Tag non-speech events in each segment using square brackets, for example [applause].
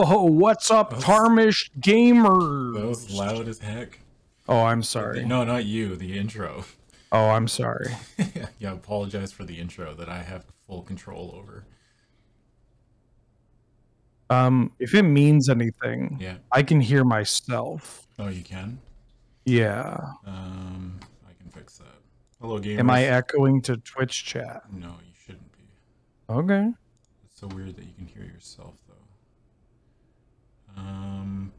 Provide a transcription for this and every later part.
Oh, [laughs] what's up, was- Tarnished gamers? That was loud as heck. Oh, I'm sorry. No, not you. The intro. Oh, I'm sorry. [laughs] yeah, apologize for the intro that I have full control over. Um, if it means anything, Yeah. I can hear myself. Oh, you can. Yeah. Um, I can fix that. Hello, gamers. Am I echoing to Twitch chat? No, you shouldn't be. Okay. It's so weird that you can hear yourself. Um,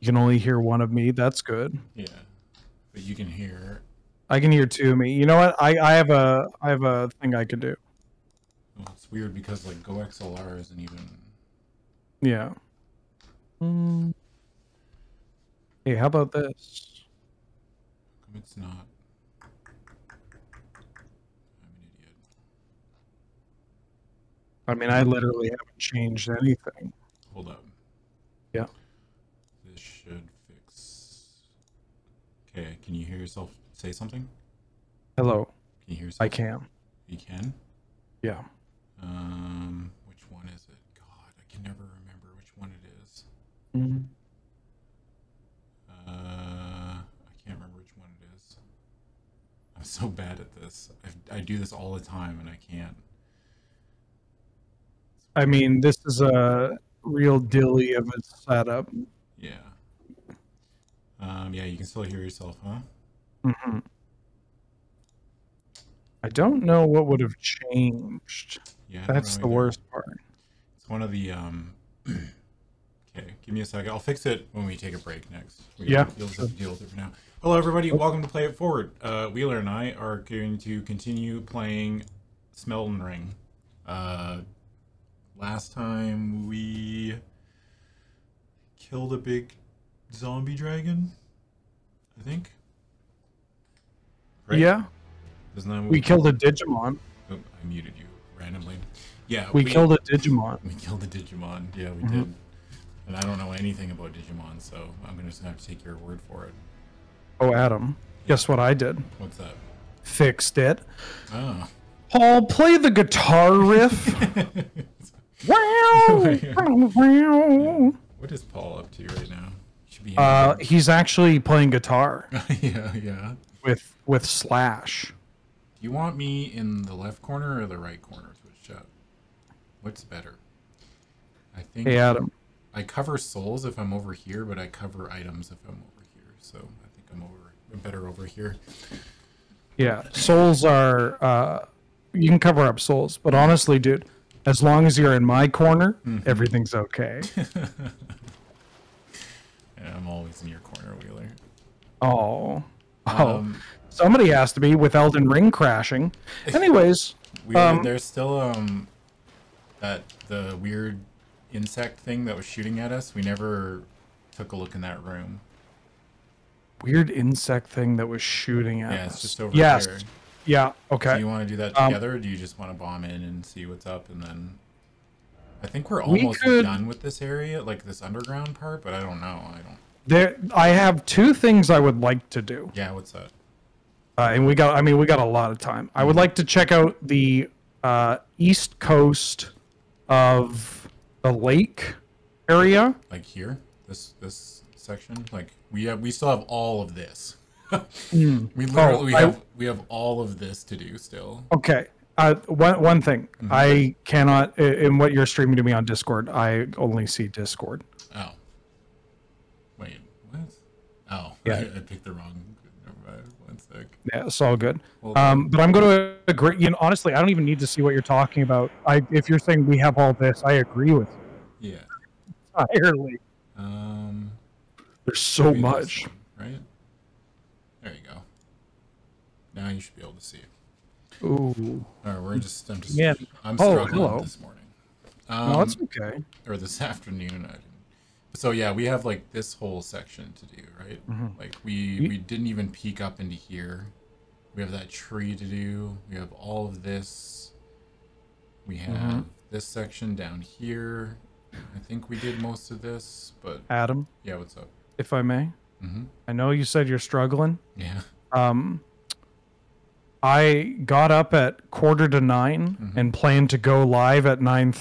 You can only hear one of me. That's good. yeah, but you can hear. I can hear two of me. You know what? I, I have a I have a thing I could do. Well, it's weird because like GoXLR isn't even. Yeah. Mm. Hey, how about this? It's not. I'm an idiot. I mean, I literally haven't changed anything. Hold up. Yeah. This should fix. Okay, can you hear yourself say something? Hello. Can you hear yourself? I can. You can. Yeah. Um, which one is it? God, I can never remember which one it is. Mm. Uh, I can't remember which one it is. I'm so bad at this. I, I do this all the time and I can't. I mean, this is a real dilly of a setup. Yeah. Um, yeah, you can still hear yourself, huh? hmm I don't know what would have changed. Yeah. That's the worst part. It's one of the um. [clears throat] okay, give me a second. I'll fix it when we take a break next. We, Yeah, You'll just have to deal with it for now. Hello, everybody. Welcome to Play It Forward. Uh, Wheeler and I are going to continue playing Smelton Ring. Uh, last time we killed a big zombie dragon. I think. Right? Yeah, what we killed a Digimon. Oh, I muted you randomly. Yeah, We killed a Digimon. [laughs] we killed a Digimon. Yeah, we Mhm. did. And I don't know anything about Digimon, so I'm gonna have to take your word for it. Oh, Adam. Guess what I did? What's that? Fixed it. Oh. Paul, play the guitar riff. [laughs] wow, [laughs] wow, wow. what is Paul up to right now? Should be. Uh, he's actually playing guitar [laughs] yeah, yeah. with with Slash. Do you want me in the left corner or the right corner, Twitch chat? What's better? I think Hey, Adam. I cover souls if I'm over here, but I cover items if I'm over here. So I think I'm over I'm better over here. Yeah, souls are. Uh, you can cover up souls, but honestly, dude, as long as you're in my corner, Mhm. everything's okay. [laughs] Yeah, I'm always in your corner, Wheeler. Oh, oh, Um, somebody has to be with Elden Ring crashing. [laughs] Anyways, we, Um, there's still um that the weird insect thing that was shooting at us. We never took a look in that room. weird insect thing that was shooting at Yeah, us. it's just over yes. there. Yeah. Okay. Do you want to do that Um, together, or do you just want to bomb in and see what's up, and then? I think we're We almost could- done with this area, like this underground part, but I don't know. I don't. There, I have two things I would like to do. Yeah, what's that? uh, and we got i mean we got a lot of time i would like to check out the uh, east coast of the lake area Like here, this this section. Like we have, we still have all of this. [laughs] Hmm. We literally Oh, I- have we have all of this to do still. okay uh, one, one thing Mhm. i cannot in what you're streaming to me on discord i only see discord Oh. Wait, what? Oh, Yeah. I, I picked the wrong. Never mind. One yeah it's all good um, but i'm going to agree you know honestly i don't even need to see what you're talking about i if you're saying we have all this i agree with you Yeah. entirely Um. there's so much right. There you go. Now you should be able to see. it. ooh All right, we're just. I'm just. Yeah. I'm Oh, struggling hello. this morning. Um, no it's okay or this [laughs] afternoon. I didn't. So yeah, we have like this whole section to do, right? Mhm. Like we we didn't even peek up into here. We have that tree to do. We have all of this. We have Mhm. this section down here. I think we did most of this, but adam yeah, what's up? if i may Mm-hmm. i know you said you're struggling Yeah. um I got up at quarter to 9 and planned to go live at nine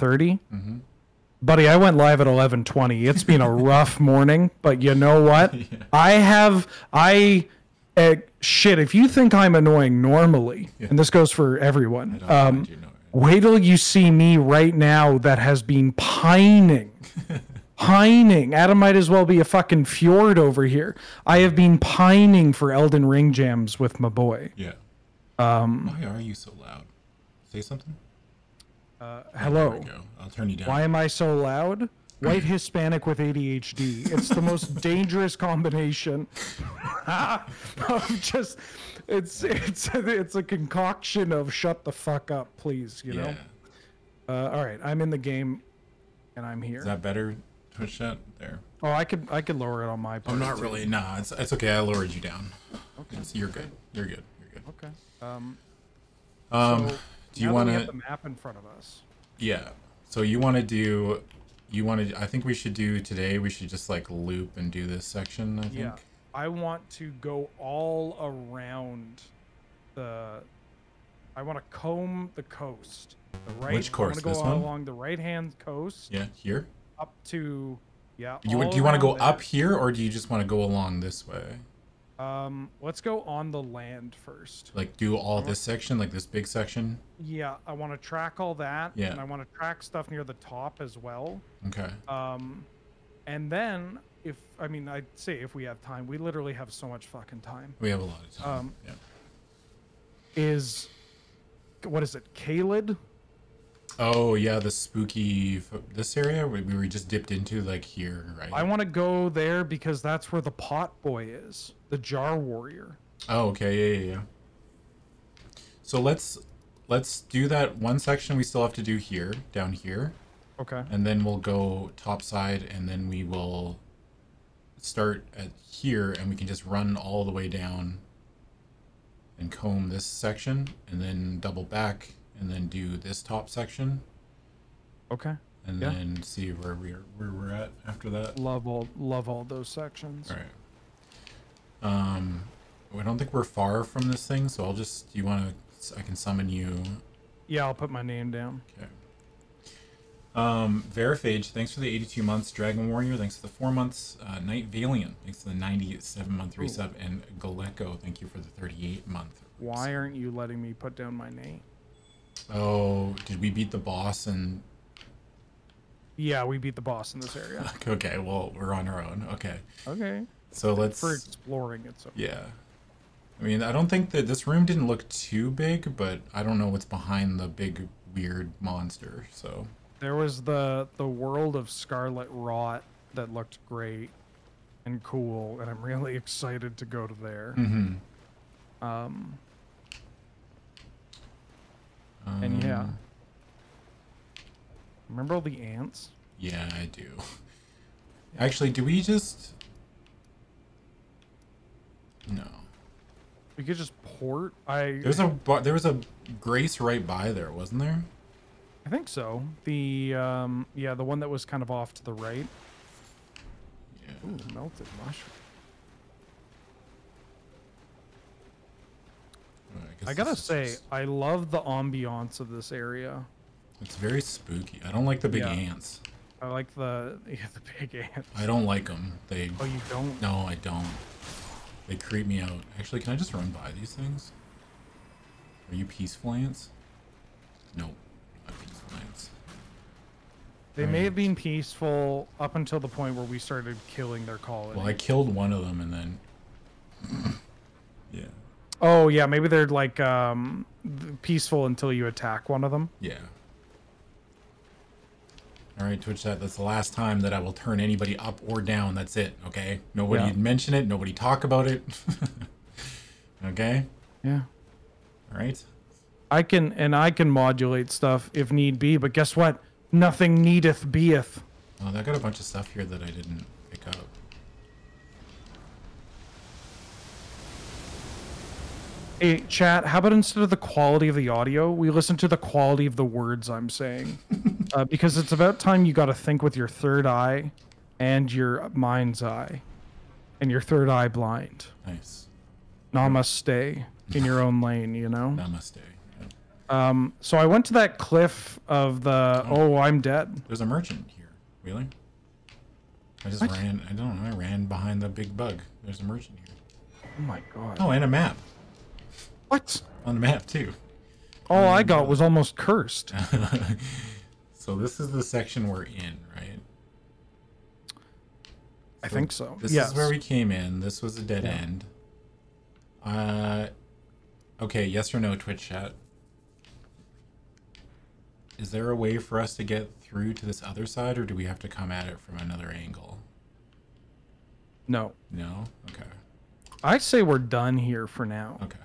Buddy, I went live at eleven twenty. It's been a [laughs] rough morning, but you know what? [laughs] I have I uh, shit. If you think I'm annoying normally, and this goes for everyone, um, you know wait till you see me right now that has been pining. [laughs] pining. Adam might as well be a fucking fjord over here. I have been pining for Elden Ring jams with my boy. Yeah. Um. Why are you so loud? Say something. There Hello. I'll turn you down. Why am I so loud? White Hispanic with ADHD. It's the most [laughs] dangerous combination [laughs] of just it's it's it's a concoction of shut the fuck up, please, you Yeah. know. Uh, all right, I'm in the game and I'm here. Is that better? Twitch chat there. oh, I could I could lower it on my part. I'm not too. really. Nah, it's it's okay. I lowered you down. Okay. you're. You're good. You're good. Um Um. so do you want to? the map in front of us? Yeah. So you want to do? You want to? I think we should do today. We should just like loop and do this section. I think. Yeah. I want to go all around the. I want to comb the coast. The right. Which coast? I want to go This all one? along the right-hand coast Yeah. Here. up to. Yeah. You do you want to go around up here or do you just want to go along this way? Um, let's go on the land first. Like do all this section, like this big section. Yeah, I want to track all that. Yeah. And I want to track stuff near the top as well. Okay. Um, and then if I mean I'd say if we have time, we literally have so much fucking time. We have a lot of time. Um, yeah. Is what is it? Caelid? Oh yeah, the spooky this area we, we were just dipped into like here, right? I want to go there because that's where the pot boy is, the jar warrior. Oh, okay, yeah, yeah, yeah. So let's let's do that one section we still have to do here, down here, Okay. and then we'll go top side, and then we will start at here, and we can just run all the way down and comb this section, and then double back, and then do this top section, Okay. and Yeah. then see where we're where we're at after that. Love all love all those sections. All right. Um, I don't think we're far from this thing, so I'll just. You want to? I can summon you. Yeah, I'll put my name down. Okay. Um, Verifage, thanks for the 82 months. Dragon Warrior, thanks for the four months. Uh, Night Valiant, thanks for the 97 month resub, and Galeko, thank you for the 38 month. Why aren't you letting me put down my name? Oh, did we beat the boss? And Yeah, we beat the boss in this area. [laughs] okay, well we're on our own. Okay, Okay. So let's. For exploring it, so Yeah. I mean, I don't think that this room didn't look too big, but I don't know what's behind the big weird monster. So there was the the world of Scarlet Rot that looked great and cool, and I'm really [laughs] excited to go to there. Mm-hmm. Um, and yeah. Um, Remember all the ants? Yeah, I do. [laughs] Actually, do we just? No. We could just port. I There's a there was a Grace right by there, wasn't there? I think so. The um yeah, the one that was kind of off to the right. Yeah. Ooh, melted mushroom. Well, guess I gotta say, just- I love the ambiance of this area. it's very spooky. I don't like the big Yeah. ants. I like the [laughs] yeah, the big ants. I don't like them. They Oh, you don't? no, I don't. They creep me out. Actually, can I just run by these things? Are you peaceful ants? Nope, not peaceful ants. They may have been peaceful up until the point where we started killing their colony. Well, I killed one of them and then. yeah. oh yeah, maybe they're like um peaceful until you attack one of them. Yeah. All right, Twitch chat. That's the last time that I will turn anybody up or down. That's it. Okay. Nobody Yeah. mention it. Nobody talk about it. [laughs] okay. Yeah. All right. I can and I can modulate stuff if need be, but guess what? Nothing needeth beeth. Oh, I got a bunch of stuff here that I didn't Hey, chat, how about instead of the quality of the audio, we listen to the quality of the words I'm saying? [laughs] uh, because it's about time you got to think with your third eye and your mind's eye and your third eye blind. Nice. Namaste. in your own [laughs] lane, you know. Namaste. Yeah. Um, so I went to that cliff of the oh, I'm dead. There's a merchant here. Really? I just What? ran. I don't know. I ran behind the big bug. There's a merchant here. Oh my god. Oh, and a map. What? On the map too. All I got was almost cursed. [laughs] So this is the section we're in, right? I think so. This yes. is where we came in. This was a dead end. Uh, okay. Yes or no, Twitch chat. Is there a way for us to get through to this other side, or do we have to come at it from another angle? No. No. Okay. I say we're done here for now. Okay.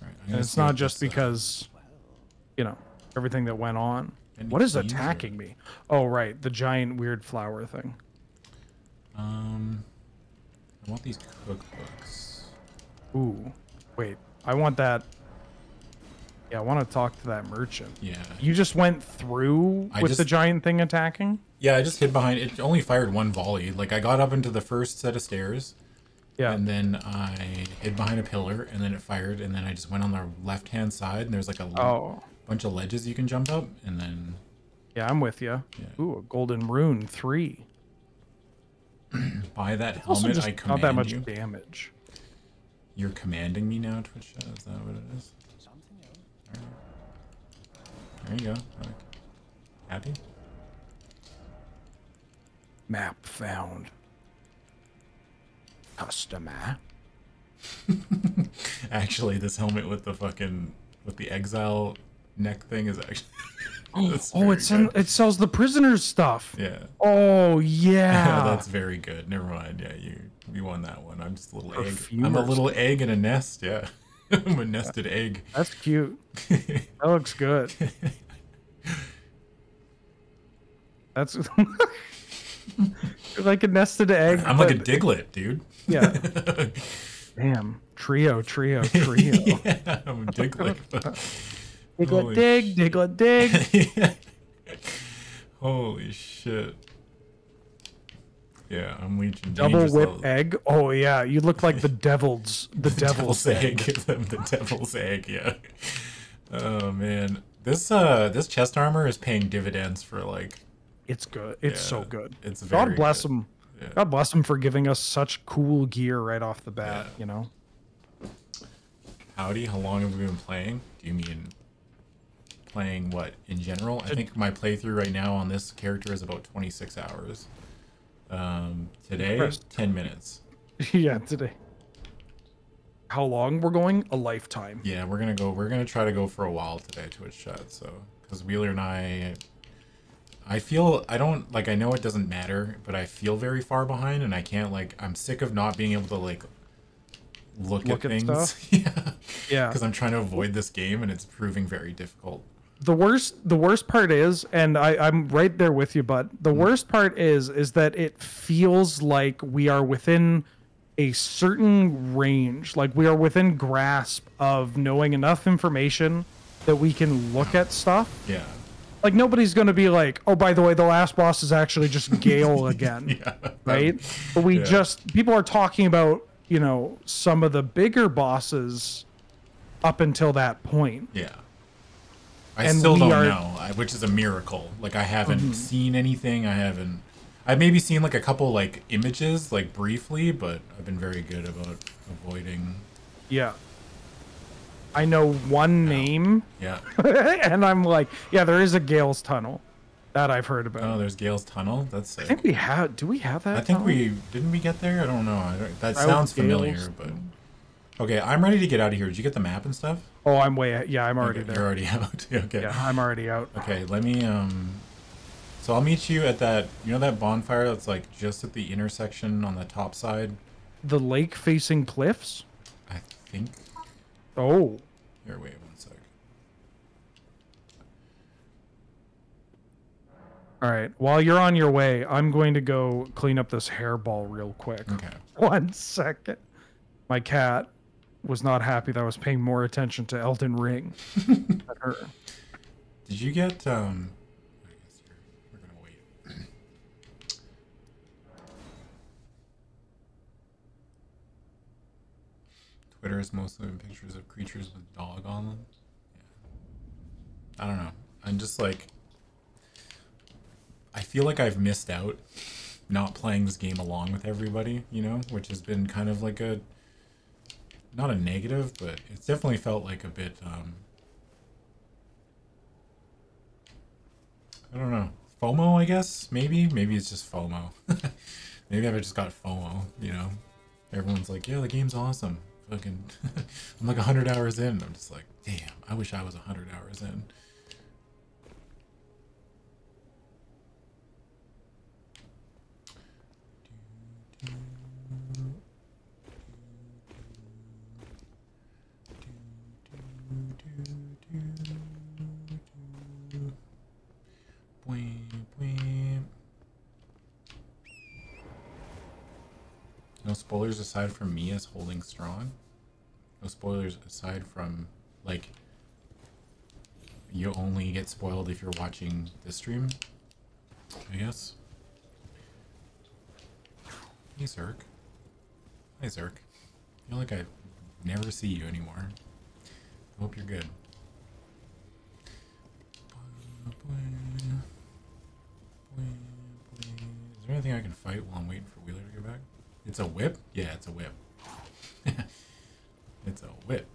Right, And it's not just uh, because, you know, everything that went on. What is attacking me? Oh, right. The giant weird flower thing. Um, I want these cookbooks. Ooh. Wait. I want that. Yeah, I want to talk to that merchant. Yeah. You just went through I with the giant thing attacking? Yeah, I just hid behind. It only fired one volley. Like I got up into the first set of stairs, Yeah. and then I hid behind a pillar, and then it fired, and then I just went on the left hand side, and there's like a oh. bunch of ledges you can jump up, and then Yeah, I'm with you. Yeah. Ooh, a golden rune three. [clears throat] buy that Also, helmet. I not that much you. damage. You're commanding me now, Twitch. Is that what it is? There you go. Happy? Map found. Customer. [laughs] Actually, this helmet with the fucking with the exile neck thing is actually. [laughs] Oh, oh it's in, it sells the prisoners stuff. Yeah. Oh [laughs] yeah. that's very good. Never mind. Yeah, you you won that one. I'm just a little egg. I'm a little egg in a nest. Yeah, I'm a nested egg. That's cute. That looks good. That's like a nested egg. I'm like a Diglett, dude. Yeah. [laughs] Damn. Trio, trio, [laughs] trio. yeah, I'm a Diglett. Diglett Holy dig, Diglett dig. [laughs] Holy shit. Yeah, I'm leeching Double whip egg. Oh yeah, you look like the devil's the devil's devil's egg. the devil's egg, yeah. Oh man. This uh this chest armor is paying dividends for like It's good. It's so good. it's very God bless good. him. Yeah. God bless them for giving us such cool gear right off the bat. Yeah. You know. howdy, how long have we been playing? Do you mean playing what in general? I think my playthrough right now on this character is about 26 hours. Um today Impressed. 10 minutes. [laughs] yeah. Today. How long we're going? A lifetime. Yeah, we're gonna go. We're gonna try to go for a while today, Twitch chat. So, because Wheeler and I, I feel I don't like. I know it doesn't matter, but I feel very far behind, and I can't like. I'm sick of not being able to like look, Look at at things. [laughs] yeah, Yeah. because I'm trying to avoid this game, and it's proving very difficult. the worst the worst part is and I, i'm right there with you but the mm. worst part is is that it feels like we are within a certain range like we are within grasp of knowing enough information that we can look at stuff Yeah, like nobody's going to be like oh by the way the last boss is actually just [laughs] gale again yeah, right but we yeah. just people are talking about you know some of the bigger bosses up until that point Yeah. I And still don't are- Mm-hmm. know, which is a miracle. Like I haven't seen anything. I haven't. I've maybe seen like a couple like images, like briefly, but I've been very good about avoiding. Yeah. I know one name, Yeah. [laughs] and I'm like, yeah, there is a Gale's Tunnel that I've heard about. Oh, there's Gale's Tunnel. That's I think we have. Do we have that? I think tunnel? we didn't we get there. I don't know. I don't, that I sounds familiar, Gale's- but okay. I'm ready to get out of here. Did you get the map and stuff? Oh, I'm way. Yeah, I'm already Okay, there. You're already [laughs] out. okay. Yeah, I'm already out. Okay. Let me um. So I'll meet you at that. You know that bonfire that's like just at the intersection on the top side. The lake facing cliffs. I think. Oh, Here, wait one sec. all right. While you're on your way, I'm going to go clean up this hairball real quick. Okay. [laughs] One second. My cat was not happy that I was paying more attention to Elden Ring [laughs] than her. Did you get um? I guess you're, we're gonna wait. Twitter is mostly pictures of creatures with dog on them. Yeah. I don't know. I'm just like, I feel like I've missed out not playing this game along with everybody, you know, which has been kind of like a, not a negative, but it's definitely felt like a bit, um, I don't know. FOMO, I guess? Maybe? Maybe it's just FOMO. [laughs] Maybe I've just got FOMO, you know? Everyone's like, yeah, the game's awesome. Fucking, [laughs] I'm like 100 hours in. I'm just like, damn, I wish I was 100 hours in. No spoilers aside from me as holding strong. No spoilers aside from like you only get spoiled if you're watching this stream. I guess. Hey Zerk. Hi Zerk. I feel like I never see you anymore. I hope you're good. Is there anything I can fight while I'm waiting for Wheeler to get back? It's a whip? Yeah, it's a whip. [laughs] it's a whip.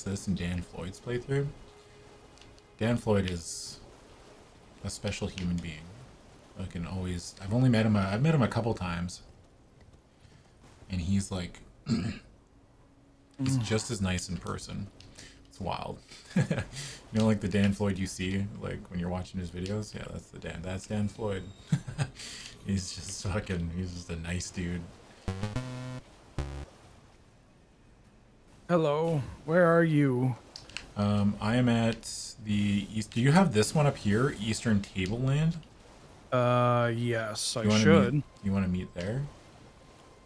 You watch this in Dan Floyd's playthrough? Dan Floyd is a special human being. I can always I've only met him a, I've met him a couple times. And he's like [clears throat] he's just as nice in person. It's wild. [laughs] you know like the Dan Floyd you see like when you're watching his videos? Yeah, that's the Dan that's Dan Floyd. [laughs] he's just fucking he's just a nice dude. Hello, where are you? Um, I am at the east. Do you have this one up here, Eastern Tableland? Uh, yes, I You wanna should. Meet, you want to meet there? Then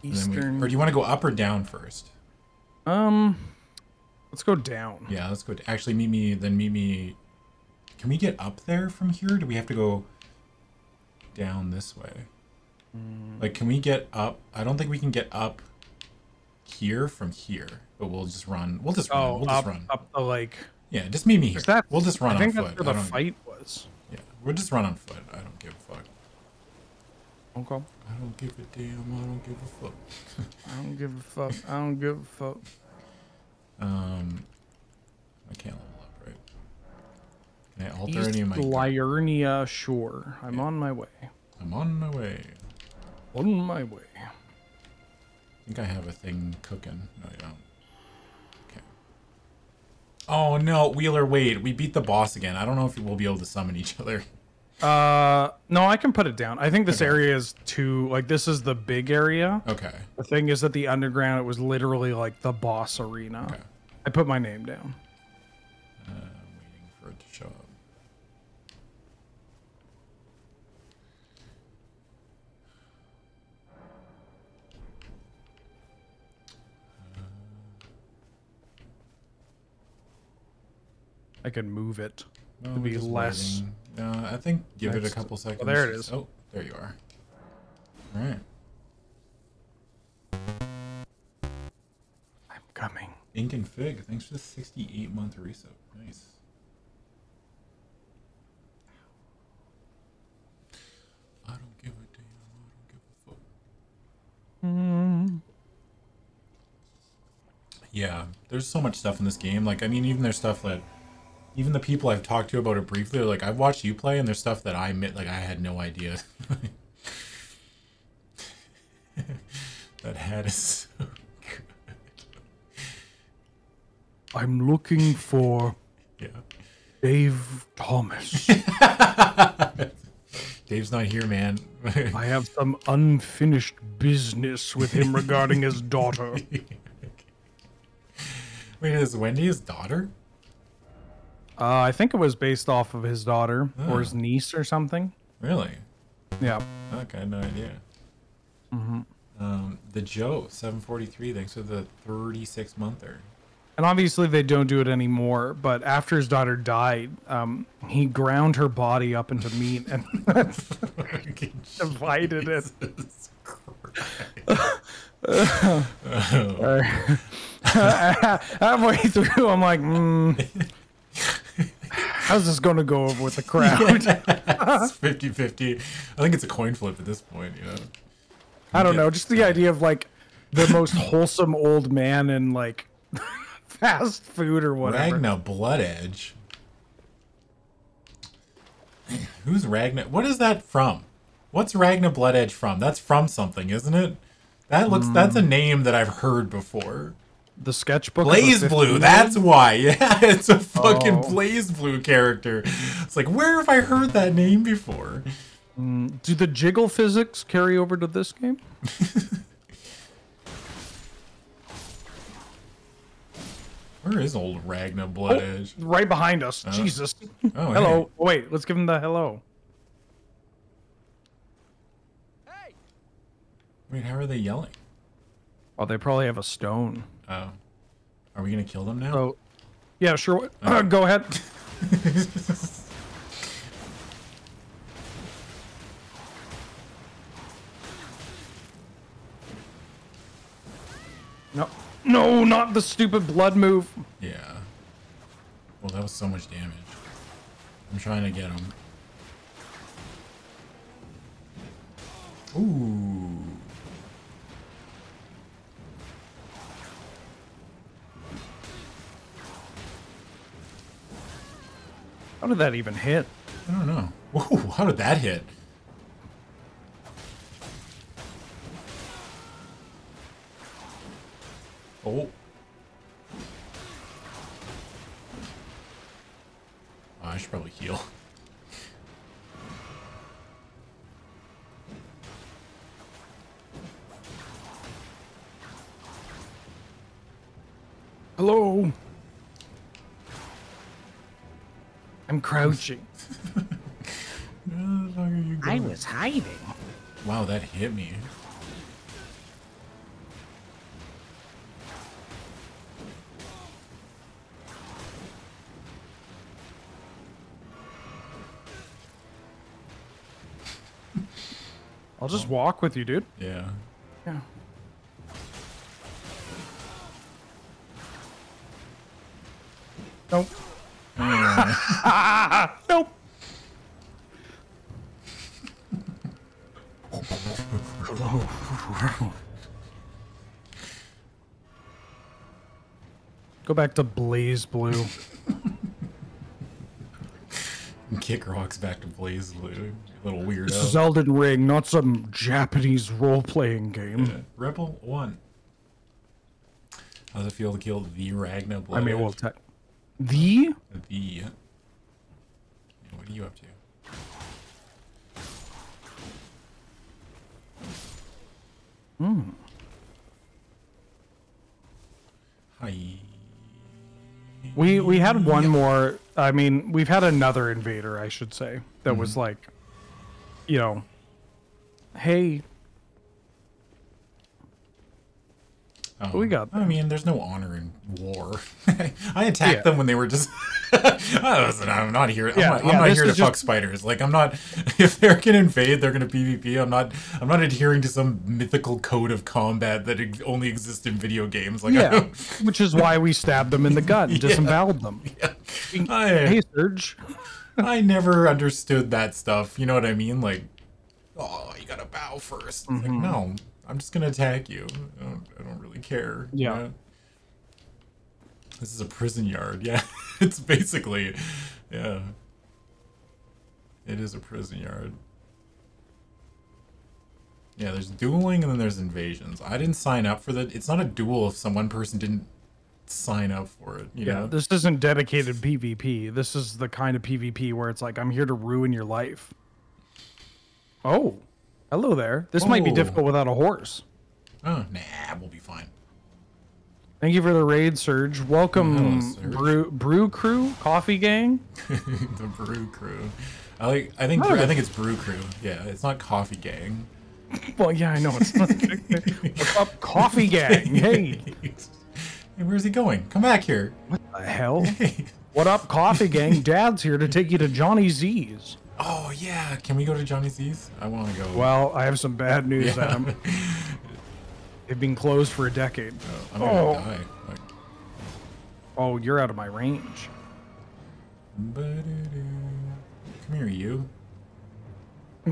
we- Eastern. or do you want to go up or down first? Um, let's go down. Yeah, let's go. actually, meet me. Then meet me. Can we get up there from here? Do we have to go down this way? Mm. Like, can we get up? I don't think we can get up here from here, but we'll just run. We'll just run. Oh, we'll up, just run. up the lake. Yeah, just meet me here. Is that? we'll just run I think on that's foot. where I the don't- fight was. Yeah, we'll just run on foot. I don't give a fuck. Okay. I don't give a damn. I don't give a fuck. [laughs] I don't give a fuck. I don't give a fuck. Um, I can't level up, right? Can I alter East any of my? Liurnia Shore. I'm on my way. I'm on my way. On my way. I think I have a thing cooking. No, you don't. Okay. Oh no, Wheeler, wait. We beat the boss again. I don't know if we'll be able to summon each other. Uh, no, I can put it down. I think this Okay. area is too like this is the big area. Okay. The thing is that the underground it was literally like the boss arena. Okay. I put my name down. I can move it. No, To be less. Uh, I think give it a couple seconds. there it is. Oh, there you are. All right. I'm coming. Ink and Fig, thanks for the 68 month resub. Nice. I don't give a damn. I don't give a fuck. Mm. Yeah, there's so much stuff in this game. Like, I mean, even there's stuff that, even the people I've talked to about it briefly, are like, I've watched you play, and there's stuff that I admit, like, I had no idea. [laughs] that hat is so good. I'm looking for Yeah. Dave Thomas. [laughs] Dave's not here, man. [laughs] I have some unfinished business with him regarding his daughter. Wait, is Wendy his daughter? Uh, I think it was based off of his daughter or his niece or something. Really? Yeah. Okay, I had no idea. Mm-hmm. Um, the Joe, 743, thanks for the 36 monther. And obviously they don't do it anymore. But after his daughter died, um, he ground her body up into meat and [laughs] [laughs] divided it. [laughs] Halfway through, I'm like, mm, [laughs] how's this going to go over with the crowd? [laughs] it's 50 50. I think it's a coin flip at this point, you know? I don't know. Just the idea of like the most wholesome old man in like [laughs] fast food or whatever. Ragna Blood Edge. Who's Ragna? What is that from? What's Ragna Blood Edge from? That's from something, isn't it? That looks. That's a mm. name that I've heard before. The sketchbook. Blaze 15 Blue. That's why. [laughs] Yeah, it's a fucking Oh. BlazBlue character. It's like, where have I heard that name before? Mm, do the jiggle physics carry over to this game? [laughs] Where is old Ragna Blood Oh, Edge? right behind us. Oh. Jesus. Oh, [laughs] hello. hey. Oh, wait, let's give him the hello. Wait, how are they yelling? Oh, they probably have a stone. Oh, are we gonna kill them now? Oh, yeah, sure. Oh. [clears throat] Go ahead. [laughs] no, no, not the stupid blood move. Yeah. Well, that was so much damage. I'm trying to get him. Ooh. How did that even hit? I don't know. Ooh, how did that hit? Oh. Oh, I should probably heal. Hello. I'm crouching. [laughs] I was hiding. Wow, that hit me. I'll just walk with you, dude. Yeah. Yeah. Nope. [laughs] nope. Go back to BlazBlue. [laughs] Kick rocks back to BlazBlue. Little This is weirdo. Elden Ring, not some Japanese role-playing game. Rebel 1. How's it feel to kill the Ragna Blood? I mean, Edge? well, te- the The. What are you up to? Hmm. Hi. We we had one more. I mean, we've had another invader, I should say, that Mm-hmm. was like, you know, hey, Oh, we got I mean, there's no honor in war. [laughs] I attacked Yeah. them when they were just. [laughs] I wasn't- I'm not here. I'm Yeah, not, I'm not here to is fuck spiders. Like I'm not. [laughs] If they're gonna invade, they're gonna PvP. I'm not. I'm not adhering to some mythical code of combat that only exists in video games. Like yeah, which is why we stabbed them in the gut and disemboweled them. I, Hey, Serge. I never understood that stuff. You know what I mean? Like, oh, you gotta bow 1st Mm-hmm. Like, no, I'm just gonna attack you. I don't, I don't really care. you Yeah. know? This is a prison yard. Yeah, [laughs] it's basically, yeah. It is a prison yard. Yeah, there's dueling and then there's invasions. I didn't sign up for that. It's not a duel if some one person didn't sign up for it. You Yeah, know? this isn't dedicated PvP. This is the kind of PvP where it's like I'm here to ruin your life. Oh, hello there. This might be Oh. difficult without a horse. Oh, nah, we'll be fine. Thank you for the raid, Surge. Welcome, Hello, Surge. Brew, brew Crew, Coffee Gang. [laughs] the Brew Crew. I like. I think. Oh. I think it's Brew Crew. Yeah, it's not Coffee Gang. [laughs] Well, yeah, I know it's not. [laughs] What's up, Coffee Gang? Hey, hey, where's he going? Come back here. what the hell? What up, Coffee Gang? Dad's here to take you to Johnny Z's. Oh yeah. Can we go to Johnny C's? I want to go. Well, I have some bad news, Yeah. Adam. [laughs] They've been closed for a decade. Oh, oh. die. Like, Oh, you're out of my range. Come here, you.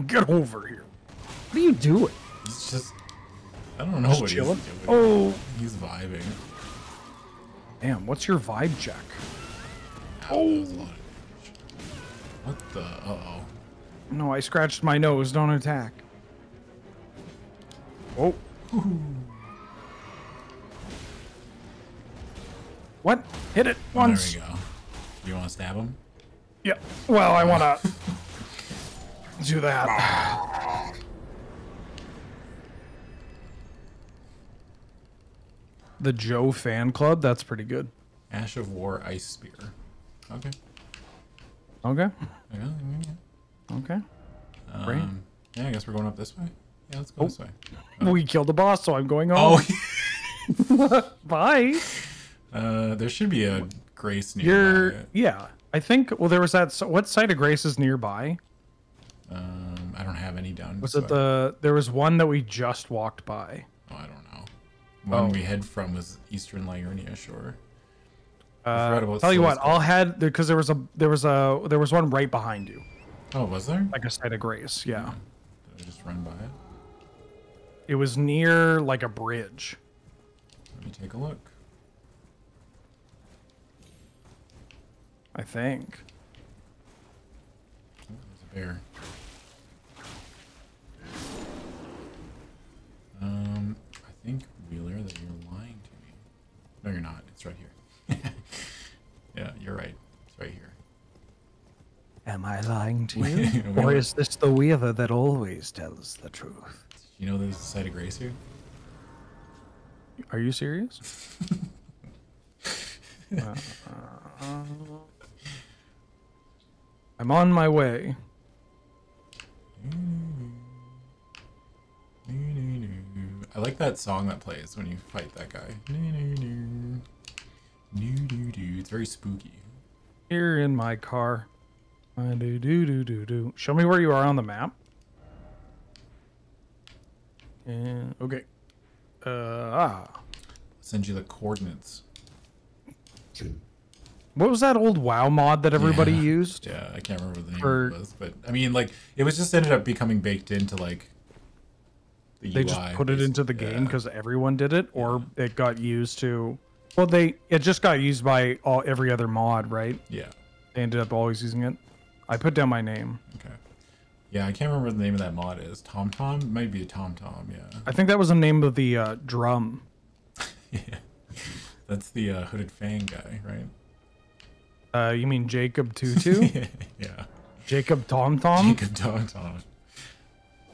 Get over here. What are you doing? He's just. I don't know Just what chilling? he's doing. Oh, He's vibing. damn. What's your vibe check? Ow, What the? Uh oh. No, I scratched my nose. Don't attack. Oh. What? Hit it once. There we go. You want to stab him? Yeah. Well, I want to [laughs] do that. The Joe fan club. That's pretty good. Ash of War Ice Spear. Okay. Okay. Yeah, yeah, Okay. Great. Um, yeah, I guess we're going up this way. Yeah, let's go Oh. this way. [laughs] We killed the boss, so I'm going Oh. [laughs] Bye. uh, there should be a Grace nearby. You're. Yeah. I think. Well, there was that. so- What site of Grace is nearby? Um, I don't have any down. Was this it the? There was one that we just walked by. Oh, I don't know. One Oh. we head from was Eastern Liurnia Shore. Uh, tell you what, I'll head because there was a there was a there was one right behind you, Oh, was there? like a site of grace. Yeah, Did I just run by it? it was near like a bridge. Let me take a look. I think. Oh, there's a bear. Um, I think Wheeler that you're lying to me. No, you're not. It's right here. [laughs] yeah, you're right. It's right here. Am I lying to [laughs] you? you, Or or is is this the Weaver that always tells the truth? You know there's a site of grace here? Are you serious? Uh, [laughs] I'm on my way. I like that song that plays when you fight that guy. It's very spooky. Here in my car. Uh, do do do do do. Show me where you are on the map. And okay. Uh ah. send you the coordinates. What was that old WoW mod that everybody Yeah. used? Yeah, I can't remember the name For- it was, but I mean, like, it was just ended up becoming baked into like the They UI. just put it into the game Yeah. because everyone did it, or it got used to. Well, they it just got used by all every other mod, right? Yeah. They ended up always using it. I put down my name. Okay. Yeah, I can't remember what the name of that mod is. Tom Tom? It might be a Tom Tom. Yeah. I think that was the name of the uh, drum. [laughs] yeah. That's the uh, hooded fang guy, right? Uh, you mean Jacob Tutu? [laughs] yeah. Jacob Tom Tom? Jacob Tom Tom.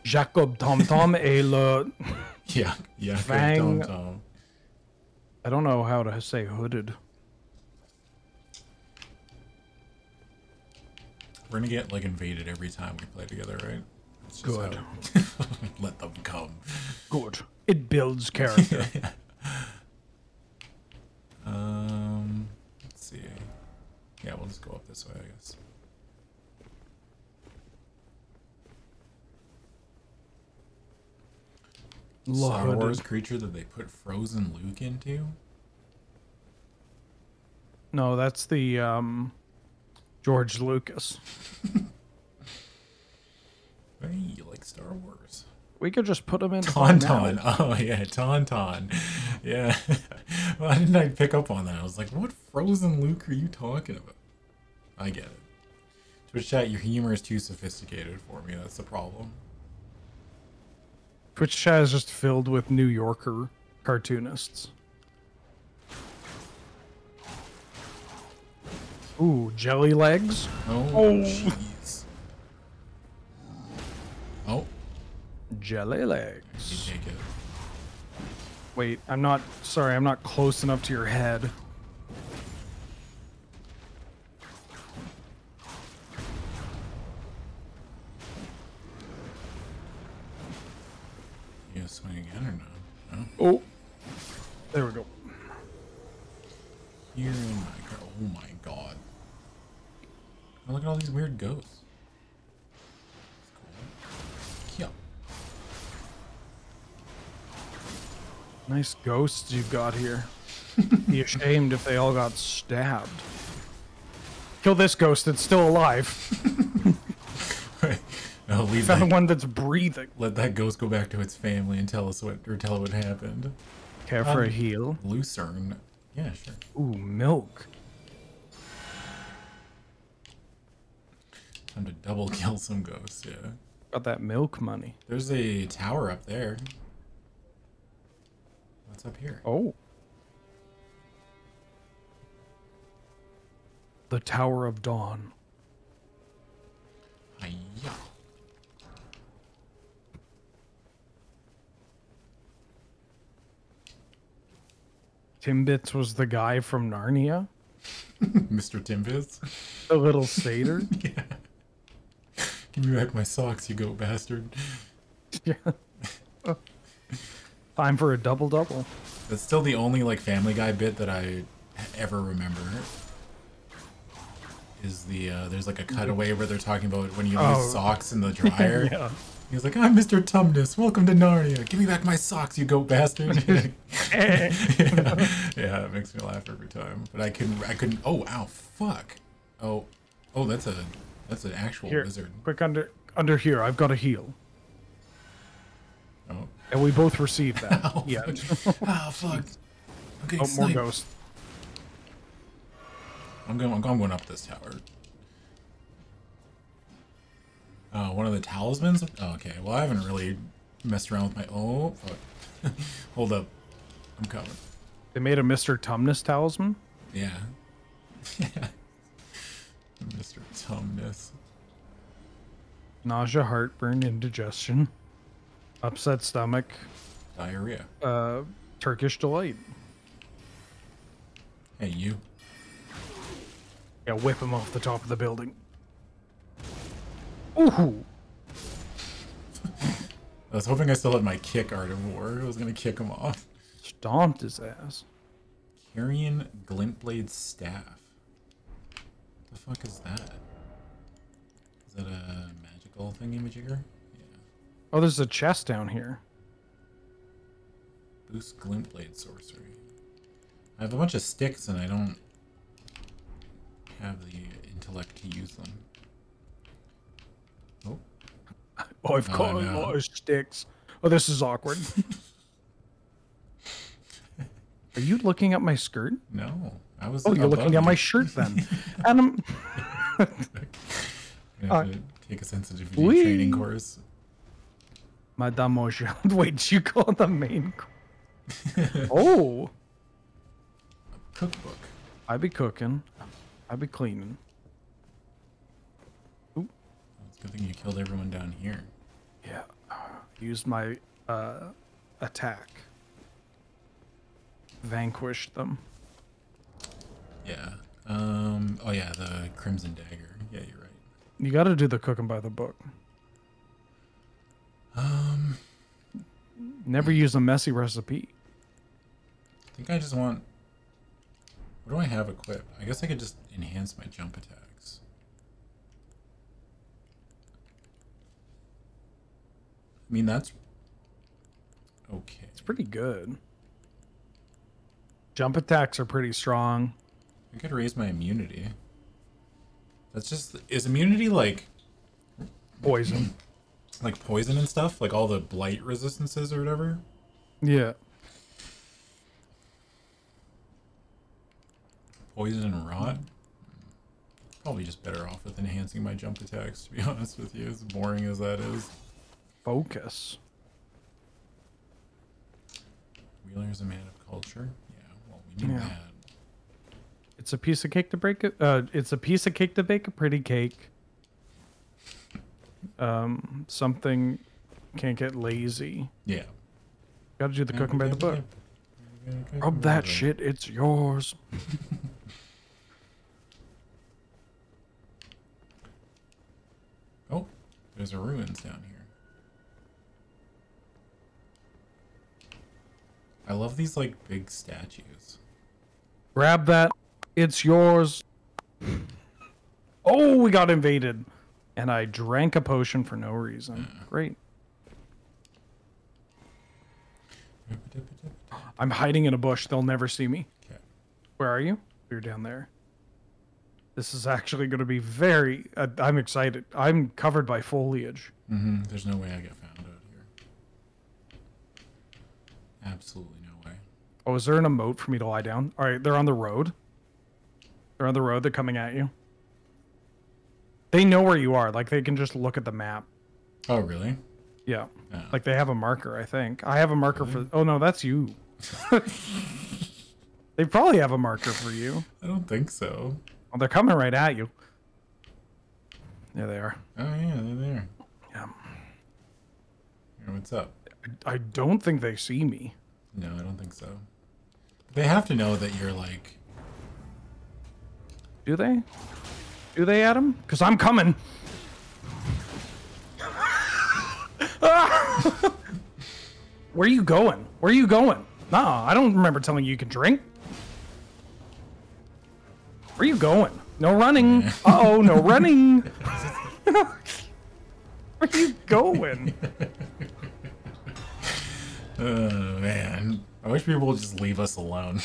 Jacob Tom Tom et le. [laughs] Yeah. Yeah. Fang. Tom Tom. I don't know how to say hooded. We're gonna get like invaded every time we play together, right? Good. how- [laughs] Let them come. Good. It builds [laughs] character. Um, let's see. Yeah, we'll just go up this way, I guess. Star Hooded. Wars creature that they put frozen Luke into? No, that's the um, George Lucas. [laughs] Hey, you like Star Wars? We could just put him in Tauntaun. [laughs] Oh yeah, Tauntaun. Yeah. [laughs] Why didn't I pick up on that? I was like, what frozen Luke are you talking about? I get it. Twitch chat, your humor is too sophisticated for me. That's the problem. Twitch chat is just filled with New Yorker cartoonists. Ooh, jelly legs. Oh, Oh. jeez. Oh, Jelly legs. Wait, I'm not. Sorry, I'm not close enough to your head. Nice ghosts you've got here. [laughs] Be ashamed if they all got stabbed. Kill this ghost that's still alive. [laughs] no, leave Found that, one that's breathing. let that ghost go back to its family and tell us what or tell it what happened. Care for a Um, heal? Lucerne. Yeah, sure. Ooh, milk. Time to double kill some ghosts, yeah. Got that milk money. There's a tower up there. What's up here? Oh. The Tower of Dawn. Hiya. Timbits was the guy from Narnia. [laughs] Mr. Timbits. The little satyr. [laughs] Give me back my socks, you goat bastard. yeah. [laughs] Time for a double double. That's still the only like Family Guy bit that I ever remember. Is the uh, there's like a cutaway where they're talking about when you lose Oh. socks in the [laughs] dryer. Yeah. He's like, "I'm Mr. Tumnus. Welcome to Narnia. Give me back my socks, you goat bastard." [laughs] [laughs] yeah. yeah, it makes me laugh every time. But I couldn't. I couldn't. Oh, ow, fuck. Oh, oh, that's a that's an actual Here, wizard. quick under under here. I've got a heal, Oh, and we both received that. [laughs] oh, yeah. fuck. oh, [laughs] fuck. Okay, Oh, more ghosts. I'm going. I'm going up this tower. Uh, one of the talismans. Oh, okay. Well, I haven't really messed around with my. Oh, fuck. [laughs] Hold up. I'm coming. They made a Mr. Tumnus talisman. Yeah. Yeah. Mr. Tumnus. Nausea, heartburn, indigestion, upset stomach, Diarrhea. uh, Turkish delight. Hey, you. Yeah, whip him off the top of the building. Ooh, [laughs] I was hoping I still had my kick art of war. I was gonna kick him off. stomped his ass. Carian Glintblade Staff. What The fuck is that? Is that a magical thingy-majigger? Yeah. Oh, there's a chest down here. Boost Glintblade Sorcery. I have a bunch of sticks and I don't have the intellect to use them. Oh, Oh, I've Oh, got a lot of sticks. Oh, this is awkward. [laughs] Are you looking at my skirt? no. I was Oh, you're looking at my shirt then. [laughs] Adam, [laughs] I'm gonna have Uh, to take a sensitivity wee. training course. Mademoiselle. Wait, did you call the main? [laughs] oh, Cookbook. I be cooking. I be cleaning. Ooh. It's a good thing you killed everyone down here. Yeah. Used my uh, attack. Vanquished them. Yeah. Um. Oh yeah, the Crimson Dagger. Yeah, you're right. You got to do the cooking by the book. Um. Never use a messy recipe. I think I just want. What do I have equipped? I guess I could just enhance my jump attacks. I mean, that's okay. It's pretty good. Jump attacks are pretty strong. I could raise my immunity. That's just is immunity like Poison. [clears throat] like poison and stuff, like all the blight resistances or whatever. Yeah. Poison and rot. Probably just better off with enhancing my jump attacks. To be [laughs] honest with you, as boring as that is. Focus. Wheeler's a man of culture. Yeah, well, we knew Yeah. that. It's a piece of cake to break it. Uh, it's a piece of cake to bake a pretty cake. Um, something can't get lazy. Yeah. Got to do the Yeah, cooking by the book. yeah. Rub that shit, it's yours. [laughs] oh, there's a ruins down here. I love these like big statues. Grab that, it's yours. [laughs] Oh, we got invaded. And I drank a potion for no reason. Great. I'm hiding in a bush. They'll never see me. Okay. Where are you? You're down there. This is actually going to be very. Uh, I'm excited. I'm covered by foliage. Mm-hmm. There's no way I get found out here. Absolutely no way. Oh, is there an emote for me to lie down? All right, they're on the road. They're on the road. They're coming at you. They know where you are. Like they can just look at the map. Oh, really? Yeah. Oh. Like they have a marker, I think. I have a marker for. Oh no, that's you. [laughs] they probably have a marker for you. I don't think so. Oh, they're coming right at you. Yeah, they are. Oh yeah, they're there. Yeah. Here, what's up? I, I don't think they see me. No, I don't think so. They have to know that you're like. Do they? Do they, Adam? Because I'm coming. [laughs] Where are you going? Where are you going? No, I don't remember telling you you can drink. Where are you going? No running. [laughs] Uh oh, no running. [laughs] Where are you going? Oh man, I wish people would just leave us alone.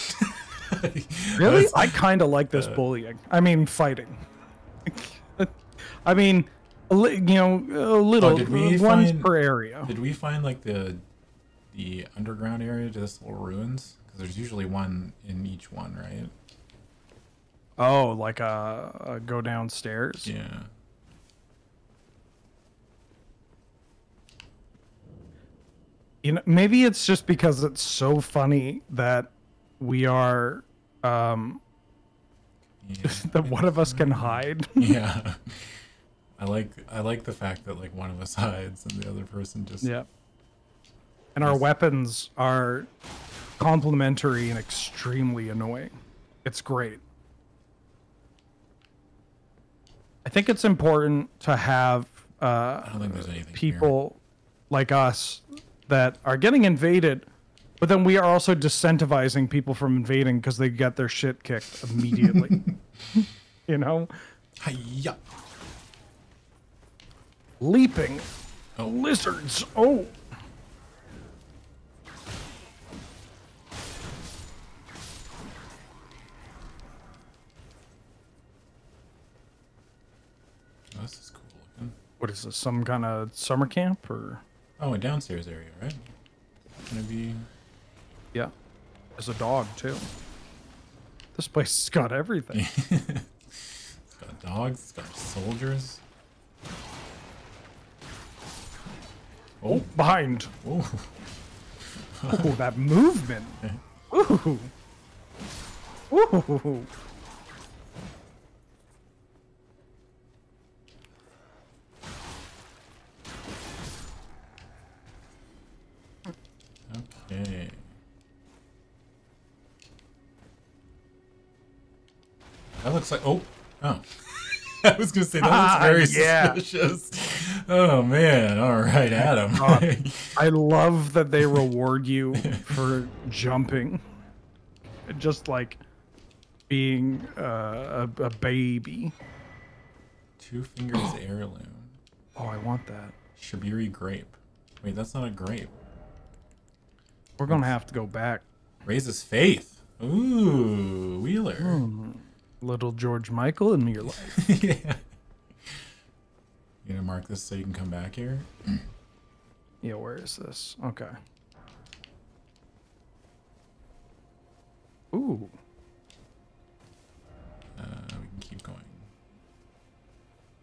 Really? I kind of like this bullying. I mean, fighting. [laughs] I mean, a li- you know, a little Oh, did we uh, ones find- per area. Did we find like the the underground area to this little ruins? Because there's usually one in each one, right? Oh, like a, a go downstairs. Yeah. You know, maybe it's just because it's so funny that we are um Yeah. [laughs] that one of us can hide. [laughs] yeah. I like I like the fact that like one of us hides and the other person just yeah. And our weapons are complementary and extremely annoying. It's great. I think it's important to have uh I don't think there's anything here. people like us that are getting invaded, but then we are also decentivizing people from invading because they get their shit kicked immediately. [laughs] you know, Hi-ya. leaping Oh. lizards. Oh, Oh, this is cool looking. what is this? Some kind of summer camp or? Oh, a downstairs area, right? Gonna be there's a dog too. This place has got everything. [laughs] It's got dogs, it's got soldiers. oh, behind. Oh, [laughs] Oh, that movement. [laughs] Ooh. Ooh. okay. That looks like oh oh. [laughs] I was gonna say that looks very [laughs] yeah. suspicious. Oh man! All right, Adam. God. [laughs] I love that they reward you for jumping. Just like being uh, a, a baby. Two fingers [gasps] heirloom. Oh, I want that. Shabriri grape. Wait, that's not a grape. We're gonna have to go back. Raises faith. Ooh, Wheeler. Hmm. Little George Michael in your life. [laughs] yeah. You gonna mark this so you can come back here? Yeah, where is this? Okay. Ooh. Uh, we can keep going.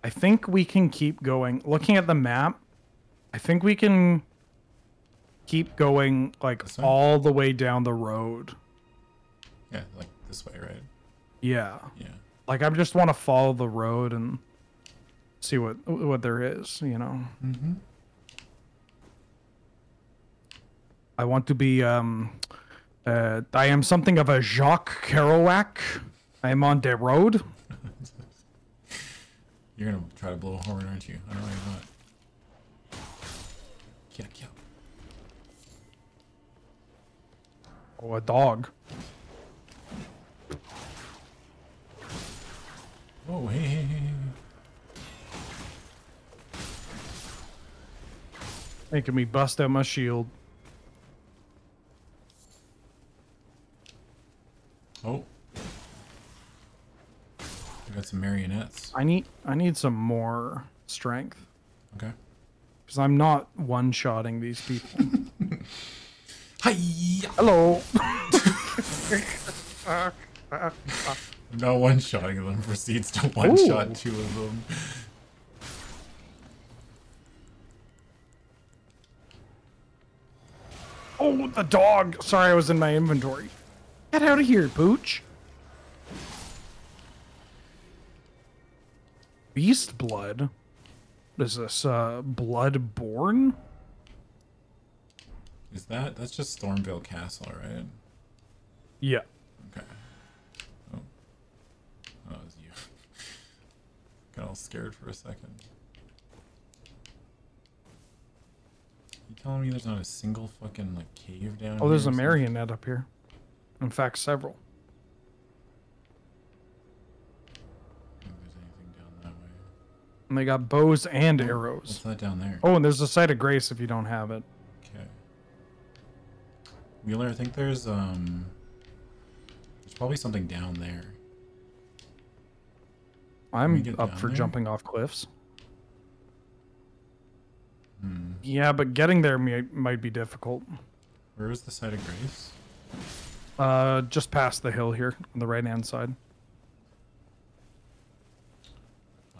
I think we can keep going. Looking at the map, I think we can keep going like all the way down the road. Yeah, like this way, right? Yeah. Yeah. Like I just want to follow the road and see what what there is, you know. Mm-hmm. I want to be um Uh, I am something of a Jacques Kerouac. I am on the road. [laughs] You're gonna try to blow a horn, aren't you? I don't know you're not. Yeah, yeah. Oh, a dog. Oh, hey, hey, hey, hey. Making me bust out my shield. Oh. I got some marionettes. I need I need some more strength Okay. because I'm not one-shotting these people. [laughs] Hi. Hello. [laughs] [laughs] No one shotting them [laughs] proceeds to one shot Ooh. two of them. Oh, the dog. Sorry, I was in my inventory. Get out of here, Pooch. Beast blood. What is this? Uh, Bloodborne? Is that that's just Stormveil Castle, right? Yeah. Okay. Oh. Oh, it was you. Got all scared for a second. You telling me there's not a single fucking like cave down Oh, there's here a marionette up here. In fact, several. I think there's anything down that way. And they got bows and What's arrows. that down there? Oh, and there's a site of grace if you don't have it. Okay. Wheeler, I think there's um there's probably something down there. I'm up for there? jumping off cliffs. Hmm. Yeah, but getting there may, might be difficult. Where is the site of grace? Uh, just past the hill here on the right hand side.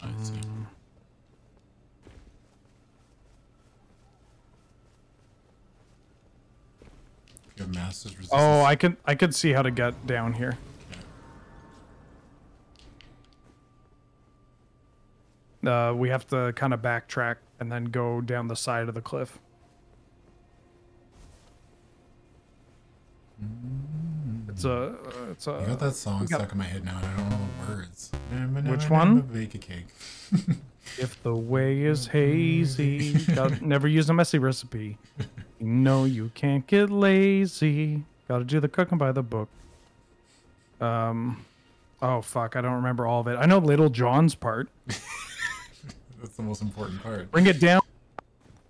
Oh, I see. Mm. If you have resistance. Oh, I could I could see how to get down here. Uh, we have to kind of backtrack and then go down the side of the cliff. It's a it's I got that song got- stuck in my head now and I don't know the words. Which one? [laughs] Bake a cake. if the way is hazy, got [laughs] never use a messy recipe. You know you can't get lazy. Got to do the cooking by the book. Um, oh fuck, I don't remember all of it. I know Lil Jon's part. [laughs] That's the most important part. Bring it down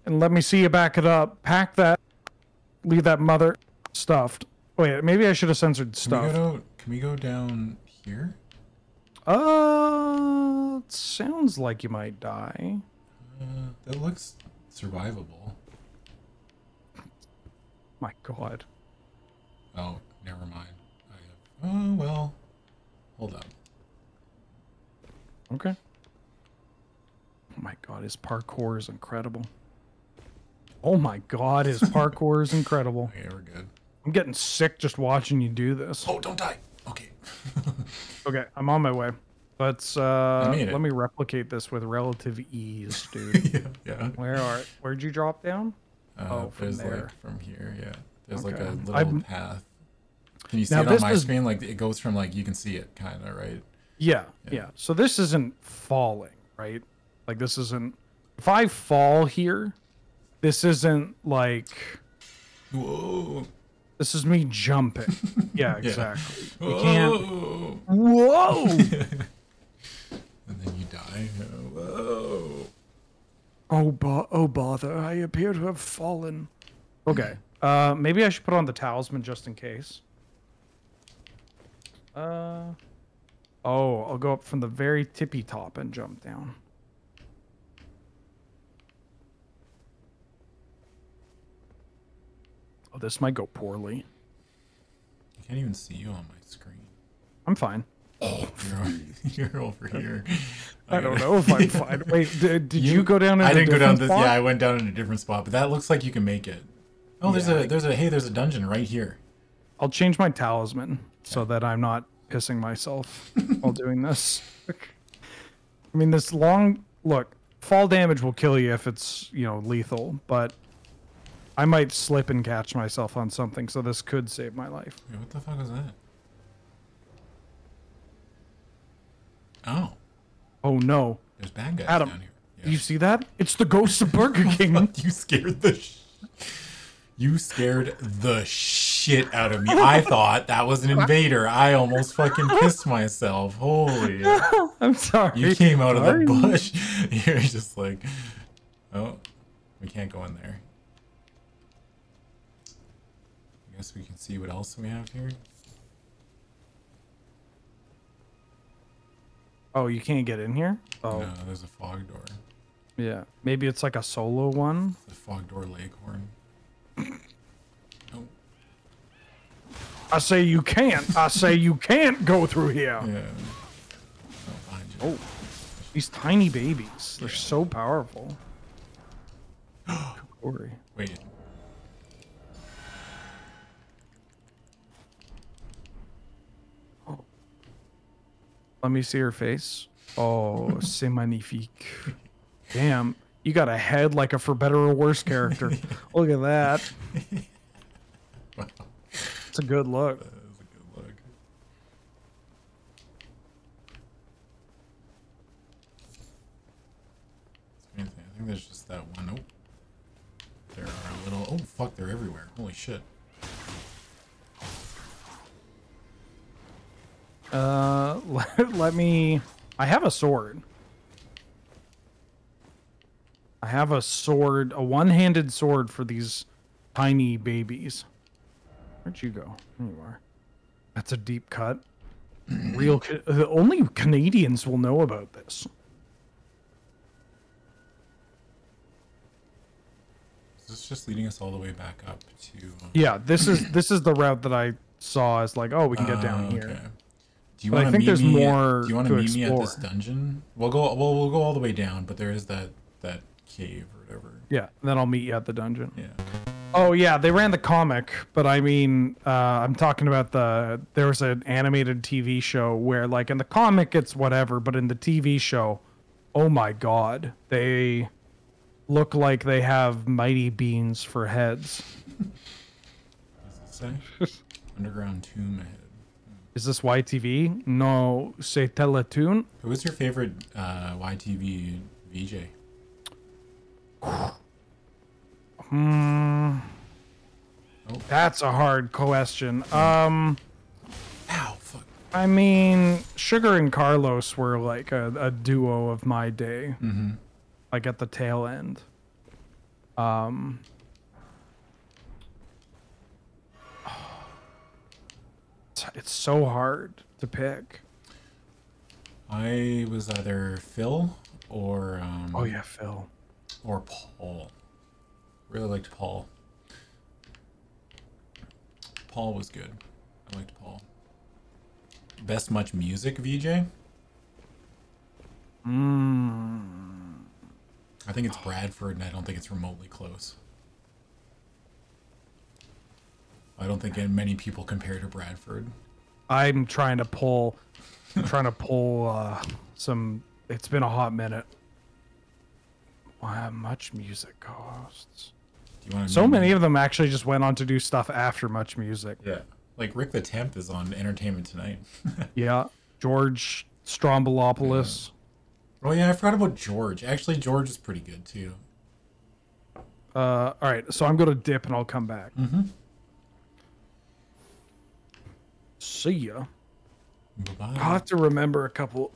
and let me see you back it up. Pack that. Leave that mother stuffed. Wait, maybe I should have censored Can we go stuff. down, can we go down here? Uh, it sounds like you might die. Uh, that looks survivable. My God. Oh, never mind. I have. Oh well. Hold up. Okay. Oh my God, his parkour is incredible. Oh my God, his [laughs] parkour is incredible. Okay, we're good. I'm getting sick just watching you do this. Oh, don't die. Okay. [laughs] Okay, I'm on my way. Let's uh let me replicate this with relative ease, [laughs] dude. yeah. Yeah. Where are where'd you drop down? Uh, Oh, from there. like from here, yeah. There's like a little I'm- path. Can you see Now it on my is- screen? Like it goes from like you can see it, kind of, right? Yeah, yeah, So this isn't falling, right? Like this isn't if I fall here, this isn't like Whoa! this is me jumping. [laughs] Yeah, Yeah. exactly. You can't Whoa! Whoa! [laughs] And then you die. Whoa! oh, bo- oh bother! I appear to have fallen. Okay. Uh, maybe I should put on the talisman just in case. Uh. Oh, I'll go up from the very tippy top and jump down. Oh, this might go poorly. I can't even see you on my screen. I'm fine. Oh, you're, [laughs] you're over here. I don't know if I'm [laughs] fine. Wait, did, did you, go down in I didn't go down this. spot? Yeah, I went down in a different spot, but that looks like you can make it. Oh, there's a there's a hey, there's a dungeon right here. I'll change my talisman so that I'm not pissing myself [laughs] while doing this. I mean, this long look fall damage will kill you if it's you know lethal, but I might slip and catch myself on something, so this could save my life. Wait, what the fuck is that? Oh, Oh no. there's bad guys Adam, down here. Do you see that? It's the ghost of Burger [laughs] King. you scared the. Sh- you scared the shit out of me. [laughs] I thought that was an invader. I almost fucking pissed myself. Holy! [laughs] I'm sorry. You came out of the bush. You're just like, oh, we can't go in there. Guess we can see what else we have here. Oh, you can't get in here? Oh, No, there's a fog door. yeah. Maybe it's like a solo one. The fog door leghorn. [coughs] Oh, I say you can't. I say you can't go through here. yeah. Oh, you. Oh, these tiny babies. They're so powerful. [gasps] Corey. Wait. Let me see her face. Oh, c'est magnifique. Damn, you got a head like a for better or worse character. [laughs] Look at that. Wow, It's a good look. that is a good look. I think there's just that one. Oh, there are a little. Oh fuck, they're everywhere. Holy shit. Uh, [laughs] let, let me. I have a sword. I have a sword, a one-handed sword for these tiny babies. Where'd you go? There you are. That's a deep cut. [clears throat] Real. Uh, only Canadians will know about this. Is this just leading us all the way back up to? Yeah, this is this is the route that I saw as like, oh, we can get down Oh, here. okay. Do you want to think meet there's me? more do you want to meet me at this dungeon? We'll go. Well, we'll go all the way down, but there is that that cave or whatever. Yeah, then I'll meet you at the dungeon. Yeah. Oh yeah, they ran the comic, but I mean, uh, I'm talking about the there was an animated TV show where like in the comic it's whatever, but in the TV show, oh my god, they look like they have mighty beans for heads. [laughs] What does it say? [laughs] Underground tomb. Is this YTV? No, c'est Teletoon. Who was your favorite uh, YTV VJ? Hmm. Oh. That's a hard question. Um, Ow! Fuck. I mean, Sugar and Carlos were like a, a duo of my day. Mm-hmm. like at the tail end. Um, it's, it's so hard to pick. I was either Phil or um, Oh yeah, Phil. or Paul. Really liked Paul. Paul was good. I liked Paul. Best MuchMusic VJ? Mm. I think it's Bradford, and I don't think it's remotely close. I don't think many people compare to Bradford. I'm trying to pull, I'm [laughs] trying to pull uh, some. It's been a hot minute. Wow, MuchMusic costs. Do you want to So many of them actually just went on to do stuff after MuchMusic. Yeah, like Rick the Temp is on Entertainment Tonight. [laughs] Yeah, George Stroumboulopoulos. oh yeah, I forgot about George. Actually, George is pretty good too. Uh, all right, so I'm gonna dip and I'll come back. Mm-hmm. See ya. Bye-bye. I'll have to remember a couple.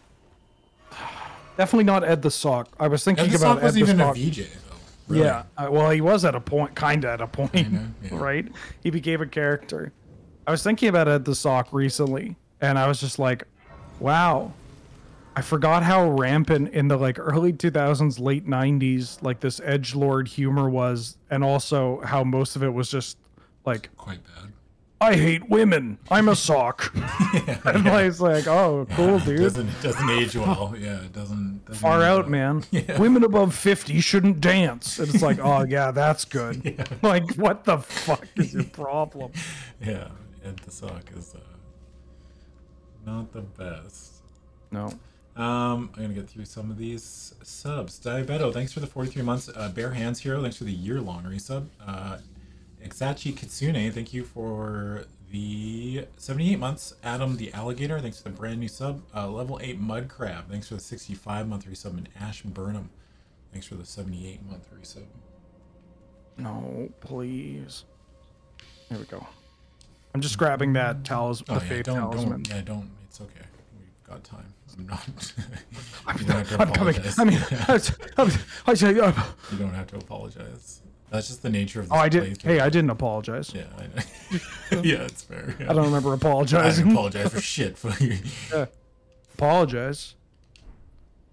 Definitely not Ed the Sock. I was thinking Ed the about Sock was Ed the even a Sock. VJ though. Really. Yeah, uh, well, he was at a point, kind of at a point, yeah. [laughs] right? He became a character. I was thinking about Ed the Sock recently, and I was just like, wow. I forgot how rampant in the like early 2000s, late 90s, like this edge lord humor was, and also how most of it was just like, Quite bad. I hate women. I'm a sock. [laughs] [laughs] and I was like, oh, cool, dude. doesn't it doesn't age well. Yeah, it doesn't. doesn't Far out, well. man. [laughs] Yeah. Women above 50 shouldn't dance. And it's like, oh, yeah, that's good. Like, what the fuck is your problem? Yeah, Ed the Sock is uh, not the best. No. Um, I'm gonna get through some of these subs. Diabeto, thanks for the 43 months. Uh, Bare Hands Hero, thanks for the year long resub. Uh, Exachi Kitsune, thank you for the 78 months. Adam the Alligator, thanks for the brand new sub. Uh, level 8 Mud Crab, thanks for the 65 month resub. And Ash Burnham, thanks for the 78 month resub. No, please. There we go. I'm just grabbing that talis- Oh, the yeah, don't, talisman. don't, yeah, don't. It's okay. We've got time. I'm not. [laughs] I'm, don't I'm coming. I mean, I, I, I [laughs] say, uh, you don't have to apologize. That's just the nature of The oh, I did. Hey, I didn't apologize. Yeah, I know. [laughs] yeah, it's fair. Yeah. I don't remember I apologizing. didn't apologize for shit. [laughs] For Yeah. Apologize.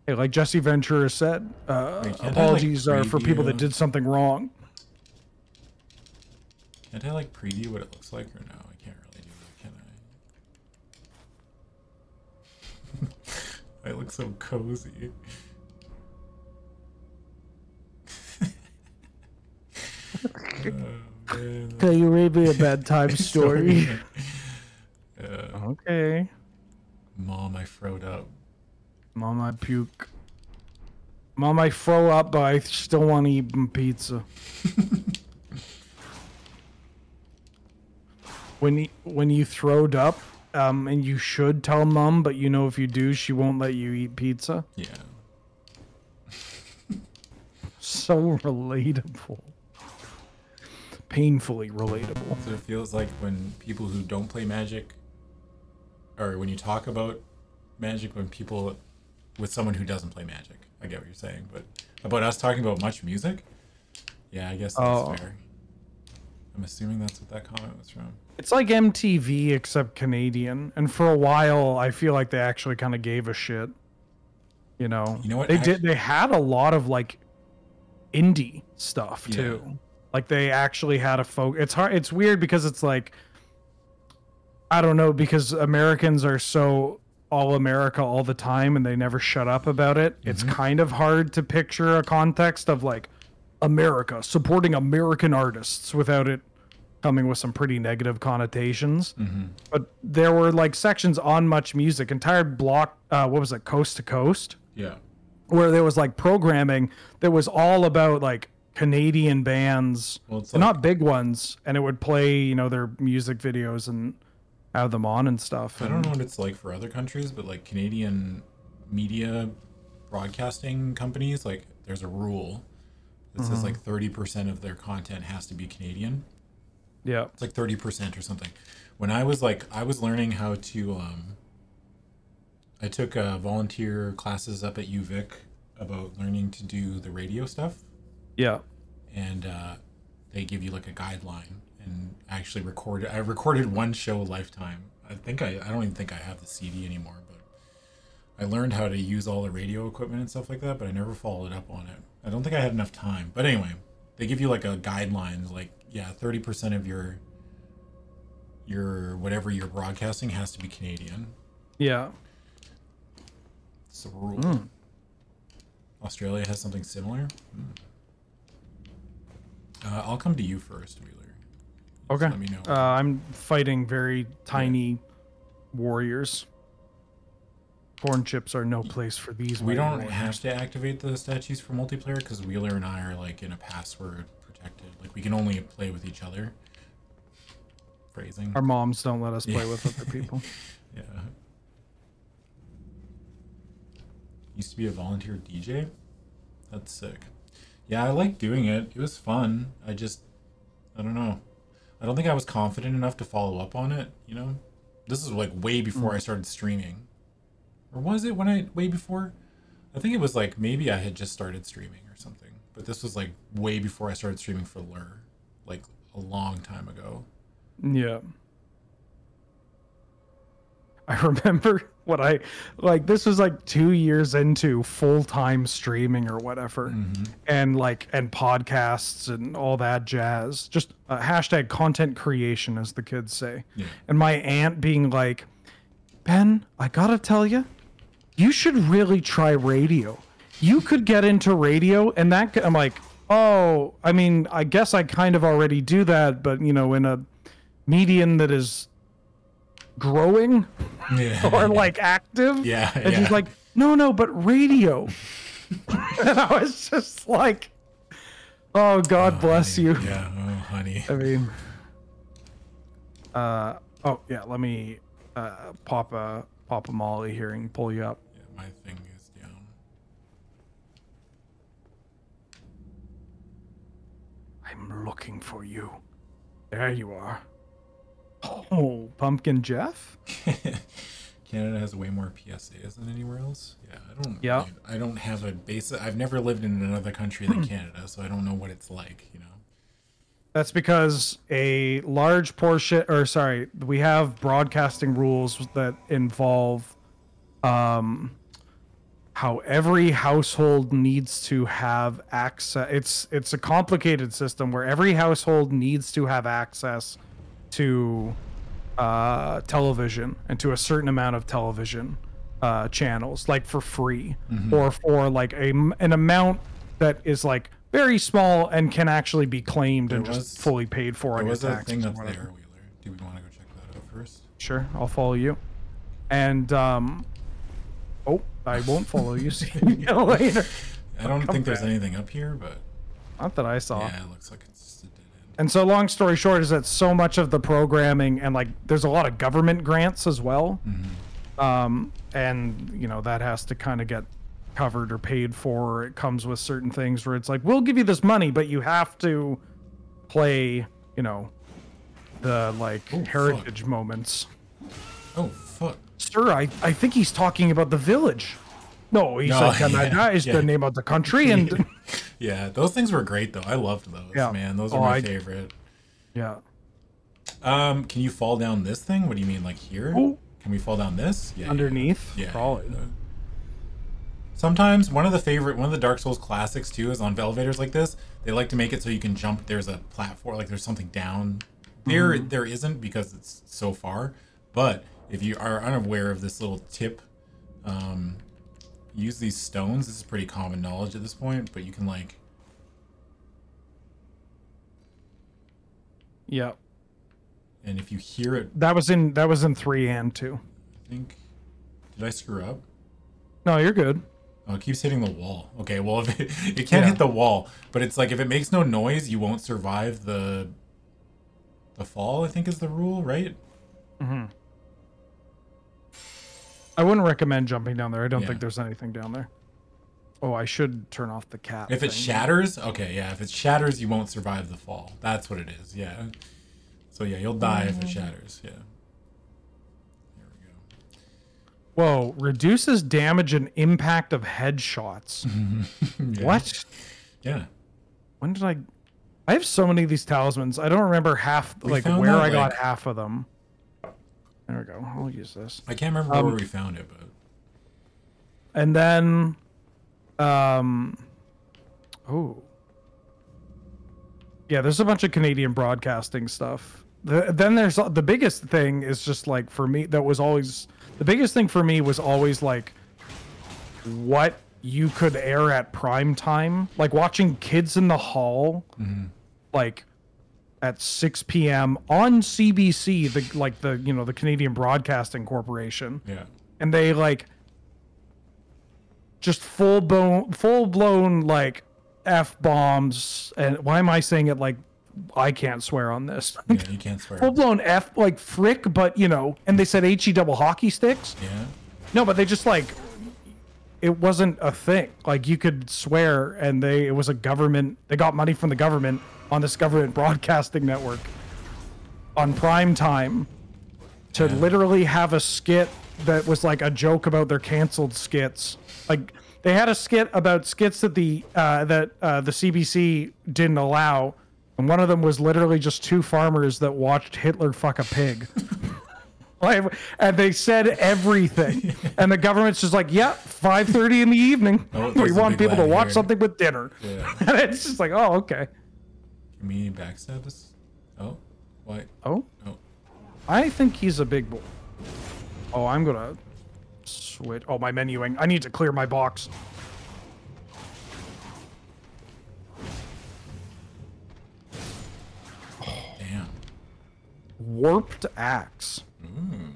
Hey, like Jesse Ventura said, uh, Wait, can't I, like, apologies are for people that did something wrong. Can't I like preview what it looks like or no? I can't really do that, can I? [laughs] I look so cozy. Can you read me a bedtime [laughs] story? Yeah. [laughs] okay. Mom, I froed up. Mom, I puke. Mom, I throw up, but I still want to eat m- pizza. [laughs] when you, when you throwed up, um, and you should tell mom, but you know if you do, she won't let you eat pizza. Yeah. So relatable. Painfully relatable. So it feels like when people who don't play Magic, or when you talk about Magic, when people with someone who doesn't play Magic, I get what you're saying, but about us talking about MuchMusic, yeah, I guess that's Oh. fair. I'm assuming that's what that comment was from. It's like MTV except Canadian, and for a while, I feel like they actually kind of gave a shit. You know, You know what, They did. They had a lot of like indie stuff Yeah. too. Like they actually had a folk. It's hard. It's weird because it's like I don't know because Americans are so all America all the time and they never shut up about it. It's kind of hard to picture a context of like America supporting American artists without it coming with some pretty negative connotations. But there were like sections on MuchMusic, entire block. Uh, what was it? Coast to Coast Yeah. where there was like programming that was all about like Canadian bands, Well, it's not big ones, and it would play, you know, their music videos and have them on and stuff. I don't know what it's like for other countries, but like Canadian media broadcasting companies, like there's a rule that says like 30% of their content has to be Canadian. Yeah. It's like 30% or something. When I was like, I was learning how to, um, I took uh, volunteer classes up at UVic about learning to do the radio stuff. Yeah. And uh, they give you like a guideline and I actually recorded, I recorded one show a lifetime. I think I, I don't even think I have the CD anymore, but I learned how to use all the radio equipment and stuff like that, but I never followed up on it. I don't think I had enough time. But anyway, they give you like a guidelines, like yeah, thirty percent of your your whatever you're broadcasting has to be Canadian. Yeah. It's a rule. Australia has something similar. Hmm. Uh, I'll come to you first, Wheeler. Just Okay. Let me know. Uh, I'm fighting very tiny warriors. Corn chips are no place for these. we don't warriors. have to activate the statues for multiplayer because Wheeler and I are like in a password protected. Like we can only play with each other. Phrasing. Our moms don't let us play Yeah. [laughs] with other people. [laughs] Yeah. Used to be a volunteer DJ. That's sick. Yeah, I like doing it. It was fun. I just, I don't know. I don't think I was confident enough to follow up on it. You know, this is like way before mm. I started streaming, or was it when I way before? I think it was like maybe I had just started streaming or something. But this was like way before I started streaming for LRR, like a long time ago. Yeah. I [laughs] remember what I like this was like 2 years into full-time streaming or whatever. And like and podcasts and all that jazz. Just uh, hashtag content creation as the kids say. Yeah. and my aunt being like Ben I got to tell you you should really try radio. You could get into radio and that I'm like oh I mean I guess I kind of already do that but you know in a median that is growing Yeah. [laughs] or like active. Yeah, And yeah. she's like, no, no, but radio. [laughs] and I was just like, oh, God bless you. Yeah, oh, honey. I mean, uh, oh yeah, let me uh, pop a pop a Molly here and pull you up. Yeah, my thing is down. I'm looking for you. There you are. Oh, Pumpkin Jeff. [laughs] Canada has way more PSAs than anywhere else. Yeah, I don't. Yeah. I don't have a base. I've never lived in another country than Canada, so I don't know what it's like. You know. That's because a large portion, or sorry, we have broadcasting rules that involve um, how every household needs to have access. It's it's a complicated system where every household needs to have access to uh, television and to a certain amount of television uh, channels, like for free, or for like a an amount that is like very small and can actually be claimed and There just fully paid for on There your was a taxes. thing up there, Wheeler. Do we want to go check that out first? Sure, I'll follow you. And um, oh, I won't follow you. See you [laughs] later. I don't come think there's back. anything up here, but Not that I saw. yeah, it looks like it's just a dead end. And so, long story short, is that so much of the programming and like there's a lot of government grants as well, um, and you know that has to kind of get covered or paid for. It comes with certain things where it's like we'll give you this money, but you have to play, you know, the like Oh, fuck. heritage moments. Oh fuck! Sir, I, I think he's talking about the village. No, he No, said Canada yeah, is yeah. the name of the country, and [laughs] Yeah, those things were great though. I loved those. Yeah. man, those are Oh, my I- favorite. yeah. Um, can you fall down this thing? What do you mean, like here? Can we fall down this? Yeah. yeah, Underneath, Yeah. probably. Sometimes one of the favorite, one of the Dark Souls classics too, is on elevators like this. They like to make it so you can jump. There's a platform, like there's something down. There, Mm-hmm. there isn't because it's so far. But if you are unaware of this little tip, um, use these stones. This is pretty common knowledge at this point. But you can like, Yep. and if you hear it, that was in that was in three and two. I think, did I screw up? No, you're good. Oh, it keeps hitting the wall. Okay, well, [laughs] if it, it can't Yeah. hit the wall, but it's like if it makes no noise, you won't survive the the fall. I think is the rule, right? Mm-hmm. I wouldn't recommend jumping down there. I don't Yeah. think there's anything down there. Oh, I should turn off the cat. If it shatters, okay, yeah. If it shatters, you won't survive the fall. That's what it is. Yeah. So yeah, you'll die if it mm. shatters. Yeah. There we go. Whoa, reduces damage and impact of headshots. [laughs] Yeah. What? Yeah. When did I? I have so many of these talismans. I don't remember half, We like where I got half of them. There we go. I'll use this. I can't remember Um, where we found it, but And then, um, oh, yeah, there's a bunch of Canadian broadcasting stuff. The, then there's the biggest thing is just like for me that was always the biggest thing for me was always like what you could air at prime time, like watching Kids in the Hall, like at 6 p.m. on CBC, the like the you know the Canadian Broadcasting Corporation yeah. and they like just full blown full blown like f bombs and why am i saying it like i can't swear on this Yeah, you can't [laughs] swear. full blown f like frick but you know and they said he double hockey sticks Yeah. no but they just like it wasn't a thing like you could swear and they it was a government they got money from the government on this government broadcasting network on prime time to Yeah. literally have a skit that was like a joke about their canceled skits like they had a skit about skits that the uh, that uh, the CBC didn't allow and one of them was literally just two farmers that watched Hitler fuck a pig [laughs] like, and they said everything, [laughs] and the government's just like, "Yeah, five thirty in the evening. Oh, we want people to watch here." something with dinner." Yeah. [laughs] and it's just like, "Oh, okay. We backstab this? Oh, why? Oh, Oh, I think he's a big boy. Oh, I'm gonna switch. Oh, my menuing. I need to clear my box. damn. Warped axe. Hmm.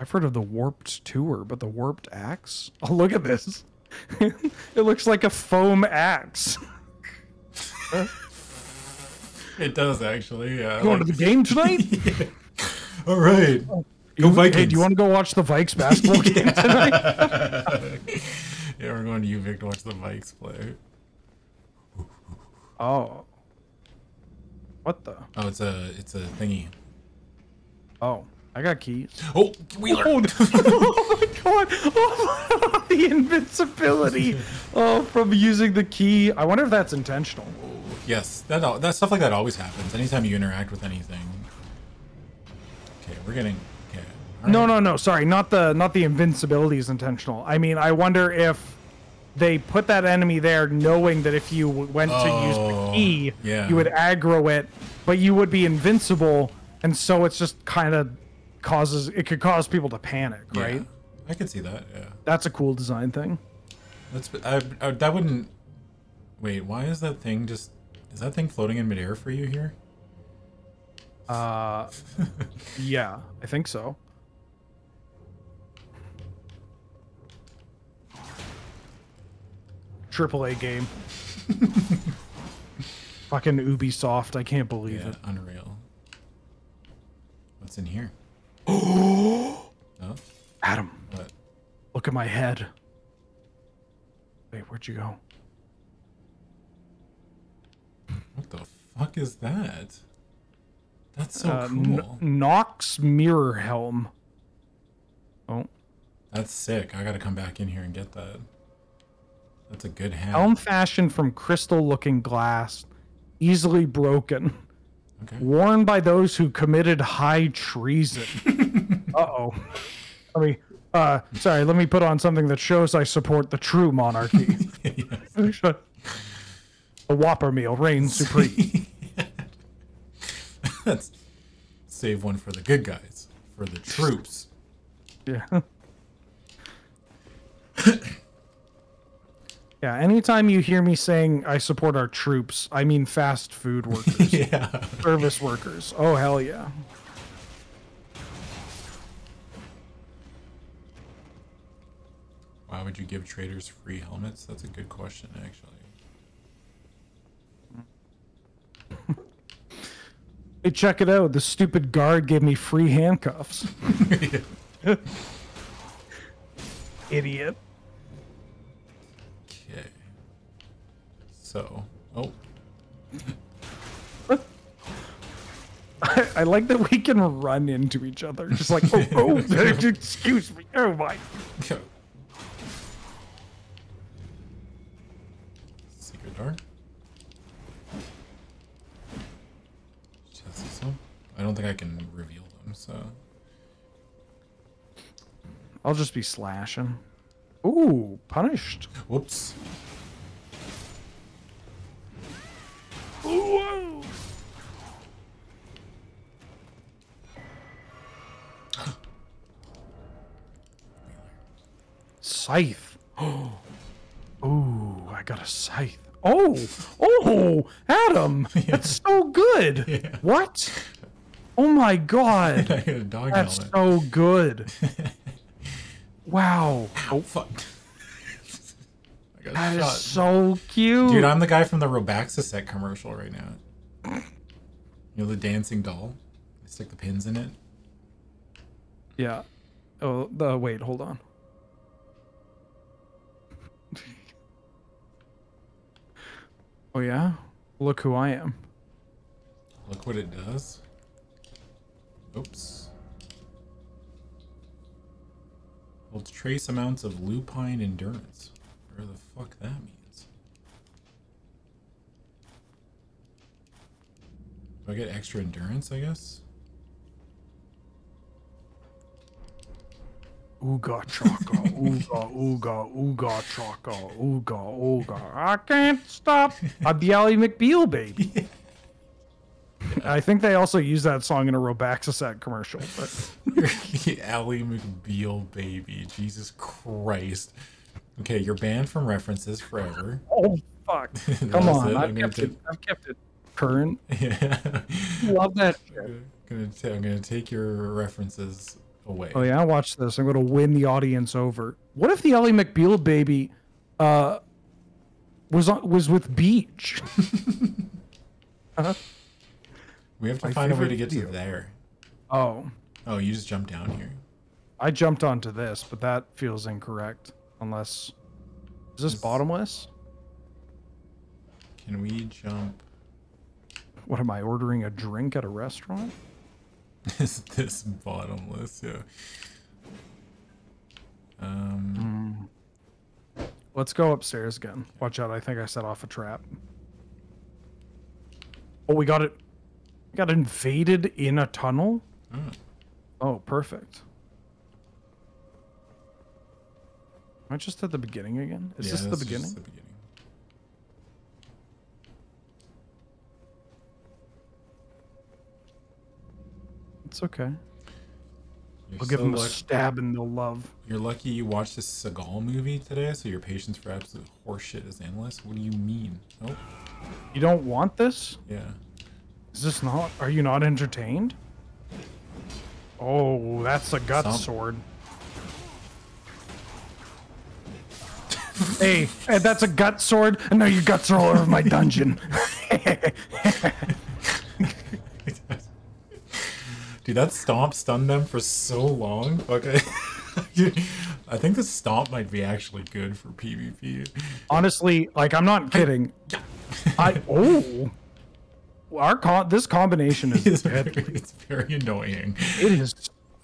I've heard of the warped tour, but the warped axe? Oh, look at this. [laughs] it looks like a foam axe. [laughs] [laughs] It does actually. Yeah. Going to the game tonight? [laughs] All right. Oh, go You- Vikings. Hey, do you want to go watch the Vikes basketball [laughs] game tonight? [laughs] yeah, we're going to UVic to watch the Vikes play. Oh. What the? Oh, it's a it's a thingy. Oh, I got keys. Oh, Wheeler. Oh, oh my god! Oh, the invincibility oh, from using the key. I wonder if that's intentional. Yes, that that stuff like that always happens. Anytime you interact with anything. Okay, we're getting. Okay. all No, no, no. Sorry, not the not the invincibility is intentional. I mean, I wonder if they put that enemy there knowing that if you went to use the Oh, key, yeah. you would aggro it, but you would be invincible, and so it's just kind of causes it could cause people to panic, Yeah, right? I could see that. Yeah. That's a cool design thing. That's I, I, that wouldn't. Wait, why is that thing just? Is that thing floating in midair for you here? Uh, [laughs] yeah, I think so. Triple A game. [laughs] Fucking Ubisoft, I can't believe Yeah, it. unreal. What's in here? [gasps] oh, Adam, what? look at my head. Wait, where'd you go? What the fuck is that? That's so uh, cool. Nox mirror helm. Oh, That's sick. I gotta come back in here and get that. That's a good hat. helm fashioned from crystal-looking glass, easily broken. Okay. worn by those who committed high treason. [laughs] uh oh. Let me. Uh, sorry. Let me put on something that shows I support the true monarchy. [laughs] [laughs] the Whopper meal reigns supreme. [laughs] That's save one for the good guys, for the troops. Yeah. [coughs] yeah. Anytime you hear me saying I support our troops, I mean fast food workers, [laughs] yeah. service workers. Oh hell yeah. Why would you give traders free helmets? That's a good question, actually. Hey, check it out. The stupid guard gave me free handcuffs. [laughs] Idiot. Okay. So, oh, I, [laughs] I like that we can run into each other, just like, oh, oh, [laughs] excuse me, oh my. secret door. This one. I don't think I can reveal them, so I'll just be slashing. Ooh, punished. whoops. Whoa. [gasps] Scythe. [gasps] Oh, I got a scythe. Oh, oh, Adam, that's so good. Yeah. What? Oh my god, [laughs] I dog that's helmet. so good. [laughs] Wow, Ow, oh. fuck. [laughs] I got that is shot. so cute. Dude, I'm the guy from the Robaxacet commercial right now. You know the dancing doll? They stick the pins in it. Yeah. Oh, the wait, hold on. Oh yeah. Look who I am. Look what it does. Oops. Holds trace amounts of lupine endurance. Where the fuck that means. Do I get extra endurance, I guess? Ooga chaka, ooga, ooga, ooga chaka, ooga, ooga. I can't stop. I'm the Ally McBeal baby. I think they also use that song in a Robaxacet commercial. But [laughs] Ally McBeal, baby. Jesus Christ. Okay, you're banned from references forever. oh fuck! [laughs] Come on. I've kept it. I've kept it current. [laughs] Yeah. Love that. shit. gonna I'm gonna take your references away. Oh yeah, I watch this. I'm gonna win the audience over. What if the Ellie McBeal baby uh was on, was with Beach? uh-huh. [laughs] [laughs] We have to My find a way to get video. to there. Oh, Oh, you just jumped down here. I jumped onto this, but that feels incorrect. Unless is this This- bottomless? Can we jump? What am I ordering a drink at a restaurant? [laughs] Is this bottomless? Yeah. Um. Let's go upstairs again. Watch out! I think I set off a trap. Oh, we got it. We got invaded in a tunnel. oh, Oh, perfect. Am I just at the beginning again? Is yeah, this the beginning? just the beginning. It's okay. You're I'll give them a luck- stab and they'll love. You're lucky you watched this Seagal movie today, so your patience for absolute horseshit is endless. What do you mean? Oh, You don't want this? yeah. Is this not? Are you not entertained? Oh, that's a gut Some- sword. hey, hey, that's a gut sword. And now your guts are all over my [laughs] dungeon. [laughs] Dude, that stomp stunned them for so long. Okay. [laughs] I think the stomp might be actually good for PvP. Honestly, like I'm not kidding. I [laughs] oh, our con this combination is [laughs] It's very, it's very annoying. It is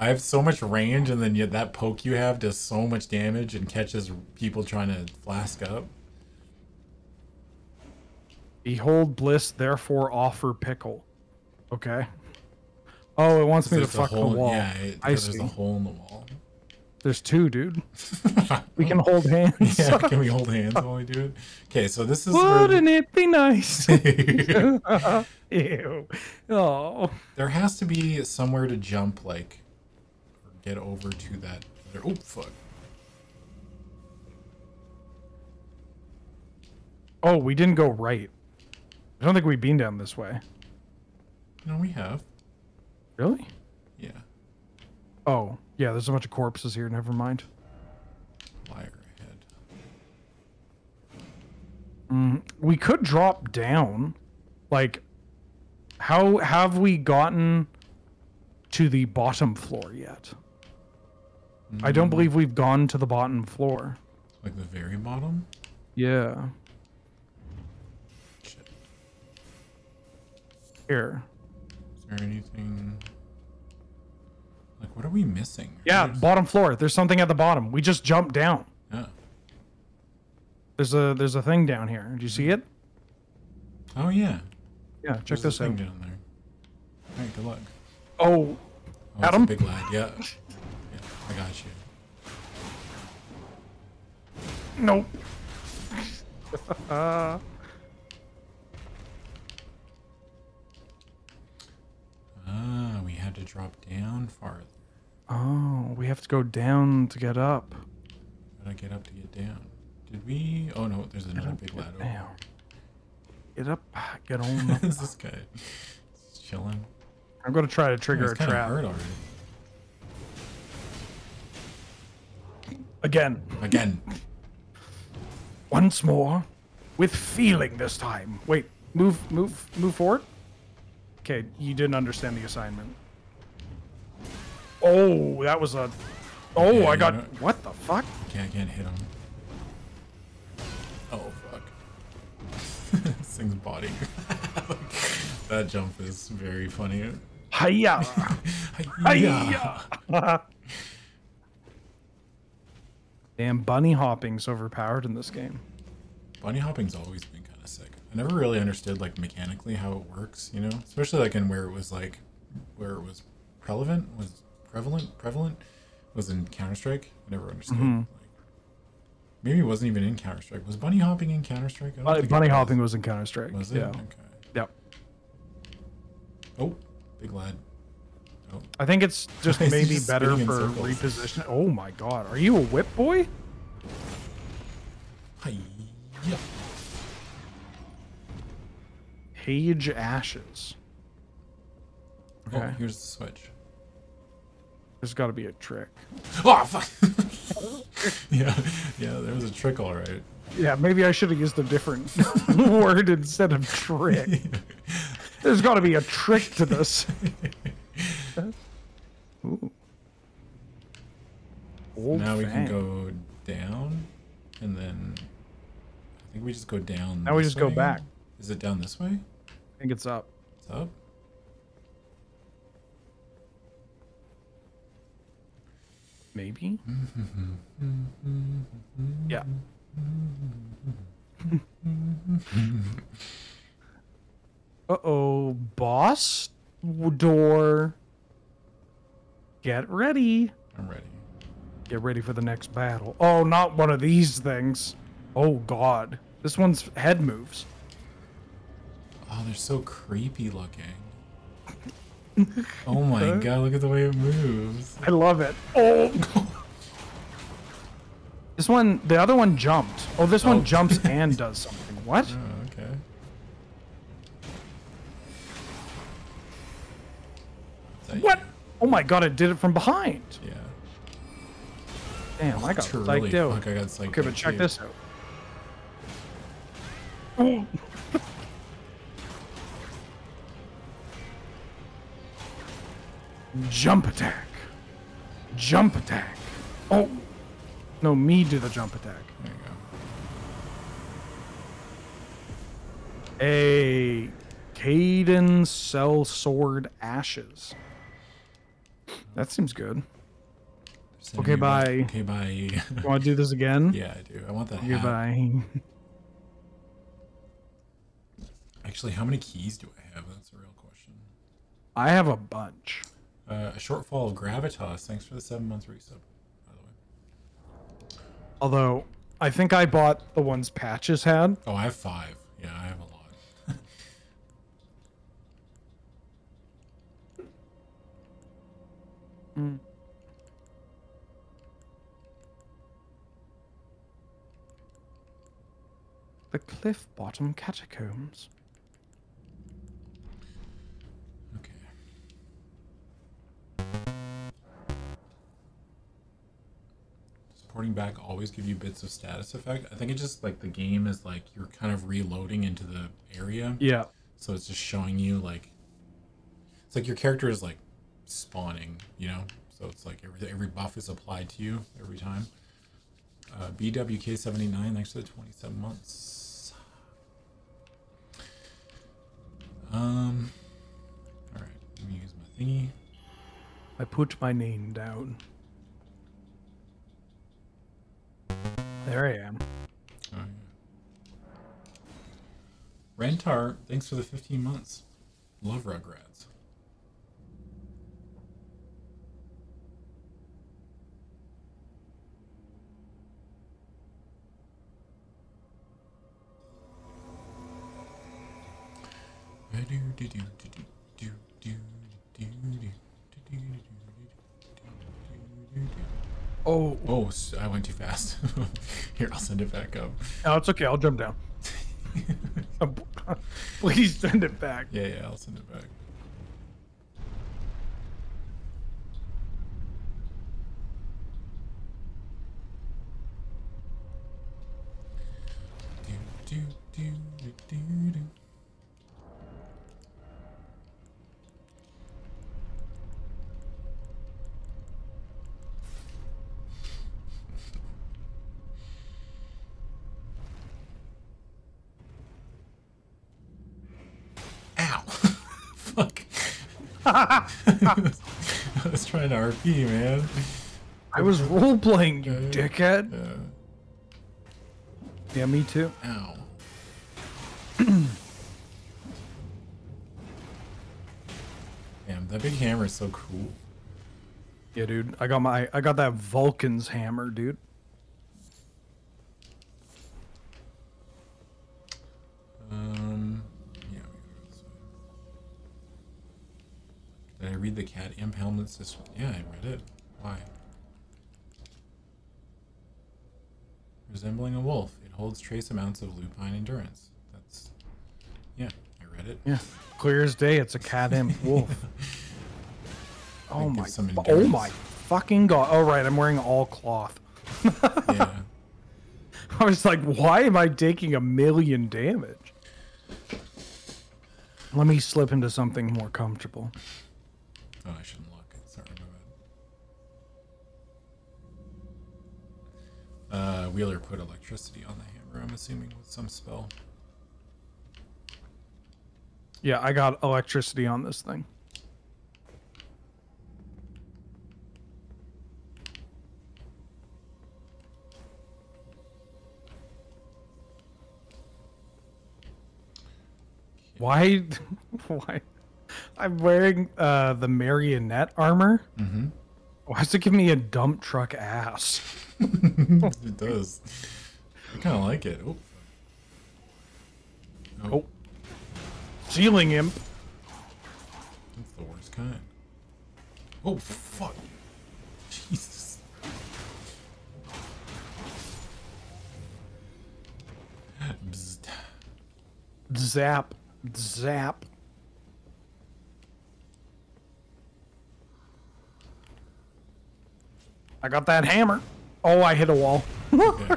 I have so much range, and then yet that poke you have does so much damage and catches people trying to flask up. behold bliss, therefore offer pickle. Okay. Oh, it wants me to There's fuck the wall. Yeah, it, I there's see. a hole in the wall. There's two, dude. [laughs] We can hold hands. yeah, can we hold [laughs] hands while we do it? Okay, so this is where Wouldn't it be nice? [laughs] Ew. Oh. there has to be somewhere to jump, like, or get over to that. Other, oh fuck! Oh, we didn't go right. I don't think we've been down this way. No, we have. Really? Yeah, Oh, yeah, there's a bunch of corpses here. Never mind. liar ahead. Mm, we could drop down. Like, how have we gotten to the bottom floor yet? I don't believe we've gone to the bottom floor. Like the very bottom. Yeah. Shit. Here. Is there anything? Like, what are we missing? Yeah, There's- bottom floor. There's something at the bottom. We just jumped down. yeah. There's a there's a thing down here. Do you see it? Oh yeah. Yeah, check There's this thing out. down there. All right, good luck. Oh, Oh, Adam? big lad. Yeah. Yeah, I got you. nope. [laughs] Uh, Ah, we had to drop down farther. oh, we have to go down to get up. Gotta get up to get down. Did we? Oh no, there's another big lad over Down. Get up. Get on. [laughs] up. Is this guy He's chilling? I'm gonna try to Oh, trigger he's a trap hurt already. again. Again. [laughs] Once more, with feeling this time. Wait, move, move, move forward. Okay, you didn't understand the assignment. Oh, that was a. Oh, Yeah, I got. What the fuck? Okay, I can't hit him. Oh fuck. [laughs] this thing's body. [laughs] that jump is very funny. Hiya! Yeah. [laughs] Hiya! Damn, bunny hopping's overpowered in this game. Bunny hopping's always been kind of sick. I never really understood like mechanically how it works, you know, especially like in where it was like where it was prevalent was prevalent prevalent was in Counter Strike. I never understood. Mm-hmm. Like, maybe it wasn't even in Counter Strike. Was bunny hopping in Counter Strike? Bunny, bunny hopping was in Counter Strike. Was it? Yeah. Okay. Yep. Oh, big lad. Oh, I think it's just [laughs] maybe just better for reposition. Oh my god, are you a whip boy? hi-ya. Page Ashes. Oh, Okay. here's the switch. There's got to be a trick. Oh fuck! [laughs] yeah, yeah. There was a trick, all right. Yeah, maybe I should have used a different [laughs] word instead of trick. There's got to be a trick to this. [laughs] Ooh. Old now we can go down, and then I think we just go down. Now we just go back. Is it down this way? I think it's up. It's up. Maybe. [laughs] yeah. [laughs] uh oh, boss door. Get ready. I'm ready. Get ready for the next battle. Oh, not one of these things. Oh god. This one's head moves. Oh, they're so creepy looking. [laughs] oh my god! Look at the way it moves. I love it. Oh. this one, the other one jumped. Oh, this Oh. one jumps [laughs] and does something. What? Oh, okay. What? you? Oh my god, it did it from behind. Yeah. Damn, I got That's psyched really out. fuck, I got psyched Okay, out but check too. this out. Oh. Jump attack. Jump attack. Oh. No, me do the jump attack. There you go. A Caden Cell Sword Ashes. That seems good. Okay, bye. Okay, bye. [laughs] [laughs] Want to do this again? yeah, I do. I want that hat. Goodbye. [laughs] Actually, how many keys do I have? That's a real question. I have a bunch. Uh, a shortfall of gravitas. Thanks for the seven months resub. By the way. Although, I think I bought the ones Patches had. Oh, I have five. Yeah, I have a lot. [laughs] The Cliff Bottom Catacombs. Supporting back always give you bits of status effect. I think it's just like the game is like you're kind of reloading into the area. Yeah. So it's just showing you like it's like your character is like spawning, you know. So it's like every every buff is applied to you every time. Uh, BWK79, thanks for the 27 months. Um. All right, let me use my thingy. I put my name down. There I am. Oh, yeah. Rentar, thanks for the 15 months. Love Rugrats. Oh, Oh, I went too fast. [laughs] Here, I'll send it back up. no, it's okay. I'll jump down. [laughs] [laughs] Please send it back. Yeah, yeah, I'll send it back. Do, do, do, do, do, do. Ow! Fuck. I was trying to RP, man. I was role playing, you dickhead. Uh, Yeah, me too. ow. [clears throat] Damn, that big hammer is so cool. Yeah, dude. I got my I got that Vulcan's hammer, dude. This yeah, I read it. Why? Resembling a wolf, it holds trace amounts of lupine endurance. That's yeah, I read it. Yeah. Clear as day, it's a cat imp [laughs] wolf. Oh, oh my gives some Oh my fucking god. Oh, right. I'm wearing all cloth. [laughs] yeah. I was like, why am I taking a million damage? Let me slip into something more comfortable. Oh, I shouldn't Uh, Wheeler put electricity on the hammer, I'm assuming, with some spell. Yeah, I got electricity on this thing. Why? [laughs] Why? I'm wearing uh, the marionette armor. Mm-hmm. Why does it give me a dump truck ass? [laughs] it does. I kind of like it. Oh. Oh. Ceiling imp. That's the worst kind. Oh, fuck. Jesus. Zap. Zap. I got that hammer. Oh, I hit a wall. Okay.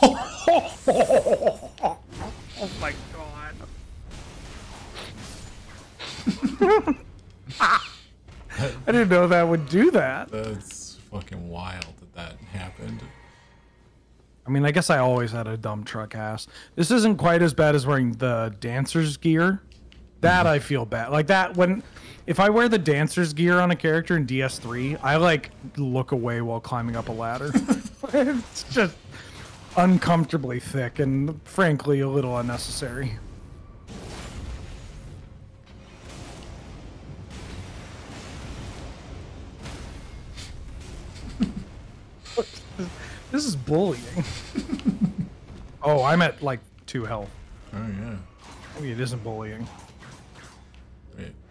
[laughs] Oh my god. [laughs] I didn't know that would do that. That's fucking wild that that happened. I mean, I guess I always had a dump truck ass. This isn't quite as bad as wearing the dancer's gear. That I feel bad. Like that when if I wear the dancer's gear on a character in DS3, I like look away while climbing up a ladder. [laughs] it's just uncomfortably thick and frankly a little unnecessary. [laughs] this is bullying. [laughs] oh, I'm at like two health. Oh, yeah. Maybe it isn't bullying.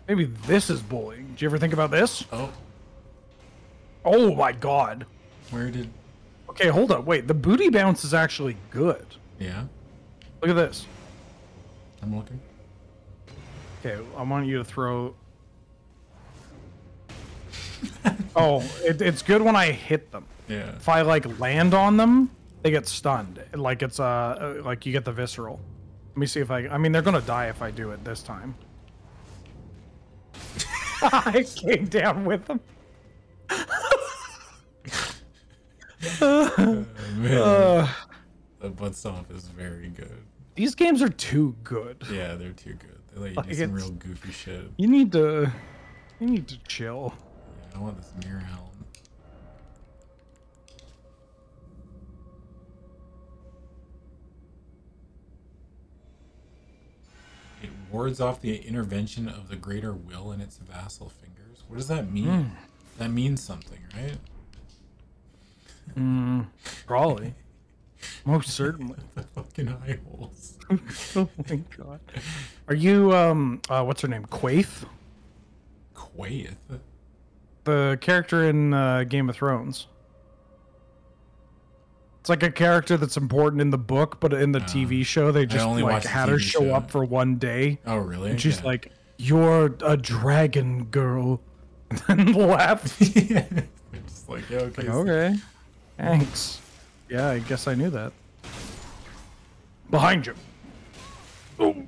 Maybe this is bullying. Did you ever think about this? Oh, Oh my god. where did. Okay, hold up. Wait, the booty bounce is actually good. Yeah, Look at this. I'm looking. Okay, I want you to throw. [laughs] oh, it, it's good when I hit them. Yeah. If I like land on them, they get stunned. Like it's uh like you get the visceral. Let me see if I. I mean, they're gonna die if I do it this time. I came down with them. Oh, man. Uh, the butt stomp is very good. these games are too good. Yeah, they're too good. They let you Like, do some real goofy shit. You need to. You need to chill. Yeah, I want this mirror helm. Wards off the intervention of the greater will in its vassal fingers. What does that mean? That means something, right? Probably. Most certainly. [laughs] The fucking eye holes. [laughs] oh my god. Are you um uh what's her name? Quaithe? Quaithe. The character in uh, Game of Thrones. It's like a character that's important in the book, but in the oh. TV show they just only like had her show show. up for one day. Oh, really? And she's Yeah. like, You're a dragon girl [laughs] and then left. [laughs] yeah. Just like, yeah, okay. okay. Thanks. Yeah, I guess I knew that. Behind you. Boom.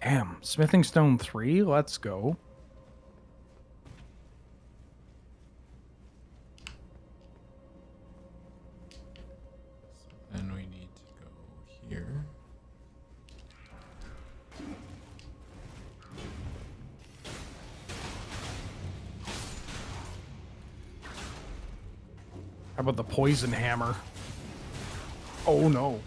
Damn, Smithing Stone 3, let's go. How about the poison hammer? Oh no.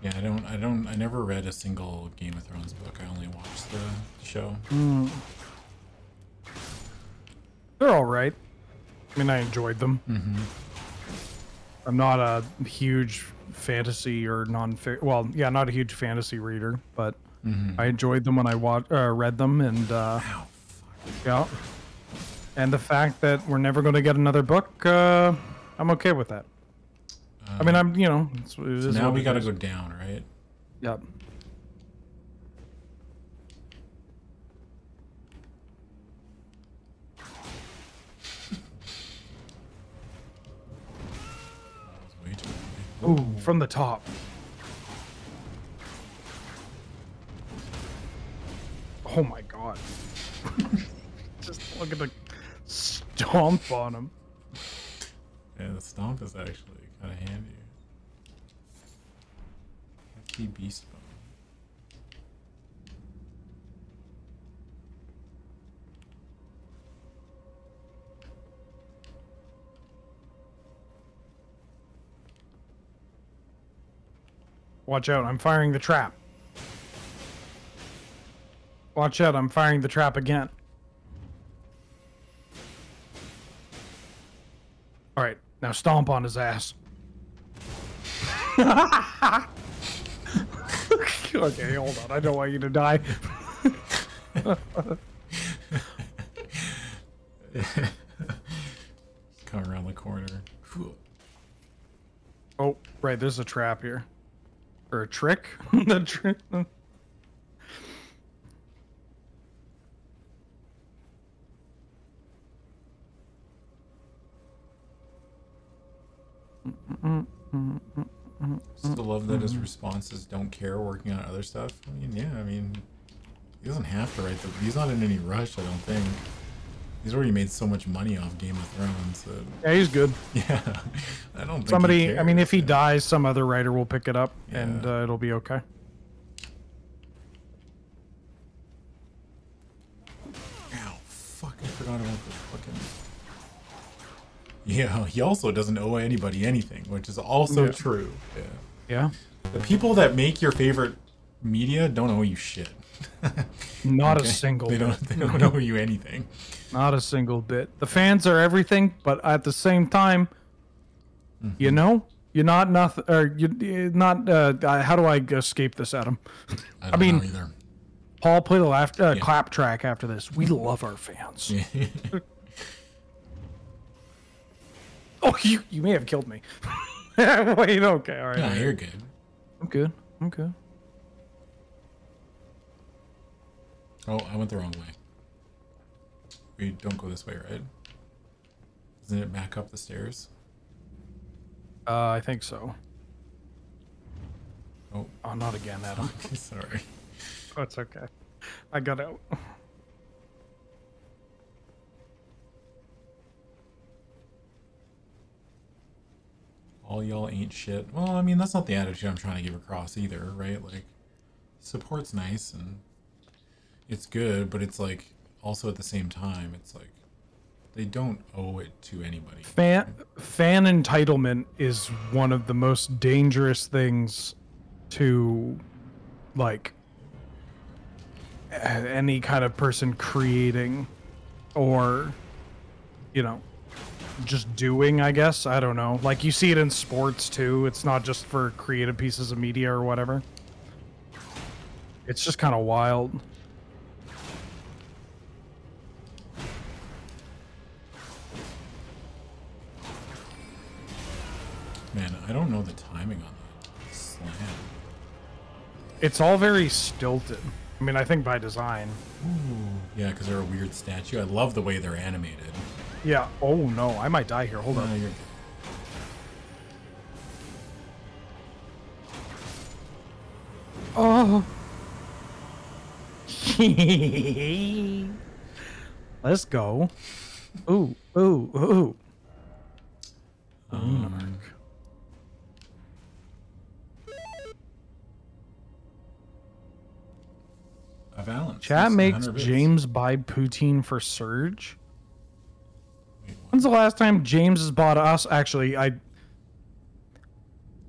Yeah, I don't, I don't, I never read a single Game of Thrones book. I only watched the show. They're all right. I mean, I enjoyed them. Mm-hmm. I'm not a huge fantasy or non well, yeah, not a huge fantasy reader, but Mm-hmm. I enjoyed them when I watched, uh, read them, and uh, Ow, yeah. And the fact that we're never going to get another book, uh, I'm okay with that. I mean, I'm, you know, it's, it is Um, now we gotta go down, right? Yep. That was way too early. Ooh, from the top. Oh my god. [laughs] Just look at the stomp on him. Yeah, the stomp is actually kind of handy. Hefty beast bone. Watch out, I'm firing the trap. Watch out, I'm firing the trap again. Alright, now stomp on his ass. [laughs] okay, hold on. I don't want you to die. [laughs] Come around the corner. Oh, right, there's a trap here. Or a trick? [laughs] the trick. Still love that his responses don't care working on other stuff. I mean, yeah, I mean, he doesn't have to write the. He's not in any rush, I don't think. He's already made so much money off Game of Thrones that, Yeah, he's good. [laughs] yeah, I don't Somebody, I mean, if he yeah. dies, some other writer will pick it up and uh, it'll be okay. Ow, fuck, I forgot about the fucking. Yeah, he also doesn't owe anybody anything, which is also Yeah. true. Yeah. Yeah. The people that make your favorite media don't owe you shit. Not Okay? a single They don't. They don't owe you anything. Not a single bit. The fans are everything, but at the same time, Mm-hmm. you know, you're not nothing. Or you you're not. Uh, how do I escape this, Adam? I, don't mean- know either. Paul, play the laugh, uh, Yeah. clap track after this. We love our fans. [laughs] Oh, you you may have killed me. [laughs] Wait, okay, all right. no, right. you're good. I'm good. I'm good. Oh, I went the wrong way. We don't go this way, right? Isn't it back up the stairs? Uh, I think so. Oh, Oh, not again, Adam. [laughs] sorry. Oh, it's okay. I got out. All y'all ain't shit. Well, I mean, that's not the attitude I'm trying to give across either, right? Like, support's nice and it's good, but it's like, also at the same time, it's like, they don't owe it to anybody. Fan fan entitlement is one of the most dangerous things to like any kind of person creating or you know just doing i guess. I don't know. Like you see it in sports too. It's not just for creative pieces of media or whatever. It's just kind of wild I don't know the timing on that slam. it's all very stilted i mean i think by design Yeah, because they're a weird statue. I love the way they're animated. yeah oh no i might die here hold No, on you're. Oh. [laughs] Let's go. Ooh, ooh, ooh. Um, Valance. Chat makes James buy poutine for Surge. Wait. When's the last time James has bought us? Actually, I.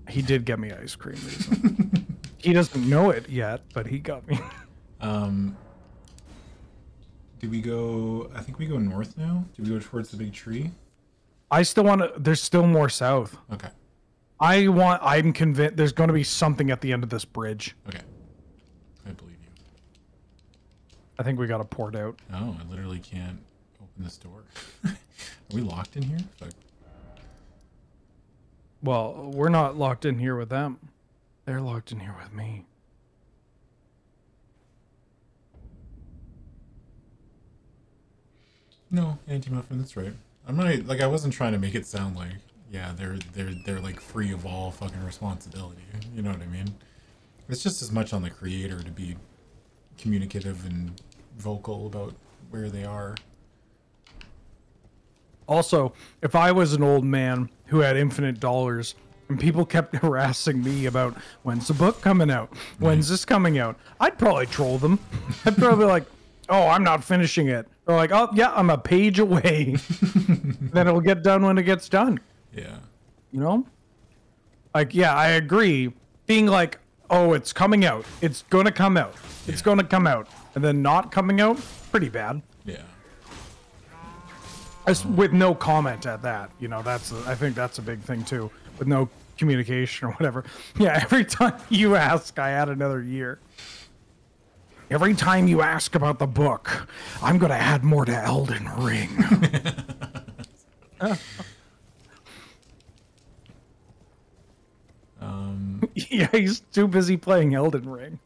He did get me ice cream. recently. [laughs] he doesn't know it yet, but he got me. Um, do we go? I think we go north now. Do we go towards the big tree? I still want to. There's still more south. Okay. I want. I'm convinced there's going to be something at the end of this bridge. Okay. I believe you. I think we got to port out. Oh, I literally can't open this door. [laughs] Are we locked in here? Fuck. Well, we're not locked in here with them. They're locked in here with me. No, anti muffin. That's right. I'm not like I wasn't trying to make it sound like yeah they're they're they're like free of all fucking responsibility. You know what I mean? It's just as much on the creator to be communicative and vocal about where they are. Also, if I was an old man who had infinite dollars and people kept [laughs] harassing me about when's the book coming out, when's this coming out, I'd probably troll them. [laughs] I'd probably be like, "Oh, I'm not finishing it." They're like, "Oh, yeah, I'm a page away." [laughs] then it'll get done when it gets done. Yeah. You know? Like, yeah, I agree. Being like, "Oh, it's coming out. It's going to come out. It's Yeah. going to come out." And then not coming out, pretty bad. Yeah. As- with no comment at that you know that's I think that's a big thing too with no communication [laughs] or whatever yeah every time [laughs] you ask i add another year every time you ask about the book i'm gonna add more to elden ring [laughs] Um. yeah he's too busy playing elden ring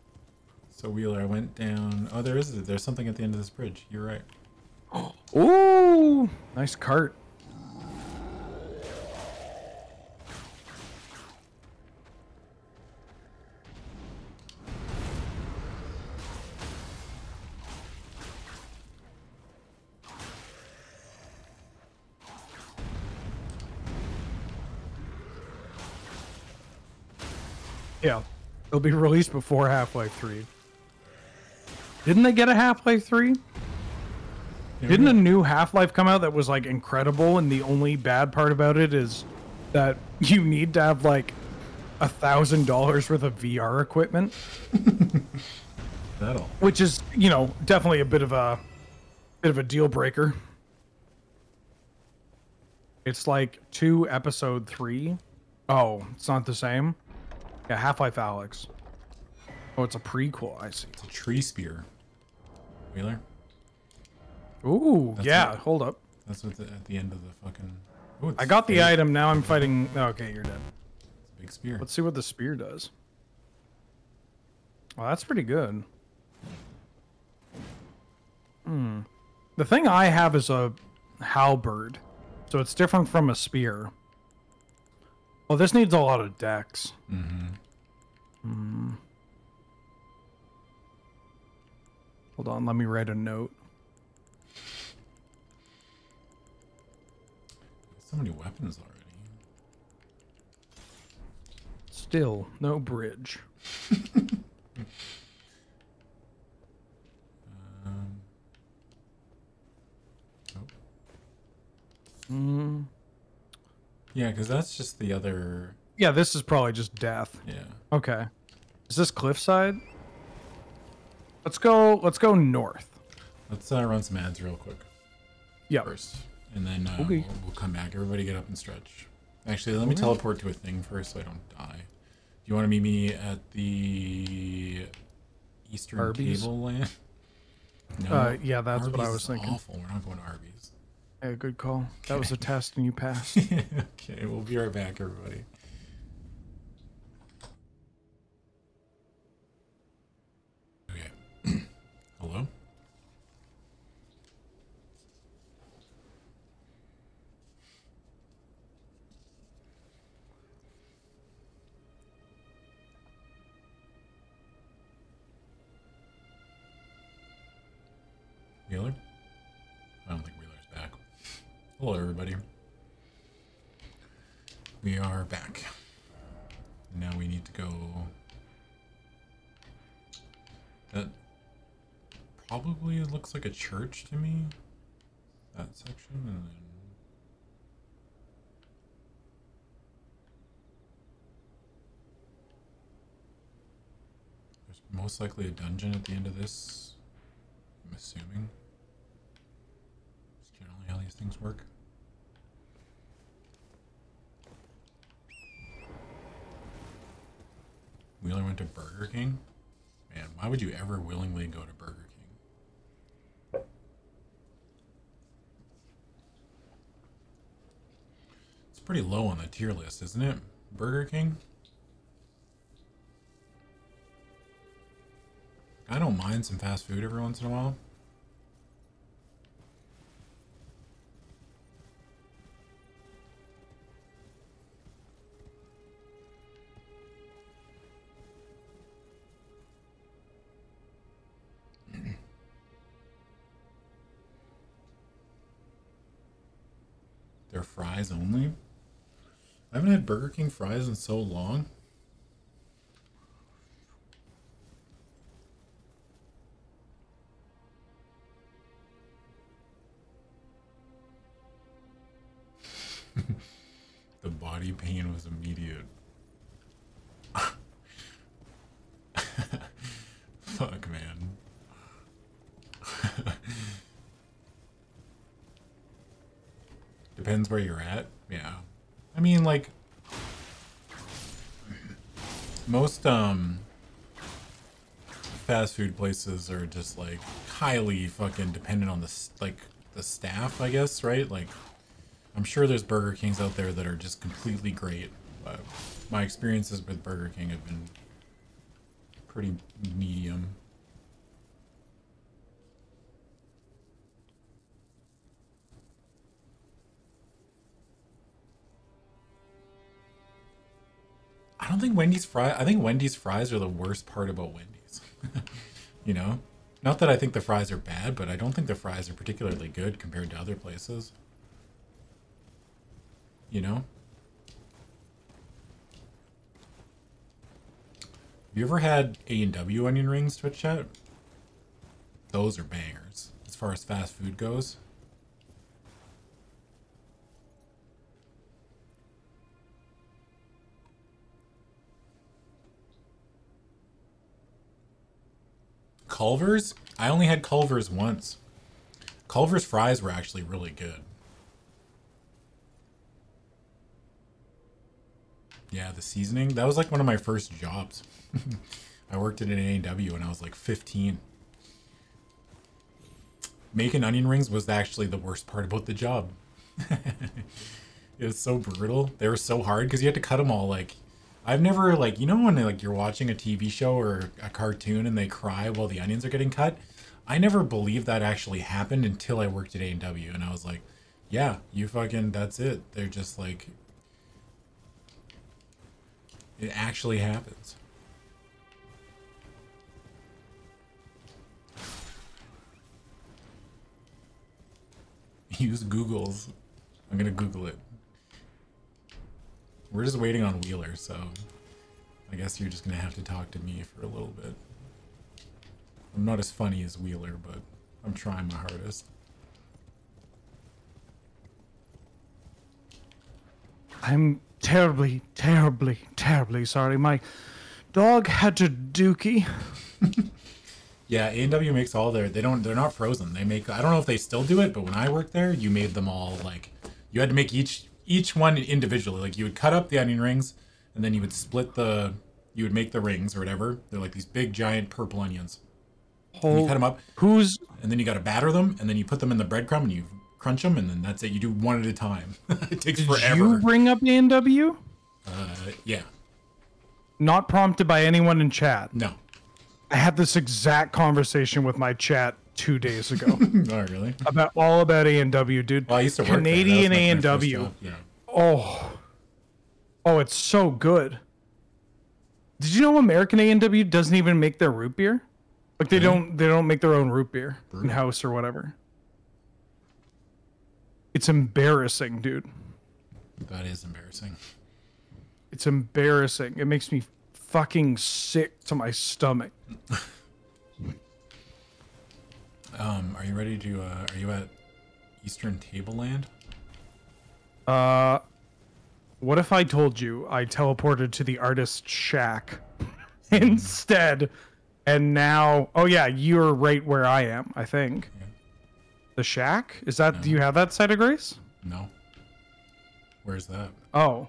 So Wheeler, I went down. Oh, there is. It. There's something at the end of this bridge. You're right. [gasps] Ooh, nice cart Yeah, it'll be released before Half Life 3. Didn't they get a Half Life 3? Didn't a new Half Life come out that was like incredible, and the only bad part about it is that [laughs] you need to have like a thousand dollars worth of VR equipment, [laughs] That'll. which is you know definitely a bit of a bit of a deal breaker. It's like two episode three. Oh, it's not the same. Yeah, Half Life Alyx. Oh, it's a prequel. I see. It's a tree spear. Wheeler. Ooh, That's yeah. it. Hold up. That's what the, at the end of the fucking. Oh, it's I got the big. item. Now I'm fighting. Okay, you're dead. It's a big spear. Let's see what the spear does. Well, that's pretty good. Hmm. The thing I have is a halberd, so it's different from a spear. Well, this needs a lot of dex. Mm-hmm. Hmm. Hold on, let me write a note. So many weapons already. Still, no bridge. [laughs] Um. Oh. Hmm. Yeah, because that's just the other. Yeah, this is probably just death. Yeah. Okay. Is this cliffside? Let's go. Let's go north. Let's uh, run some ads real quick Yeah. first, and then uh, Okay. we'll, we'll come back. Everybody get up and stretch. Actually, let me teleport to a thing first so I don't die. Do you want to meet me at the Eastern Arby's? Cable Land? [laughs] No. Uh, yeah, that's what I was thinking. Awful. We're not going to Arby's. Yeah, good call. That was a test, and you passed. [laughs] okay, we'll be right back, everybody. Okay. Hello? Wheeler? I don't think Wheeler's back. Hello, everybody. We are back. Now we need to go. That probably it looks like a church to me. That section, and then. There's most likely a dungeon at the end of this. I'm assuming. That's generally how these things work. Wheeler went to Burger King? Man, why would you ever willingly go to Burger King? Pretty low on the tier list, isn't it? Burger King? I don't mind some fast food every once in a while. They're fries only? I haven't had Burger King fries in so long. [laughs] the body pain was immediate. [laughs] Fuck, man. [laughs] Depends where you're at. I mean, like, most, um, fast food places are just, like, highly fucking dependent on the, like, the staff, I guess, right? Like, I'm sure there's Burger Kings out there that are just completely great, but my experiences with Burger King have been pretty medium. Don't think Wendy's fries. I think Wendy's fries are the worst part about Wendy's. [laughs] you know, not that I think the fries are bad, but I don't think the fries are particularly good compared to other places. You know. Have you ever had A and W onion rings, Twitch chat? Those are bangers as far as fast food goes. Culver's? I only had Culver's once. Culver's fries were actually really good. Yeah, the seasoning. That was like one of my first jobs. [laughs] I worked at an A&W when I was like 15. Making onion rings was actually the worst part about the job. [laughs] it was so brutal. They were so hard because you had to cut them all like I've never like you know when like you're watching a TV show or a cartoon and they cry while the onions are getting cut. I never believed that actually happened until I worked at A and W, and I was like, "Yeah, you fucking that's it." They're just like, it actually happens. [laughs] Use Google's. I'm gonna Google it. We're just waiting on Wheeler, so I guess you're just gonna have to talk to me for a little bit. I'm not as funny as Wheeler, but I'm trying my hardest. I'm terribly, terribly, terribly sorry. My dog had to dookie. [laughs] yeah, A&W makes all their they don't they're not frozen. They make I don't know if they still do it, but when I worked there, you made them all like you had to make each each one individually. Like you would cut up the onion rings, and then you would split the, you would make the rings or whatever. They're like these big giant purple onions. Whole, you cut them up. Who's? And then you got to batter them, and then you put them in the breadcrumb, and you crunch them, and then that's it. You do one at a time. [laughs] it takes Did forever. you bring up A&W? Uh, yeah. Not prompted by anyone in chat. No. I had this exact conversation with my chat two days ago. [laughs] oh, really? About all about A and W, dude. Well, I used to work Canadian A and W. Yeah. Oh, oh, it's so good. Did you know American A and W doesn't even make their root beer? Like they don't they don't make their own root beer in house or whatever. It's embarrassing, dude. That is embarrassing. It's embarrassing. It makes me fucking sick to my stomach. [laughs] Um, are you ready to? Uh, are you at Eastern Tableland? Uh, what if I told you I teleported to the artist shack [laughs] instead, and now? Oh yeah, you're right where I am. I think. The shack is that? Do you have that site of grace? No. Where's that? Oh,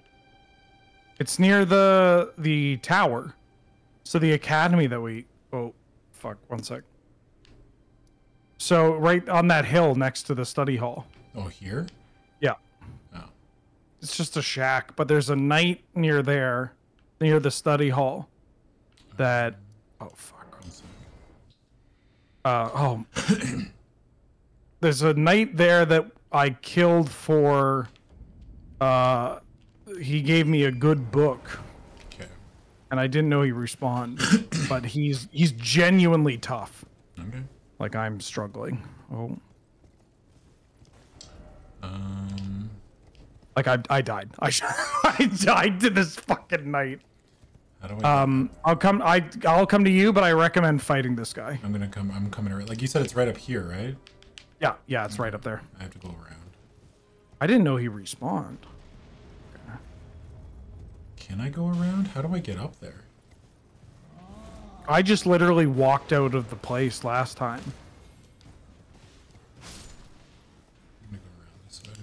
it's near the the tower. So the academy that we. Oh, fuck! One sec. So right on that hill next to the study hall. Oh, here? Yeah. Oh. it's just a shack, but there's a knight near there, near the study hall. That oh fuck. Uh oh. [coughs] there's a knight there that I killed for. Uh, he gave me a good book, Okay. and I didn't know he respawned, [coughs] but he's he's genuinely tough. Okay. Like I'm struggling. Oh. Um. Like I, I died. [laughs] I, I died to this fucking knight. How do I? Um, I'll come. I I'll come to you, but I recommend fighting this guy. I'm gonna come. I'm coming. Like you said, it's right up here, right? Yeah, yeah, it's right up there. I have to go around. I didn't know he respawned. Can I go around? How do I get up there? I just literally walked out of the place last time. Go around this way.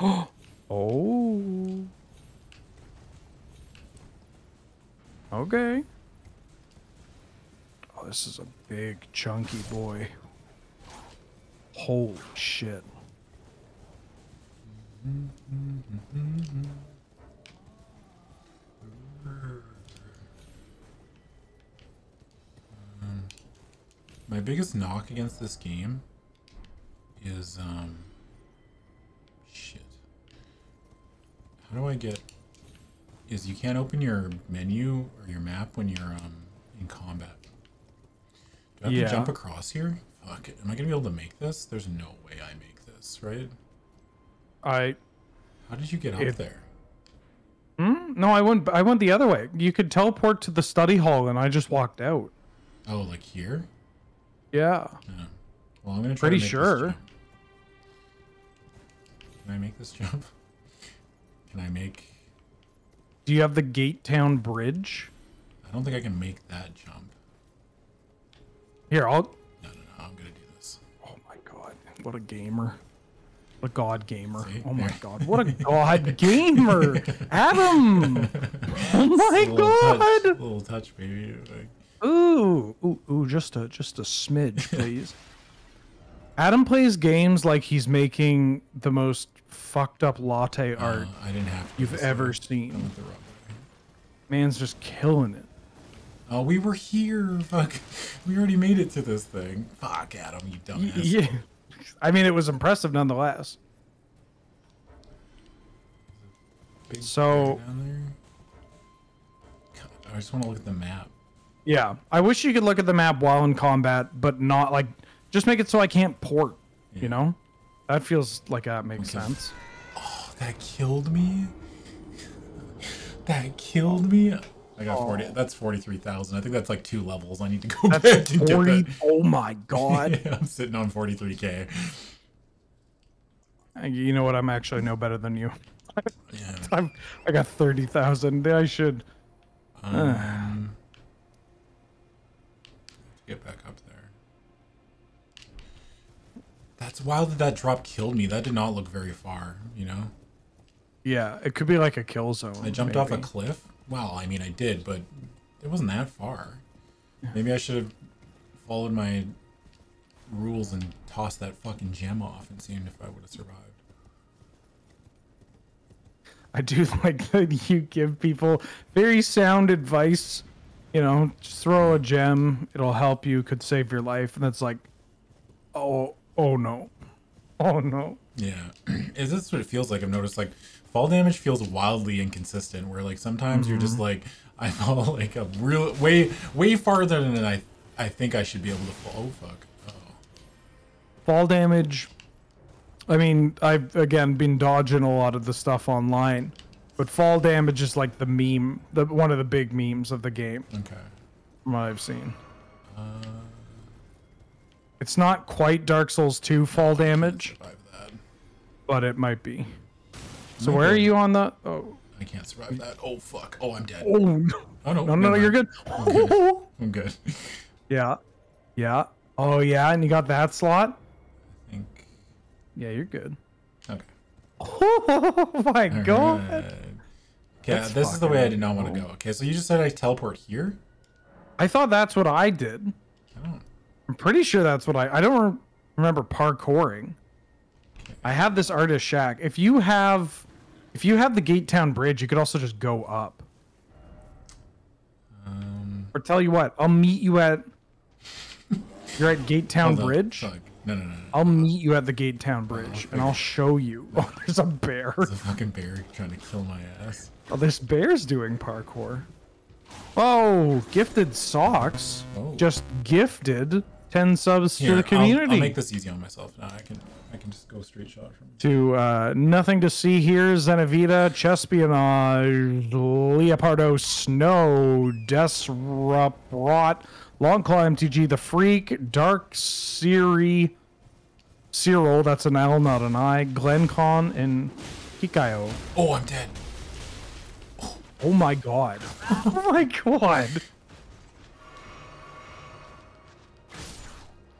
Oh. Okay. Oh, this is a big, chunky boy. Holy shit. Mm-hmm. My biggest knock against this game is um shit. How do I get is you can't open your menu or your map when you're um in combat. Do I have Yeah. to jump across here? Fuck it. Am I gonna be able to make this? There's no way I make this, right? I How did you get up It- there? Hmm? No, I went. I went the other way. You could teleport to the study hall, and I just walked out. Oh, like here? Yeah. Yeah. Well, I'm gonna try Pretty sure. Can I make this jump? [laughs] Can I make? Do you have the Gate Town Bridge? I don't think I can make that jump. Here, I'll. No, no, no. I'm gonna do this. Oh my god! What a gamer! What a god gamer! See? Oh my [laughs] god! What a god gamer! Adam! [laughs] Oh my Little god! touch, little touch, baby. Like, Ooh, ooh, ooh! Just a just a smidge, [laughs] please. Adam plays games like he's making the most fucked up latte uh, art I didn't have. You've ever. Seen. Man's just killing it. Oh, we were here. Fuck. We already made it to this thing. Fuck, Adam, you dumbass. Yeah. I mean, it was impressive nonetheless. So- down there. God, I just want to look at the map. Yeah, I wish you could look at the map while in combat, but not like just make it so I can't port. Yeah. You know, that feels like that makes Okay. sense. Oh, that killed me. That killed me. I got 40. That's 43,000. I think that's like two levels. I need to go [laughs] back to and forty. get Oh my that. [laughs] god! I'm sitting on 43k. you know what? I'm actually no better than you. Yeah. [laughs] I'm. I got thirty thousand. I should. Um, get back up there. That's wild that that drop killed me. That did not look very far, you know? Yeah, it could be like a kill zone. I jumped off a cliff. Well, I mean, I did, but it wasn't that far. Maybe I should have followed my rules and tossed that fucking gem off and seen if I would have survived. I do [laughs] like that you give people very sound advice. You know, just throw a gem; it'll help you, could save your life, and it's like, oh, oh no, oh no. Yeah, [clears throat] is this what it feels like? I've noticed like fall damage feels wildly inconsistent. Where like sometimes you're just mm-hmm. like [laughs] I fall like a real way way farther than I I think I should be able to fall. Oh fuck! Oh, Fall damage. I mean, I've again been dodging a lot of the stuff online, but fall damage is like the meme, the one of the big memes of the game, okay. from what I've seen. Uh, It's not quite Dark Souls 2 fall damage, but it might be. So where are you on the? Oh, I can't survive that. Oh fuck! Oh, I'm dead. oh no, Oh no! no, no, never you're mind. good. [laughs] I'm good. yeah, yeah. Oh yeah, and you got that slot. I think. Yeah, you're good. Okay. [laughs] Oh my god. Alright. Okay, That's this is the way I did not want to go. Okay, so you just said I teleport here? I thought that's what I did. Oh. I'm pretty sure that's what I. I don't re- remember parkouring. I have this artist shack. If you have If you have the Gate Town Bridge, you could also just go up. Um, Or tell you what, I'll meet you at. You're at Gate Town hold. Bridge. Fuck. No, no, no. no. I'll meet you at the Gate Town Bridge, and I'll show you. [laughs] Oh, there's a bear. There's a fucking bear trying to kill my ass. Oh, this bear's doing parkour. Oh, gifted socks. Oh. Just gifted 10 subs Here, to the community. I'll, I'll make this easy on myself. Now I can I can just go straight shot from. to uh, Nothing to See Here, Zenavita, Chespionage, Leopardo Snow, Desrot, Long Claw MTG, The Freak, Dark Siri, Cyril, that's an L, not an I, Glencon, and Hikayo. Oh, I'm dead. Oh my god. [laughs] Oh my god.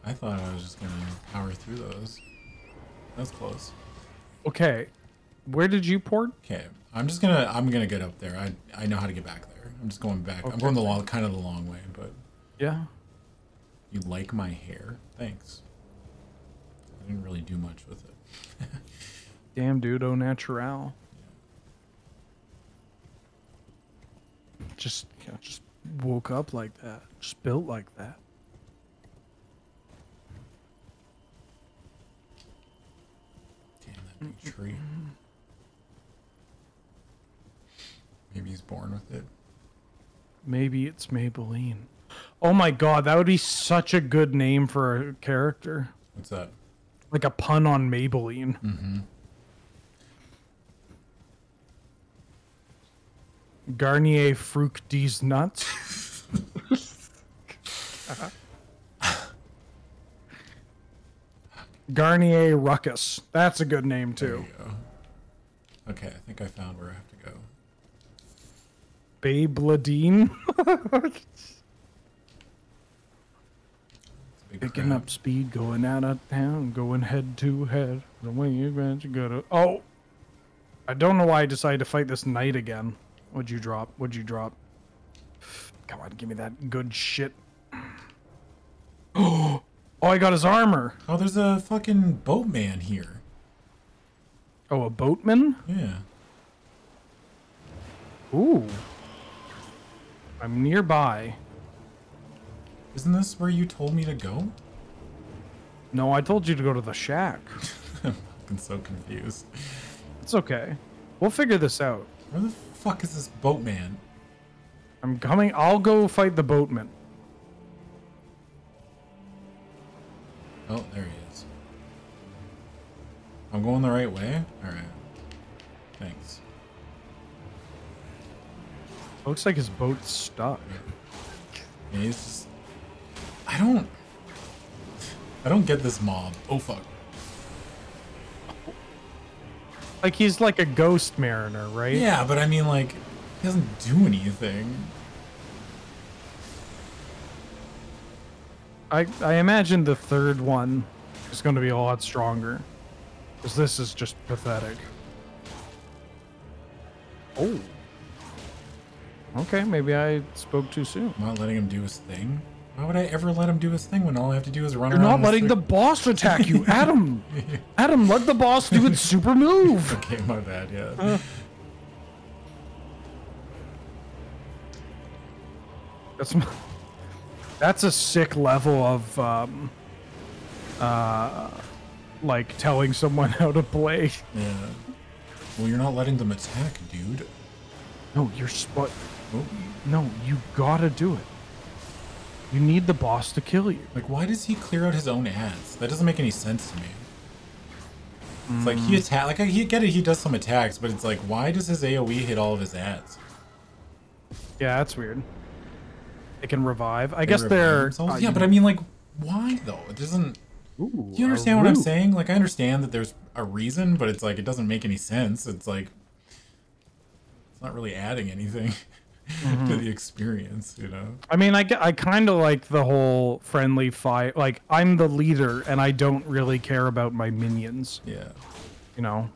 I thought I was just gonna power through those. That's close. Okay. Where did you port? Okay, I'm just gonna I'm gonna get up there. I I know how to get back there. I'm just going back. I'm going the long kind of the long way, but Yeah. you like my hair? Thanks. I didn't really do much with it. [laughs] Damn, dude, au natural. Just, you know, just woke up like that. Just built like that. Damn that big tree. Maybe he's born with it. Maybe it's Maybelline. Oh my god, that would be such a good name for a character. What's that? Like a pun on Maybelline. Mm-hmm. Garnier Fruc D's Nuts. Garnier Ruckus. That's a good name too. Okay, I think I found where I have to go. Babeladine. [laughs] It's a big Picking up speed, going out of town, going head to head. The way you you gotta. Oh, I don't know why I decided to fight this knight again. What'd you drop? What'd you drop? Come on, give me that good shit. [gasps] Oh, I got his armor. Oh, there's a fucking boatman here. Oh, a boatman. Yeah. Ooh. I'm nearby. Isn't this where you told me to go? No, I told you to go to the shack. [laughs] I'm fucking so confused. It's okay. We'll figure this out. Where the fuck is this boatman? I'm coming. I'll go fight the boatman. Oh, there he is. I'm going the right way? Alright. Thanks. Looks like his boat's stuck. Yeah, he's just... I don't... I don't get this mob. Oh, fuck. Like he's like a ghost mariner, right? Yeah, but I mean, like, he doesn't do anything. I I imagine the third one is going to be a lot stronger, because this is just pathetic. Oh. Okay, maybe I spoke too soon. Not letting him do his thing. Why would I ever let him do his thing when all I have to do is run around? You're around? not letting the boss attack you, [laughs] Adam. Adam, let the boss do its [laughs] super move. Okay, my bad, yeah. That's m- that's a sick level of um, uh, like telling someone how to play. yeah. Well, you're not letting them attack, dude. No, you're spot. Oh, No, you gotta do it. You need the boss to kill you. like, why does he clear out his own ads? That doesn't make any sense to me. It's like he attack, like I he get it, he does some attacks, but it's like, why does his AOE hit all of his ads? Yeah, that's weird. They can revive. I They guess revive they're. themselves? uh, yeah, but know- I mean, like, why though? It doesn't. Ooh, Do you understand what I'm saying? Like, I understand that there's a reason, but it's like it doesn't make any sense. It's like it's not really adding anything [laughs] Mm-hmm. to the experience, you know? I mean, I, I kind of like the whole friendly fight. Like, I'm the leader, and I don't really care about my minions. Yeah. You know?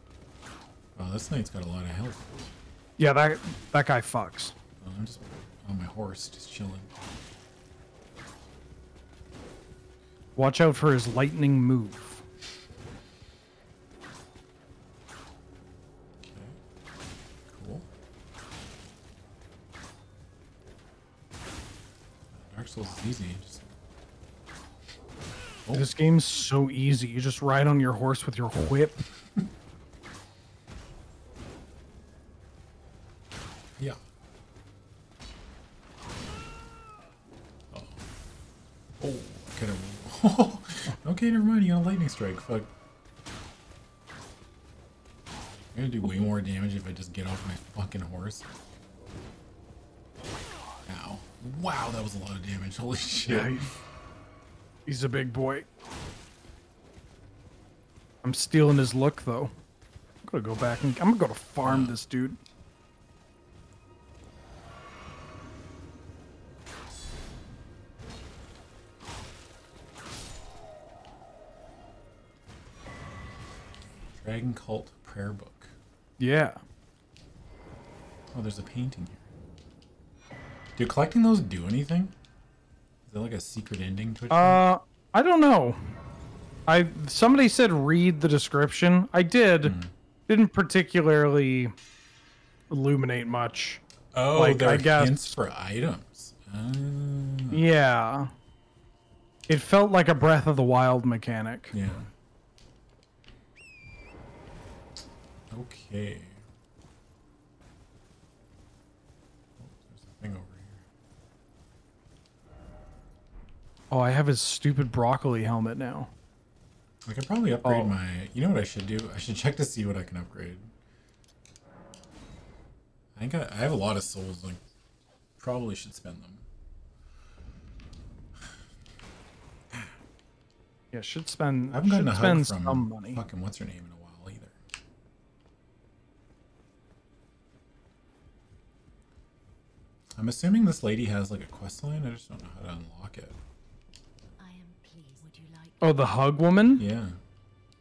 Oh, this knight's got a lot of health. Yeah, that that guy fucks. Oh, I'm just on my horse, just chilling. Watch out for his lightning move. Dark Souls is easy. Just... Oh. This game's so easy. You just ride on your horse with your whip. [laughs] yeah. Uh oh. Oh, [laughs] okay, never mind. You got a lightning strike. Fuck. I'm gonna do way more damage if I just get off my fucking horse. Ow. Wow, that was a lot of damage. Holy shit. Yeah, he- he's a big boy. I'm stealing his look though. I'm gonna go back and I'm gonna go to farm this dude. Dragon Cult Prayer Book. Yeah. Oh, there's a painting here. Do collecting those do anything? Is there like a secret ending to it? Uh, I don't know. I somebody said read the description. I did. Didn't particularly illuminate much. oh, like, there I are guess- hints for items. Uh, Yeah. It felt like a Breath of the Wild mechanic. yeah. Okay. Oh, there's a thing over here. Oh, I have his stupid broccoli helmet now. I could probably upgrade Oh. my. You know what I should do? I should check to see what I can upgrade. I think I, I have a lot of souls. Like, probably should spend them. Yeah, should spend. I haven't gotten should a spend hug from some money. fucking what's her name in a while either. I'm assuming this lady has like a quest line. I just don't know how to unlock it. Oh, the hug woman. Yeah.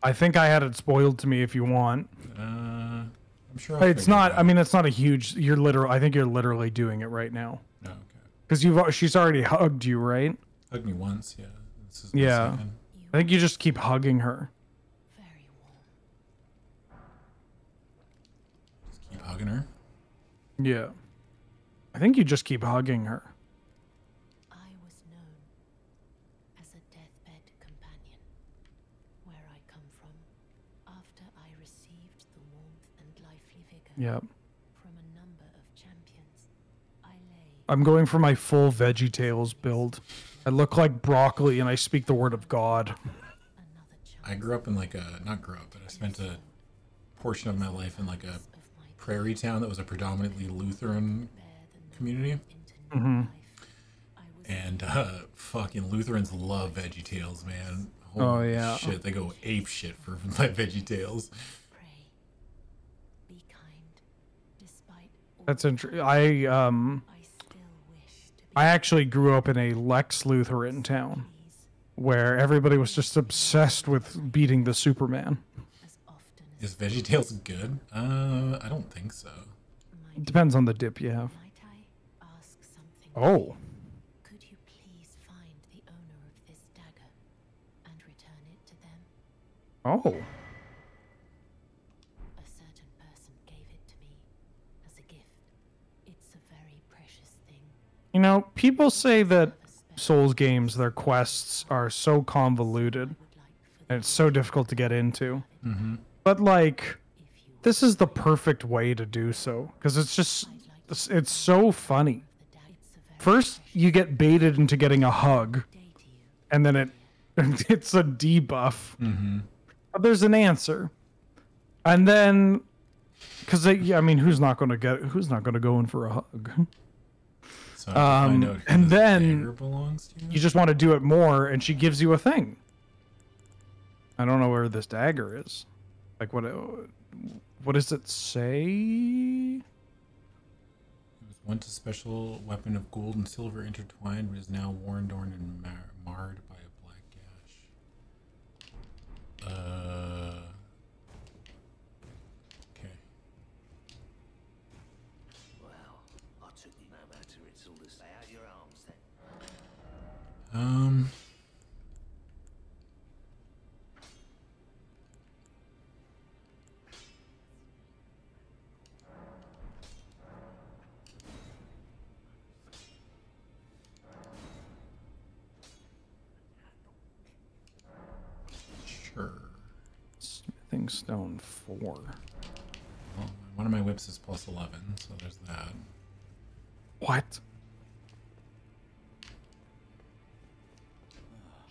I think I had it spoiled to me. If you want, Uh, I'm sure. I'll it's figure it not. out. I mean, it's not a huge. You're literal. I think you're literally doing it right now No, okay. because you've. She's already hugged you, right? Hug me once. Yeah. This is Yeah. second. I think you just keep hugging her. very warm? Just keep hugging her. Yeah. I think you just keep hugging her. I was known as a deathbed companion. Where I come from, after I received the warmth and lively vigor Yep. from a number of champions, I lay I'm going for my full Veggie Tales build. I look like broccoli and I speak the word of God. I grew up in like a not grew up, but I spent a portion of my life in like a prairie town that was a predominantly Lutheran community. into new life. I was And uh, fucking Lutherans love Veggie Tales, man. Holy Oh, yeah. shit, they go ape shit for [laughs] my Veggie Tales. pray. Be kind. Despite all That's interesting. I um I still wish to be I actually grew up in a Lex Lutheran town where everybody was just obsessed with beating the Superman. as often as Is Veggie Tales good? Uh, I don't think so. It depends on the dip you have. Might I ask something? Oh, Could you please find the owner of this dagger and return it to them? oh, A certain person gave it to me as a gift. It's a very precious thing. You know, people say that Souls games, their quests are so convoluted would like for and it's so difficult to get into. Mm-hmm. But like, this is the perfect way to do so because it's just it's, so funny. the dagger. It's a very First, you get baited into getting a hug, day to you. and then it [laughs] it's a debuff. Mm-hmm. But there's an answer, and then because I mean, who's not going to get who's not going to go in for a hug? [laughs] So I have to Um, find out who and then belongs to. You just want to do it more, and she gives you a thing. I don't know where this dagger is. Like what? What does it say? It was once a special weapon of gold and silver intertwined, but is now worn, torn, and mar- marred by a black gash. Uh. Um. Sure. Smithing stone four. Well, one of my whips is plus 11, so there's that. What?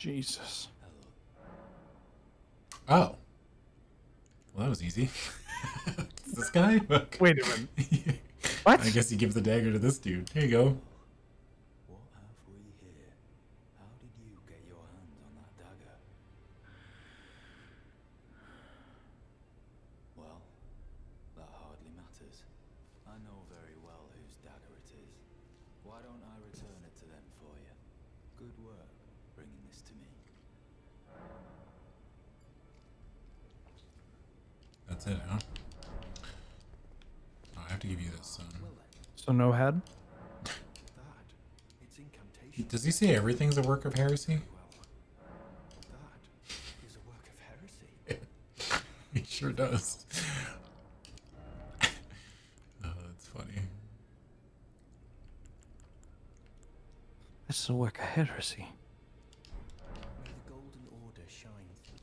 Jesus. Oh. Well, that was easy. [laughs] this guy? Wait a minute. [laughs] What? I guess you give the dagger to this dude. Here you go. So no head? That, it's incantation. does he say everything's a work of heresy? Well, that is [laughs] a work of heresy. he sure does. [laughs] oh, that's funny. This is a work of heresy. May the golden order shine through.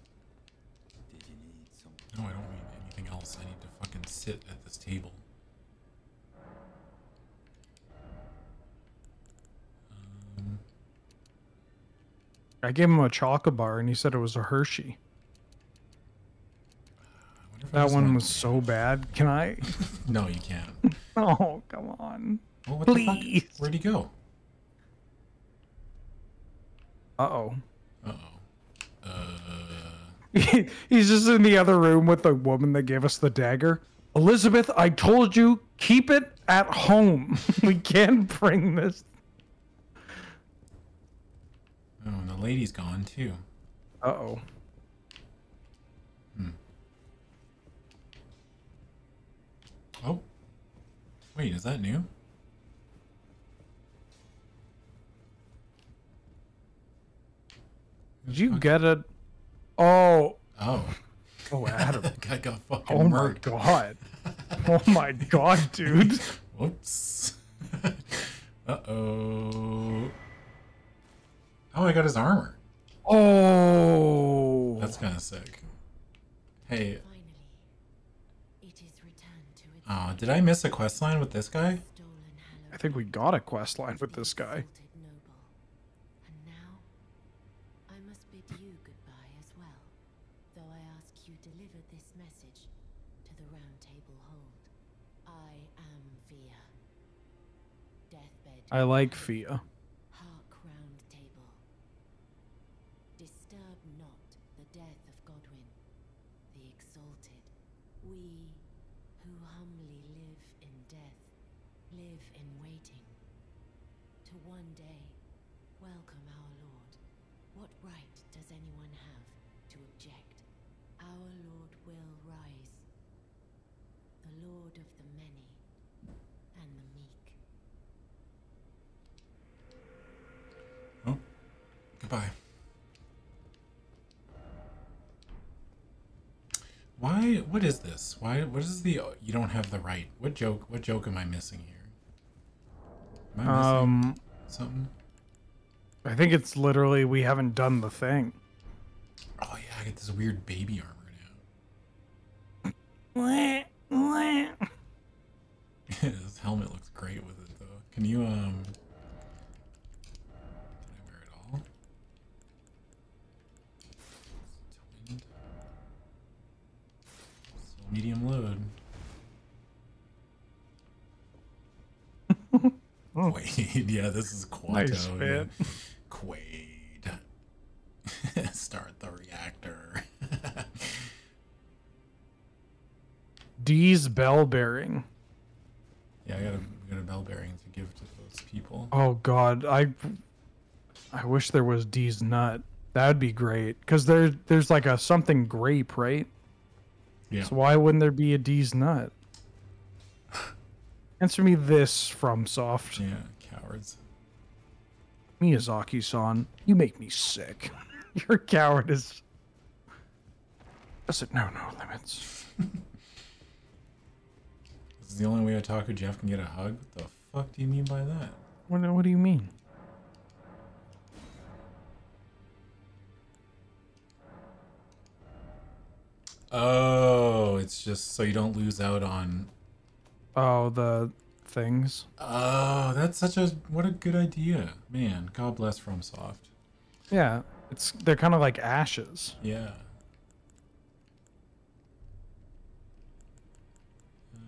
Did you need something? No, I don't need anything else. I need to fucking sit at this table. Um, I gave him a chocolate bar and he said it was a Hershey. If That one was so bad. Can I? [laughs] No, you can't. [laughs] Oh, come on. What the Please. Where'd he go? Uh oh. Uh oh. Uh. He's just in the other room with the woman that gave us the dagger. Elizabeth, I told you, keep it at home. [laughs] we can't bring this. Oh, and the lady's gone too. Uh oh. Oh. Wait, is that new? Did you get it? Oh. Oh. [laughs] Oh, Adam. [laughs] that guy got fucking Oh my god. [laughs] Oh my god, dude. Whoops. uh oh. Oh, I got his armor. Oh. That's kind of sick. Hey, Finally, it is returned to its oh, did I miss a quest line with this guy? I think we got a quest line with this guy. Exalted noble. And now, I like bid Why? What is this? Why? What is the? You don't have the right. What joke? What joke am I missing here? Am I missing Um, something? I think it's literally we haven't done the thing. Oh yeah, I get this weird baby armor now. [coughs] [laughs] His helmet looks great with it though. Can you um? Can I wear it all? Twinned. So medium load. [laughs] Quaid, [laughs] yeah, this is Quato. Nice yeah. [laughs] fit. Quaid. Start the reactor. D's bell bearing. yeah, I got a, got a bell bearing to give to those people. Oh god, I I wish there was D's nut. That'd be great. Cause there there's like a something grape, right? Yeah. So why wouldn't there be a D's nut? [laughs] Answer me this FromSoft. Yeah, cowards. Miyazaki-san, you make me sick. [laughs] Your cowardice doesn't know no limits. [laughs] This is the only way Otaku Jeff can get a hug? What the fuck do you mean by that? What, what do you mean? Oh, it's just so you don't lose out on. Oh, the things. Oh, that's such a what a good idea, man. God bless FromSoft. Yeah, it's they're kind of like ashes. Yeah.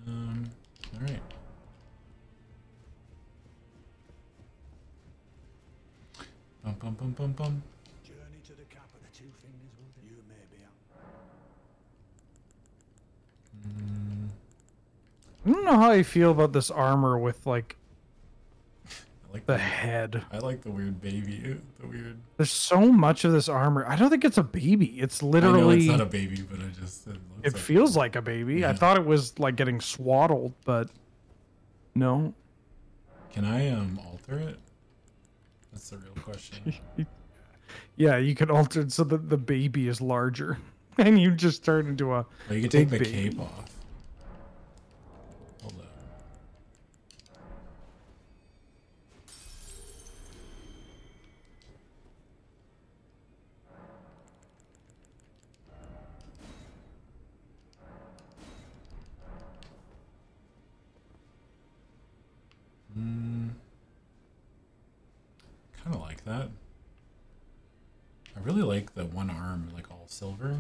Um. All right. Bum bum bum bum bum. I don't know how I feel about this armor with like I like the the. head. I like the weird baby. [laughs] The weird. There's so much of this armor. I don't think it's a baby. It's I know literally. it's not a baby, but I just it looks it like feels like a baby. I thought it was like getting swaddled, but no. Can I um alter it? That's the real question. [laughs] Yeah, you can alter it so that the baby is larger, [laughs] and you just turn into a. Oh, you can take the baby. cape off. Hold up. Hmm. Kind of like that. I really like the one arm, like all silver.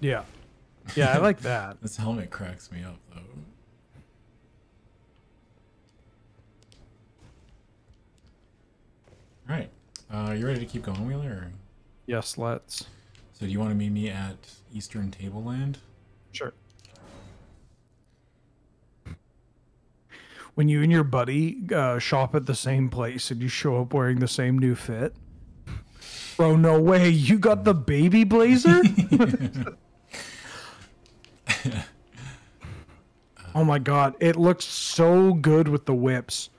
Yeah. Yeah, I like that. [laughs] This helmet cracks me up though. Alright. Uh, you ready to keep going, Wheeler? Or... Yes, let's. So do you want to meet me at Eastern Tableland? Sure. When you and your buddy uh, shop at the same place and you show up wearing the same new fit, bro, no way, you got the baby blazer? [laughs] [laughs] [laughs] oh my god, it looks so good with the whips.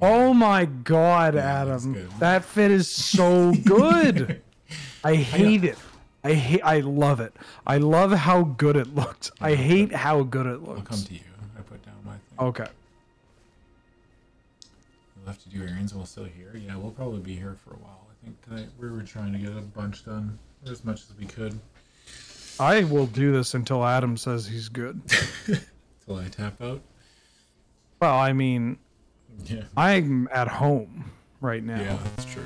Oh my god, Yeah, Adam, that fit is so good. [laughs] I hate it. I hate. I love it. I love how good it looked. I hate how good it looks. I'll come to you. I put down my thing. Okay. We'll have to do errands while still here. Yeah, we'll probably be here for a while. I think tonight we were trying to get a bunch done, or as much as we could, I will do this until Adam says he's good. [laughs] till I tap out. Well, I mean, Yeah. I'm at home right now. Yeah, that's true.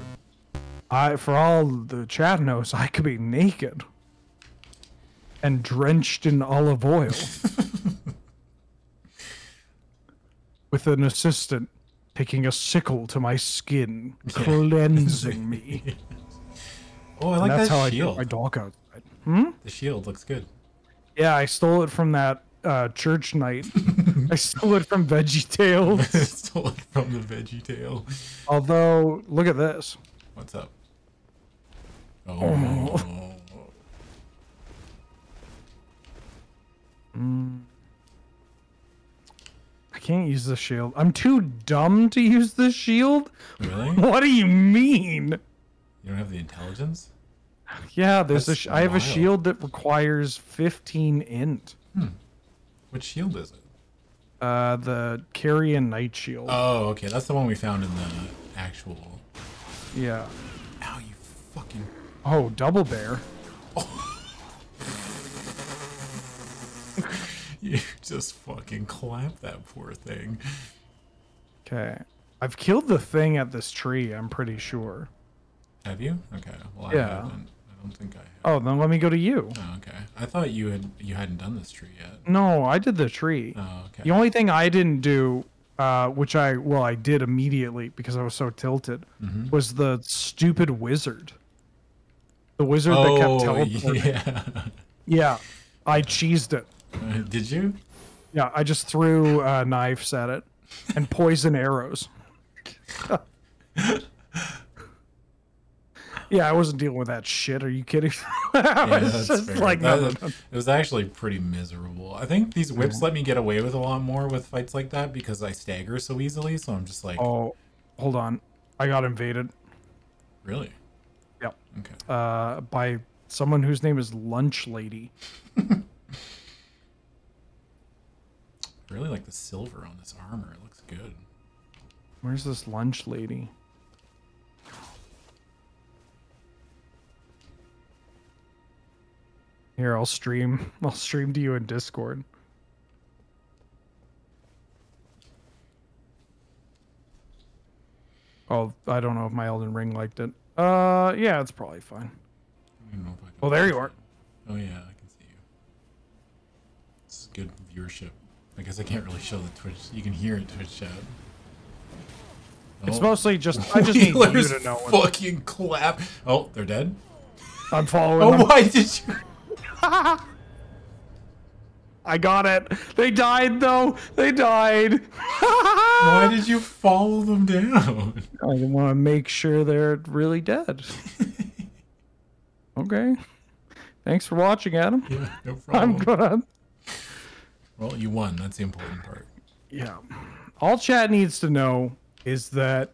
I, for all the chat knows, I could be naked and drenched in olive oil [laughs] with an assistant taking a sickle to my skin, cleansing [laughs] me. Oh, I And like that's that how I shield. get my dog outside. The shield looks good. Yeah, I stole it from that uh, church knight. I [laughs] stole it from Veggie Tales. [laughs] Stole it from the Veggie Tale. Although, look at this. What's up? Oh. I can't use the shield. I'm too dumb to use the shield. Really? [laughs] What do you mean? You don't have the intelligence? Yeah, there's a. That's Sh- I have a shield that requires 15 int. Which shield is it? Uh, the Carian Knight Shield. Oh, okay. That's the one we found in the actual. yeah. Ow, you fucking. Oh, Double Bear. [laughs] You just fucking clamped that poor thing. Okay. I've killed the thing at this tree. I'm pretty sure. Have you? Okay. Well, I Yeah. haven't. I don't think I have. Oh, then let me go to you. Oh, okay. I thought you had you hadn't done this tree yet. No, I did the tree. Oh, okay. The only thing I didn't do, uh, which I well I did immediately because I was so tilted, Mm-hmm. was the stupid wizard. The wizard that kept oh, [laughs] teleporting. yeah. Yeah, I cheesed it. Uh, Did you? Yeah, I just threw uh, knives at it and poison arrows. [laughs] [laughs] yeah, I wasn't dealing with that shit. Are you kidding? [laughs] Yeah, that's fair. like, That- no, no, no. It was actually pretty miserable. I think these whips let me get away with a lot more with fights like that because I stagger so easily. So I'm just like, Oh, hold on. I got invaded. really? Yep. Okay. Uh, by someone whose name is Lunch Lady. I [laughs] really like the silver on this armor. It looks good. Where's this Lunch Lady? Here, I'll stream. [laughs] I'll stream to you in Discord. Oh, I don't know if my Elden Ring liked it. Uh, yeah, it's probably fine. I don't know if I can Oh, there you are. Oh yeah, I can see you. It's good viewership. I guess I can't really show the Twitch. You can hear it Twitch chat. It's Oh. mostly just I [laughs] just need you to know. fucking clap. Oh, they're dead. I'm following Oh, them. why did you? [laughs] I got it. They died though. They died. [laughs] Why did you follow them down? I want to make sure they're really dead. [laughs] okay. Thanks for watching, Adam. Yeah, no I'm problem. gonna. Well, you won. That's the important part. Yeah. All chat needs to know is that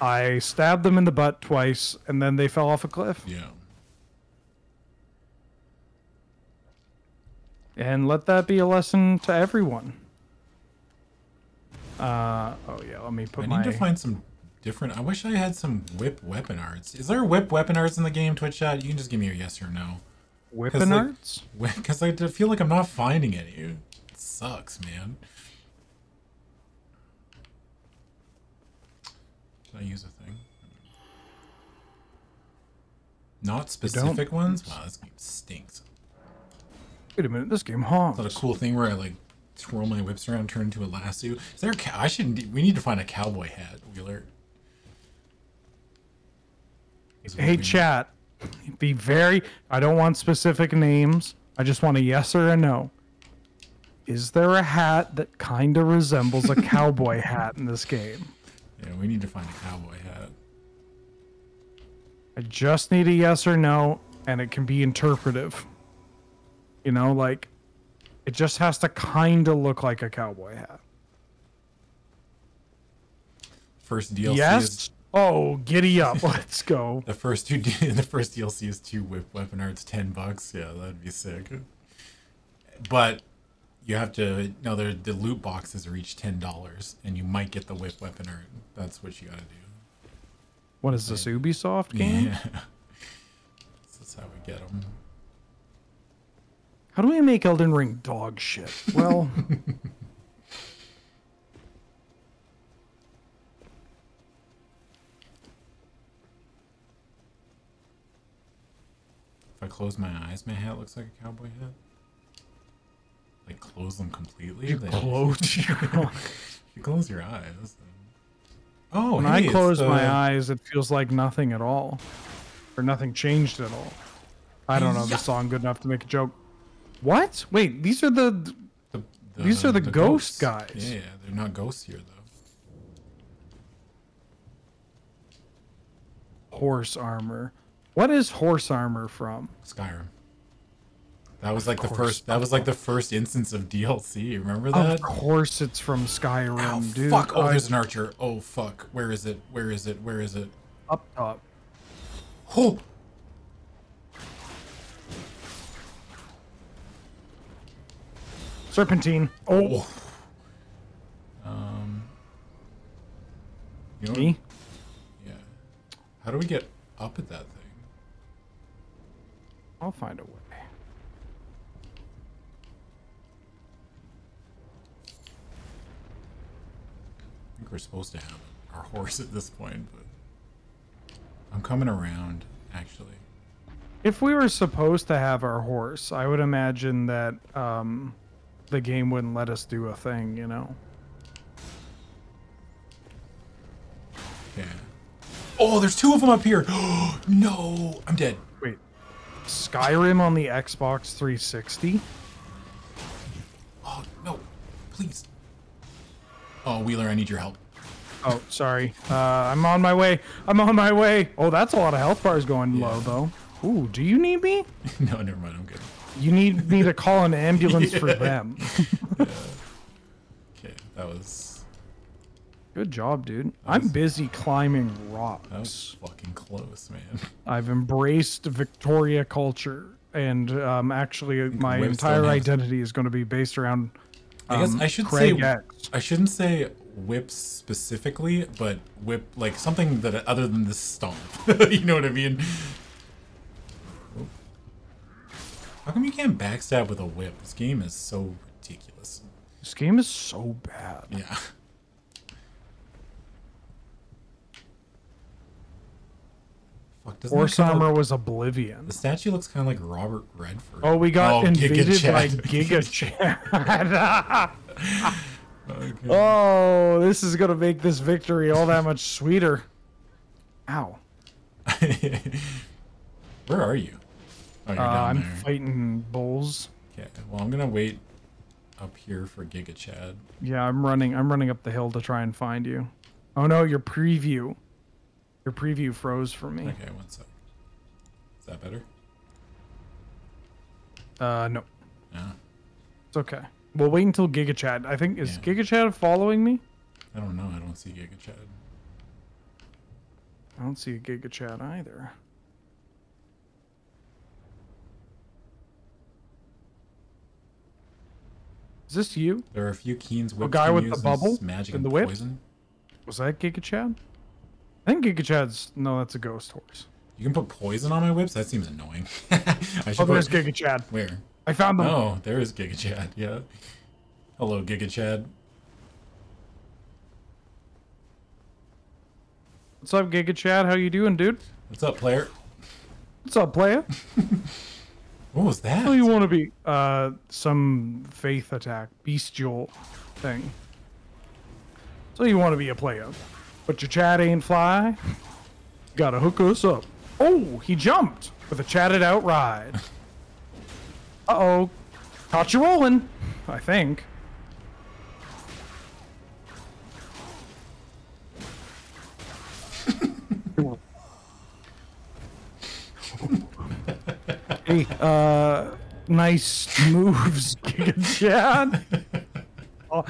I stabbed them in the butt twice and then they fell off a cliff. Yeah. And let that be a lesson to everyone. Uh oh yeah, let me put I my need to find some different. I wish I had some whip weapon arts. Is there whip weapon arts in the game, Twitch chat? You can just give me a yes or no. like- arts. Because I feel like I'm not finding any. It sucks, man. Should I use a thing? Not specific ones? Wow, this game stinks. Wait a minute, this game Is that a cool thing where I like twirl my whips around, turn into a lasso? Is there a cow? I should. We need to find a cowboy hat, Wheeler. Hey chat, be very I don't want specific names. I just want a yes or a no. Is there a hat that kind of resembles a [laughs] cowboy hat in this game? Yeah, we need to find a cowboy hat. I just need a yes or no, and it can be interpretive. You know, like it just has to kind of look like a cowboy hat. First DLC yes. is Oh, giddy up! [laughs] Let's go. the first two. [laughs] The first DLC is two whip weapon arts, ten bucks. Yeah, that'd be sick. But you have to no, the the loot boxes are each ten dollars, and you might get the whip weapon art. That's what you gotta do. What is this Ubisoft game? Yeah. [laughs] That's how we get them. How do we make Elden Ring dog shit? Well, If I close my eyes, my hat looks like a cowboy hat. Like close them completely. you close [laughs] your you close your eyes. then- Oh, When hey, I close my eyes, it feels like nothing at all, or nothing changed at all. I don't know Yeah. the song good enough to make a joke. What? Wait, these are the the- These are the ghost ghosts. guys. Yeah, they're not ghosts here though. horse armor. What is horse armor from? Skyrim. That was like the first. That was like the first instance of DLC. Remember that? Of course, it's from Skyrim, Ow, dude. fuck! Oh, there's an archer. Oh fuck! Where is it? Where is it? Where is it? up top. Oh! Serpentine. Oh, Um. You know, me. Yeah. How do we get up at that thing? I'll find a way. I think we're supposed to have our horse at this point, but I'm coming around. Actually, If we were supposed to have our horse, I would imagine that um, the game wouldn't let us do a thing, you know. yeah. Oh, there's two of them up here. [gasps] no, I'm dead. Wait, Skyrim on the Xbox 360? Oh no, please. Oh, Wheeler, I need your help. Oh, sorry. Uh, I'm on my way. I'm on my way. Oh, that's a lot of health bars going low, though. Ooh, do you need me? [laughs] no, never mind. I'm good. You need me to call an ambulance for them. [laughs] Okay, that was Good job, dude. I'm busy climbing rocks. that was fucking close, man. I've embraced Victoria culture, and um, actually, my entire identity is going to be based around. I guess um, I should Craig say X. I shouldn't say whips specifically, but whip like something that other than the stomp. [laughs] you know what I mean? How come you can't backstab with a whip? This game is so ridiculous. This game is so bad. Yeah. [laughs] Fuck, doesn't Horse armor was Oblivion. The statue looks kind of like Robert Redford. Oh, we got Oh, invaded by Giga [laughs] Chad. Giga Chad. Okay. oh, this is gonna make this victory all that much sweeter. Ow. [laughs] Where are you? Oh, Uh, I'm there. fighting bulls. Okay, well, I'm gonna wait up here for Giga Chad. Yeah, I'm running. I'm running up the hill to try and find you. Oh no, your preview. Your preview froze for me. Okay, one sec. Is that better? Uh, no, Yeah. it's okay. We'll wait until Giga Chad. I think is Yeah. Giga Chad following me? I don't know. I don't see Giga Chad. I don't see a Giga Chad either. Is this you? There are a few Keen's whips. guy with the bubble magic and the whip? poison. Was that Giga Chad? I think Giga Chad's no, that's a ghost horse. You can put poison on my whips. That seems annoying. [laughs] I should Oh, there's put... Giga Chad. Where? I found them. Oh, there is Giga Chad. Yeah. Hello, Giga Chad. What's up, Giga Chad? How you doing, dude? What's up, player? What's up, playa? [laughs] What was that? How you want to be? Uh, some faith attack, bestial thing. So you want to be a player, but your chat ain't fly. Gotta hook us up. Oh, he jumped with a chatted out ride. Uh oh, caught you rolling. I think. Hey, uh, nice moves, [laughs] Giga Chad. [laughs] Oh,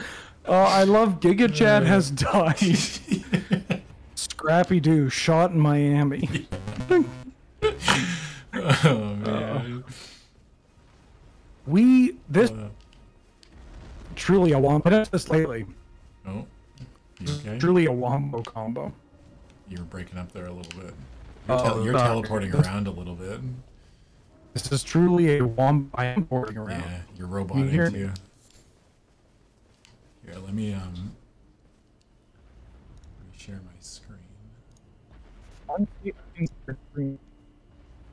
oh, I love Giga Chad has died. [laughs] Scrappy Doo shot in Miami. Oh man. We this Uh, truly a wombo. But this lately, oh. You okay? truly a wombo combo. You were breaking up there a little bit. You're, Oh, tel- you're uh, teleporting around a little bit. This is truly a wombo. I am boarding around. Yeah, you're You roboting hear- too. Here, let me um. Let me share my screen.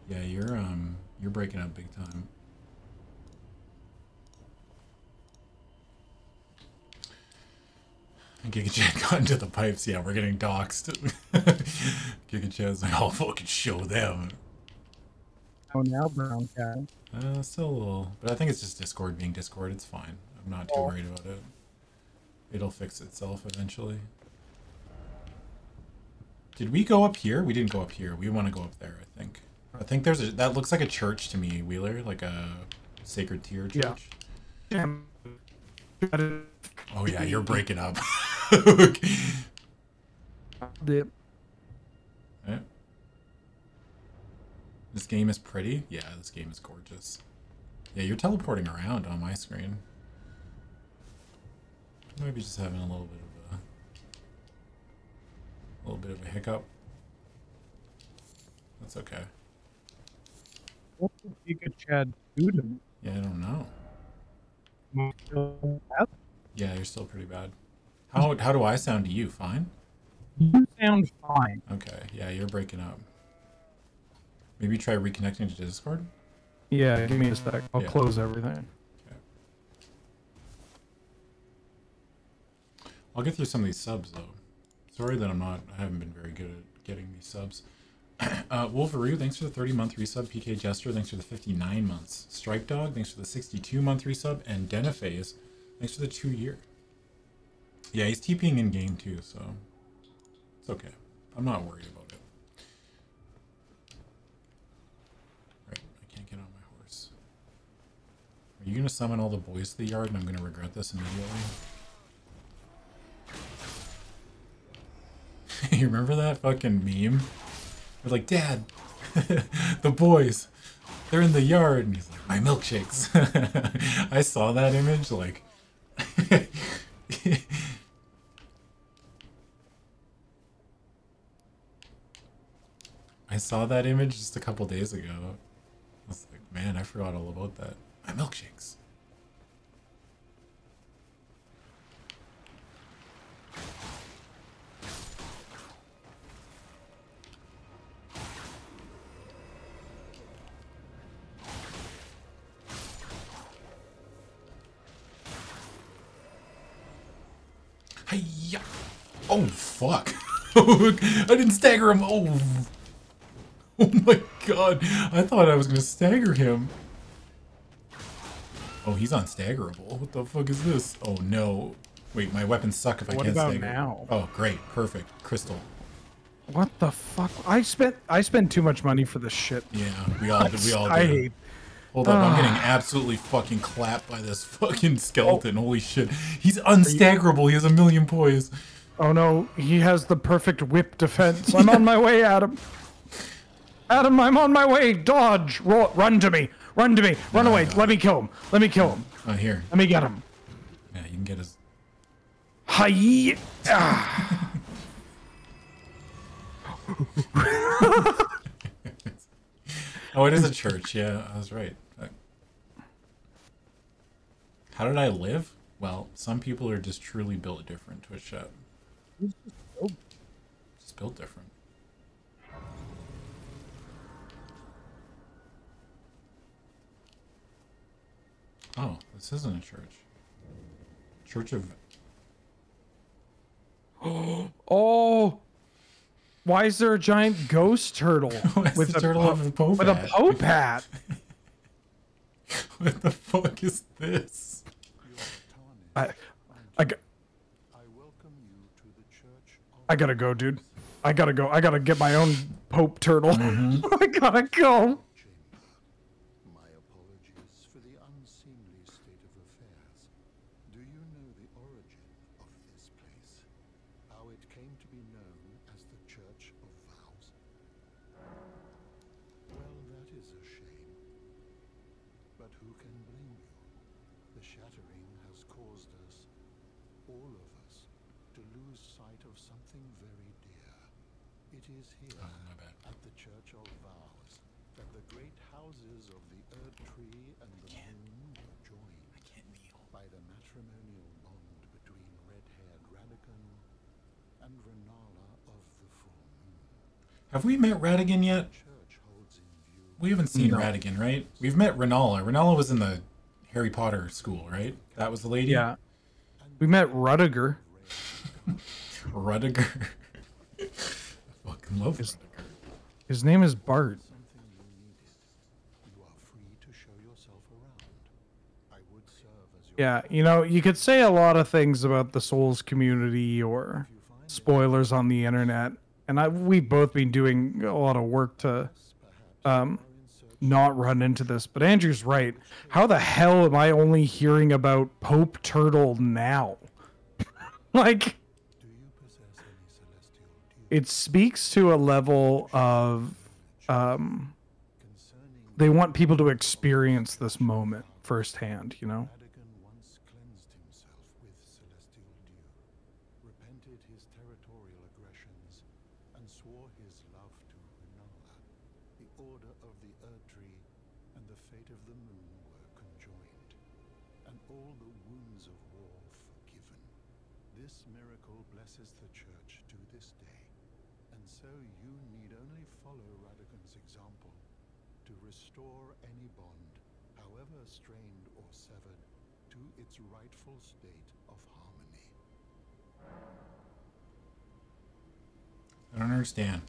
Yeah, you're um, you're breaking up big time. Giga Chad [laughs] got into the pipes. Yeah, we're getting doxxed. [laughs] Giga Chad's like, I'll fucking show them. Oh, now brown cat. Uh, still a little, but I think it's just Discord being Discord. It's fine. I'm not too worried about it. It'll fix itself eventually. Did we go up here? We didn't go up here. We want to go up there. I think. I think there's a. That looks like a church to me, Wheeler, like a sacred tear Yeah. church. Damn. Oh yeah, you're breaking up. [laughs] Eh? This game is pretty. Yeah, this game is gorgeous. Yeah, you're teleporting around on my screen. Maybe just having a little bit of a, a little bit of a hiccup. That's okay. What did Giga Chad do to me? Yeah, I don't know. Yeah, you're still pretty bad. How how do I sound to you? Fine. You sound fine. Okay. Yeah, you're breaking up. Maybe try reconnecting to Discord. Yeah, give me a sec. I'll Yeah. close everything. Okay. I'll get through some of these subs though. Sorry that I'm not. I haven't been very good at getting these subs. [clears throat] uh, Wolveroo, thanks for the 30 month resub. PK Jester, thanks for the 59 months. Stripe Dog, thanks for the 62 month resub. And Deniphase, thanks for the two year. Yeah, he's TPing in game too, so it's okay. I'm not worried about it. Right, I can't get on my horse. Are you gonna summon all the boys to the yard and I'm gonna regret this immediately? [laughs] you remember that fucking meme? We're like, Dad, [laughs] the boys, they're in the yard. And he's like, my milkshakes. [laughs] I saw that image, like. I saw that image just a couple days ago. I was like, Man, I forgot all about that. My milkshakes. Hiya! Oh fuck! [laughs] I didn't stagger him. Oh, [laughs] oh my god! I thought I was gonna stagger him. Oh, he's unstaggerable. What the fuck is this? Oh no! Wait, my weapons suck if I What can't about stagger. now? Oh, great, perfect, crystal. What the fuck? I spent I spend too much money for this shit. Yeah, we all we all [laughs] do. I hate. Hold up, I'm getting [sighs] absolutely fucking clapped by this fucking skeleton. Oh. Holy shit. He's unstaggerable. He has a million poise. Oh no, he has the perfect whip defense. I'm on my way, Adam. Adam, I'm on my way. Dodge. Roll, run to me. Run to me. Run away. Uh, Let me kill him. Let me kill him. Oh, here. Let me get him. Yeah, you can get his. Hi. Ah. [laughs] Oh, it is a church. Yeah, I was right. Uh, how did I live? Well, some people are just truly built different. Twitch chat. Just built different. Oh, this isn't a church. Church of [gasps] Oh. Why is there a giant ghost turtle [laughs] with the a turtle have a Pope with a hat? pope [laughs] hat? What the fuck is this? I, welcome you to the Church of I gotta go, dude. I gotta go. I gotta get my own pope turtle. Mm-hmm. [laughs] I gotta go. Chamber. My apologies for the unseemly state of affairs. Do you know the origin of this place? How it came to be known as the Church of Vows? Well, that is a shame. But who can blame you? The shattering has caused us, all of us, to lose sight of something very dear. It is here, Oh, my bad. at the Church of Vows, that the great houses of the Erd Tree and the Moon were joined by the matrimonial bond between red-haired Radagon and Renala of the Full Moon. Have we met Radagon yet? Church holds in view We haven't seen Radagon, right? We've met Renala. Renala was in the Harry Potter school, right? That was the lady? Yeah. We met Rudiger. [laughs] Rudiger. I [laughs] fucking love Is- Rudiger. His name is Bart. something you needed. You are free to show yourself around. I would serve as your Yeah, you know, you could say a lot of things about the Souls community or spoilers on the internet, and I we've both been doing a lot of work to um, not run into this. But Andrew's right. How the hell am I only hearing about Pope Turtle now? [laughs] like, it speaks to a level of um, they want people to experience this moment firsthand. You know. Radagon once cleansed himself with celestial dew, repented his territorial aggressions, and swore his love to Renala. The order of the Erd Tree and the fate of the moon were conjoined, and all the wounds of war forgiven. This miracle blesses the church to this day, and so you need only follow Radagon's example to restore any bond, however strained or severed, to its rightful state of harmony. Understand.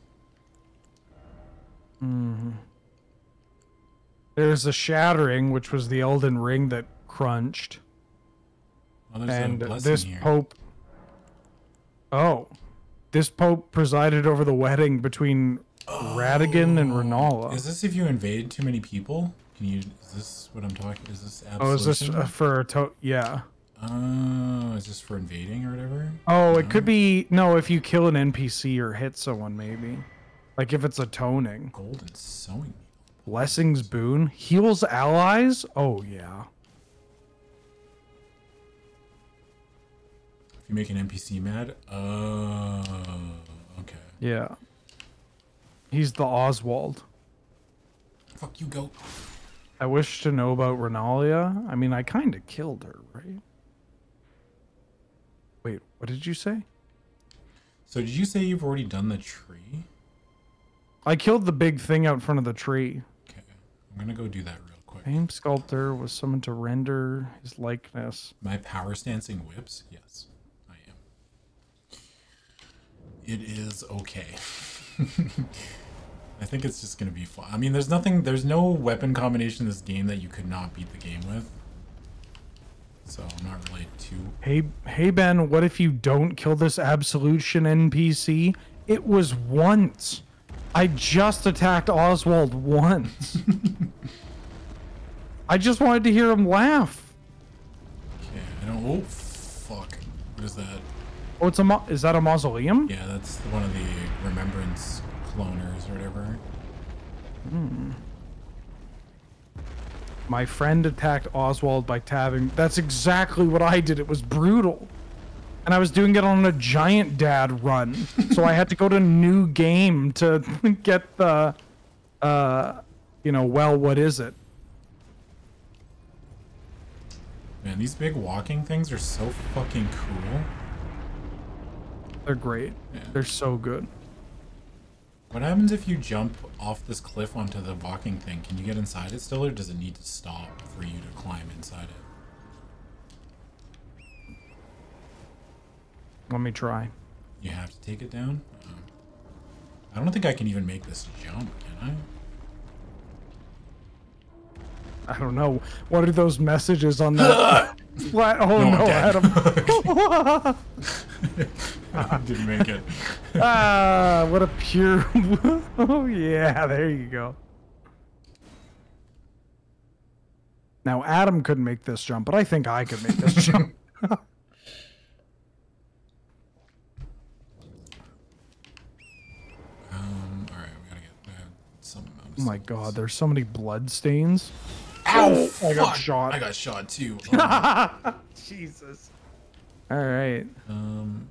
There's a shattering, which was the Elden Ring that crunched, Well, there's and this here. Pope. Oh, this Pope presided over the wedding between Radagon and Renala. Is this if you invade too many people? Can you? Is this what I'm talking? Is this oh, is this uh, for a to? Yeah. Oh, is this for invading or whatever? Oh, it could be no if you kill an NPC or hit someone, maybe. Like if it's a toning. Golden sewing. Blessings boon heals allies. Oh yeah. If you make an NPC mad, oh, okay. Yeah. He's the Oswald. Fuck you, goat. I wish to know about Renalia. I mean, I kind of killed her, right? What did you say? So did you say you've already done the tree? I killed the big thing out front of the tree. Okay, I'm gonna go do that real quick. Fame sculptor was summoned to render his likeness. My power stancing whips? Yes, I am. It is okay. [laughs] I think it's just gonna be fun. I mean, there's nothing, there's no weapon combination in this game that you could not beat the game with. So I'm not really too. Hey, hey Ben, what if you don't kill this absolution NPC? It was once. I just attacked Oswald once. [laughs] I just wanted to hear him laugh. Okay, I don't. Oh, fuck. What is that? Oh, it's a mo- is that a mausoleum? Yeah, that's one of the remembrance cloners or whatever. Hmm. My friend attacked Oswald by tabbing. That's exactly what I did. It was brutal. And I was doing it on a giant dad run. [laughs] so I had to go to a new game to [laughs] get the uh you know, well, what is it? Man, these big walking things are so fucking cool. They're great. Yeah. They're so good. What happens if you jump off this cliff onto the walking thing? Can you get inside it still, or does it need to stop for you to climb inside it? Let me try. You have to take it down? Oh. I don't think I can even make this jump, can I? I don't know. What are those messages on that? [laughs] Flat? Oh No, no. Adam. [laughs] I didn't make it. [laughs] ah, what a pure. [laughs] oh yeah, there you go. Now Adam couldn't make this jump, but I think I could make this jump. Um, alright, we gotta get uh, some amount of Oh my god, there's so many blood stains. Ow! I got shot. I got shot too. [laughs] Um, Jesus. All right. um,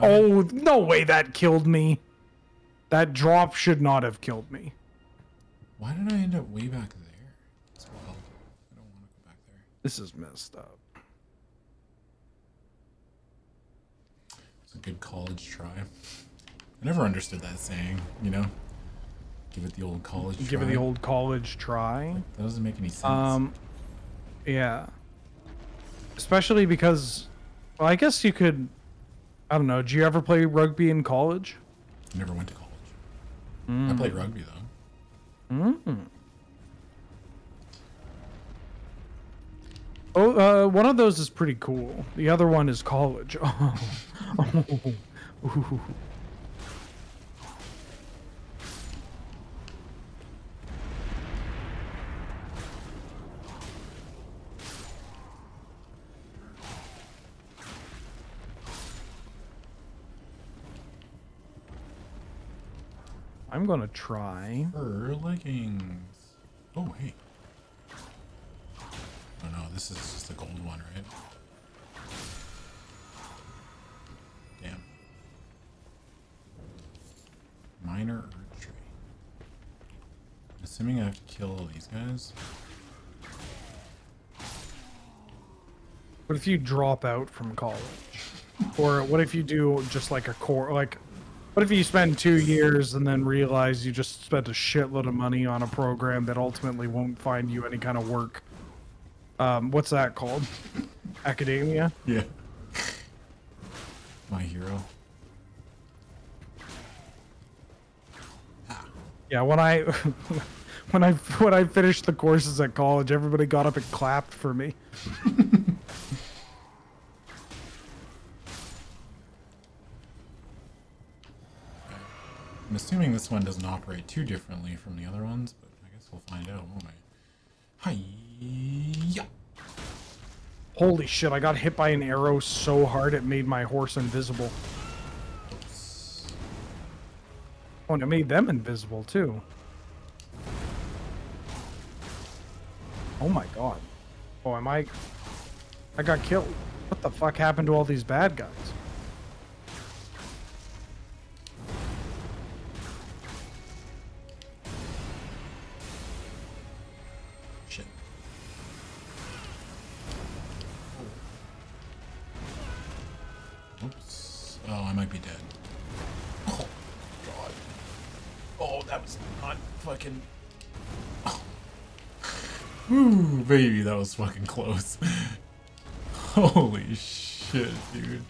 Oh, no way that killed me. That drop should not have killed me. Why did I end up way back there? As well, I don't want to go back there. This is messed up. A good college try. I never understood that saying. You know, give it the old college. Give it the old college try. That doesn't make any sense. Um, yeah. Especially because, well, I guess you could. I don't know. Did you ever play rugby in college? I never went to college. I played rugby though. Mm. Oh, uh, one of those is pretty cool. The other one is college. [laughs] Oh. Ooh. I'm gonna try. Her leggings. Oh hey. Oh no, this is just the gold one, right? Damn. Minor archery. Assuming I have to kill all these guys. What if you drop out from college? Or what if you do just like a core like what if you spend two years and then realize you just spent a shitload of money on a program that ultimately won't find you any kind of work? Um, what's that called? Academia? Yeah. My hero. Yeah, when I [laughs] when I when I finished the courses at college, everybody got up and clapped for me. I'm assuming this one doesn't operate too differently from the other ones, but I guess we'll find out, won't we? Hi-ya! Holy shit, I got hit by an arrow so hard it made my horse invisible. Oh, and it made them invisible too. Oh my god. Oh, am I... I got killed. What the fuck happened to all these bad guys? Oh, I might be dead. Oh, God. Oh, that was not fucking... Oh. Ooh, baby, that was fucking close. [laughs] Holy shit, dude.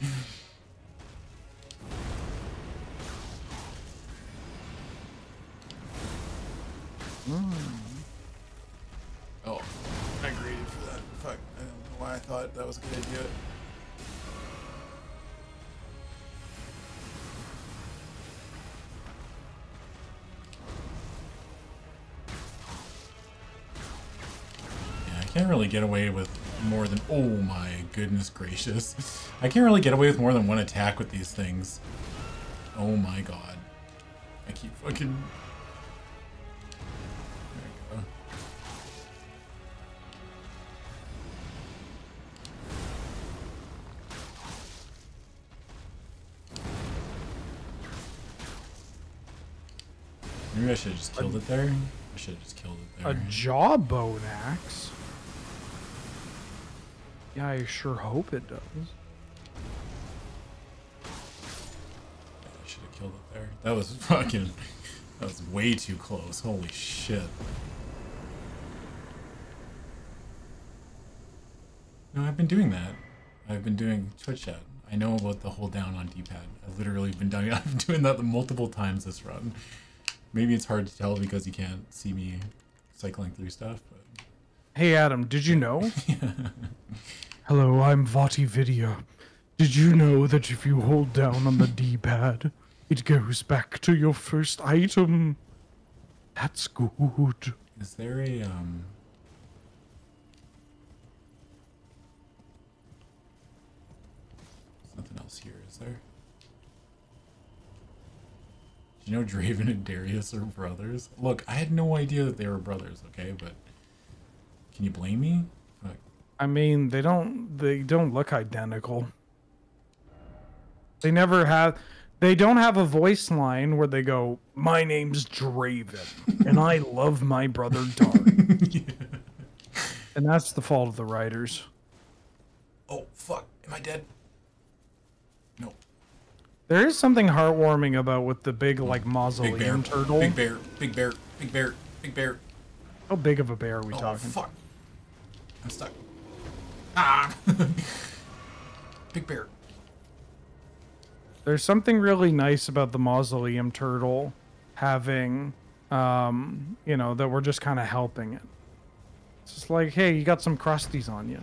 Hmm. Oh, I graded for that. Fuck, I don't know why I thought that was a good idea. Can't really get away with more than. Oh my goodness gracious. I can't really get away with more than one attack with these things. Oh my god. I keep fucking. There we go. Maybe I should have just killed it there. I should have just killed it there. A jawbone axe? Yeah, I sure hope it does. I should have killed it there. That was [laughs] fucking. That was way too close. Holy shit. No, I've been doing that. I've been doing Twitch chat. I know about the hold down on D-pad. I've literally been doing. [laughs] I've been doing that multiple times this run. Maybe it's hard to tell because you can't see me cycling through stuff. But Hey Adam, did you know? [laughs] Hello, I'm VaatiVidya. Did you know that if you hold down on the [laughs] D-pad, it goes back to your first item? That's good. is there a um? Nothing else here, is there? Do you know Draven and Darius are brothers? Look, I had no idea that they were brothers. Okay, but can you blame me? I mean, they don't they don't look identical. They never have they don't have a voice line where they go, "My name's Draven and I [laughs] love my brother Dark." [laughs] And that's the fault of the writers. Oh fuck! Am I dead? No. There is something heartwarming about with the big like mausoleum Big bear. turtle. Big bear. Big bear. Big bear. Big bear. How big of a bear are we Oh talking? fuck! I'm stuck. Ah! [laughs] Big bear. There's something really nice about the mausoleum turtle having um, you know, that we're just kind of helping it. It's just like, hey, you got some crusties on you.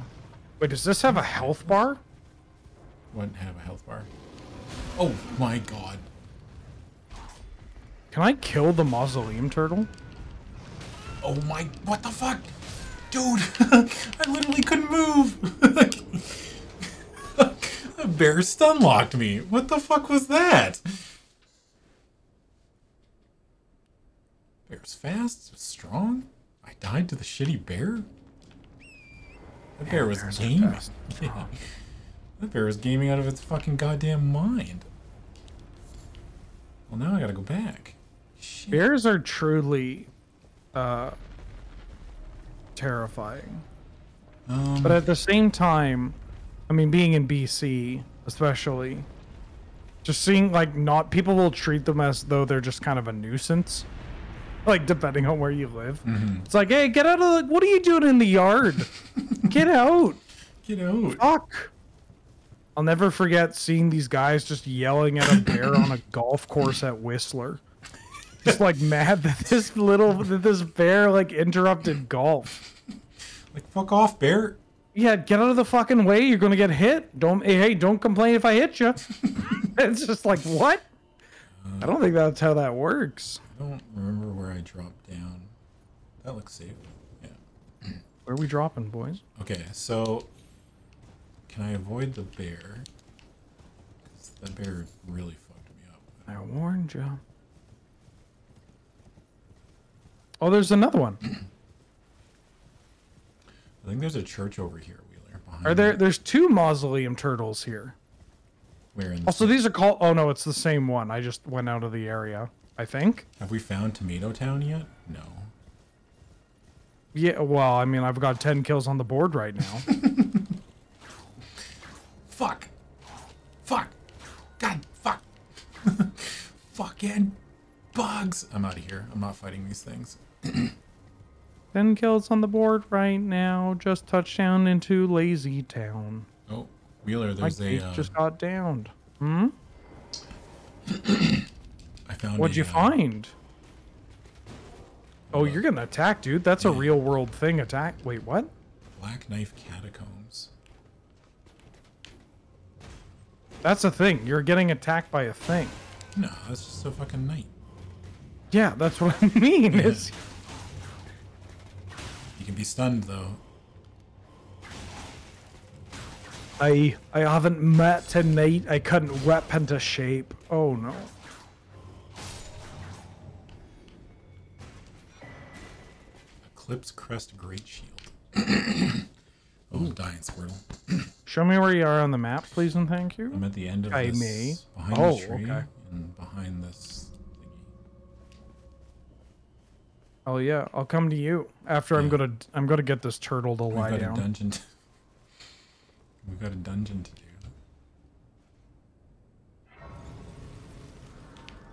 Wait, does this have a health bar? Wouldn't have a health bar. Oh my god. Can I kill the mausoleum turtle? Oh my. What the fuck? Dude, [laughs] I literally couldn't move. [laughs] the bear stun locked me. What the fuck was that? Bear's fast, strong. I died to the shitty bear. That bear was gaming. fast [laughs] Yeah. That bear was gaming out of its fucking goddamn mind. Well, now I gotta go back. Shit. Bears are truly uh, terrifying. Um, But at the same time, I mean, being in BC, especially, just seeing like not people will treat them as though they're just kind of a nuisance. Like depending on where you live, it's like, hey, get out of the. What are you doing in the yard? [laughs] get out! get out. Fuck! I'll never forget seeing these guys just yelling at a bear on a golf course at Whistler. Just like mad that this little that this bear like interrupted golf. Like, fuck off, bear. Yeah, get out of the fucking way. You're gonna get hit. Don't hey, don't complain if I hit you. [laughs] it's just like what? Uh, I don't think that's how that works. I don't remember where I dropped down. That looks safe. Yeah. Where are we dropping, boys? Okay, so can I avoid the bear? 'Cause that bear really fucked me up. I warned you. Oh, there's another one. [clears throat] I think there's a church over here, Wheeler. Are there? There's two mausoleum turtles here. Where in oh, the Also, these are called. Oh no, it's the same one. I just went out of the area. I think. Have we found Tomato Town yet? No. Yeah. Well, I mean, I've got ten kills on the board right now. [laughs] Fuck. Fuck. God, fuck. [laughs] Fucking bugs. I'm out of here. I'm not fighting these things. [clears throat] 10 kills on the board right now. Just touchdown into Lazy Town. Oh, Wheeler, My there's a. Uh, just got downed. Hmm? [clears throat] I found. What'd a, you uh, find? Oh, you're getting attacked, dude. That's a real world thing. Attack. Wait, what? Black Knife Catacombs. That's a thing. You're getting attacked by a thing. No, that's just a fucking knight. Yeah, that's what I mean. Yeah. Is You can be stunned though. I I haven't met tonight. I couldn't whip into shape. Oh no. Eclipse Crest Great Shield. [coughs] oh, dying Squirtle. Show me where you are on the map, please and thank you. I'm at the end of I this. may. Behind Oh, the tree okay. and behind this Oh yeah, I'll come to you after I'm gonna I'm gonna get this turtle to We've lie got a down. dungeon. To, [laughs] we've got a dungeon to do.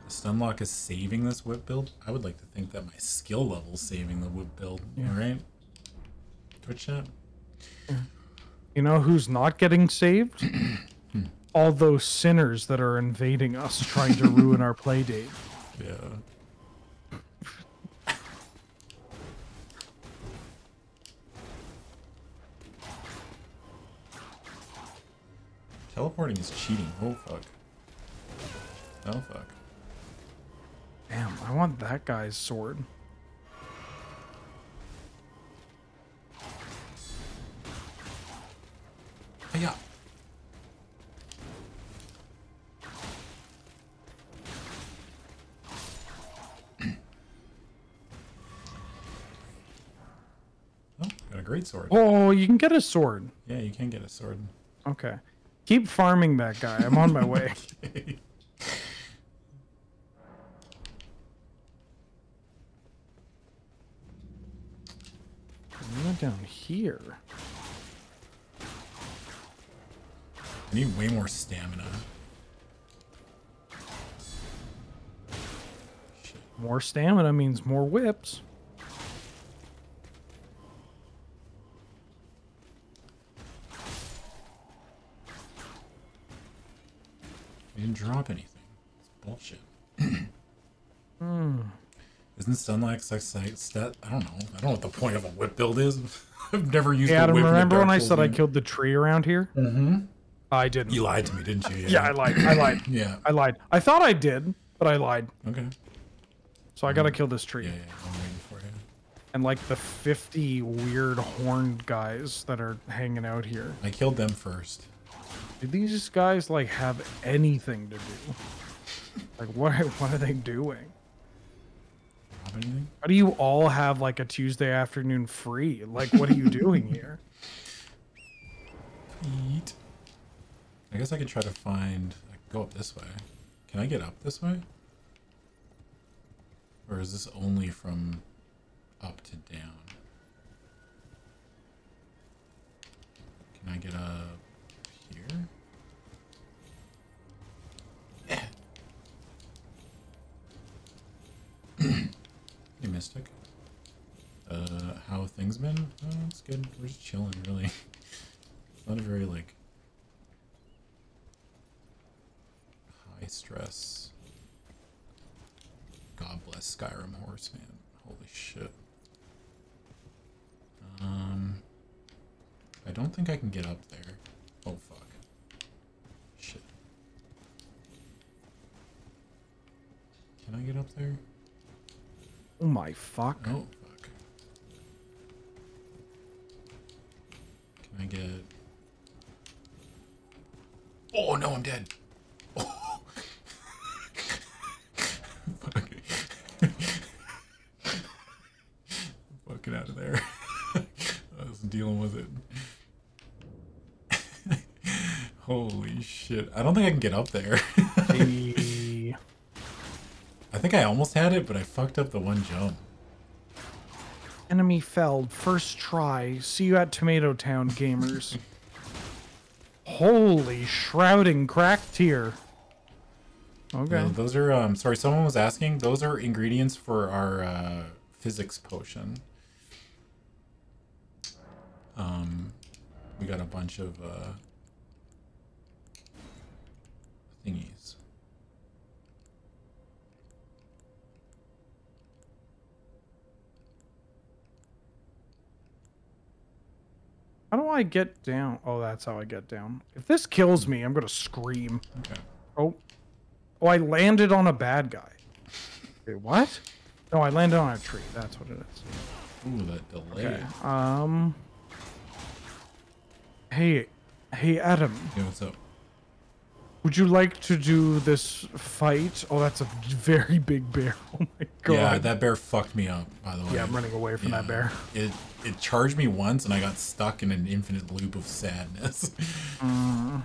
Stunlock is saving this whip build. I would like to think that my skill level's saving the whip build. All right. Twitch chat. You know who's not getting saved? [clears throat] All those sinners that are invading us, trying to ruin our play date. Yeah. Teleporting is cheating. Oh fuck. Oh fuck. Damn, I want that guy's sword. Yeah. Oh, got a great sword. Oh, you can get a sword. Yeah, you can get a sword. Okay. Keep farming that guy. I'm on my way. [laughs] I went down here. I need way more stamina. More stamina means more whips. Didn't drop anything. It's bullshit. [clears throat] Isn't Stunlock sex like stat? I don't know. I don't know what the point of a whip build is. [laughs] I've never used a Adam, remember when I said I killed the tree around here? Mm-hmm. I didn't. You lied to me, didn't you? [laughs] yeah, I lied. I lied. Yeah. I lied. I thought I did, but I lied. Okay. So I gotta kill this tree. Yeah, yeah. I'm waiting for you. And like the 50 weird horned guys that are hanging out here. I killed them first. Do these guys like have anything to do? Like what what are they doing? Drop anything? How do you all have like a Tuesday afternoon free? Like what are you doing here? Eat. I guess I could try to find. Could go up this way. Can I get up this way? Or is this only from up to down? Can I get up here? [clears throat] hey, Mystic. Uh, how things been? Oh, it's good. We're just chilling, really. [laughs] Not a very, like, high stress. God bless Skyrim Horseman. Holy shit. Um, I don't think I can get up there. Oh fuck. Shit. Can I get up there? Oh my fuck. Oh fuck. Can I get? Oh no, I'm dead. [laughs] Oh. Fuck. Fucking out of there. [laughs] I was dealing with it. [laughs] Holy shit. I don't think I can get up there. Think I almost had it, but I fucked up the one jump. Enemy felled. First try. See you at Tomato Town, gamers. [laughs] Holy shrouding Cracked Tear. Okay. Yeah, those are um sorry, someone was asking. Those are ingredients for our uh, physick potion. Um, we got a bunch of uh, thingies. How do I get down? Oh, that's how I get down. If this kills me, I'm gonna scream. Okay. Oh. Oh, I landed on a bad guy. Wait, what? No, I landed on a tree. That's what it is. Ooh, that delay. Okay. Um. Hey, hey, Adam. What's up? Would you like to do this fight? Oh, that's a very big bear. [laughs] Oh my god. Yeah, that bear fucked me up. By the way. Yeah, I'm running away from that bear. It it charged me once, and I got stuck in an infinite loop of sadness. [laughs] I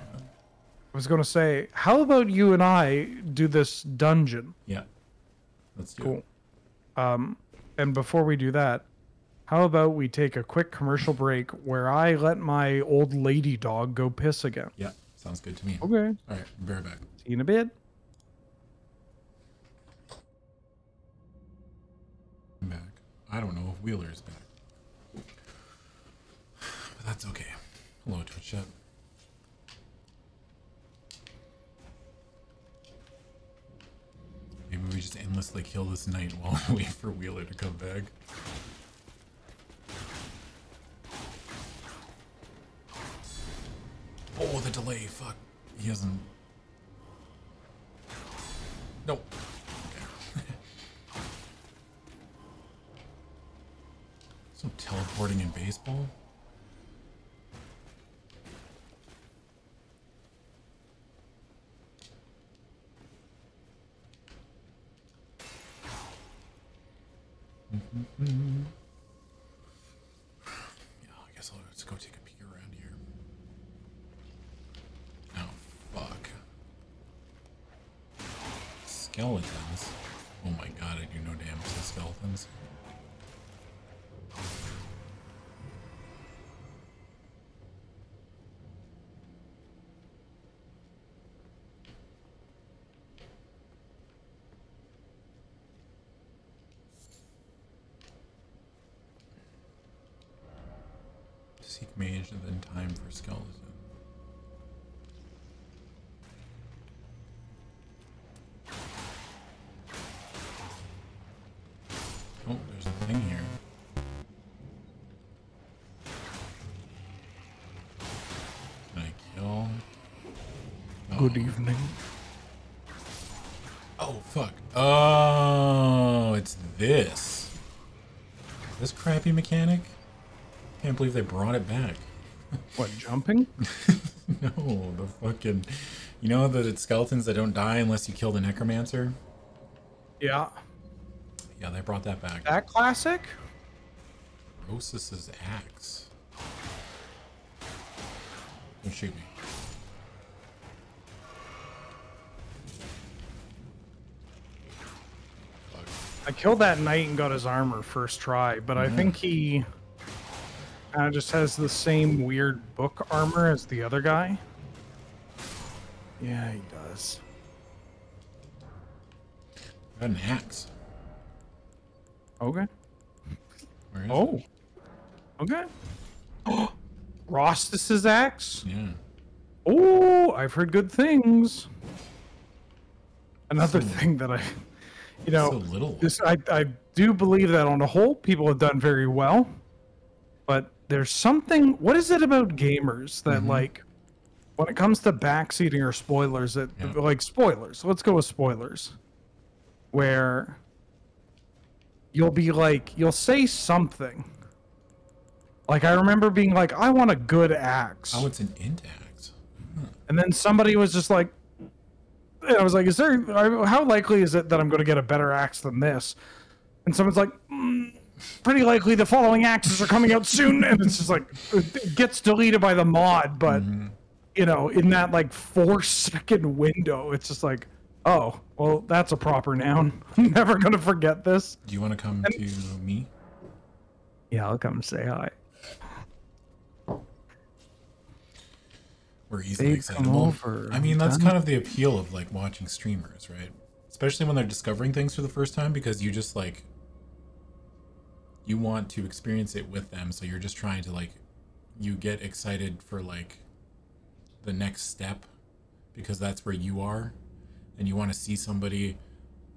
was gonna say, how about you and I do this dungeon? yeah. Let's do Cool. it. Um, and before we do that, how about we take a quick commercial break where I let my old lady dog go piss again? Yeah, sounds good to me. Okay. All right, be right back. See you in a bit. I'm back. I don't know if Wheeler is back. But that's okay. Hello, Twitch chat. Maybe we just endlessly kill this night while [laughs] we wait for Wheeler to come back. Oh, the delay. Fuck. He hasn't. Nope. [laughs] Some teleporting in baseball? Yeah, I guess I'll just go take a peek around here. Oh, fuck. Skeletons? Oh my god, I do no damage to skeletons. Seek mage then time for skeleton. Good Oh. evening. Oh, fuck. Oh, it's this. This crappy mechanic? Can't believe they brought it back. What, jumping? [laughs] No, the fucking. You know that it's skeletons that don't die unless you kill the necromancer? Yeah. Yeah, they brought that back. That classic? Rosus's axe. Don't shoot me. Killed that knight and got his armor first try, but I mm-hmm. think he kind of just has the same weird book armor as the other guy. Yeah, he does. Got an axe. Okay. Where is Oh. it? Okay. [gasps] Rostus's axe? Yeah. Oh, I've heard good things. Another thing that I, you know, so little. this I, I do believe that on the whole people have done very well, but there's something. What is it about gamers that mm-hmm. like, when it comes to backseating or spoilers, that Yeah. like spoilers. Let's go with spoilers, where you'll be like you'll say something. Like I remember being like, I want a good axe. Oh, it's an int axe. Hmm. And then somebody was just like, I was like, is there, how likely is it that I'm going to get a better axe than this? And someone's like, mm, pretty likely the following axes are coming out soon. And it's just like, it gets deleted by the mod, but, you know, in that like four second window, it's just like, oh, well, that's a proper noun. [laughs] I'm never going to forget this. Do you want to come to me? Yeah, I'll come say hi. We're They easily come over I mean, that's done. kind of the appeal of like watching streamers, right? Especially when they're discovering things for the first time because you just like you want to experience it with them, so you're just trying to like you get excited for like the next step because that's where you are and you want to see somebody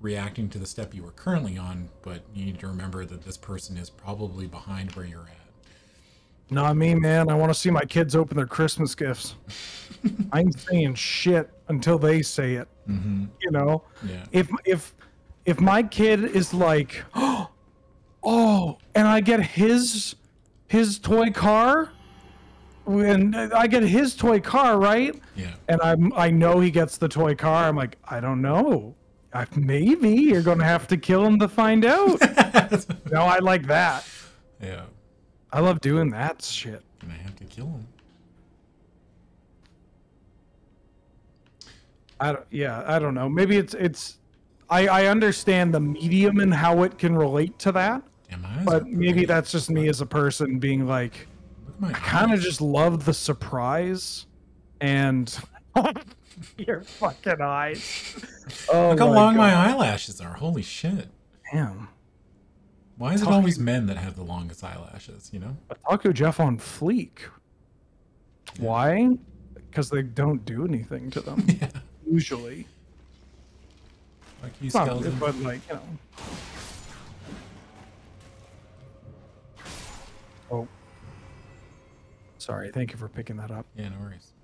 reacting to the step you are currently on, but you need to remember that this person is probably behind where you're at. Not me, man. I want to see my kids open their Christmas gifts. [laughs] I ain't saying shit until they say it. Mm-hmm. You know, Yeah. if if if my kid is like, [gasps] oh, and I get his his toy car, and I get his toy car, right? Yeah. And I'm I know he gets the toy car. I'm like, I don't know. I, maybe you're gonna have to kill him to find out. [laughs] no, I like that. Yeah. I love doing that shit. And I have to kill him. I don't, yeah, I don't know. Maybe it's it's I I understand the medium and how it can relate to that, Damn, my eyes but maybe that's just me as a person being like Look at my I kind of just love the surprise and [laughs] your fucking eyes. Oh Look how my long my eyelashes are. Holy shit. Damn. Why is it always men that have the longest eyelashes, you know? Taco Jeff on fleek. Why? Because they don't do anything to them [laughs] Yeah. usually. Fuck you, skeleton. but like you know. Oh. Sorry. Thank you for picking that up. Yeah, no worries.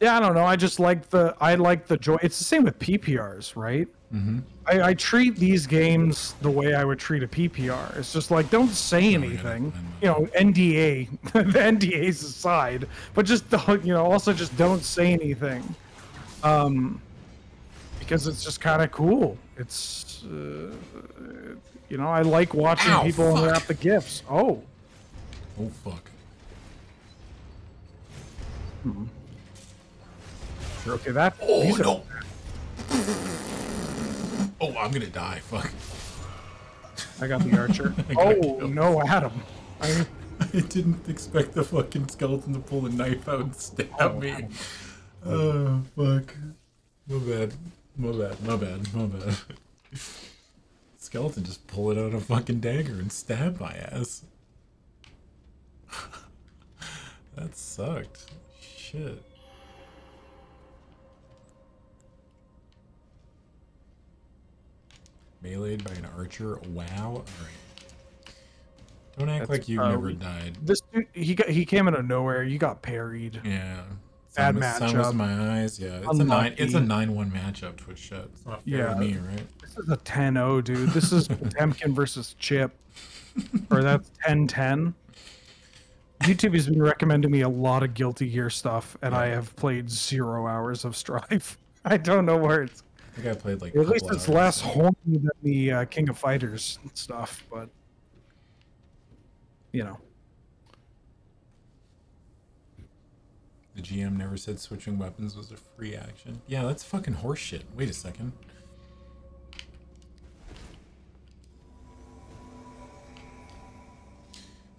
Yeah, I don't know. I just like the I like the joy. It's the same with PPRs, right? Mm-hmm. I, I treat these games the way I would treat a PPR. It's just like don't say anything. You know, NDA, [laughs] the NDAs aside, but just don't, you know, also just don't say anything, um, because it's just kind of cool. It's uh, you know, I like watching Ow, people fuck. unwrap the gifts. Oh, Oh, fuck. Okay, that. Oh, these are- no. Oh, I'm gonna die. Fuck. I got the archer. [laughs] Got oh no, Adam. I, [laughs] I didn't expect the fucking skeleton to pull a knife out and stab Oh, me. Oh, fuck. My bad. My bad. My bad. My bad. [laughs] Skeleton just pull it out a fucking dagger and stab my ass. that sucked. Shit. Meleeed by an archer? Wow. Alright. Don't act That's, like you've uh, never died. this dude, he got he came out of nowhere. You got parried. Yeah. Bad Sun was- Sun was my eyes. Yeah. It's a nine. It's a nine-one matchup. Twitch chat. It's not fair Yeah. to me, right? This is a 10-0, dude. This is [laughs] Potemkin versus Chip. Or that's 10-10. YouTube has been recommending me a lot of Guilty Gear stuff, and I have played zero hours of Strive. [laughs] I don't know where it's. I think I played like. At least it's hours. less horny than the uh, King of Fighters stuff, but you know. The GM never said switching weapons was a free action. Yeah, that's fucking horseshit. Wait a second.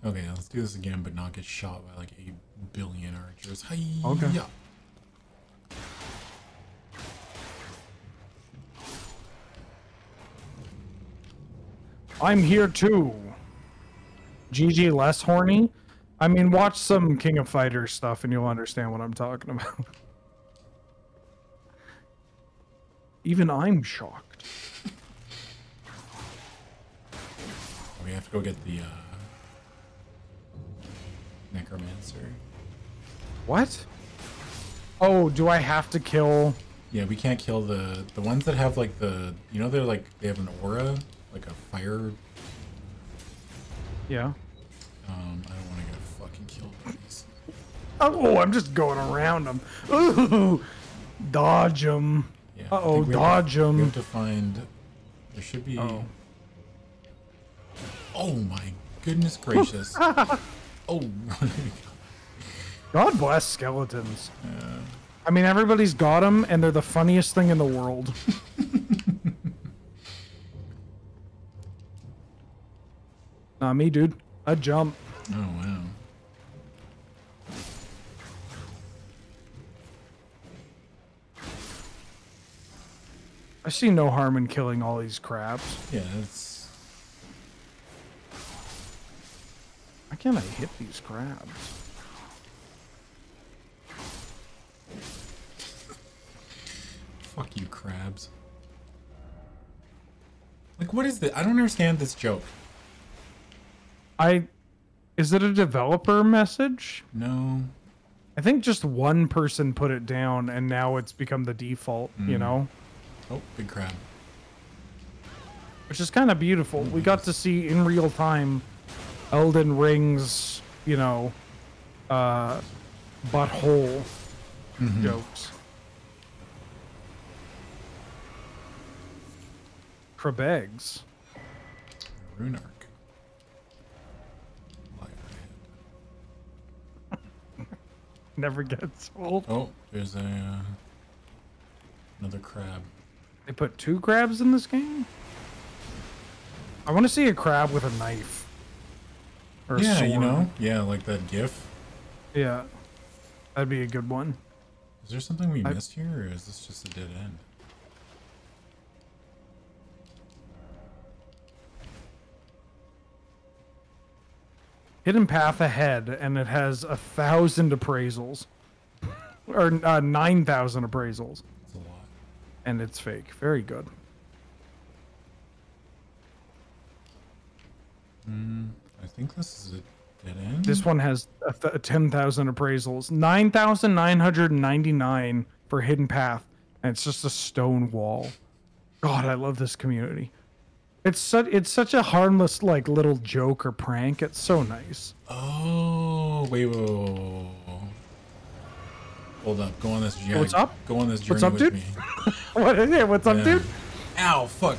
Okay, let's do this again, but not get shot by like a billion archers. Hi. Okay. I'm here too. GG less horny. I mean, watch some King of Fighters stuff and you'll understand what I'm talking [laughs] about. Even I'm shocked. We have to go get the uh, necromancer. What? Oh, do I have to kill? Yeah, we can't kill the the ones that have like the you know they're like they have an aura like a fire. Yeah. Um, I don't want to get fucking killed by these. [laughs] Oh, I'm just going around them. Ooh, dodge them. Yeah, Uh oh, think we have dodge to- We them. have to find. There should be. Oh. Oh my goodness gracious! [laughs] oh, [laughs] God bless skeletons. Yeah. I mean, everybody's got them, and they're the funniest thing in the world. Not me, dude. I jump. Oh, wow. I see no harm in killing all these crabs. Yeah, it's. Why can't I hit these crabs? Fuck you, crabs. Like, what is this? I don't understand this joke. I is it a developer message? No. I think just one person put it down and now it's become the default, you know? Oh, big crab. Which is kind of beautiful. We got to see in real time Elden Ring's, you know, uh butthole jokes. Crab eggs. Rune Arc. Liar head. Never gets old. Oh, there's a uh, another crab. They put two crabs in this game? I want to see a crab with a knife. Or a yeah, you know, yeah, like that GIF. Yeah. That'd be a good one. Is there something we I- missed here, or is this just a dead end? Hidden path ahead, and it has a thousand appraisals. [laughs] or uh, 9,000 appraisals. It's a lot. And it's fake. Very good. I think this is a dead end. This one has a th- 10,000 appraisals. 9,999 for Hidden Path. And it's just a stone wall. God, I love this community. It's such it's such a harmless like little joke or prank. It's so nice. Oh, wait, wait. Hold up. Go on this journey. What's up? Go on this journey What's up, with dude? me. [laughs] What is it? What's up, dude? Ow, fuck.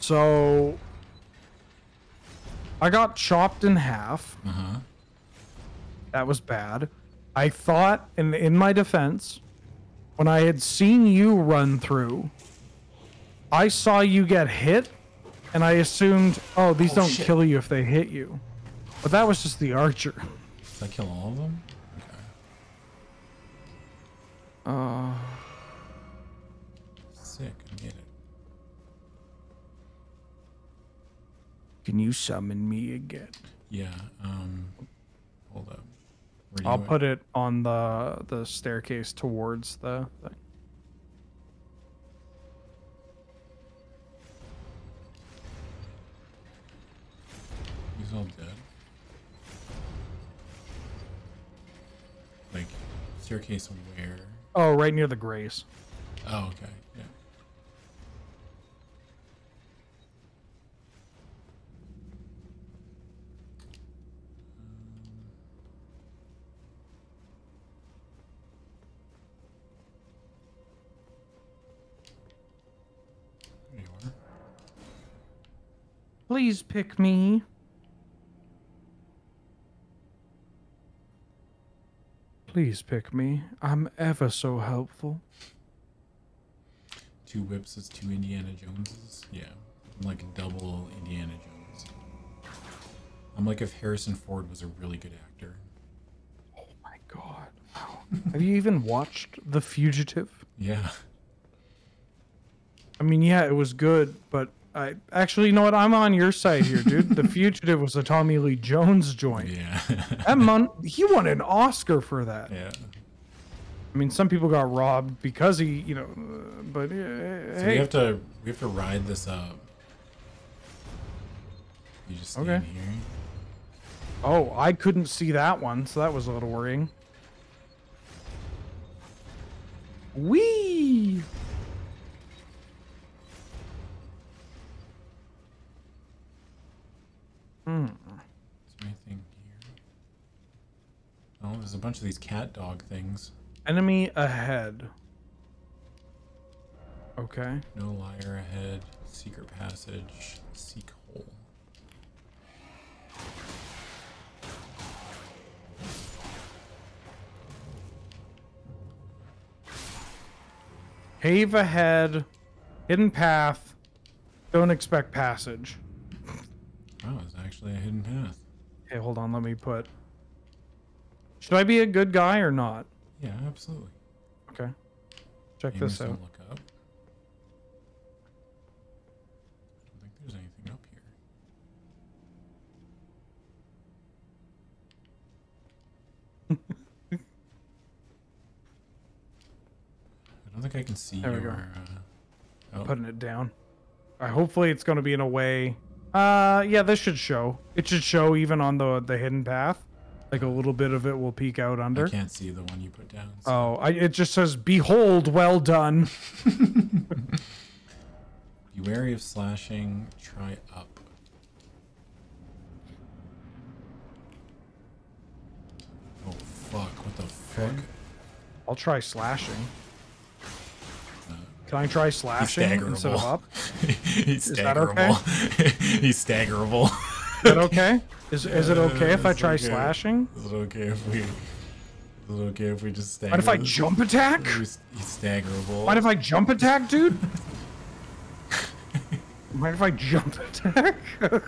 So I got chopped in half. Uh huh. That was bad. I thought, in in my defense, when I had seen you run through, I saw you get hit, and I assumed, oh, these Oh, don't shit. kill you if they hit you. But that was just the archer. Did I kill all of them? Okay. Uh, Sick. I get it. can you summon me again? Yeah. Um. Hold up. I'll you- put it on the the staircase towards the thing. He's all dead. Like staircase where? Oh, right near the grace. Oh, okay. Please pick me. Please pick me. I'm ever so helpful. Two whips is two Indiana Joneses. Yeah, I'm like a double Indiana Jones. I'm like if Harrison Ford was a really good actor. Oh my god. Wow. Have you even watched The Fugitive? Yeah. I mean, yeah, it was good, but I actually, you know what? I'm on your side here, dude. the [laughs] Fugitive was a Tommy Lee Jones joint. Yeah. [laughs] That mon- he won an Oscar for that. yeah. I mean, some people got robbed because he, you know, uh, but uh, So hey, we have to we have to ride this up. You just Okay. here. oh, I couldn't see that one, so that was a little worrying. Wee. Hmm. Is there anything here? Oh, there's a bunch of these cat dog things. Enemy ahead. Okay. No liar ahead. Secret passage. Seek hole. Cave ahead. Hidden path. Don't expect passage. Oh, it's actually a hidden path. Okay, hold on. Let me put Should I be a good guy or not? Yeah, absolutely. Okay. Check this out. look up. I don't think there's anything up here. [laughs] I don't think I can see There we go. Uh, oh, Putting it down. Right, hopefully it's going to be in a way. Uh, yeah, this should show. It should show even on the the hidden path. Like a little bit of it will peek out under. I under. can't see the one you put down. so- Oh, I, it just says, "Behold, well done." [laughs] Be wary of slashing. Try up. Oh fuck! What the fuck? I'll try slashing. Can I try slashing instead of staggerable. up? [laughs] He's Is that okay? staggerable. [laughs] He's staggerable. Is that okay? Is is it okay if I try okay. slashing? Is it okay if we? Is it okay if we just stagger? What if I jump attack? He's, staggerable. Mind if I jump attack, dude? Mind if I jump attack? Uh,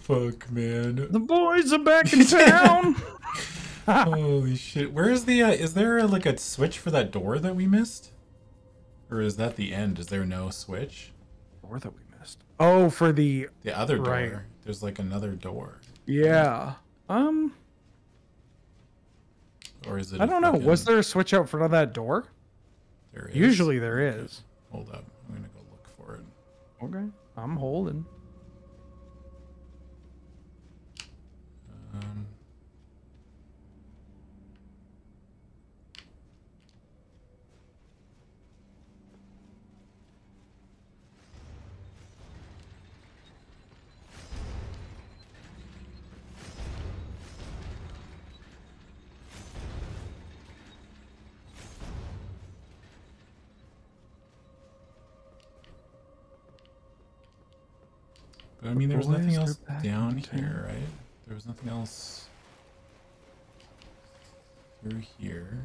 fuck, man. the boys are back in town. [laughs] Holy shit! Where is the? Uh, is there like a switch for that door that we missed? Or is that the end? Is there no switch? Door that we missed. Oh, for the The other door. Right. There's like another door. yeah. Um, Or is it? I don't know. Was there a switch out front of that door? There is? Usually there is. Hold up. I'm gonna go look for it. Okay, I'm holding. But I mean, there was nothing else down here, right? There was nothing else through here.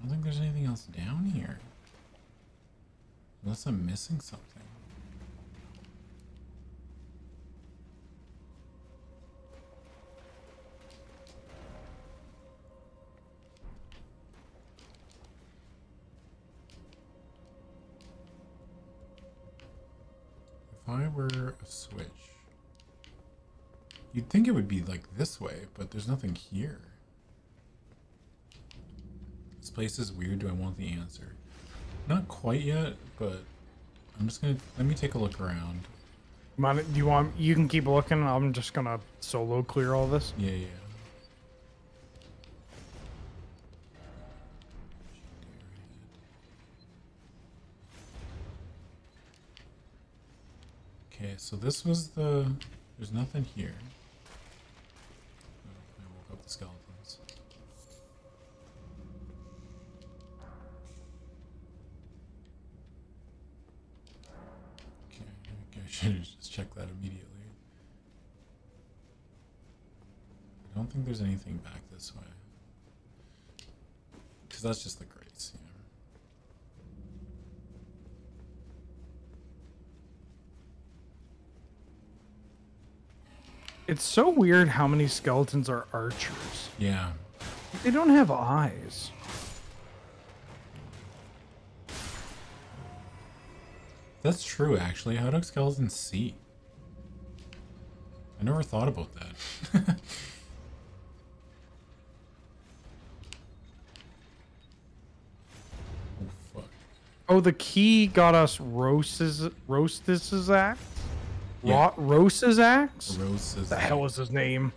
I don't think there's anything else down here. Unless I'm missing something. If I were a switch, you'd think it would be like this way, but there's nothing here. This place is weird. Do I want the answer? Not quite yet, but I'm just gonna let me take a look around. Do you want? You can keep looking. I'm just gonna solo clear all this. Yeah, yeah. So this was the. There's nothing here. I woke up the skeletons. Okay, okay, [laughs] I should just checked that immediately. I don't think there's anything back this way. Because that's just the grates, you know. It's so weird how many skeletons are archers. Yeah. They don't have eyes. That's true, actually. How do skeletons see? I never thought about that. [laughs] oh, fuck. Oh, the key got us Rose's Roastis's axe. Yeah. Ro- Rose's axe. Rose is The hell is his name?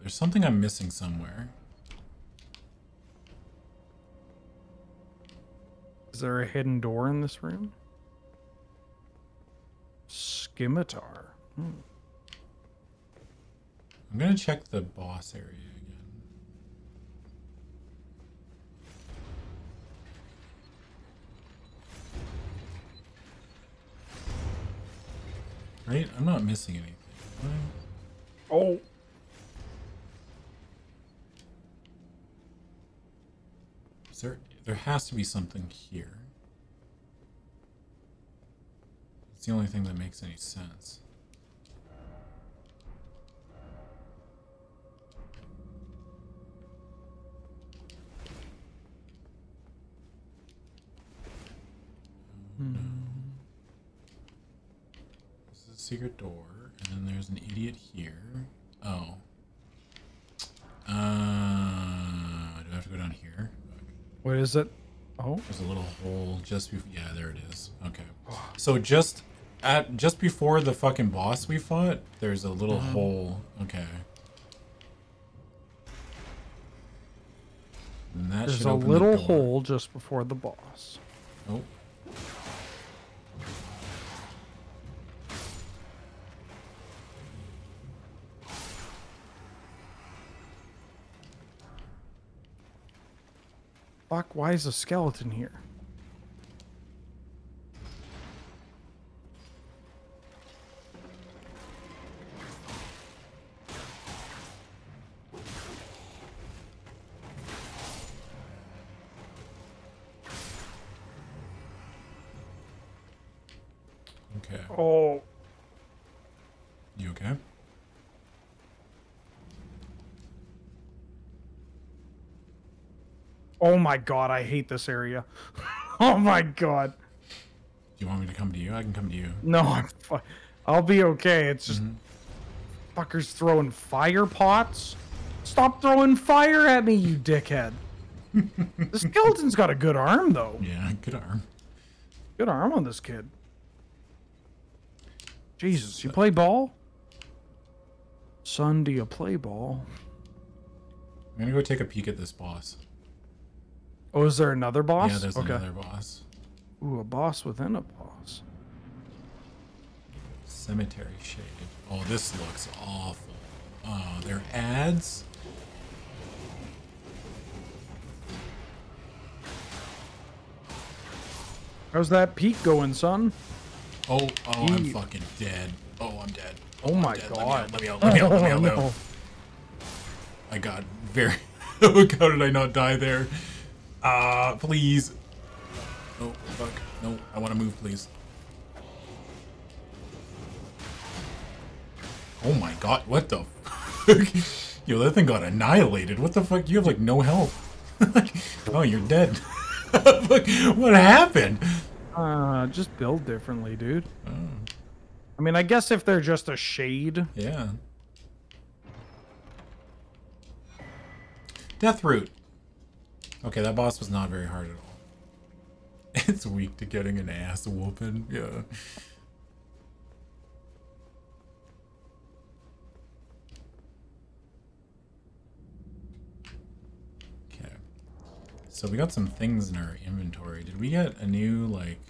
There's something I'm missing somewhere. Is there a hidden door in this room? Scimitar. Hmm. I'm gonna check the boss area Right? I'm not missing anything. am I? Oh, Is there there has to be something here. It's the only thing that makes any sense. This is a secret door, and then there's an idiot here. Oh. Uh, do I have to go down here? What is it? Oh, There's a little hole just before. Yeah, there it is. Okay. So just at just before the fucking boss we fought, there's a little hole. Okay. And that there's a the little door. hole just before the boss. Oh. Fuck, why is a skeleton here? My god, I hate this area. [laughs] oh my god. Do you want me to come to you? I can come to you. No, I'm I'll be okay. It's just mm-hmm. fuckers throwing fire pots. Stop throwing fire at me, you dickhead. [laughs] the skeleton's got a good arm though. Yeah, good arm. Good arm on this kid. Jesus, you play ball? Son, do you play ball? I'm gonna go take a peek at this boss. Oh, is there another boss? Yeah, there's okay. another boss. Ooh, a boss within a boss. Cemetery shade. Oh, this looks awful. Oh, their ads. How's that peak going, son? Oh, oh, I'm fucking dead. Oh, I'm dead. Oh I'm my dead. god. Let me out. Let me out. Let me out. Let me [laughs] out. Let me out. Oh, I got very. [laughs] How did I not die there? Ah, please. No, fuck. No, I want to move, please. Oh my god, what the fuck? [laughs] Yo, that thing got annihilated. What the fuck? You have like no health. [laughs] oh, you're dead. [laughs] What happened? Uh, just build differently, dude. I mean, I guess if they're just a shade. Yeah. Deathroot. Okay, that boss was not very hard at all. [laughs] It's weak to getting an ass whooping. Yeah. Okay. So we got some things in our inventory. Did we get a new like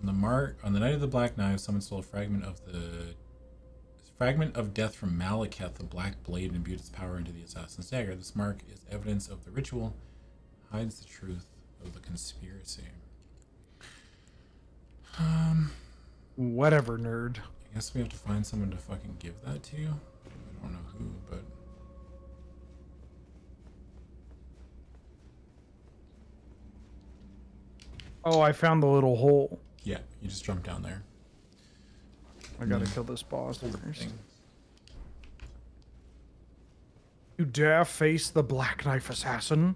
on the mark on the night of the black knife, someone stole a fragment of the fragment of death from Maliketh, the black blade, imbued its power into the assassin's dagger. This mark is evidence of the ritual, hides the truth of the conspiracy. Um, Whatever, nerd. I guess we have to find someone to fucking give that to. You. I don't know who, but Oh, I found the little hole. yeah, you just jump down there. I gotta kill this boss first. You dare face the Black Knife Assassin?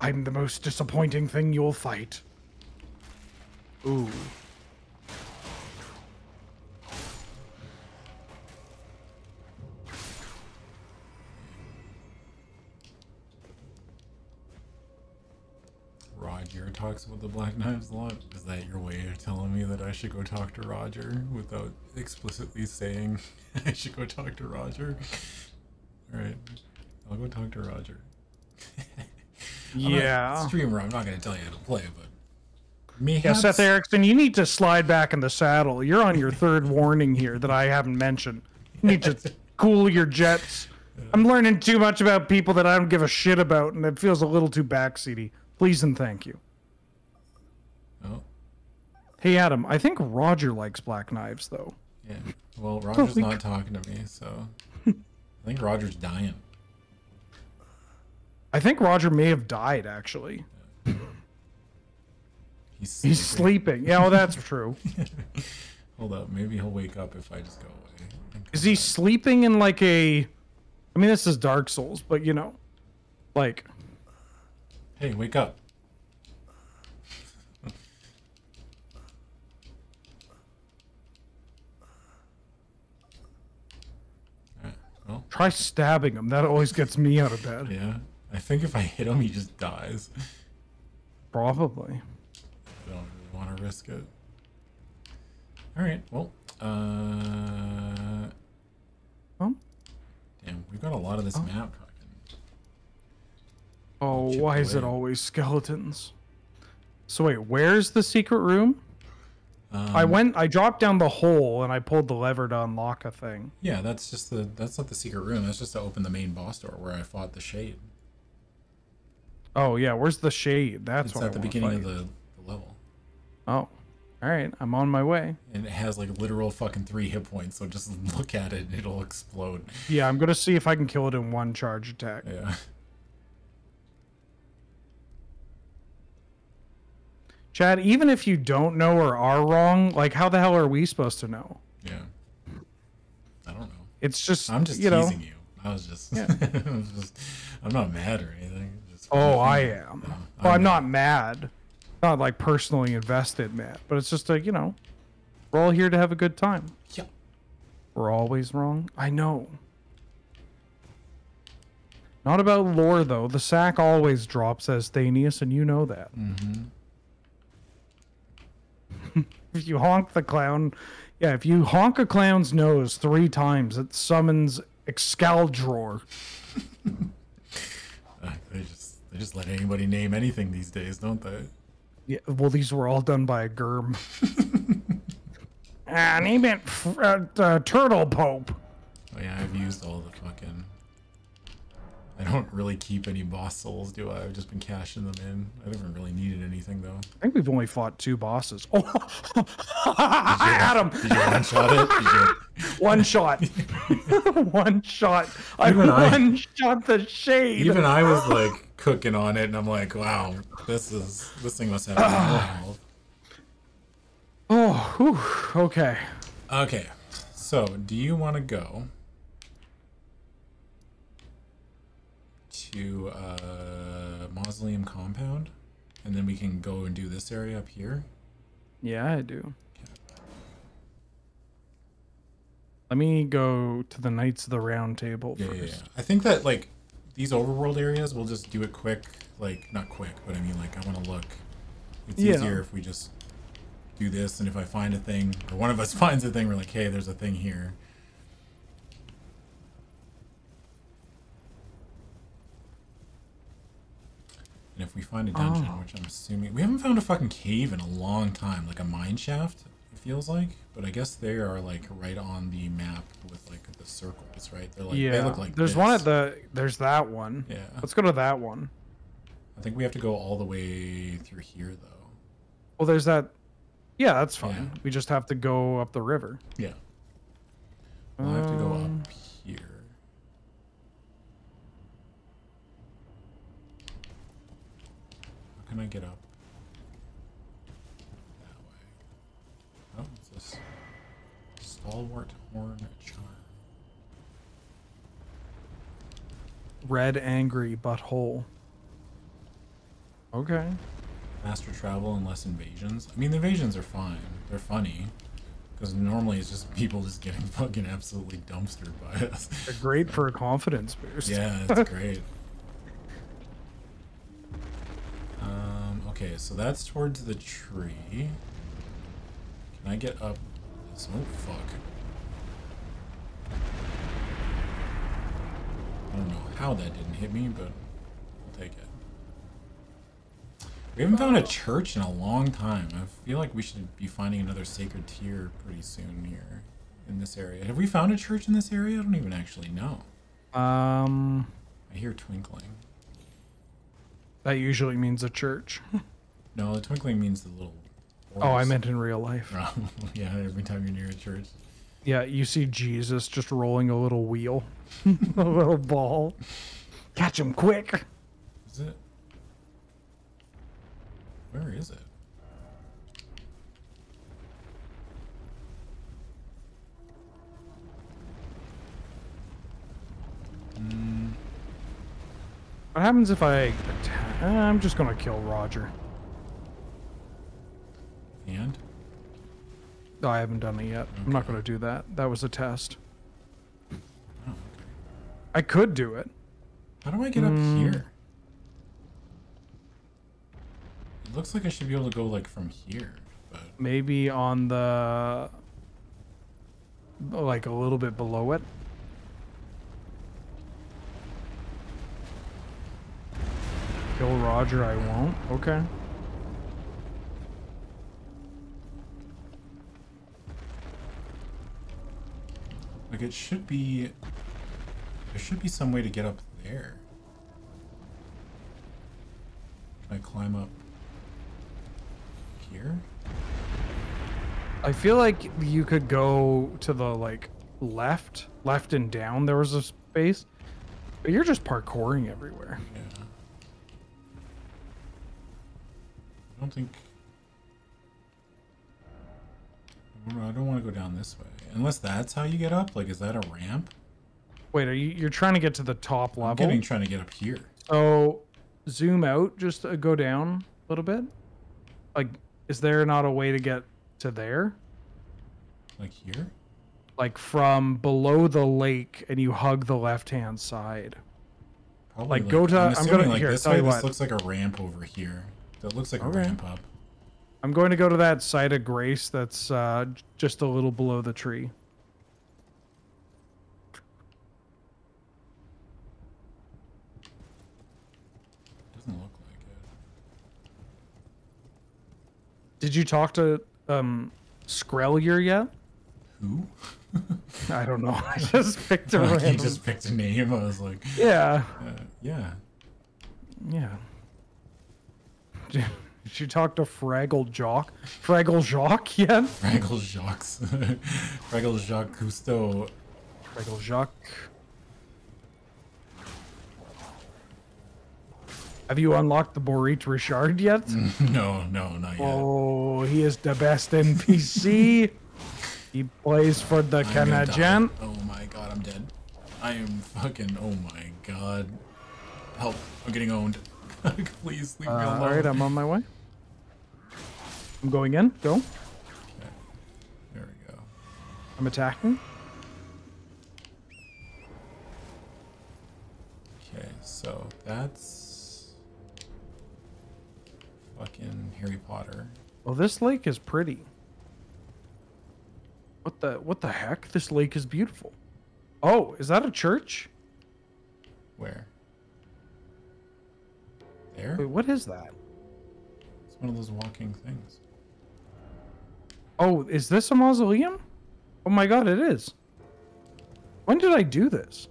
I'm the most disappointing thing you'll fight. Ooh. Roger talks about the Black Knives a lot. Is that your way of telling me that I should go talk to Roger without explicitly saying [laughs] I should go talk to Roger? Alright. I'll go talk to Roger. [laughs] Yeah. streamer, I'm not going to tell you how to play, but. Yeah, Seth Erickson, you need to slide back in the saddle. You're on your third warning here that I haven't mentioned. You need to [laughs] cool your jets. I'm learning too much about people that I don't give a shit about, and it feels a little too backseaty. Please and thank you. Oh, Hey, Adam, I think Roger likes black knives, though. yeah. Well, [laughs] Roger's not talking to me, so. [laughs] I think Roger's dying. I think Roger may have died, actually. [laughs] He's He's sleeping. Yeah, well, that's true. Hold up, maybe he'll wake up if I just go away. Is he sleeping in like a? I mean, this is Dark Souls, but you know, like Hey, wake up. [laughs] Well, try stabbing him. That always gets me out of bed. yeah. I think if I hit him, he just dies. Probably. I don't really want to risk it. Alright, well, uh. Well, Damn, we've got a lot of this map fucking. Oh, why is it always skeletons? So wait, where's the secret room? Um, I went. I dropped down the hole and I pulled the lever to unlock a thing. Yeah, that's just the. That's not the secret room. That's just to open the main boss door where I fought the shade. Oh yeah, where's the shade? That's It's what I at the beginning fight. of the, the level. Oh, all right. I'm on my way. And it has like literal fucking three hit points, so just [laughs] look at it and it'll explode. Yeah, I'm gonna see if I can kill it in one charge attack. Yeah. [laughs] Chad, even if you don't know or are wrong, like how the hell are we supposed to know? Yeah. I don't know. It's just I'm just you know. teasing you. I was just, [laughs] I was just I'm not mad or anything. Just Oh, I am. No, well, I'm I'm not mad. Not like personally invested mad, but it's just like you know, we're all here to have a good time. Yeah. We're always wrong. I know. Not about lore though. The sack always drops as Thanius, and you know that. Mm-hmm. [laughs] If you honk the clown, yeah, if you honk a clown's nose three times, it summons Excalibur. [laughs] Uh, they just they just let anybody name anything these days, don't they? Yeah, well, these were all done by a germ. [laughs] and he meant uh, uh, Turtle Pope. Oh yeah, I've used all the fucking. I don't really keep any boss souls, do I? I've just been cashing them in. I haven't really needed anything though. I think we've only fought two bosses. Oh, I had him. Did you [laughs] [laughs] one shot it? You... [laughs] One shot. one shot. I Even I- one shot the shade. Even I was like cooking on it, and I'm like, wow, this is this thing must have. of [sighs] oh, whew, okay. Okay, so do you want to go to uh, Mausoleum Compound, and then we can go and do this area up here? Yeah, I do. Let me go to the Knights of the Round Table Yeah, first. yeah, yeah. I think that like these overworld areas, we'll just do it quick. Like not quick, but I mean like I want to look. It's Yeah. easier if we just do this, and if I find a thing, or one of us [laughs] finds a thing, we're like, hey, there's a thing here. And if we find a dungeon, Oh. which I'm assuming we haven't found a fucking cave in a long time, like a mine shaft, it feels like. But I guess they are like right on the map with like the circles, right? They're like yeah. they look like there's one this. at the. There's that one. Yeah. Let's go to that one. I think we have to go all the way through here, though. Well, there's that. Yeah, that's fine. Yeah. We just have to go up the river. Yeah. We'll have to go Um, up here. How can I get up? That way. Oh, this? Stalwart Horn Charm. Red, angry, butthole. Okay. Faster travel and less invasions. I mean, the invasions are fine. They're funny. Because normally it's just people just getting [laughs] fucking absolutely dumpstered by us. They're great for a confidence boost. Yeah, it's great. [laughs] okay, so that's towards the tree. Can I get up? this- Oh, fuck. I don't know how that didn't hit me, but I'll take it. We haven't found a church in a long time. I feel like we should be finding another Sacred Tear pretty soon here in this area. Have we found a church in this area? I don't even actually know. Um, I hear twinkling. that usually means a church. [laughs] No, the twinkling means the little. Oh, I meant in real life. [laughs] yeah, every time you're near a church. Yeah, you see Jesus just rolling a little wheel, [laughs] a little ball. Catch him quick. Is it? Where is it? Hmm. What happens if I attack? I'm just gonna kill Roger. And? No, I haven't done it yet. I'm not gonna do that. That was a test. Oh, okay. I could do it. How do I get up Mm. here? It looks like I should be able to go like from here, but Maybe on the like a little bit below it. Kill Roger, I won't. Okay. Like it should be there should be some way to get up there. Can I climb up here? I feel like you could go to the like left, left and down. There was a space, but you're just parkouring everywhere. Yeah. I don't think. I don't I don't want to go down this way. Unless that's how you get up. Like, is that a ramp? Wait, are you you're trying to get to the top level? I'm getting trying to get up here. So zoom out, just uh, go down a little bit. Like, is there not a way to get to there? Like here? Like from below the lake, and you hug the left hand side. Probably Like, go to- I'm, I'm gonna- like here, this tell way. This looks like a ramp over here. That looks like a ramp up. I'm going to go to that site of grace that's uh, just a little below the tree. Doesn't look like it. Did you talk to um, Skrellier yet? Who? [laughs] I don't know. [laughs] I just picked a Like, [laughs] you just picked a name. I was like, Yeah, uh, yeah. yeah. Did you talk to Fraggle Jock? Fraggle Jock [laughs] yet? Fraggle Jacques. [laughs] Fraggle Jacques Cousteau. Fraggle Jock. Have you unlocked the Borit Richard yet? [laughs] No, no, not yet. Oh, he is the best NPC. he plays for the I'm gonna die. Canadian. Oh my god, I'm dead. I am fucking. Oh my god. Help! I'm getting owned. Please leave me Uh, alone. all right, I'm on my way. I'm going in. Go. Okay. There we go. I'm attacking. Okay, so that's fucking Harry Potter. Well, this lake is pretty. What the what the heck? This lake is beautiful. Oh, is that a church? Where? There? Wait, what is that? It's one of those walking things. Oh, is this a mausoleum? Oh my god, it is. When did I do this?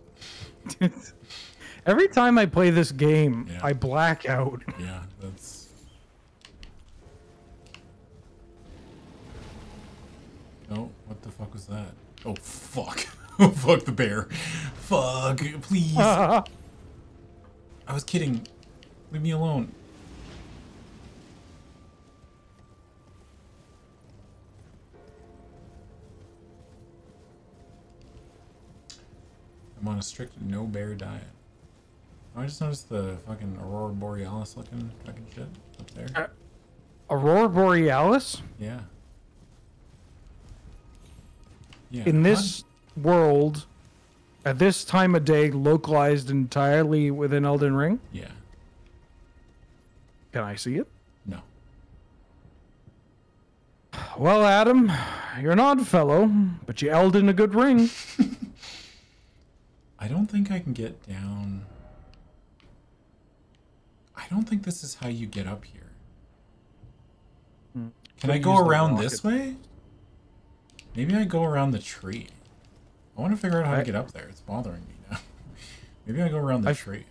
[laughs] Every time I play this game, Yeah. I black out. [laughs] Yeah, that's. Oh, what the fuck was that? Oh, fuck. Oh, [laughs] fuck the bear. Fuck, please. I was kidding. Leave me alone. I'm on a strict no bear diet. Oh, I just noticed the fucking Aurora Borealis looking fucking shit up there. Uh, Aurora Borealis? Yeah. Yeah. in this world at this time of day localized entirely within Elden Ring? Yeah. Can I see it? No. Well, Adam, you're an odd fellow, but you Elden a good ring. [laughs] I don't think I can get down. I don't think this is how you get up here. Can Could I go around this way? Maybe I go around the tree. I want to figure out how I- to get up there. It's bothering me now. [laughs] Maybe I go around the I- tree.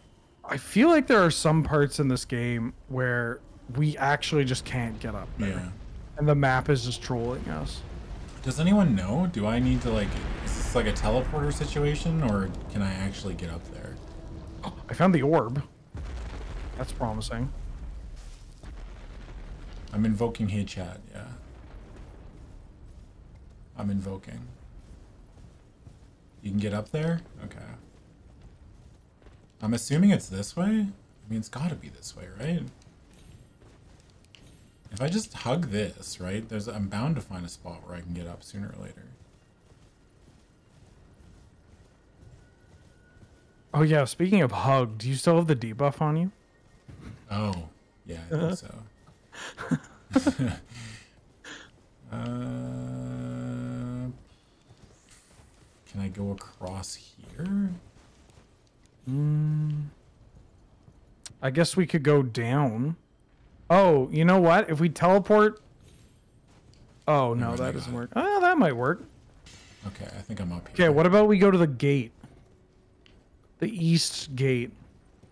I feel like there are some parts in this game where we actually just can't get up there. Yeah. And the map is just trolling us. Does anyone know? Do I need to like? Is this like a teleporter situation, or can I actually get up there? I found the orb. That's promising. I'm invoking Hey Chat. Yeah. I'm invoking. You can get up there? Okay. I'm assuming it's this way? I mean, it's got to be this way, right? If I just hug this, right? There's I'm bound to find a spot where I can get up sooner or later. Oh yeah, speaking of hug, do you still have the debuff on you? Oh, yeah, I think [laughs] so. [laughs] uh, can I go across here? I guess we could go down. Oh, you know what? If we teleport. Oh no, that doesn't work. Oh, that might work. Okay, I think I'm up here. Okay, what about we go to the gate? The east gate.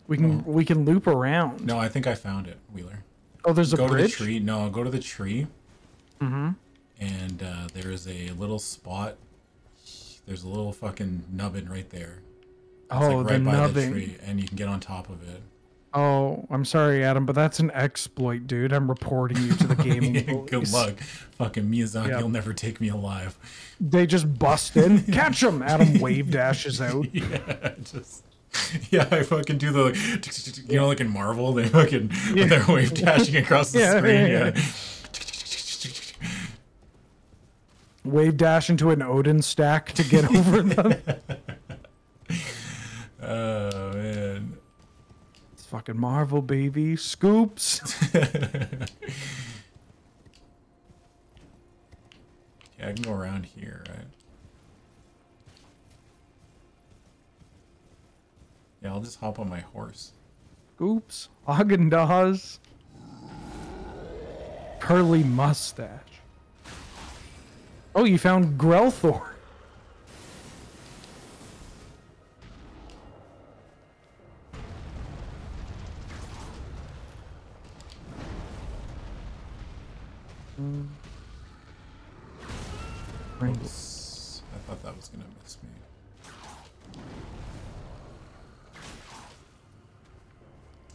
We can we can loop around. No, I think I found it, Wheeler. Oh, there's a go bridge. to the tree. No, go to the tree. Mm-hmm. And uh, there's a little spot. There's a little fucking nubbin right there. It's oh, like the right by the tree, and you can get on top of it. Oh, I'm sorry, Adam, but that's an exploit, dude. I'm reporting you to the [laughs] gaming Good police. luck, fucking Miyazaki. Yeah. You'll never take me alive. They just bust in. [laughs] Catch him. Adam wave dashes out. [laughs] Yeah, just yeah. I fucking do the you know like in Marvel they fucking when they're wave dashing across the Yeah, screen. yeah, Yeah. Wave dash into an Odin stack to get over them. Oh man. Fucking Marvel, baby. Scoops. [laughs] Yeah, I can go around here, right? Yeah, I'll just hop on my horse. Scoops. Dazs. Curly mustache. Oh, you found Grelthor. Oops. I thought that was gonna miss me.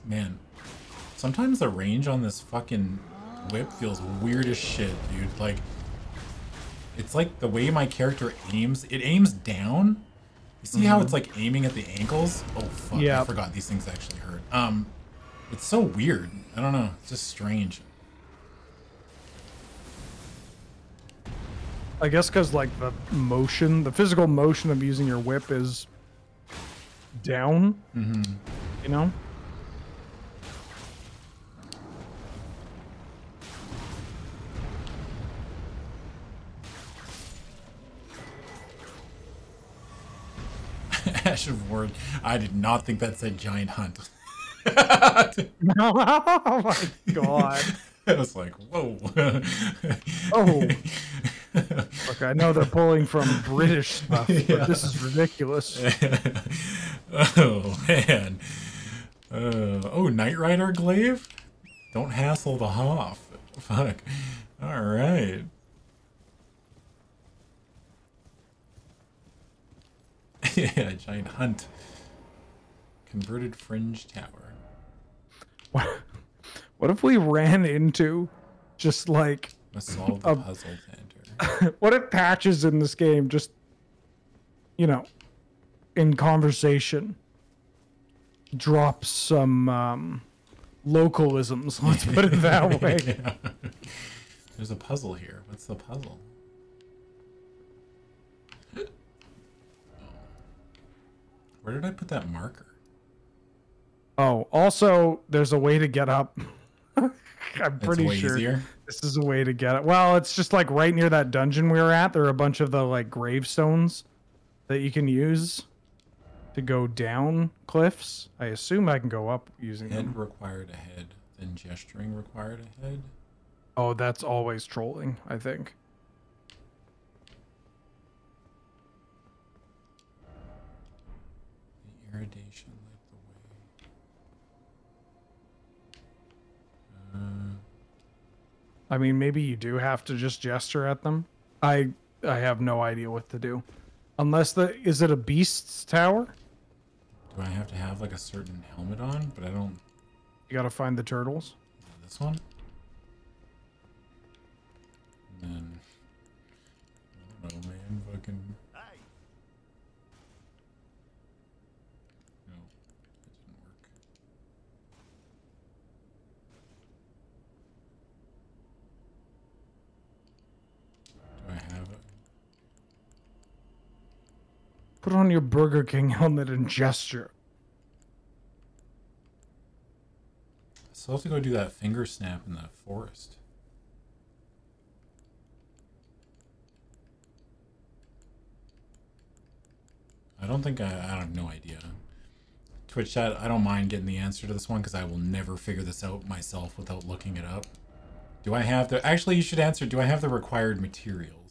Man, sometimes the range on this fucking whip feels weird as shit, dude. Like, it's like the way my character aims. It aims down. You see how it's like aiming at the ankles? Oh fuck! Yeah. I forgot these things actually hurt. Um, it's so weird. I don't know. It's just strange. I guess because like the motion, the physical motion of using your whip is down. Mm-hmm. You know. [laughs] Ash of War. I did not think that said giant hunt. [laughs] oh my god. [laughs] I was like, whoa. Oh. Look, I know they're pulling from British [laughs] stuff, but this is ridiculous. [laughs] oh, man. Uh, oh, Knight Rider glaive? Don't hassle the Hoff. Fuck. All right. [laughs] yeah, giant hunt. Converted fringe tower. What, what if we ran into just like a solve puzzle enter. [laughs] what if patches in this game just you know in conversation drop some um localisms [laughs] let's put it that [laughs] way Yeah. There's a puzzle here. What's the puzzle? Where did I put that marker? oh also there's a way to get up i'm pretty sure easier. This is a way to get it well it's just like right near that dungeon we were at there are a bunch of the like gravestones that you can use to go down cliffs i assume i can go up using them Head required a head. Then gesturing required a head. Oh, that's always trolling, I think. The irradiation led the way. Uh, I mean, maybe you do have to just gesture at them. I I have no idea what to do. Unless the is it a beast's tower? do I have to have like a certain helmet on? But I don't. You got to find the turtles. This one. And then. I don't know, man. Fucking. No, that didn't work. Put on your Burger King helmet and gesture. So I'll have to go do that finger snap in the forest. I don't think I, I have no idea. Twitch chat, I don't mind getting the answer to this one because I will never figure this out myself without looking it up. Do I have the, actually you should answer, do I have the required materials?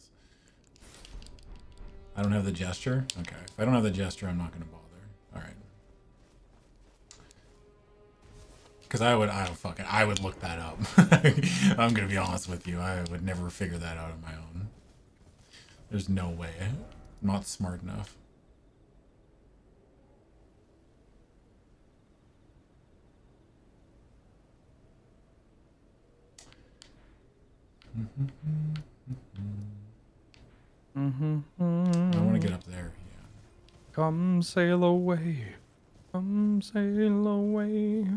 I don't have the gesture? Okay, if I don't have the gesture, I'm not going to bother. Alright. Because I would, I don't fucking, I would look that up. [laughs] I'm going to be honest with you. I would never figure that out on my own. There's no way. I'm not smart enough. Mm-hmm. Mm-hmm. I want to get up there. Yeah. Come sail away. Come sail away.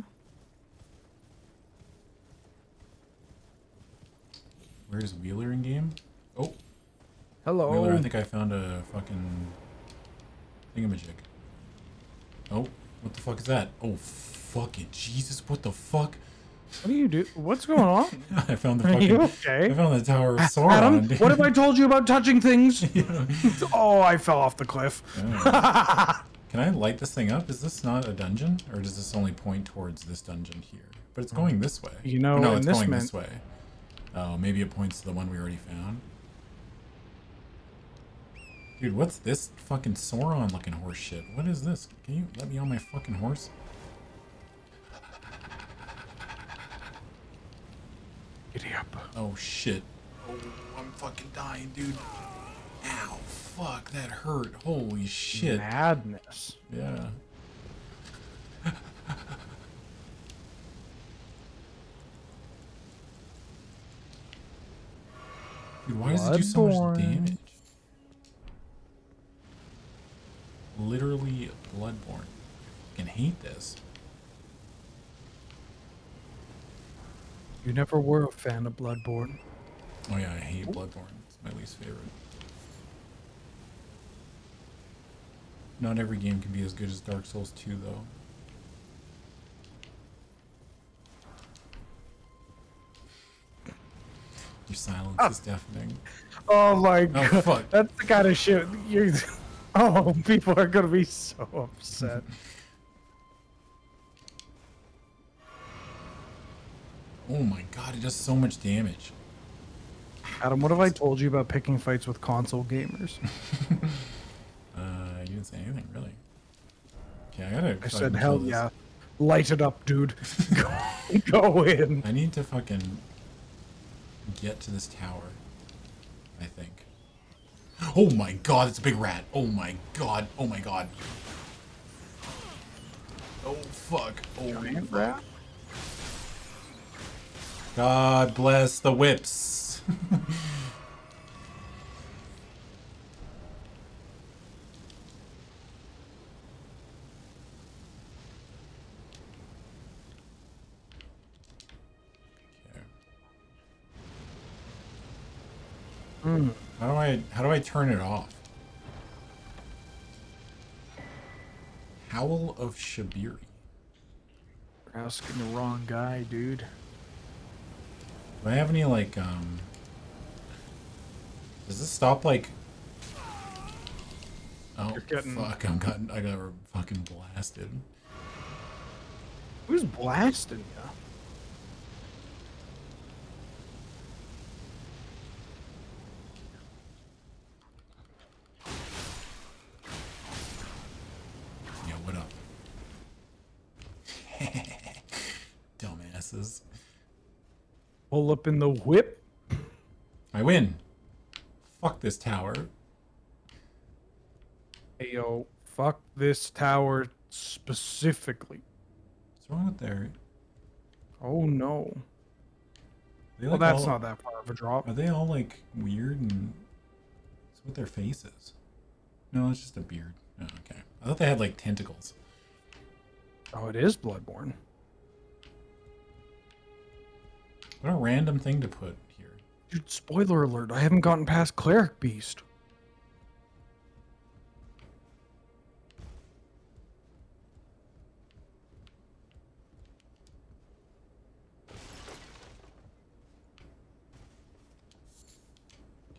Where's Wheeler in game? Oh, Hello. Wheeler, I think I found a fucking thingamajig. Oh, what the fuck is that? Oh, fucking Jesus, what the fuck? What do you do? What's going on? [laughs] I found the Are fucking. you I found the Tower of Sauron. Adam, what have I told you about touching things? [laughs] oh, I fell off the cliff. [laughs] Can I light this thing up? Is this not a dungeon? Or does this only point towards this dungeon here? But it's going this way. You know, no, it's this going meant- this way. Oh, maybe it points to the one we already found. Dude, what's this fucking Sauron looking horse shit? What is this? Can you let me on my fucking horse? Giddy up. Oh shit. Oh, I'm fucking dying, dude. Ow, fuck, that hurt. Holy shit. Madness. Yeah. Dude, why does it do so much damage? Literally Bloodborne. I fucking hate this. You never were a fan of Bloodborne. Oh yeah, I hate Bloodborne. It's my least favorite. Not every game can be as good as Dark Souls 2 though. Your silence ah. is deafening. Oh my Oh, god. fuck. That's the kind of shit you [laughs] Oh, people are gonna be so upset. [laughs] Oh my god, it does so much damage. Adam, what have I told you about picking fights with console gamers? [laughs] Uh, you didn't say anything really. Okay, I gotta. I said, hell this. yeah. Light it up, dude. [laughs] [laughs] go, go in. I need to fucking get to this tower. I think. Oh my god, it's a big rat. Oh my god. Oh my god. Oh fuck. Oh Giant fuck. rat? God bless the whips. Hmm. How do I how do I turn it off? Howl of Shabriri. You're asking the wrong guy, dude. Do I have any like um Does this stop like Oh getting- fuck, I'm gotten I got fucking blasted. Who's blasting you? Yeah, what up? Dumbasses. Up in the whip. I win. Fuck this tower. Hey, yo, fuck this tower specifically. What's wrong with there? Oh no. they Well, that's all- not that far of a drop. Are they all like weird and what's with their faces? No, it's just a beard. Oh, okay. I thought they had like tentacles. Oh, it is Bloodborne. What a random thing to put here. Dude, spoiler alert, I haven't gotten past Cleric Beast.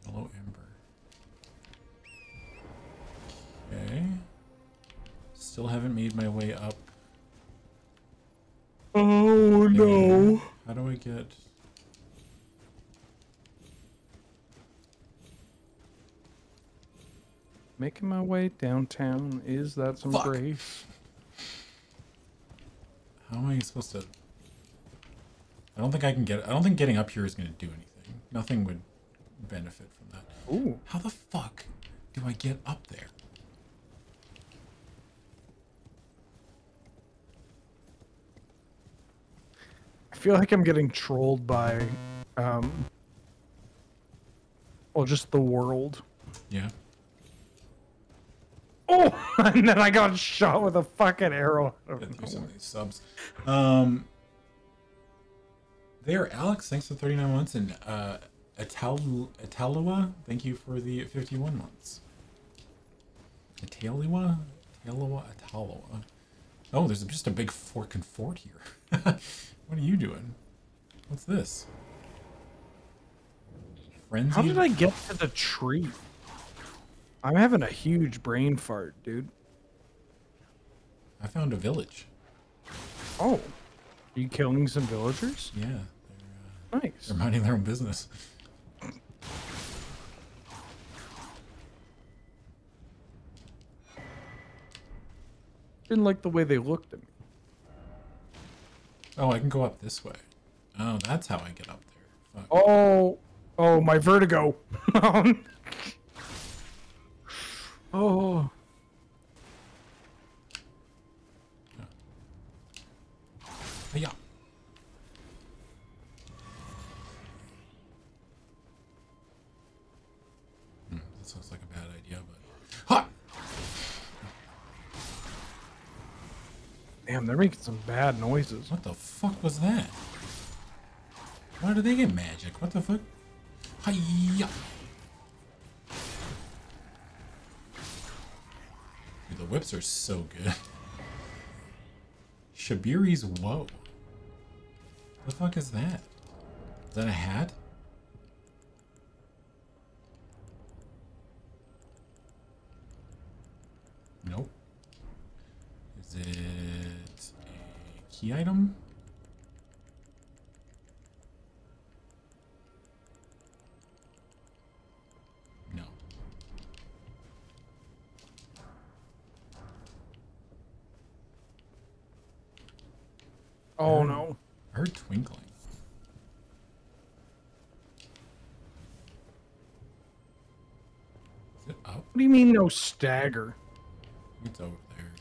Yellow Ember. Okay. Still haven't made my way up. Oh no. How do I get Making my way downtown. Is that some Fuck. grace? How am I supposed to... I don't think I can get... I don't think getting up here is going to do anything. Nothing would benefit from that. Ooh. How the fuck do I get up there? I feel like I'm getting trolled by, um, well, just the world. Yeah. Oh, [laughs] and then I got shot with a fucking arrow. out of Get through some of these subs. Um, there, Alex, thanks for 39 months, and uh, Atal Atalua, thank you for the 51 months. Atalua? Atalua? Atalua. Oh, there's just a big fork and fort here. [laughs] what are you doing? What's this? Frenzy? How did I get to the tree? I'm having a huge brain fart, dude. I found a village. Oh, are you killing some villagers? Yeah, they're, uh, Nice. they're minding their own business. Didn't like the way they looked at me. Oh, I can go up this way. Oh, that's how I get up there. Fuck. Oh, oh, my vertigo. [laughs] oh, Yeah. Hmm, that sounds like a bad idea, but. Ha! damn, they're making some bad noises. What the fuck was that? Why do they get magic? What the fuck? Hiya! The whips are so good. Shabriri's Whoa. The fuck is that? Is that a hat? Nope. Is it a key item? Oh no. I heard twinkling. Is it up? What do you mean no stagger? It's over there.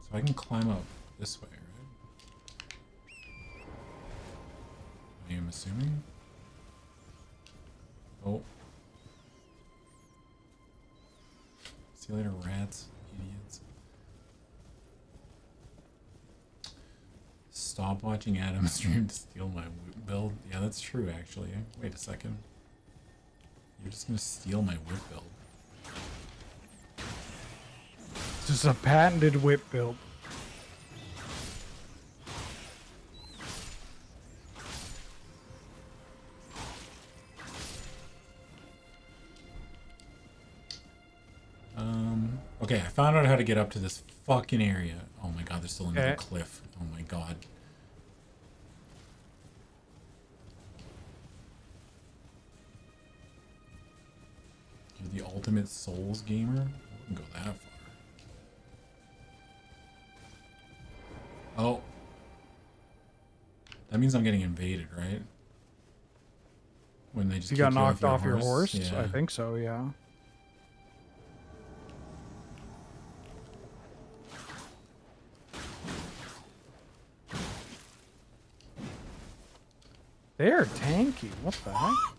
So I can climb up this way, right? I am assuming. Oh. See you later, rats, idiots. Stop watching Adam stream [laughs] to steal my whip build. Yeah, that's true, actually. Wait a second. You're just gonna steal my whip build. This is a patented whip build. Um, okay, I found out how to get up to this fucking area. Oh my god, there's still another Okay. cliff. Oh my god. You're the ultimate Souls gamer? I wouldn't go that far. Oh. That means I'm getting invaded, right? When they just You got knocked off your horse? Yeah. I think so, yeah. They're tanky. What the heck?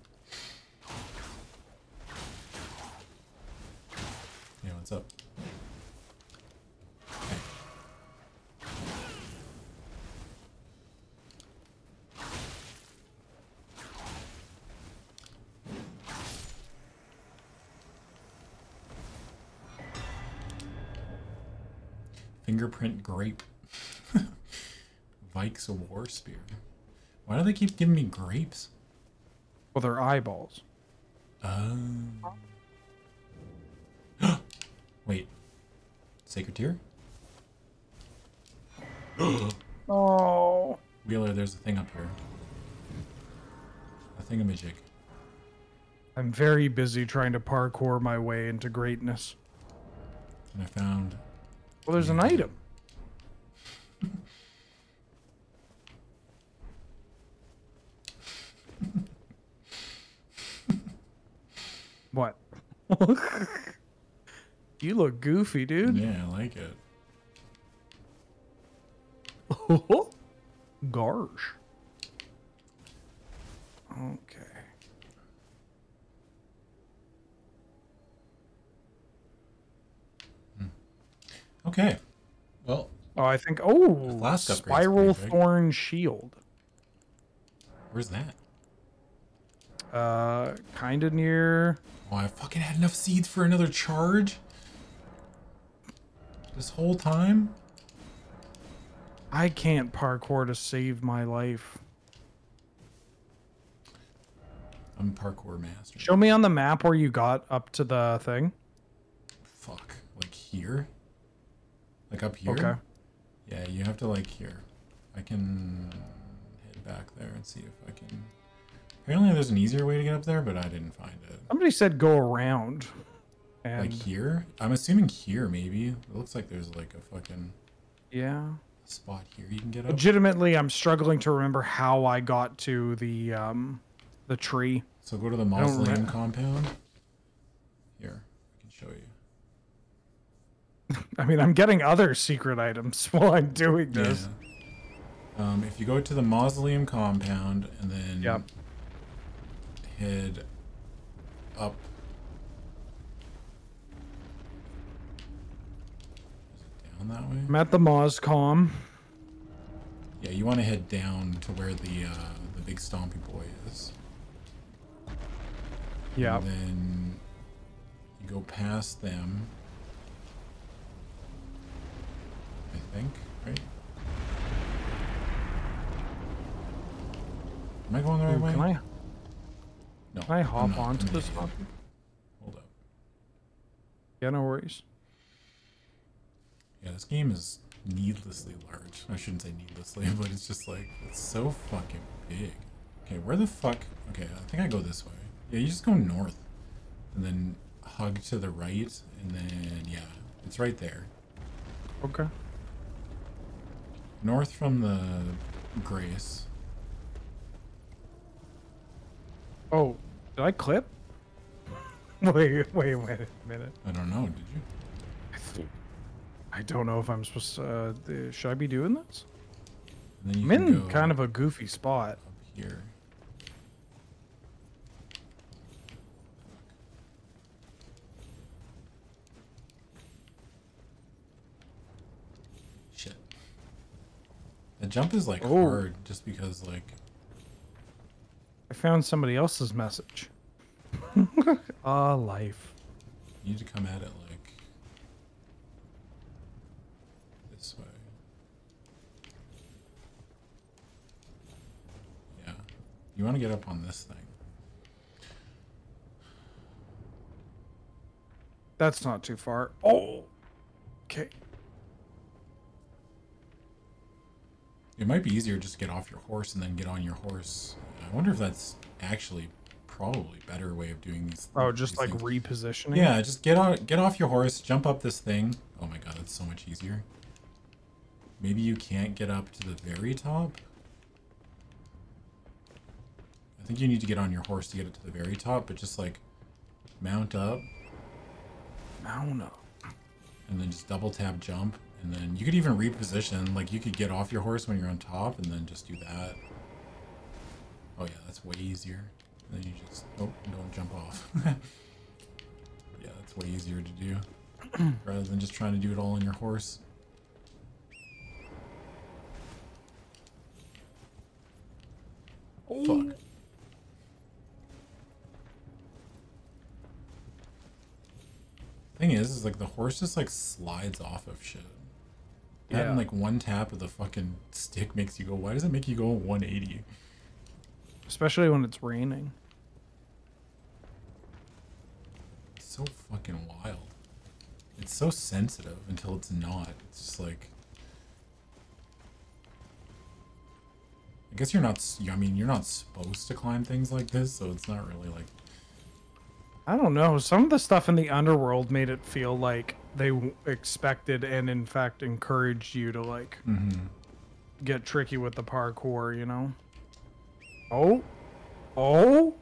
Fingerprint grape. [laughs] Vyke's a war spear. Why do they keep giving me grapes? Well, they're eyeballs. Um. [gasps] Wait. Sacred Tear? Oh. [gasps] [gasps] Wheeler, there's a thing up here. A thingamajig. I'm very busy trying to parkour my way into greatness. And I found Well, there's an item. what? [laughs] you look goofy, dude. Yeah, I like it. Oh, [laughs] Garsh. Okay. Hmm. Okay. Well, Oh, I think. Oh, upgrade's spiral thorn shield. where's that? Uh, kind of near. Oh, I fucking had enough seeds for another charge? This whole time? I can't parkour to save my life. I'm a parkour master. Show me on the map where you got up to the thing. Fuck. Like here? Like up here? Okay. Yeah, you have to like here. I can head back there and see if I can. Apparently, there's an easier way to get up there, but I didn't find it. Somebody said go around. And Like here? I'm assuming here, maybe. It looks like there's like a fucking yeah. spot here you can get up. Legitimately, I'm struggling to remember how I got to the um the tree. So go to the mausoleum compound. Here, I can show you. [laughs] I mean, I'm getting other secret items [laughs] while I'm doing this. Yeah. Um, if you go to the mausoleum compound and then Yep. Head up. Is it down that way? I'm at the Mozcom. Yeah, you want to head down to where the uh, the big stompy boy is. Yeah. And then you go past them. I think, right? Am I going the right Ooh, way? Can I No. can I hop not. onto this one? Hold up. Yeah, no worries. Yeah, this game is needlessly large. I shouldn't say needlessly, [laughs] but it's just like it's so fucking big. Okay, where the fuck? Okay, I think I go this way. Yeah, you just go north, and then hug to the right, and then yeah, it's right there. Okay. North from the Grace. Oh, did I clip? [laughs] Wait, wait, wait a minute. I don't know. Did you? I think I don't know if I'm supposed to. Uh, should I be doing this? Then you I'm in kind of a goofy spot. up here. Shit. The jump is like Oh. hard just because like I found somebody else's message. [laughs] Ah, life. you need to come at it like this way. Yeah. You want to get up on this thing. That's not too far. Oh. Okay. It might be easier just to get off your horse and then get on your horse. I wonder if that's actually probably better way of doing these. Oh, just these like things. repositioning. Yeah, just get on, get off your horse, jump up this thing. Oh my god, that's so much easier. Maybe you can't get up to the very top. I think you need to get on your horse to get it to the very top, but just like mount up Mount up. and then just double tap jump, and then you could even reposition. Like you could get off your horse when you're on top, and then just do that. Oh yeah, that's way easier. And then you just oh don't jump off. [laughs] yeah, that's way easier to do [clears throat] rather than just trying to do it all on your horse. Fuck. Thing is, is like the horse just like slides off of shit. Yeah. Like one tap of the fucking stick makes you go. Why does it make you go 180? Especially when it's raining. It's so fucking wild. it's so sensitive until it's not. It's just like. I guess you're not. I mean, you're not supposed to climb things like this, so it's not really like. I don't know. Some of the stuff in the underworld made it feel like they expected and in fact encouraged you to like Mm-hmm. get tricky with the parkour, you know? Oh? Oh?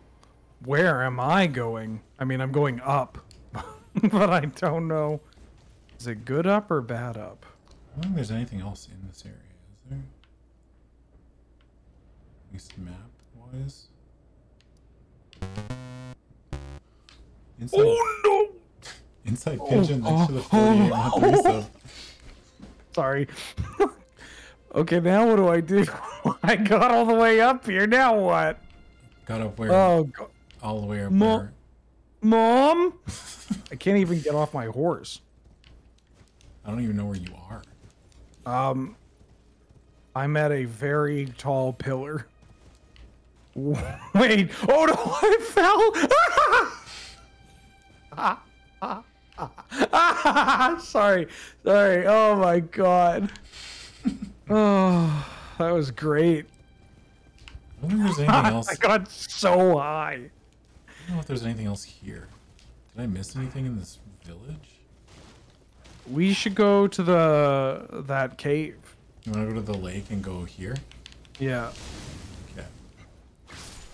Where am I going? I mean, I'm going up, [laughs] but I don't know. Is it good up or bad up? I don't think there's anything else in this area, is there? At least map wise. Inside, Oh no! Inside oh. pigeon next to the 48 not three sub. Sorry. [laughs] okay, now what do I do? [laughs] I got all the way up here. Now what? Got up where? Oh, go- all the way up Mo- where? mom! [laughs] I can't even get off my horse. I don't even know where you are. Um, I'm at a very tall pillar. Wait! Oh no! I fell. Ah, ah, ah. [laughs] sorry, sorry. Oh my god. [laughs] Oh, that was great. I don't think there's anything [laughs] else. I got so high. I don't know if there's anything else here. Did I miss anything in this village? We should go to the that cave. You want to go to the lake and go here? Yeah, Okay.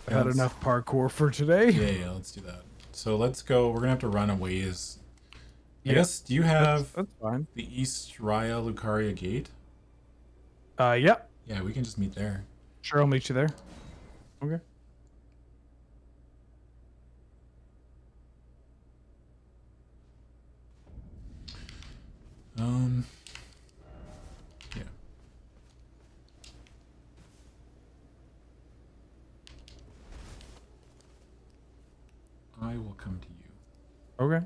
I had enough parkour for today. Yeah, yeah, let's do that. So let's go. We're gonna have to run a ways. Guess. Do you have That's fine. the East Raya Lucaria gate? Uh, yeah. Yeah, we can just meet there. Sure, I'll meet you there. Okay. Um. Yeah. I will come to you. Okay.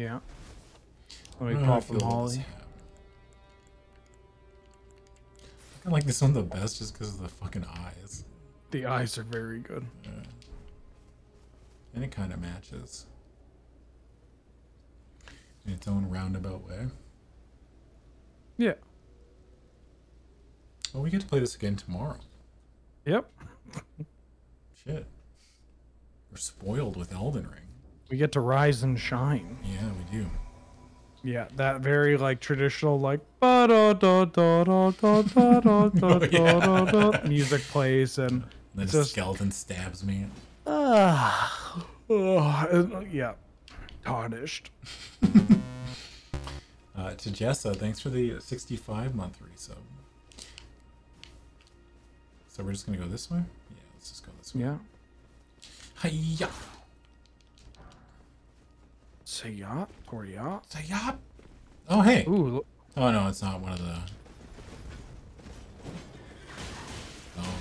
Yeah. Let me I pop from Holly. I kinda like this one the best just because of the fucking eyes. The eyes are very good. And it kind of matches. In its own roundabout way. Yeah. Well, we get to play this again tomorrow. Yep. Shit. We're spoiled with Elden Ring. We get to rise and shine. Yeah, we do. Yeah, that very like traditional like music plays and then a skeleton stabs me. Uh, oh, yeah, tarnished. uh, to Jessa, thanks for the 65 month resub. So we're just gonna go this way. Yeah, let's just go this way. Yeah. Hiya. Say ya or ya. Hiya! Oh, hey! Ooh, look- Oh, no, it's not one of the. Oh.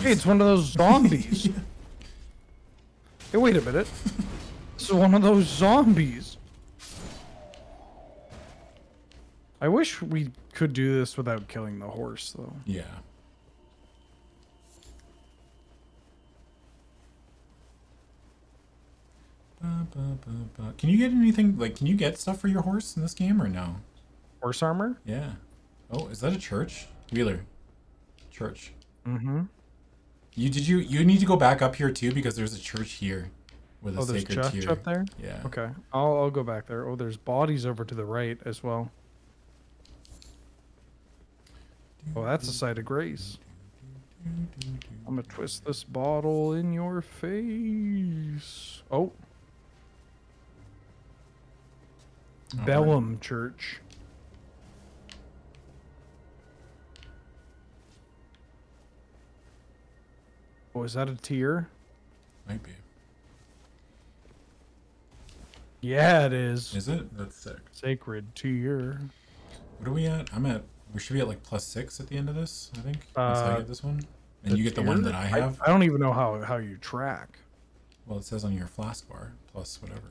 Hey, it's one of those [laughs] zombies. hey, wait a minute. This is one of those zombies. I wish we could do this without killing the horse, though. Yeah. Can you get anything like? Can you get stuff for your horse in this game or no? Horse armor? Yeah. Oh, is that a church? Wheeler. Church. Mm-hmm. You did you you need to go back up here too because there's a church here with a Oh, there's sacred church tier. up there? Yeah. Okay, I'll I'll go back there. Oh, there's bodies over to the right as well. Oh, that's a site of grace. I'm gonna twist this bottle in your face. Oh. Right. Bellum Church. Oh, is that a tear? Might be. Yeah, it is. Is it? That's sick. Sacred Tear. What are we at? I'm at. We should be at like plus six at the end of this. I think. Once I Uh, get this one, and you get the one that I have. I, don't even know how how you track. Well, it says on your flask bar plus whatever.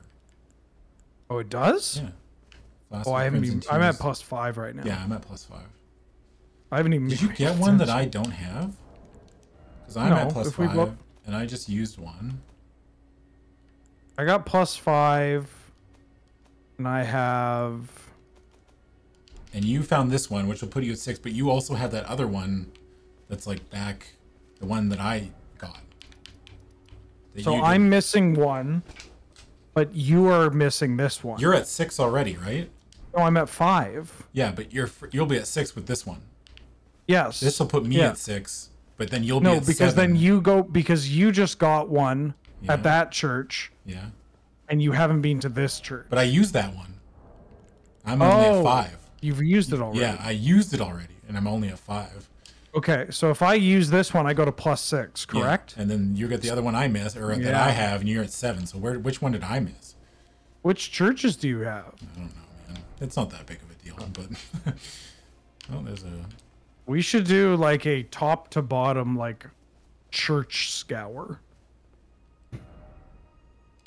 Oh, it does. Yeah. Oh, I haven't even. I'm at plus five right now. Yeah, I'm at plus five. I haven't even. Did you get one that I don't have? Because I'm No, at plus five, and I just used one. I got plus five, and I have. And you found this one, which will put you at six, but you also have that other one that's like back, the one that I got. That So I'm missing one, but you are missing this one. You're at six already, right? No, I'm at five. Yeah, but you're you'll be at six with this one. Yes. This will put me Yeah. at six, but then you'll be no, because seven. then you go because you just got one Yeah. at that church, Yeah, and you haven't been to this church. but I used that one. I'm only Oh. at five. You've used it already. Yeah, I used it already, and I'm only at five. Okay, so if I use this one, I go to plus six, correct? Yeah? And then you get the other one I missed, or that I have, and you're at seven. So where, which one did I miss? Which churches do you have? I don't know. It's not that big of a deal, but [laughs] oh, there's a We should do like a top to bottom like church scour.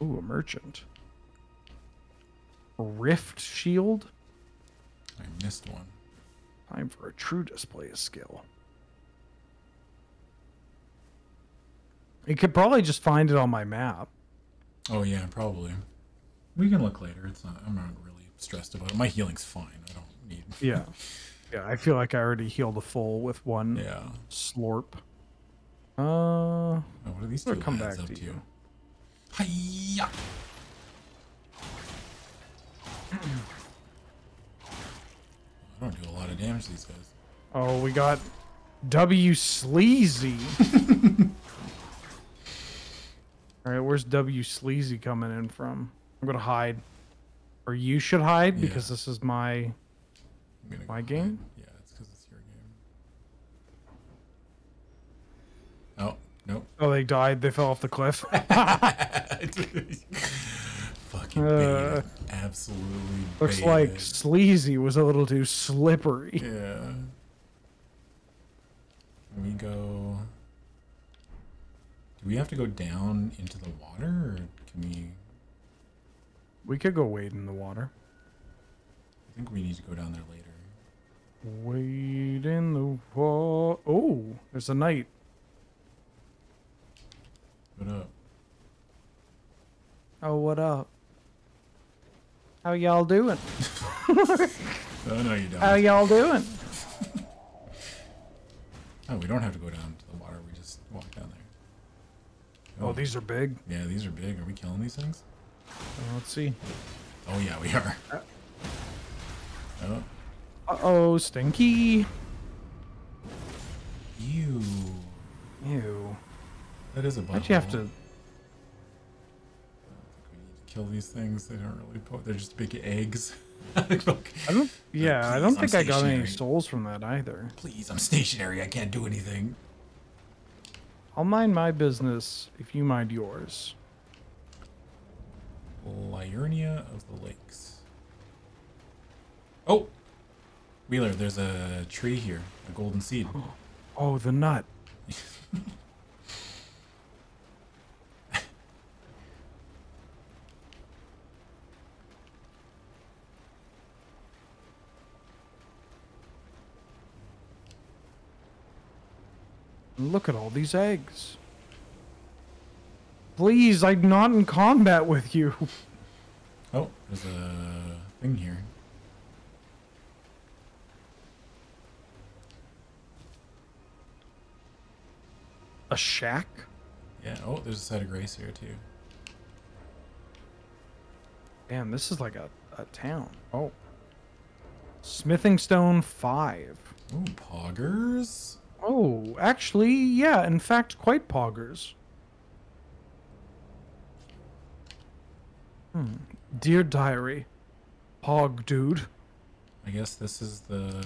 Ooh, a merchant. Rift shield. I missed one. Time for a true display of skill. You could probably just find it on my map. Oh yeah, probably. We can look later. It's not. I'm not really stressed about it. My healing's fine. I don't need. [laughs] Yeah. Yeah, I feel like I already healed a full with one Yeah. slorp. Uh, Oh, what are these two come back up to to? you. Hiya! I don't do a lot of damage to these guys. oh, we got W Sleazy. [laughs] All right, where's W Sleazy coming in from? I'm gonna hide, or you should hide Yeah. because this is my. My game? hide. Yeah, it's because it's your game. Oh nope. Oh, they died. They fell off the cliff. [laughs] [laughs] Fucking Uh. Absolutely. Looks like. Sleazy was a little too slippery. Yeah. Can we go? Do we have to go down into the water, or can we? We could go wade in the water. I think we need to go down there later. Wade in the water. Oh, there's a knight. What up? Oh, what up? How y'all doing? [laughs] Oh no, you don't. How y'all doing? [laughs] oh, we don't have to go down to the water. We just walk down there. Oh, these are big. Yeah, these are big. Are we killing these things? Uh, let's see. Oh yeah, we are. Oh, Uh oh, stinky. ew. Ew. That is a bug. Why'd you have to? We need to kill these things. They don't really. Po- they're just big eggs. [laughs] I don't. Yeah, I don't think I'm got any souls from that either. Please, I'm stationary. I can't do anything. I'll mind my business if you mind yours. Liurnia of the Lakes. Oh! Wheeler, there's a tree here. A golden seed. [gasps] Oh, the nut. [laughs] Look at all these eggs. Please, I'm not in combat with you. [laughs] Oh, there's a thing here. A shack? Yeah. Oh, there's a site of grace here too. Damn, this is like a, a town. Oh. Smithing Stone 5. Ooh, poggers. Oh, actually, yeah, in fact, quite poggers. Hmm. Dear Diary. Pog dude. I guess this is the.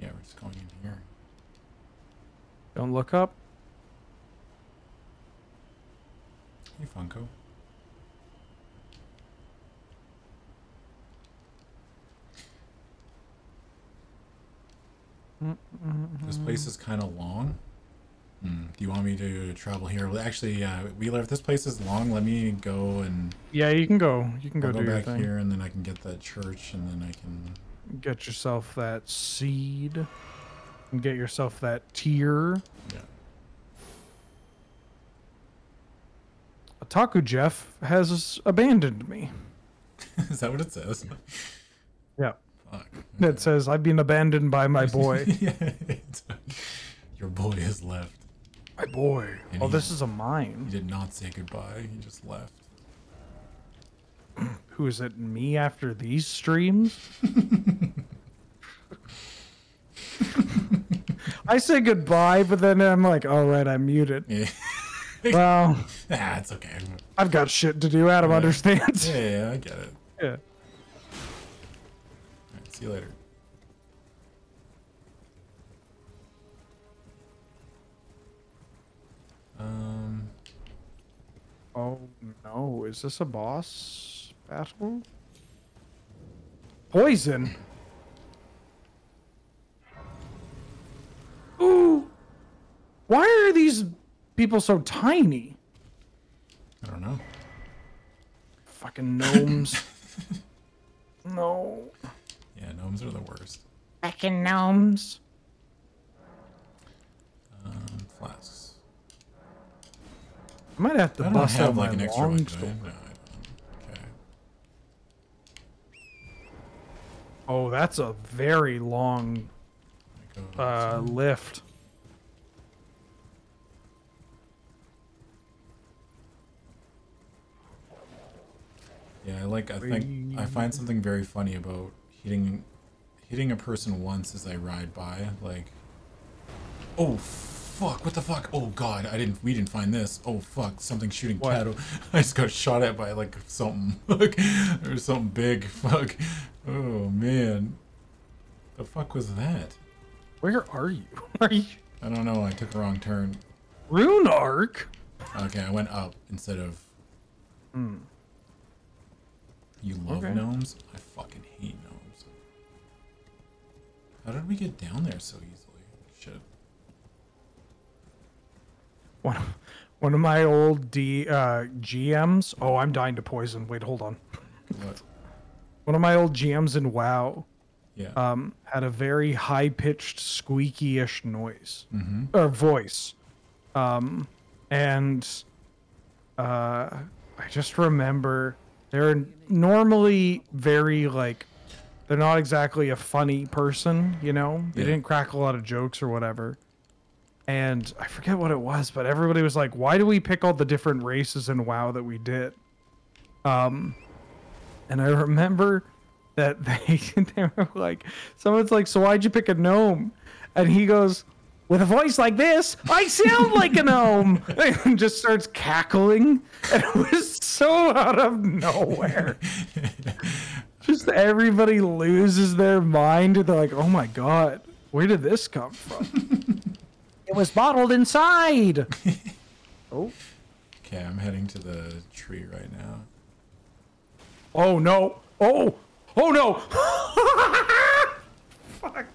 Yeah, we're just going in here. Don't look up. Hey, Funko. Mm, mm, mm, this place is kind of long. Hmm, Do you want me to travel here? Well, actually, uh, Wheeler, if this place is long, let me go and Yeah, you can go. You can go go back here, and then I can get that church, and then I can. Get yourself that seed. And get yourself that tear. Yeah. Taku Jeff has abandoned me. [laughs] Is that what it says? Yeah. Fuck. That says I've been abandoned by my boy. [laughs] yeah, your boy has left. My boy. And Oh, he- this is a mine. He did not say goodbye. He just left. Who is it? Me after these streams? [laughs] I say goodbye, but then I'm like, all right, I'm muted. Yeah. [laughs] Well, [laughs] ah, it's okay. I've got shit to do. Adam understands. Yeah, yeah, I get it. Yeah. See you later. Um, Oh no, is this a boss battle? Poison. Ooh. Why are these people so tiny? I don't know. Fucking gnomes. [laughs] no. Yeah, gnomes are the worst. Fucking gnomes. Um, flasks. I might have to I bust have out like my an extra long one. No, Okay. Oh, that's a very long uh, lift. Yeah, I like. I think I find something very funny about hitting hitting a person once as I ride by. Like, oh fuck! What the fuck? Oh god! I didn't. We didn't find this. Oh fuck! Something shooting What? cattle. [laughs] I just got shot at by like something. [laughs] Fuck. There was something big. [laughs] Fuck. Oh man. The fuck was that? Where are you? Are you I don't know. I took a wrong turn. Rune Arc? Okay, I went up instead of. Hmm. You love Okay. gnomes? I fucking hate gnomes. How did we get down there so easily? Shit. One, one of my old D uh, GMs. Oh, I'm dying to poison. Wait, hold on. What? One of my old GMs in WoW Yeah. um, had a very high pitched, squeaky ish noise mm-hmm. or voice. Um, and uh, I just remember they're normally very like, they're not exactly a funny person, you know? They Yeah. didn't crack a lot of jokes or whatever. And I forget what it was, but everybody was like, why do we pick all the different races in WoW that we did? Um, and I remember that [laughs] they, they were like, someone's like, so why'd you pick a gnome? And he goes, with a voice like this, I sound like a gnome. [laughs] And just starts cackling. [laughs] And it was so out of nowhere. just everybody loses their mind. They're like, oh my God, where did this come from? It was bottled inside. [laughs] oh. Okay, I'm heading to the tree right now. Oh no. Oh. Oh no. [laughs] Fuck.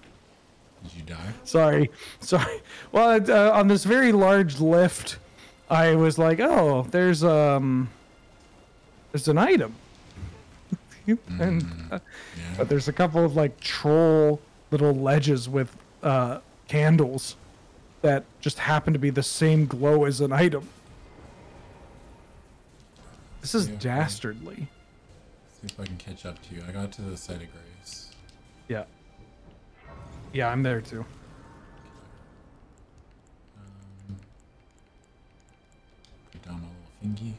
Did you die? Sorry, sorry. Well, uh, on this very large lift, I was like, "Oh, there's um, there's an item," [laughs] and uh, Yeah. but there's a couple of like troll little ledges with uh, candles that just happen to be the same glow as an item. This is Yeah, dastardly. See if I can catch up to you. I got to the site of grace. Yeah. Yeah, I'm there too. Um, put down my little thingy.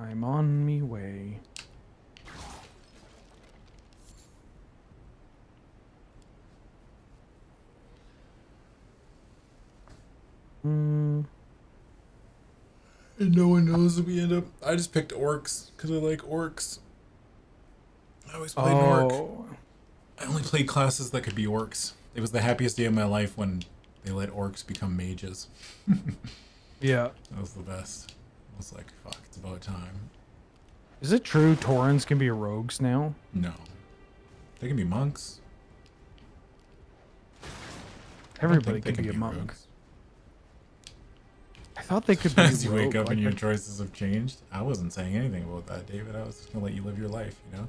I'm on me way. Hmm. And no one knows that we end up. I just picked orcs because I like orcs. I always played an orc. Oh, I only played classes that could be orcs. It was the happiest day of my life when they let orcs become mages. [laughs] yeah. That was the best. Was like, fuck, it's about time. Is it true Taurens can be rogues now? No. They can be monks. Everybody think can they be a monk. rogues. I thought they could be As you wake up and your choices have changed. I wasn't saying anything about that, David. I was just gonna let you live your life, you know?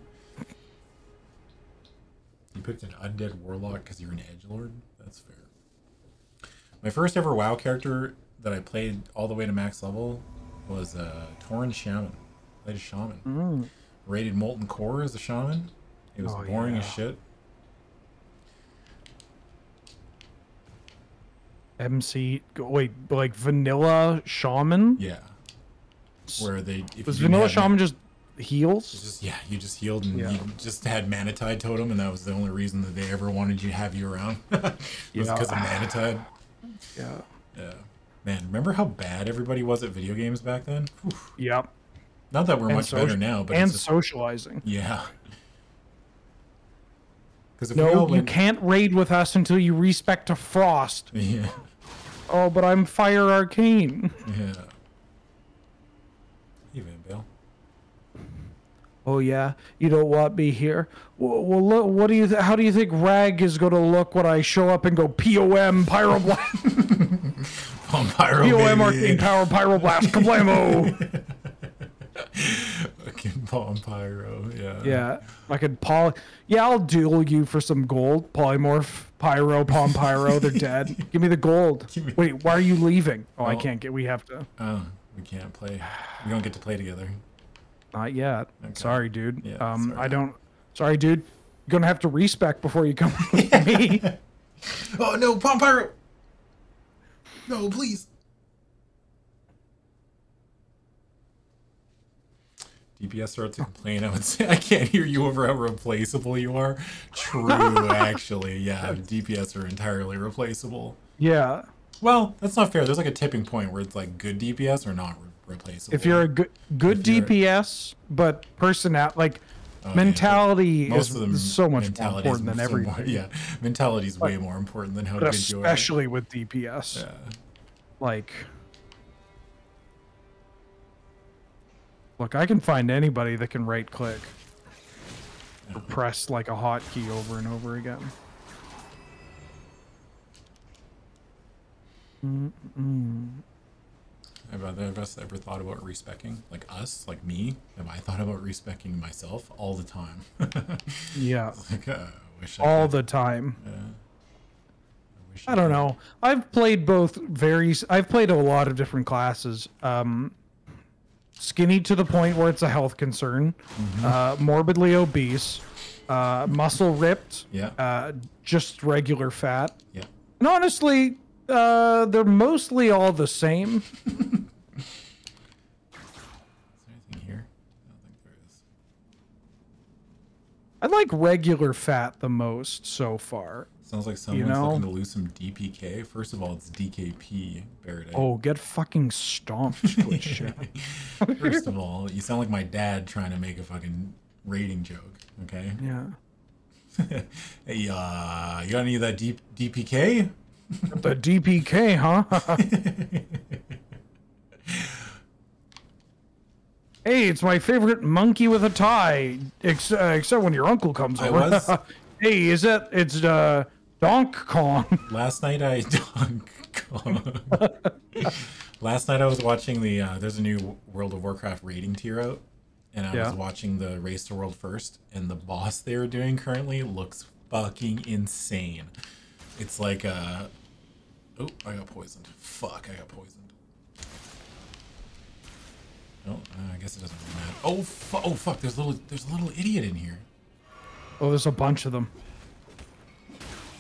You picked an undead warlock because you're an edge lord. That's fair. My first ever WoW character that I played all the way to max level was uh, Tauren Shaman. Played a shaman. Mm. Rated Molten Core as a shaman. It was Oh, boring as shit. MC. Wait, like vanilla shaman? Yeah. Where they if Was vanilla shaman just heals? just yeah, you just healed and Yeah. you just had Manatide totem, and that was the only reason that they ever wanted you to have you around. [laughs] was Yeah. because of Manatide. Yeah. Yeah. Man, remember how bad everybody was at video games back then? Whew. Yep. Not that we're And much better now, but and it's just, socializing. yeah. Because if we No, all you went, can't raid with us until you respect a frost. [laughs] Yeah, Oh, but I'm fire arcane. yeah. Even Bill. Oh yeah, you don't want me here. Well, well look, what do you? Th- how do you think Rag is going to look when I show up and go POM pyroblast, [laughs] Vampiro, POM baby. arcane power pyroblast kablamo? [laughs] Fucking Vampiro, yeah. yeah, I could poly. Yeah, I'll duel you for some gold. Polymorph, pyro, pom pyro. They're dead. [laughs] Give me the gold. Me- Wait, why are you leaving? Oh, I Oh. can't get. We have to. Oh, we can't play. We don't get to play together. Not yet. Okay. Sorry, dude. Yeah, um, sorry. I don't. Sorry, dude. You're gonna have to respec before you come [laughs] with me. Oh no, Vampiro! No, please. DPS starts to complain. I would say I can't hear you over how replaceable you are. True, actually, yeah. DPS are entirely replaceable. yeah. Well, that's not fair. There's like a tipping point where it's like good DPS are not re- replaceable. If you're a good good If you're- DPS, but personality like Oh, mentality most is of them so much more important than [laughs] so everything. more- yeah, mentality is way more important than how to especially with DPS, Yeah. like. Look, I can find anybody that can right click. Or press like a hotkey over and over again. Have either of us ever thought about respecking? Like us? Like me? Have I thought about respecking myself all the time? [laughs] Yeah, like, uh, I wish I all the time. I, wish I don't could. know. I've played both very. I've played a lot of different classes. Um, skinny to the point where it's a health concern. Mm-hmm. Uh, morbidly obese. Uh, muscle ripped. Yeah. Uh, just regular fat. Yeah. And honestly, uh, they're mostly all the same. [laughs] Is there anything here? I don't think there is. I like regular fat the most so far. Sounds like someone's know? looking to lose some DPK. First of all, it's DKP, Baradite. Oh, get fucking stomped, Twitch [laughs] shit. First of all, you sound like my dad trying to make a fucking rating joke. Okay. Yeah. [laughs] Hey, uh, you got any of that D- DPK? The DPK, huh? [laughs] hey, it's my favorite monkey with a tie, ex- uh, except when your uncle comes I over. was- [laughs] hey, is it? It's uh, Donk Kong. [laughs] Last night I [laughs] Donk Kong. Last night I was watching the uh, there's a new World of Warcraft rating tier out and I Yeah. was watching the Race to World first and the boss they are doing currently looks fucking insane. It's like uh Oh, I got poisoned. Fuck, I got poisoned. Oh, uh, I guess it doesn't really matter. Oh, fu- oh fuck! There's a little, there's a little idiot in here. Oh, there's a bunch of them.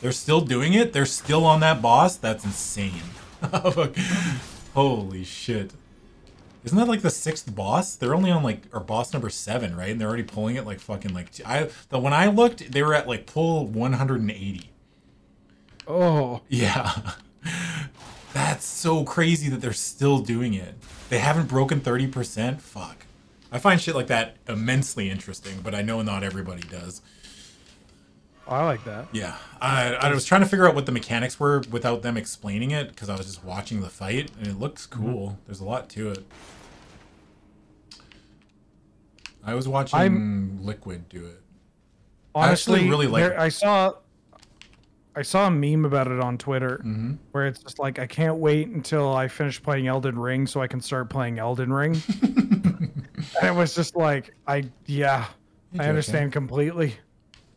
They're still doing it. They're still on that boss. That's insane. [laughs] Holy shit! Isn't that like the sixth boss? They're only on like or boss number seven, right? And they're already pulling it like fucking like I. The when I looked, they were at like pull 180. Oh, Yeah, [laughs] that's so crazy that they're still doing it. They haven't broken 30 percent. Fuck. I find shit like that immensely interesting, but I know not everybody does. Oh, I like that. Yeah, I, I was trying to figure out what the mechanics were without them explaining it because I was just watching the fight and it looks mm-hmm. cool. There's a lot to it. I was watching I'm- Liquid do it. Honestly, actually really like. I saw. I saw a meme about it on Twitter Mm-hmm. where it's just like I can't wait until I finish playing Elden Ring so I can start playing Elden Ring. [laughs] and it was just like I yeah, I understand completely.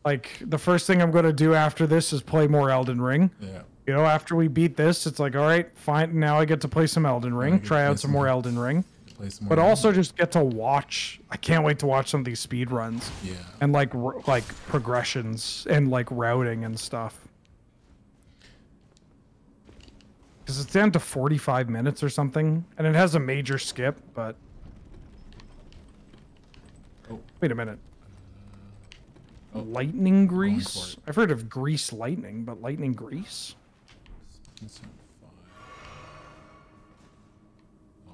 Like the first thing I'm going to do after this is play more Elden Ring. Yeah. You know, after we beat this, it's like, all right, fine. Now I get to play some Elden Ring, try out some more Elden Ring, Play some but also just get to watch. I can't wait to watch some of these speed runs Yeah. and like r- like progressions and like routing and stuff. Because it's down to 45 minutes or something, and it has a major skip, but. Oh. Wait a minute. Oh. Lightning grease? I've heard of grease lightning, but lightning grease? It's on fire.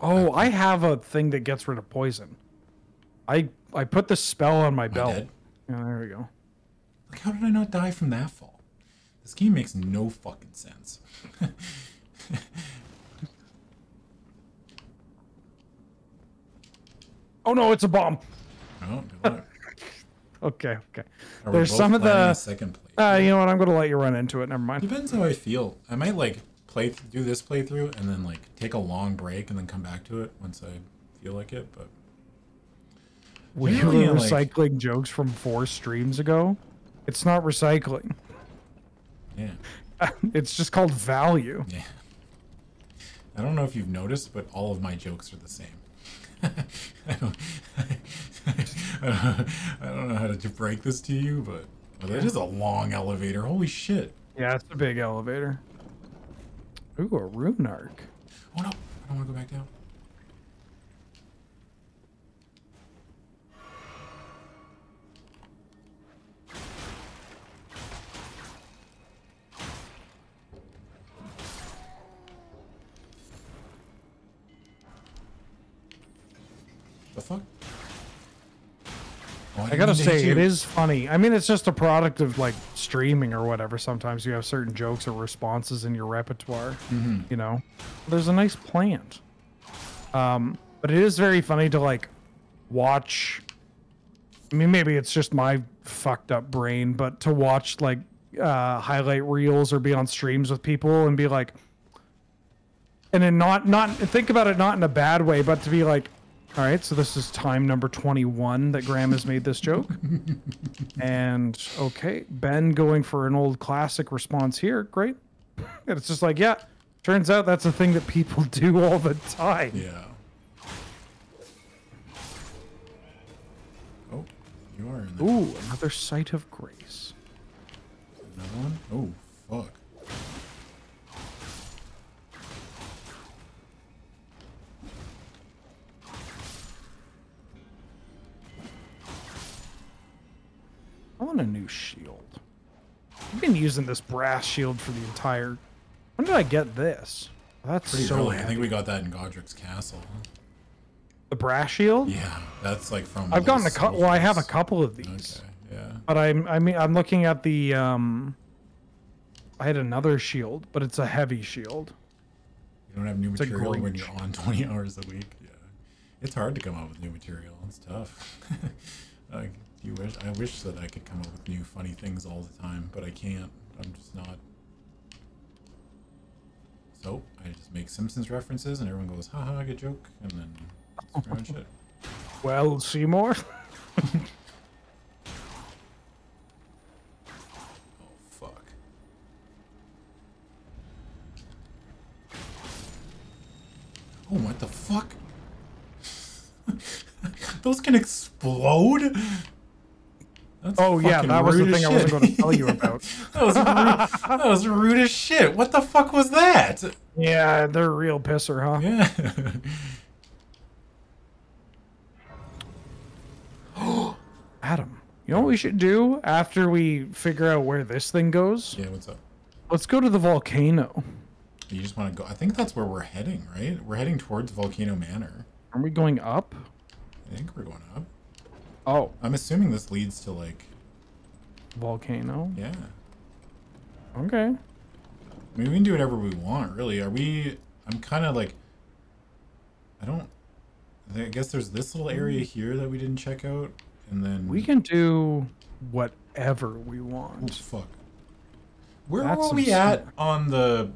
Oh, I have a thing that gets rid of poison. I I put the spell on my belt. Yeah, there we go. Like, how did I not die from that fall? This game makes no fucking sense. [laughs] [laughs] Oh no, it's a bomb. Oh. [laughs] Okay, okay. Are There's some of the. second play. Uh, you know what? I'm gonna let you run into it. Never mind. Depends how I feel. I might like play do this playthrough and then like take a long break and then come back to it once I feel like it. But We were Generally, like- recycling jokes from four streams ago. It's not recycling. yeah, [laughs] It's just called value. yeah. I don't know if you've noticed, but all of my jokes are the same. [laughs] I, don't, [laughs] I don't know how to break this to you, but well, that is a long elevator. Holy shit! Yeah, it's a big elevator. Ooh, a rune arc. Oh no, I don't want to go back down. The fuck? I gotta mean to hit say, it is funny. I mean, it's just a product of like streaming or whatever. Sometimes you have certain jokes or responses in your repertoire. Mm-hmm. You know, there's a nice plant. Um, but it is very funny to like watch. I mean, maybe it's just my fucked up brain, but to watch like uh, highlight reels or be on streams with people and be like, and then not not think about it not in a bad way, but to be like, all right, so this is time number 21 that Graham has made this joke. [laughs] and okay, Ben going for an old classic response here. Great. And it's just like, yeah, turns out that's a thing that people [laughs] do all the time. Yeah. Oh, you are in there. Ooh, another site of grace. Another one? Oh, fuck. I want a new shield. I've been using this brass shield for the entire. When did I get this? That's Pretty so early. I think we got that in Godrick's Castle. the brass shield. Yeah, that's like from. I've gotten a couple. Well, I have a couple of these, Okay, yeah. but I'm. I mean, I'm looking at the. um I had another shield, but it's a heavy shield. You don't have new a material when you're on [laughs] 20 hours a week. Yeah, it's hard to come up with new material. It's tough. [laughs] like, you wish I wish that I could come up with new funny things all the time, but I can't. I'm just not. So I just make Simpsons references, and everyone goes, "Haha, good joke," and then much it. [laughs] Well, Seymour. [laughs] Oh fuck. Oh, what the fuck? [laughs] Those can explode? That's Oh yeah, that was the thing I wasn't going to tell you [laughs] about. that, was rude, that was rude as shit. What the fuck was that? yeah, they're a real pisser, huh? Yeah. [gasps] Adam, you know what we should do after we figure out where this thing goes? yeah, what's up? Let's go to the volcano. You just want to go. I think that's where we're heading, right? We're heading towards Volcano Manor. Are we going up? I think we're going up. Oh, I'm assuming this leads to like, volcano. yeah. Okay. I mean, we can do whatever we want, really. Are we? I'm kind of like. I don't. I guess there's this little area mm. here that we didn't check out, and then We can do whatever we want. Oh fuck! Where That's were we at on the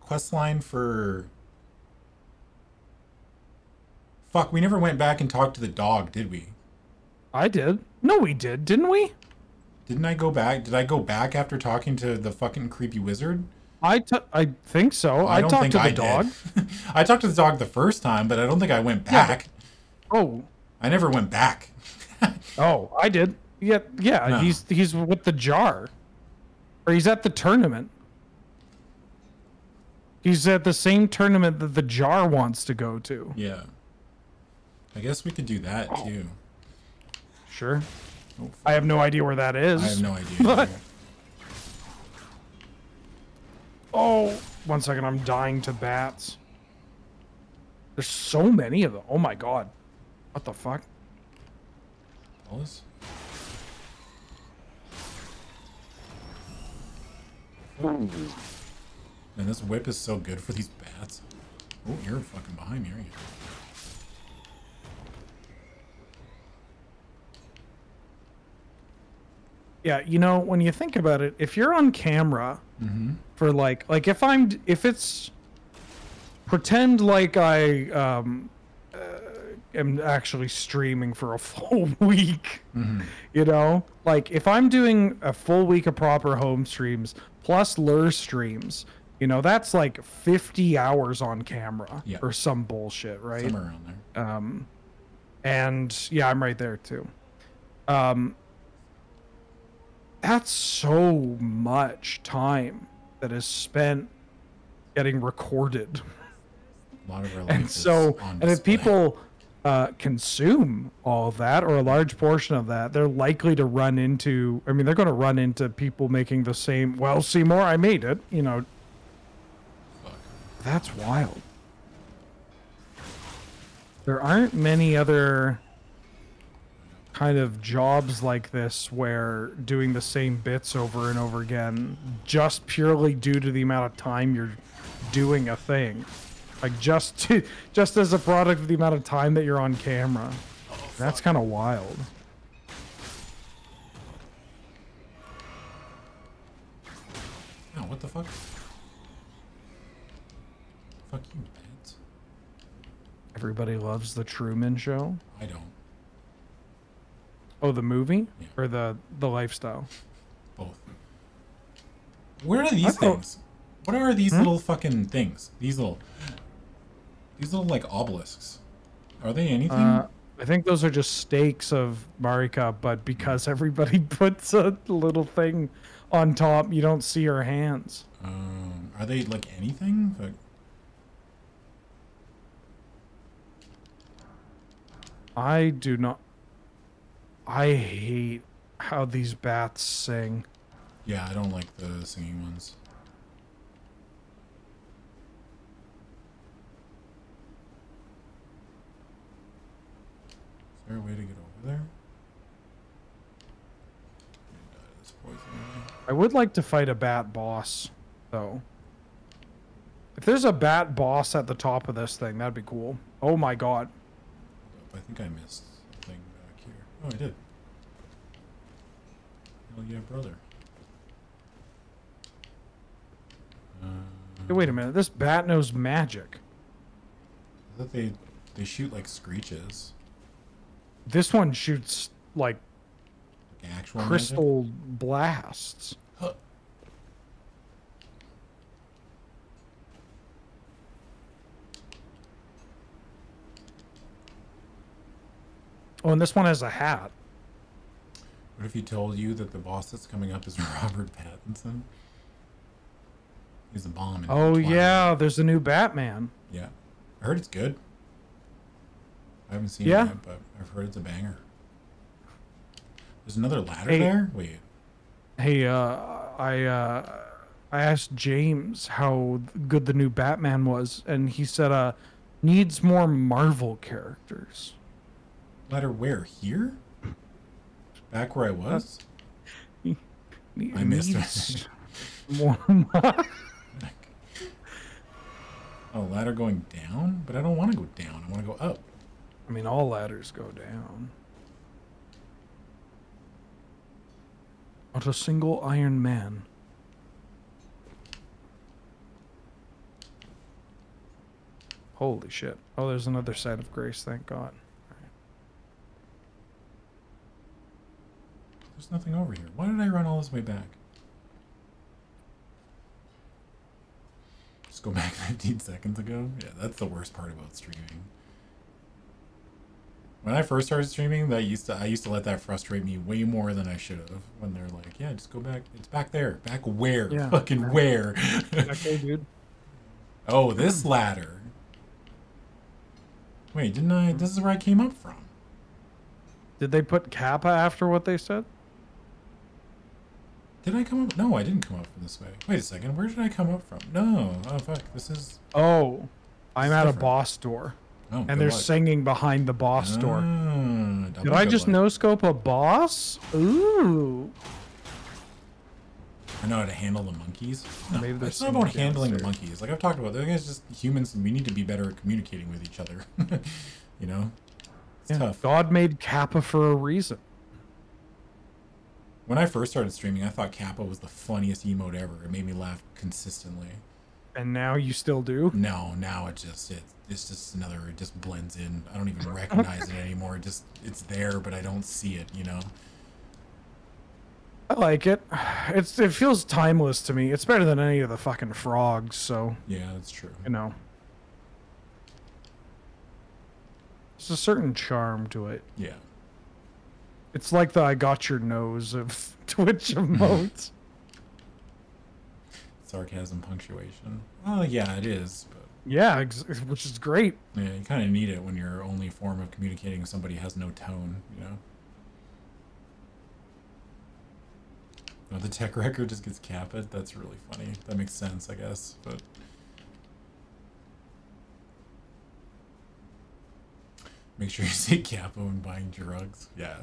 quest line for? Fuck! We never went back and talked to the dog, did we? I did. No, we did, didn't we? Didn't I go back? Did I go back after talking to the fucking creepy wizard? I t- I think so. I, don't talked to the I dog. [laughs] I talked to the dog the first time, but I don't think I went back. Yeah. Oh, I never went back. [laughs] oh, I did. Yeah, yeah. No. He's he's with the jar, or he's at the tournament. He's at the same tournament that the jar wants to go to. Yeah. I guess we could do that too. Sure. Oh, I have no idea where that is. I have no idea. [laughs] But- Oh, one second. I'm dying to bats. There's so many of them. Oh my god. What the fuck? Wallace? Hmm. Man, this whip is so good for these bats. Oh, you're fucking behind me, aren't you? Yeah, you know, when you think about it, if you're on camera for like like if I'm if it's pretend like I um uh, am actually streaming for a [laughs] full week. You know? Like if I'm doing a full week of proper home streams plus LRR streams, you know, that's like 50 hours on camera Yeah. or some bullshit, right? Somewhere around there. um and yeah i'm right there too um that's so much time that is spent getting recorded A lot of our [laughs] and so and if people uh, consume all of that or a large portion of that they're likely to run into i mean they're going to run into people making the same well seymour i made it you know Fuck. that's wild. There aren't many other kind of jobs like this where doing the same bits over and over again just purely due to the amount of time you're doing a thing. Like just [laughs] to, just as a product of the amount of time that you're on camera. That's kind of wild. No, what the fuck? Fuck you, bats. Everybody loves the Truman Show. I don't. Oh, the movie Yeah. or the the lifestyle. Both. Where are these things? What are these little fucking things? These little, these little like obelisks. Are they anything? Uh, I think those are just stakes of Marika, but because everybody [laughs] puts a little thing on top, you don't see her hands. um, are they like anything? Like, I do not. I hate how these bats sing. yeah, I don't like the singing ones. Is there a way to get over there? I'm gonna die to this poison anyway. I would like to fight a bat boss, though. If there's a bat boss at the top of this thing, that'd be cool. Oh my god. I think I missed something back here. Oh, I did. Hell yeah, brother. Uh, Hey, wait a minute. This bat knows magic. I thought they they shoot like screeches, This one shoots like like actual magic? crystal blasts. Huh. Oh, and this one has a hat. What if he told you that the boss that's coming up is [laughs] Robert Pattinson? He's a bomb. In Oh yeah, there's a new Batman. yeah. I heard it's good. I haven't seen Yeah? it yet, but I've heard it's a banger. There's another ladder Hey. there. Wait, Hey, uh, I uh, I asked James how good the new Batman was, and he said, uh, needs more Marvel characters. Ladder where? Here? Back where I was? Ne- I missed it. needs [laughs] more. Oh, ladder going down? But I don't want to go down. I want to go up. I mean, all ladders go down. Not a single Iron Man. Holy shit. Oh, there's another site of grace, thank God. There's nothing over here. Why did I run all this way back? Just go [laughs] back 15 seconds ago? Yeah, that's the worst part about streaming. When I first started streaming, that used to I used to let that frustrate me way more than I should have. When they're like, "Yeah, just go back. It's back there. Back where? Yeah. Fucking where?" Okay, dude. [laughs] oh, this ladder. Wait, didn't I? This is where I came up from. Did they put Kappa after what they said? Did I come up? No, I didn't come up from this way. Wait a second. Where did I come up from? No. Oh fuck. This is. Oh, I'm at a boss door, Oh, and they're luck. singing behind the boss door. Ah, Did I just luck. no scope a boss? Ooh. I know how to handle the monkeys. No, Maybe it's not about handling the monkeys. Like I've talked about, they're just humans, and we need to be better at communicating with each other. [laughs] you know, it's Yeah, tough. God made Kappa for a reason. When I first started streaming, I thought Kappa was the funniest emote ever. It made me laugh consistently. And now you still do? No, now it just it, it's just another. It just blends in. I don't even recognize it anymore. It just it's there, but I don't see it. You know. I like it. It's it feels timeless to me. It's better than any of the fucking frogs, so Yeah, that's true. you know. There's a certain charm to it. Yeah. It's like the I got your nose of [laughs] Twitch emotes. [laughs] Sarcasm, punctuation. Well, yeah, it is, but yeah, ex- which is great. yeah, you kind of need it when your only form of communicating with somebody has no tone. You know. Oh, the tech [laughs] record just gets Kappa. That's really funny. That makes sense, I guess. But make sure you say Capo when buying drugs. Yeah,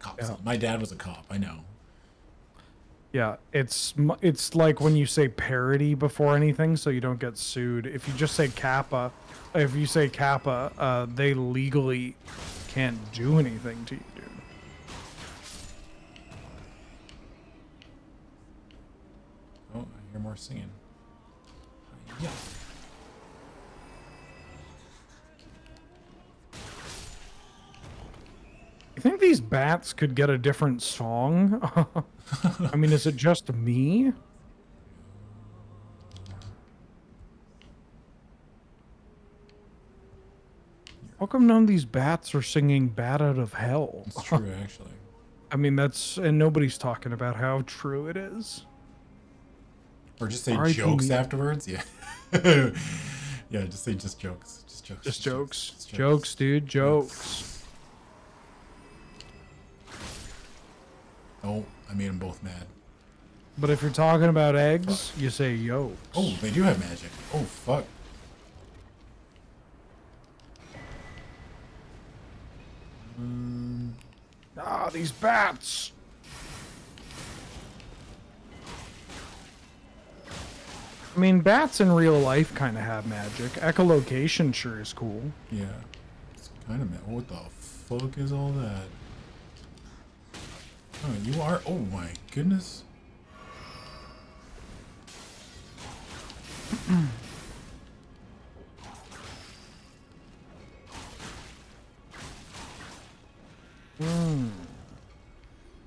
cops. Yeah. My dad was a cop. I know. Yeah, it's it's like when you say parody before anything, so you don't get sued. If you just say Kappa, if you say Kappa, uh, they legally can't do anything to you, dude. Oh, I hear more singing. Yeah. You think these bats could get a different song? [laughs] I mean, is it just me? How come none of these bats are singing "Bat Out of Hell"? It's true, actually. [laughs] I mean, that's and nobody's talking about how true it is. Or just say R.I.P. jokes afterwards. Yeah. [laughs] yeah, just say just jokes. Just jokes. Just jokes, just jokes, dude, jokes. Oh, I made them both mad. But if you're talking about eggs, you say yolks. Oh, they do have magic. Oh, fuck. Um, Ah, these bats. I mean, bats in real life kind of have magic. Echolocation sure is cool. yeah. It's kind of mad. What the fuck is all that? Oh, you are. Oh my goodness.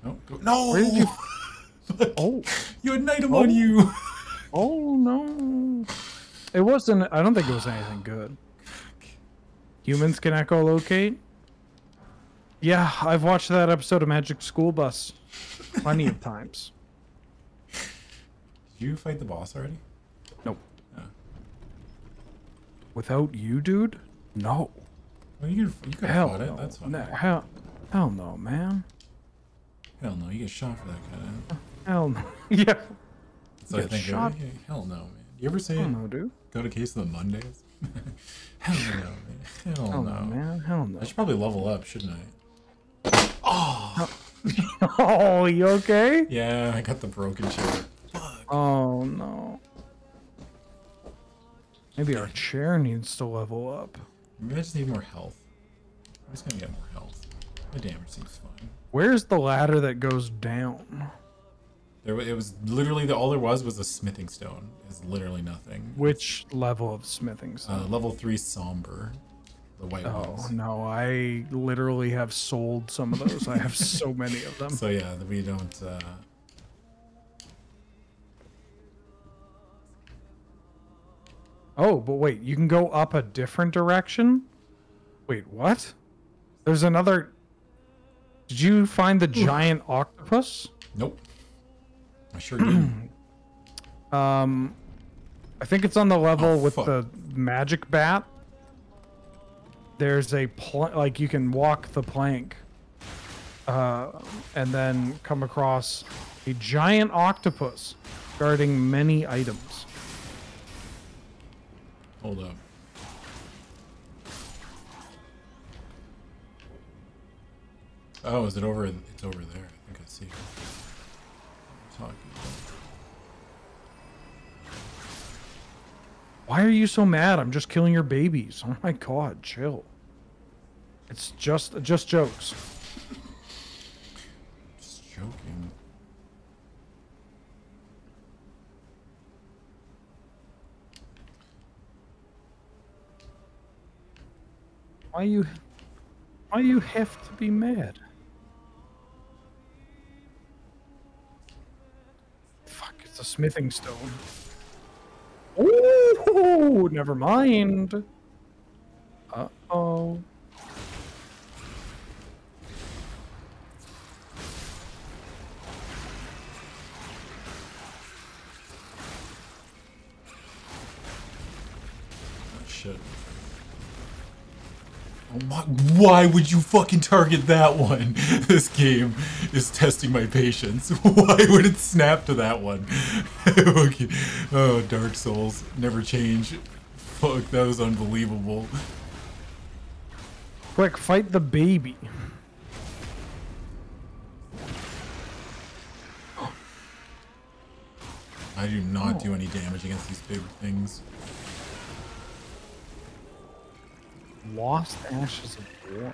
No, go, no. Where did you- [laughs] Look, Oh, you had item oh. on you. [laughs] oh no! It wasn't. I don't think it was anything good. Humans can echolocate. Yeah, I've watched that episode of Magic School Bus plenty of times. Did you fight the boss already? Nope. Oh. Without you, dude? No. Well, you could, you could have Hell fought it. no. That's fine. No, hell, hell no, man. Hell no, you get shot for that kind of. Hell no. [laughs] yeah. So I think, shot? okay, hell no, man. You ever say Hell no, dude. go to case of the Mondays? [laughs] hell no, man. Hell, Hell no. no, man. Hell no. I should probably level up, shouldn't I? Oh, [laughs] oh, you okay? Yeah, I got the broken chair. Oh no. Maybe our chair needs to level up. Maybe I just need more health. I'm just gonna get more health. My damage seems fine. Where's the ladder that goes down? There, it was literally the all there was was a smithing stone. It's literally nothing. Which level of smithing Uh, stone? level three somber. The white Oh ones. no, I literally have sold some of those. I have so [laughs] many of them. So yeah, we don't. Uh, Oh, but wait, you can go up a different direction? Wait, what? There's another Did you find the giant octopus? nope. I sure do. [clears throat] Um I think it's on the level Oh, with fuck. the magic bat. There's a pl- like you can walk the plank. Uh and then come across a giant octopus guarding many items. Hold up. Oh, is it over? It's over there. I think I see. Talking. Why are you so mad? I'm just killing your babies. Oh my god, chill. It's just just jokes. Just joking. Why you why you have to be mad? Fuck, it's a smithing stone. Ooh, never mind. Uh-oh. Why would you fucking target that one? [laughs] This game is testing my patience. [laughs] Why would it snap to that one? [laughs] okay. Oh, Dark Souls. Never change. Fuck, that was unbelievable. Quick, fight the baby. I do not do oh. any damage against these big things. Lost Ashes of War.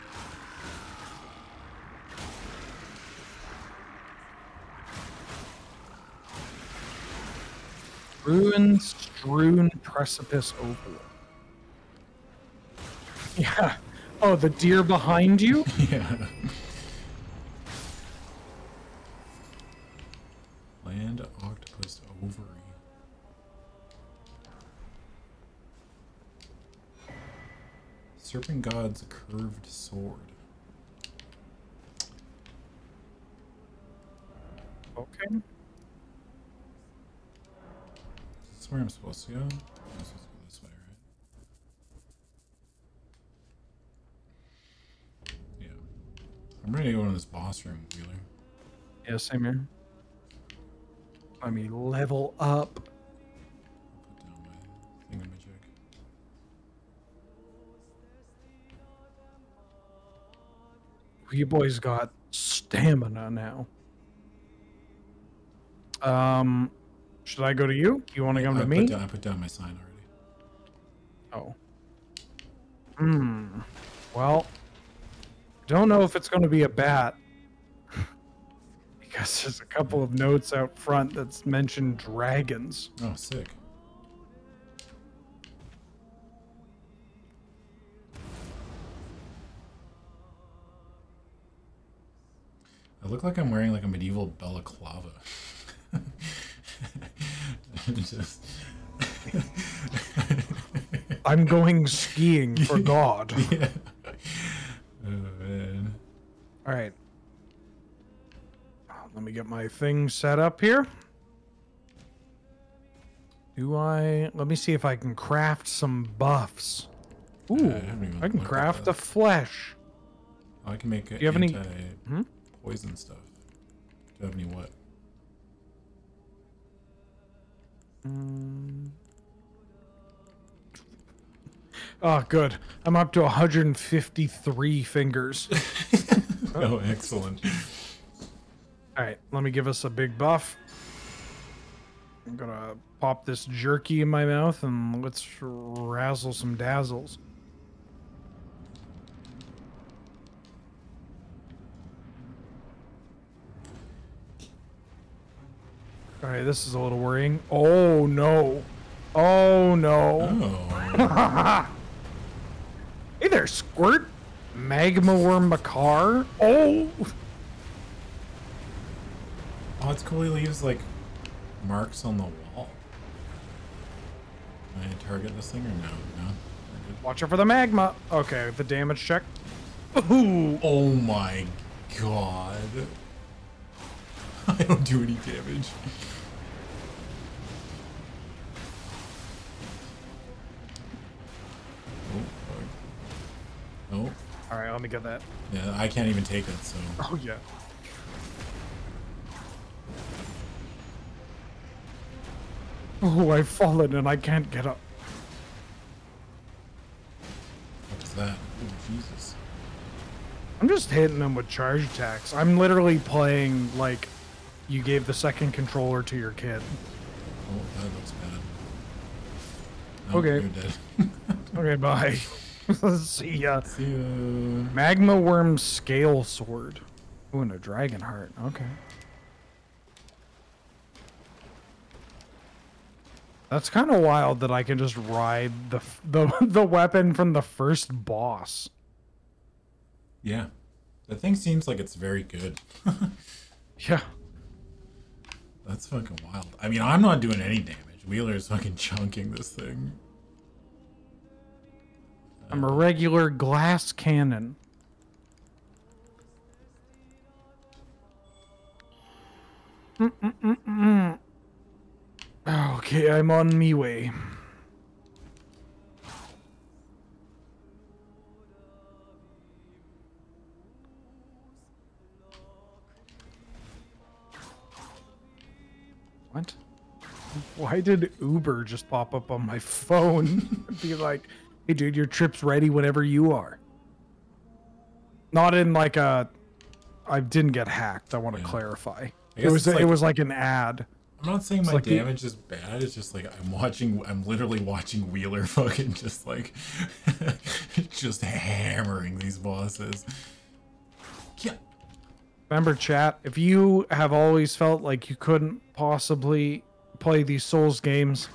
Ruin strewn precipice opal. [laughs] Yeah. Oh, the deer behind you? [laughs] Yeah. Land octopus ovary. Serpent God's curved sword. Okay. Is this where I'm supposed to go? I'm supposed to go this way, right? Yeah. I'm ready to go in this boss room, Wheeler. Yeah, same here. Let me level up. You boys got stamina now. Um, should I go to you? You want to come I to me? Down, I put down my sign already. Oh. Hmm. Well, don't know if it's going to be a bat. [laughs] because there's a couple of notes out front that's mentioned dragons. Oh, sick. Look like I'm wearing like a medieval balaclava. [laughs] Just... [laughs] I'm going skiing for [laughs] God. yeah. Oh. All right. Let me get my thing set up here. Do I? Let me see if I can craft some buffs. Ooh, haven't I can craft the flesh. I can make it you have any- Hmm? Poison stuff. Do you have any what? Oh, good. I'm up to 153 fingers. [laughs] Oh. oh, excellent. All right, let me give us a big buff. I'm gonna pop this jerky in my mouth and let's razzle some dazzles. All right, this is a little worrying. Oh no! Oh no! Oh. [laughs] Hey there, Squirt. Magma Wyrm Makar. Oh! Oh, it's cool. He leaves like marks on the wall. Can I target this thing or no? No. Watch out for the magma. Okay, the damage check. Ooh. [laughs] Oh my god. [laughs] I don't do any damage. Oh, Alright, let me get that. yeah, I can't even take it, so. Oh, yeah. Oh, I've fallen and I can't get up. What's that? Oh, Jesus. I'm just hitting them with charge attacks. I'm literally playing like you gave the second controller to your kid. Oh, that looks bad. Oh, Okay. You're dead. Okay, bye. [laughs] [laughs] See ya. See ya. Magma Wyrm Scale Sword. Ooh, and a Dragon Heart. Okay. That's kind of wild that I can just ride the the [laughs] the weapon from the first boss. Yeah. The thing seems like it's very good. [laughs] Yeah. That's fucking wild. I mean, I'm not doing any damage. Wheeler's fucking chunking this thing. I'm a regular glass cannon. Mm-mm-mm-mm. Okay, I'm on me way. What? Why did Uber just pop up on my phone? [laughs] Be like, hey dude, your trip's ready whenever you are. Not in like a I didn't get hacked, I want to Yeah. clarify. It was it's it like- was like an ad. I'm not saying my like the- damage is bad. It's just like I'm watching. I'm literally watching Wheeler [laughs] fucking just like [laughs] just hammering these bosses. Yeah. Remember chat, if you have always felt like you couldn't possibly play these Souls games,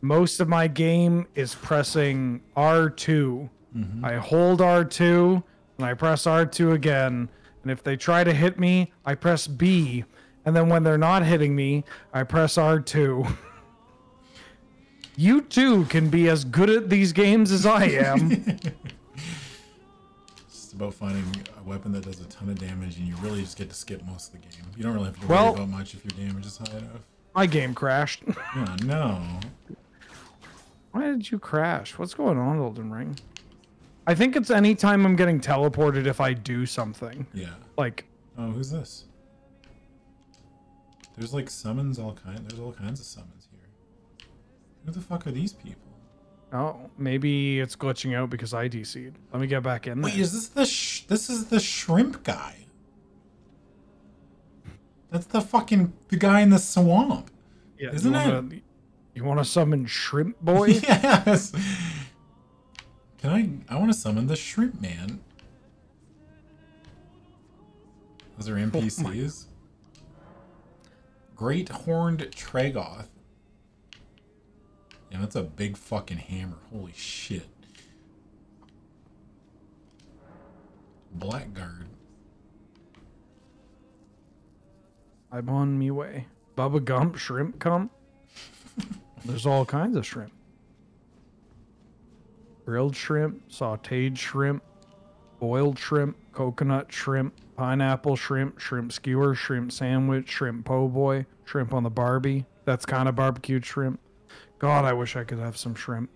most of my game is pressing R2. Mm-hmm. I hold R2 and I press R2 again. And if they try to hit me, I press B. And then when they're not hitting me, I press R2. [laughs] you too can be as good at these games as I am. [laughs] It's about finding a weapon that does a ton of damage, and you really just get to skip most of the game. You don't really have to Well- worry about much if your damage is high enough. my game crashed. [laughs] No. Why did you crash? What's going on, Elden Ring? I think it's any time I'm getting teleported if I do something. Yeah. Like, Oh, who's this? There's like summons all kind. There's all kinds of summons here. Who the fuck are these people? oh, maybe it's glitching out because I DC'd. Let me get back in there. Wait, is this the sh- this is the shrimp guy? That's the fucking the guy in the swamp. yeah, isn't it? You want to summon Shrimp Boy? [laughs] yes. Can I? I want to summon the shrimp man. Those are oh NPCs. Great horned Tragoth. Yeah, that's a big fucking hammer. Holy shit. Blackguard. I'm on me way. Bubba Gump, Shrimp Gump. There's all kinds of shrimp. Grilled shrimp, sauteed shrimp, boiled shrimp, coconut shrimp, pineapple shrimp, shrimp skewer, shrimp sandwich, shrimp po' boy, shrimp on the Barbie. That's kind of barbecued shrimp. God, I wish I could have some shrimp.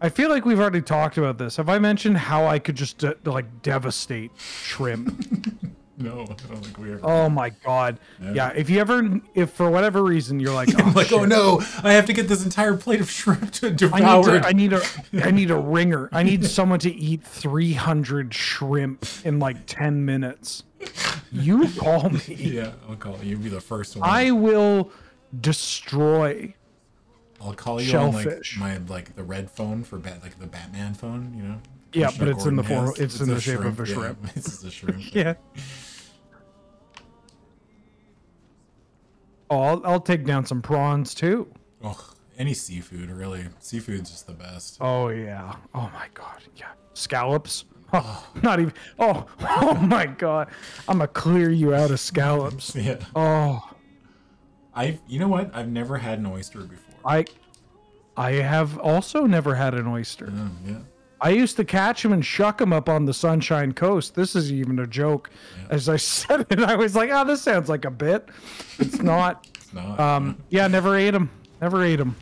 I feel like we've already talked about this. Have I mentioned how I could just uh, like devastate shrimp? [laughs] No, [laughs] I don't think we ever. Oh my god. Yeah. Yeah, if you ever if for whatever reason you're like, [laughs] oh, I'm like, oh no, I have to get this entire plate of shrimp to I need, devour. to, I need a I need a ringer. I need [laughs] someone to eat 300 shrimp in like 10 minutes. You call me. yeah, I'll call you. You'll be the first one. I will destroy. I'll call you on like my like the red phone for bat like the Batman phone, you know. Yeah, but it's in the form- has. it's in the shape of a yeah, shrimp. [laughs] Is a shrimp. [laughs] Yeah. Oh, I'll, I'll take down some prawns too. Ugh, any seafood really. Seafood's just the best. Oh yeah. Oh my god. Yeah. Scallops. Oh, not even. Oh. [laughs] Oh my god. I'm gonna clear you out of scallops. Yeah. Oh. I you know what? I've never had an oyster before. I. I have also never had an oyster. Mm, yeah. I used to catch them and shuck them up on the Sunshine Coast. This is even a joke. As I [laughs] said it, I was like, "Oh, this sounds like a bit." It's not. It's not. Um, yeah, never ate them. Never ate them.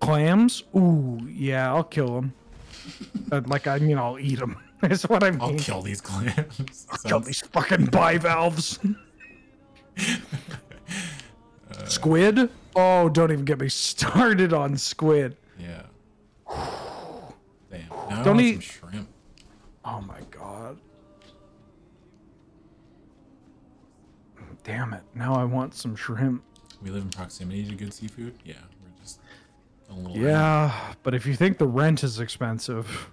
Clams? Ooh, yeah, I'll kill them. [laughs] like, I mean, I'll eat them. That's [laughs] what I mean. I'll kill these clams. I'll kill these fucking bivalves. squid? Oh, don't even get me started on squid. Yeah. [sighs] I Don't eat- shrimp. Oh my god. Damn it. Now I want some shrimp. We live in proximity to good seafood. Yeah, we're just a little. Yeah, but if you think the rent is expensive,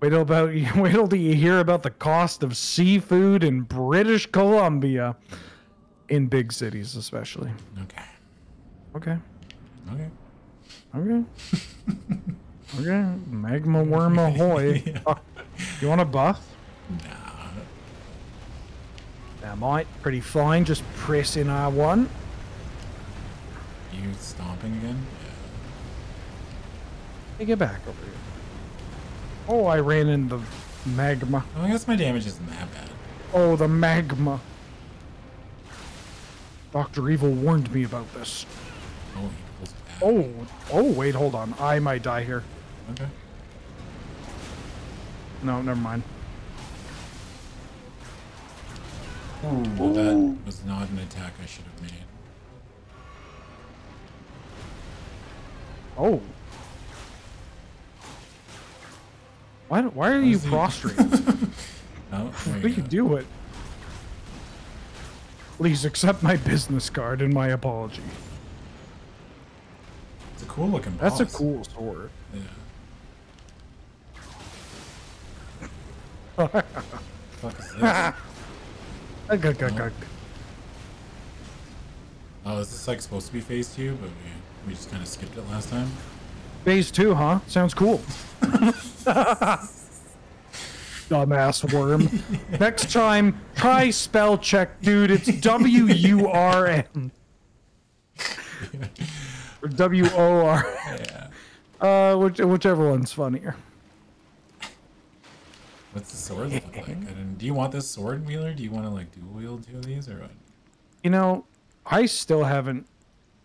wait till about [laughs] wait till you hear about the cost of seafood in British Columbia, in big cities especially. Okay. Okay, Okay. okay, [laughs] okay. Magma Wyrm ahoy! [laughs] Oh, you want a buff? Nah. That might pretty fine. Just pressing R one. You stomping again? Hey, get back over here. Oh, I ran into magma. Well, I guess my damage isn't that bad. Oh, the magma. Dr. Evil warned me about this. Oh, he pulls back. Oh, oh, wait, hold on. I might die here. Okay. No, never mind. Well, that was not an attack I should have made. Oh. Why, why are you is he- prostrate? [laughs] Oh, [laughs] What you you go. doing? Please accept my business card and my apology. It's a cool looking That's a cool sword. Yeah. Fuck is this? Ugh, ugh, ugh, ugh. Oh, is this like supposed to be phase two, but we we just kind of skipped it last time? Phase two, huh? Sounds cool. [laughs] Dumbass worm. Next time, try spell check, dude. It's W U R N. Or W O R. Yeah. Uh, which, whichever one's funnier. What's the sword look like? [laughs] I do you want this sword wheeler? Do you want to like dual wield two of these or what? You know, I still haven't.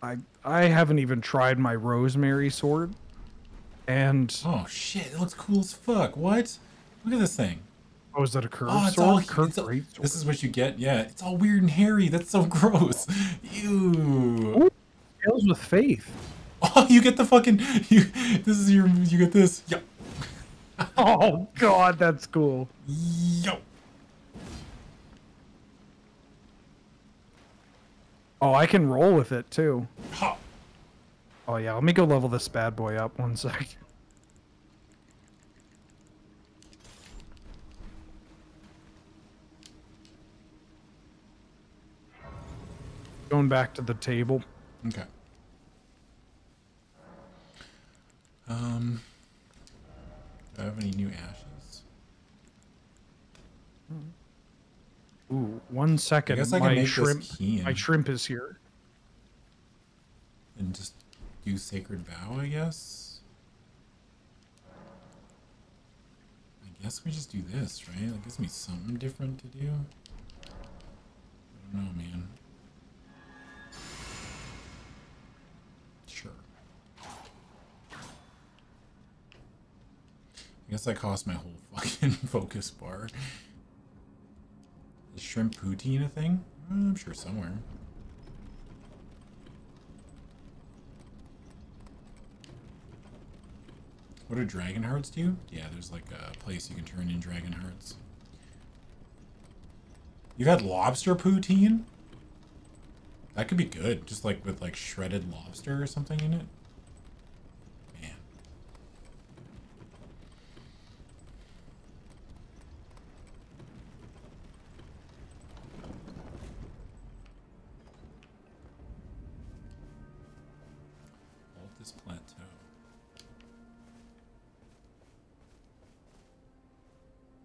I I haven't even tried my rosemary sword. And Oh shit! It looks cool as fuck. What? Look at this thing. oh, is that a curved Oh, it's sword? all, Curved it's all- sword. This is what you get. Yeah, it's all weird and hairy. That's so [laughs] gross. Ew. Scales with faith. [laughs] Oh, you get the fucking. You. This is your. You get this. Yo. [laughs] Oh God, that's cool. Yo. Oh, I can roll with it too. Oh yeah, let me go level this bad boy up one [laughs] sec. Going back to the table. Okay. Um. Do I have any new ashes? Hmm. Ooh, one second. I can my shrimp. My shrimp is here. And just do sacred vow, I guess. I guess we just do this, right? That gives me something different to do. I don't know, man. I guess I cost my whole [laughs] fucking focus bar. Is shrimp poutine a thing? Uh, I'm sure somewhere. What do dragon hearts do? Yeah, there's like a place you can turn in dragon hearts. You've had lobster poutine? That could be good, just like with like shredded lobster or something in it.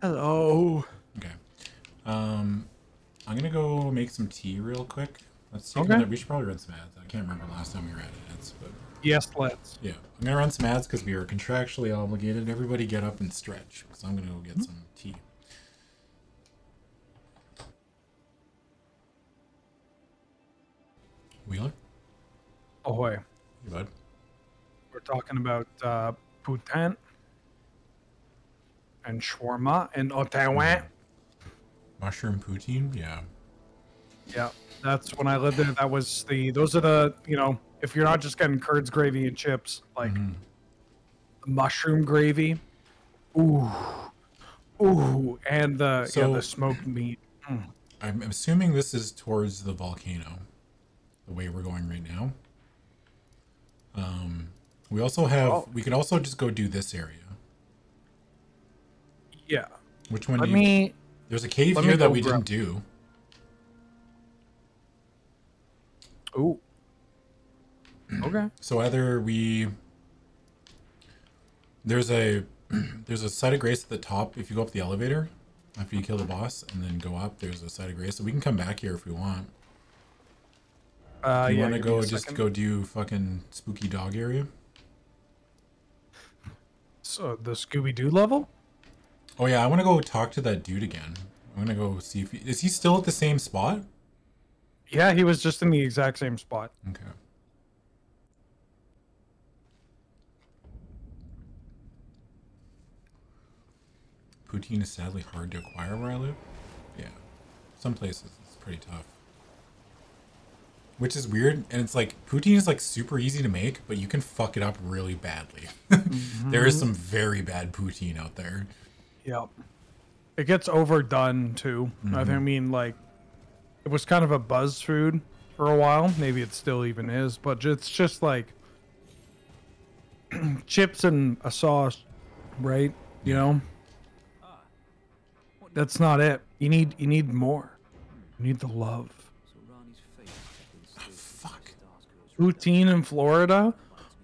Hello. Okay. Um, I'm gonna go make some tea real quick. Let's see. Okay. We should probably run some ads. I can't remember the last time we ran ads, but Yes, let's. yeah, I'm gonna run some ads because we are contractually obligated. Everybody get up and stretch because I'm gonna go get some tea. Wheeler, Ahoy. you bud. We're talking about uh, Putin and shawarma and Ottawa. Mushroom poutine, yeah. Yeah, that's when I lived there. That was the. Those are the. You know, if you're not just getting curds, gravy, and chips, like Mhm. mushroom gravy. Ooh, ooh, and the yeah So- the smoked meat. I'm assuming this is towards the volcano, the way we're going right now. Um, we also have. Oh. We could also just go do this area. Yeah. Which one? Let do you, me. There's a cave let here that we grab- didn't do. Ooh. Okay. So either we. There's a [clears throat] there's a site of grace at the top if you go up the elevator after you kill the boss and then go up. There's a site of grace, so we can come back here if we want. Uh, you yeah, want to go just second. go do fucking spooky dog area? So the Scooby Doo level? Oh yeah, I want to go talk to that dude again. I'm gonna go see if he is he still at the same spot. Yeah, he was just in the exact same spot. Okay. Poutine is sadly hard to acquire where I live. Yeah, some places it's pretty tough. Which is weird, and it's like poutine is like super easy to make, but you can fuck it up really badly. [laughs] Mm-hmm. There is some very bad poutine out there. Yep. It gets overdone too. I think I mean like it was kind of a buzz food for a while. Maybe it still even is, but it's just like [clears throat] chips and a sauce, right? You know? That's not it. You need you need more. You need the love. So Rani's face had been stood Fuck. Starsco's Poutine in Florida?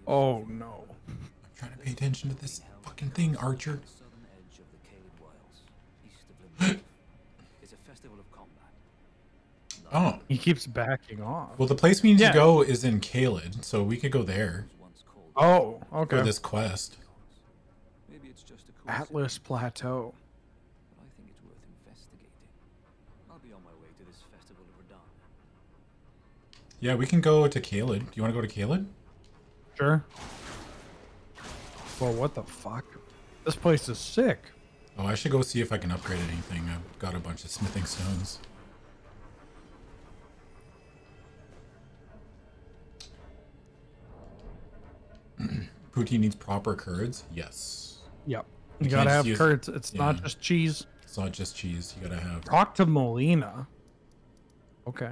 Oh no. I'm trying to pay attention to this fucking thing, Archer. It's a festival of combat. Oh, He keeps backing off. well, the place we need Yeah. to go is in Caelid, so we could go there Once called Oh, for okay. this quest. Maybe it's just a coincidence, Altus Plateau. I think it's worth investigating. I'll be on my way to this festival of Radahn. Yeah, we can go to Caelid. Do you want to go to Caelid? Sure. Well, what the fuck? This place is sick. Oh, I should go see if I can upgrade anything. I've got a bunch of smithing stones. [clears throat] Poutine needs proper curds. Yes. Yep. You You, gotta have use- curds. It's not just cheese. It's not just cheese. You gotta have. Talk to Melina. Okay.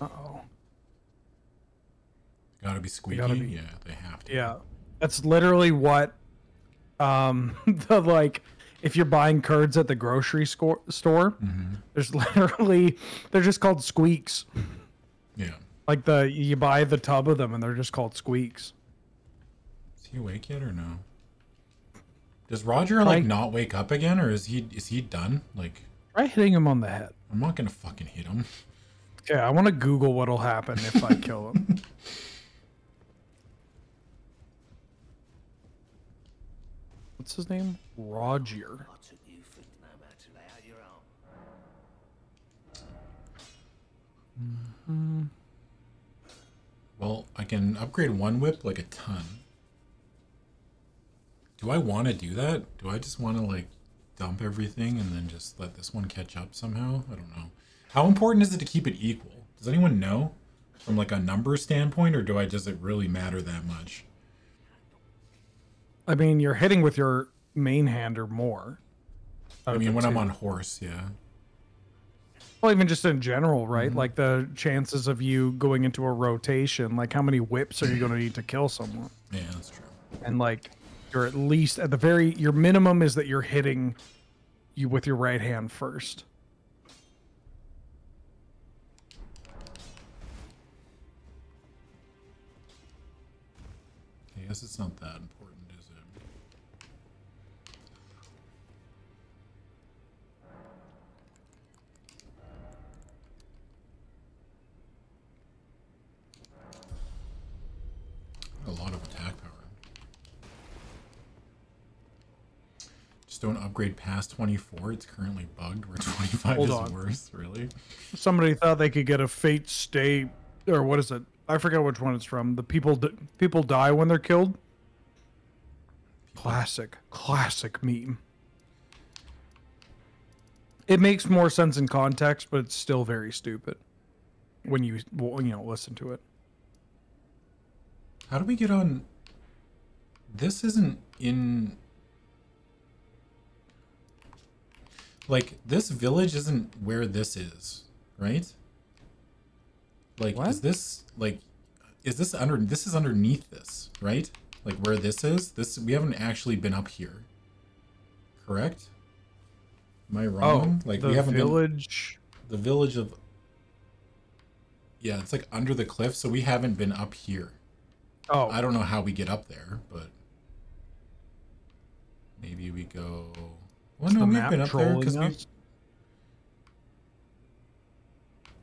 Uh oh. Gotta be squeaky. gotta be- Yeah, they have to. Yeah. That's literally what um [laughs] the like if you're buying curds at the grocery score, store, Mm-hmm. there's [laughs] literally they're just called squeaks. Yeah. Like the you buy the tub of them and they're just called squeaks. Is he awake yet or no? Does Roger like Like- not wake up again, or is he is he done? Like, Try hitting him on the head. I'm not gonna fucking hit him. Okay, I want to Google what'll happen if I kill him. [laughs] What's his name? Roger. Mm-hmm. Well, I can upgrade one whip like a ton. Do I want to do that? Do I just want to like dump everything and then just let this one catch up somehow? I don't know. How important is it to keep it equal? Does anyone know? From like a number standpoint, or do I does it really matter that much? I mean, you're hitting with your main hand or more. I mean, when i I'm on horse, yeah. Well, even just in general, right? Mm-hmm. Like the chances of you going into a rotation, like how many whips are you going to need to kill someone? Yeah, that's true. And like, you're at least at the very your minimum is that you're hitting you with your right hand first. I guess it's not that important. A lot of attack power. Just don't upgrade past 24. It's currently bugged where [laughs] 25 Hold is on. worse. Really? Somebody thought they could get a fate stay, or what is it? I forget which one it's from. The people d- people die when they're killed. Classic, classic meme. It makes more sense in context, but it's still very stupid when you well, you know listen to it. How do we get on? This isn't in. Like, this village isn't where this is, right? Like, is this, like, is this under, this is underneath this, right? Like, where this is? This, we haven't actually been up here. Correct? Am I oh, wrong? like, Oh, the we haven't been village. the village of yeah it's like under the cliff so we haven't been up here Oh, i don't know how we get up there but maybe we go well is no we've been up there because we?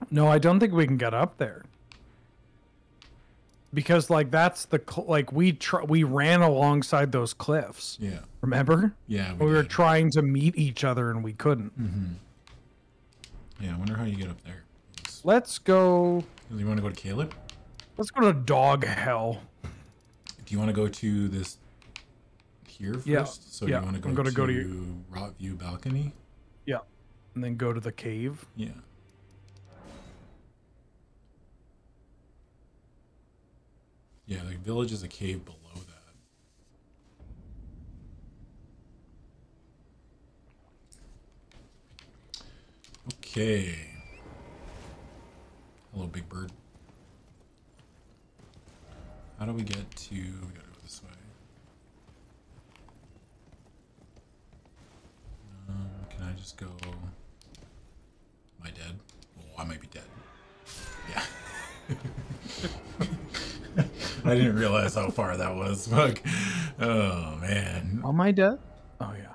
No, I don't think we can get up there. Because like that's the cl- like we tr- we ran alongside those cliffs. yeah Remember? yeah We, were trying to meet each other and we couldn't. Mm-hmm. yeah i wonder how you get up there Let's go. you want to go to Caelid Let's go to dog hell. Do you want to go to this here first Yeah, so yeah, you want to go I'm gonna to go to- Rotview Balcony Yeah, and then go to the cave. yeah Yeah, the village is a cave below that. Okay. Hello, Big Bird. How do we get to... We gotta go this way. Um, can I just go... Am I dead? Oh, I might be dead. Yeah. [laughs] I didn't realize how far that was. [laughs] Fuck. Oh man. Am I dead? Oh yeah.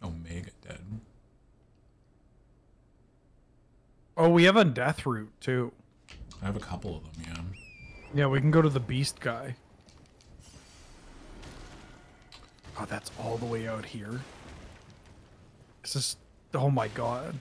Omega dead. Oh, we have a Deathroot too. I have a couple of them, yeah. Yeah, we can go to the beast guy. Oh, that's all the way out here. This is. Oh my god.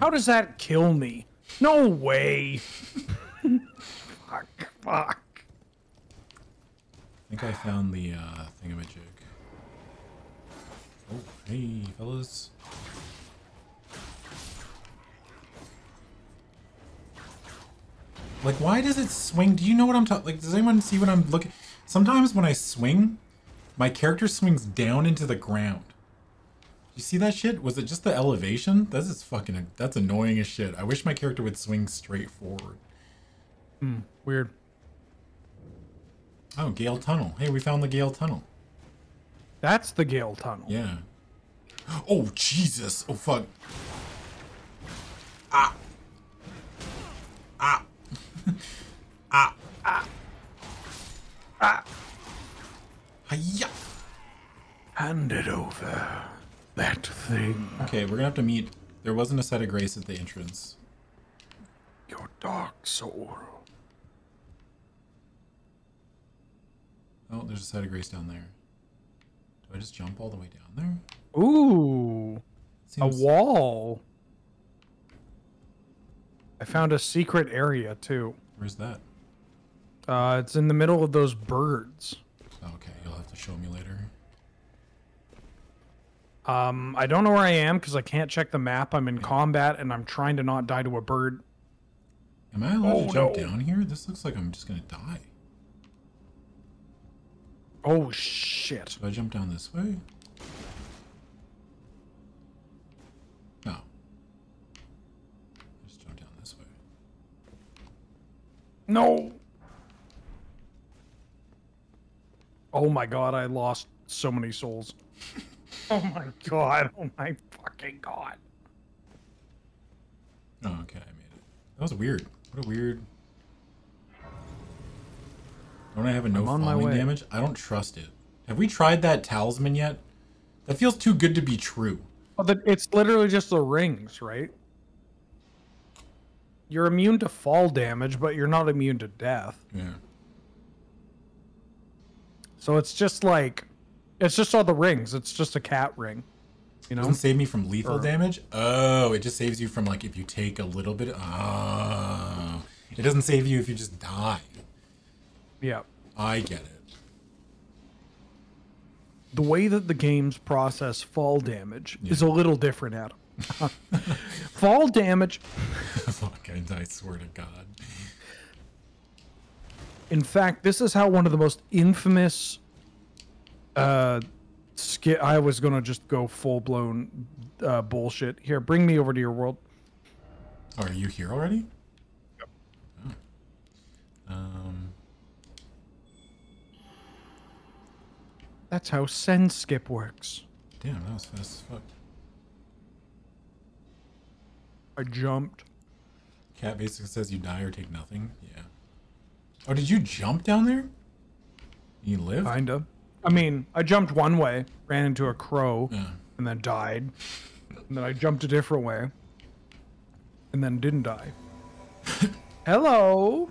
How does that kill me? No way. [laughs] fuck, fuck. I think I found the uh, thingamajig. Oh, hey, fellas. Like, why does it swing? Do you know what I'm talking? Like, does anyone see what I'm looking? Sometimes when I swing, my character swings down into the ground. You see that shit? Was it just the elevation? That's just fucking. That's annoying as shit. I wish my character would swing straight forward. Hmm. Weird. Oh, Gale Tunnel. Hey, we found the Gale Tunnel. That's the Gale Tunnel. Yeah. Oh, Jesus. Oh, fuck. Ah. Ah. [laughs] ah. Ah. Ah. Hiya. Hand it over. That thing. Okay, we're gonna have to meet. There wasn't a site of grace at the entrance. Your dark soul. Oh, there's a site of grace down there. Do I just jump all the way down there? Ooh. A wall. I found a secret area too. Where's that? Uh, it's in the middle of those birds. Okay, you'll have to show me later. Um, I don't know where I am because I can't check the map. I'm in combat and I'm trying to not die to a bird. Am I allowed Oh, to jump no. down here? This looks like I'm just gonna die. Oh shit. Do I jump down this way? No. Just jump down this way. No. Oh my god, I lost so many souls. [laughs] oh my god. Oh my fucking god. Oh, okay, I made it. That was weird. What a weird. Don't I have a no I'm on my falling way. damage? I don't trust it. Have we tried that talisman yet? That feels too good to be true. Well, the, it's literally just the rings, right? You're immune to fall damage, but you're not immune to death. Yeah. So it's just like, it's just all the rings. It's just a cat ring, you know. Doesn't save me from lethal Or- damage. Oh, it just saves you from like if you take a little bit. Oh, it doesn't save you if you just die. Yeah. I get it. The way that the games process fall damage is a little different, Adam. [laughs] fall damage, [laughs] Fuck, I, I swear to God. in fact, this is how one of the most infamous uh ski- I was gonna just go full blown uh, bullshit. Here, bring me over to your world. Oh, are you here already? Yep. Um. That's how send skip works. Damn, that was fast as fuck. I jumped. Cat basically says you die or take nothing. Yeah. Oh, did you jump down there? You live? Kinda. I mean, I jumped one way, ran into a crow, Yeah. and then died. And then I jumped a different way, and then didn't die. [laughs] Hello.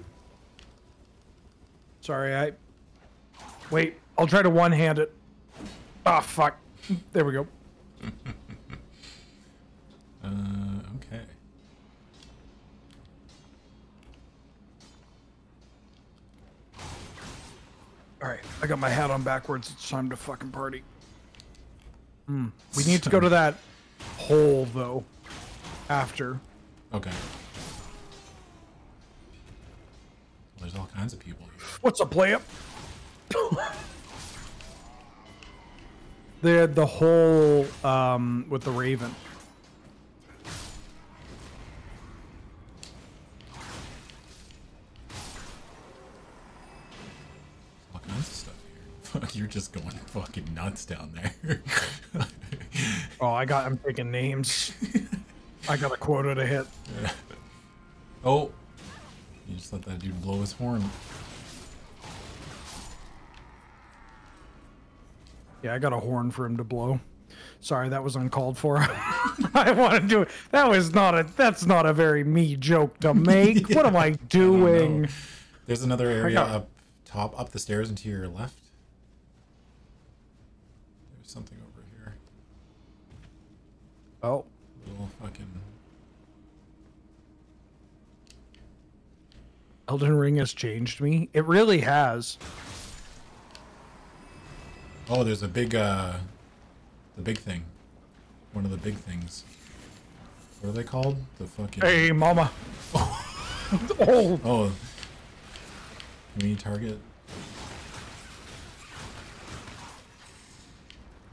Sorry, I. Wait, I'll try to one hand it. Ah, fuck. There we go. [laughs] Uh, okay. Alright, I got my hat on backwards. It's time to fucking party. Hmm. We need to go to that hole, though. After. Okay. There's all kinds of people here. What's up, play up? [laughs] the the whole um with the raven. All kinds of stuff here. [laughs] You're just going fucking nuts down there. [laughs] Oh, I got. I'm taking names. [laughs] I got a quota to hit. oh. You just let that dude blow his horn. Yeah, I got a horn for him to blow. Sorry, that was uncalled for. [laughs] I want to do it. That was not a. That's not a very me joke to make. [laughs] what am I doing? There's another area got- up top, up the stairs and to your left. There's something over here. Oh, Little fucking. Elden Ring has changed me. It really has. Oh, there's a big, uh, the big thing. One of the big things. What are they called? The fucking. Hey, mama. [laughs] oh, Oh. Can we target?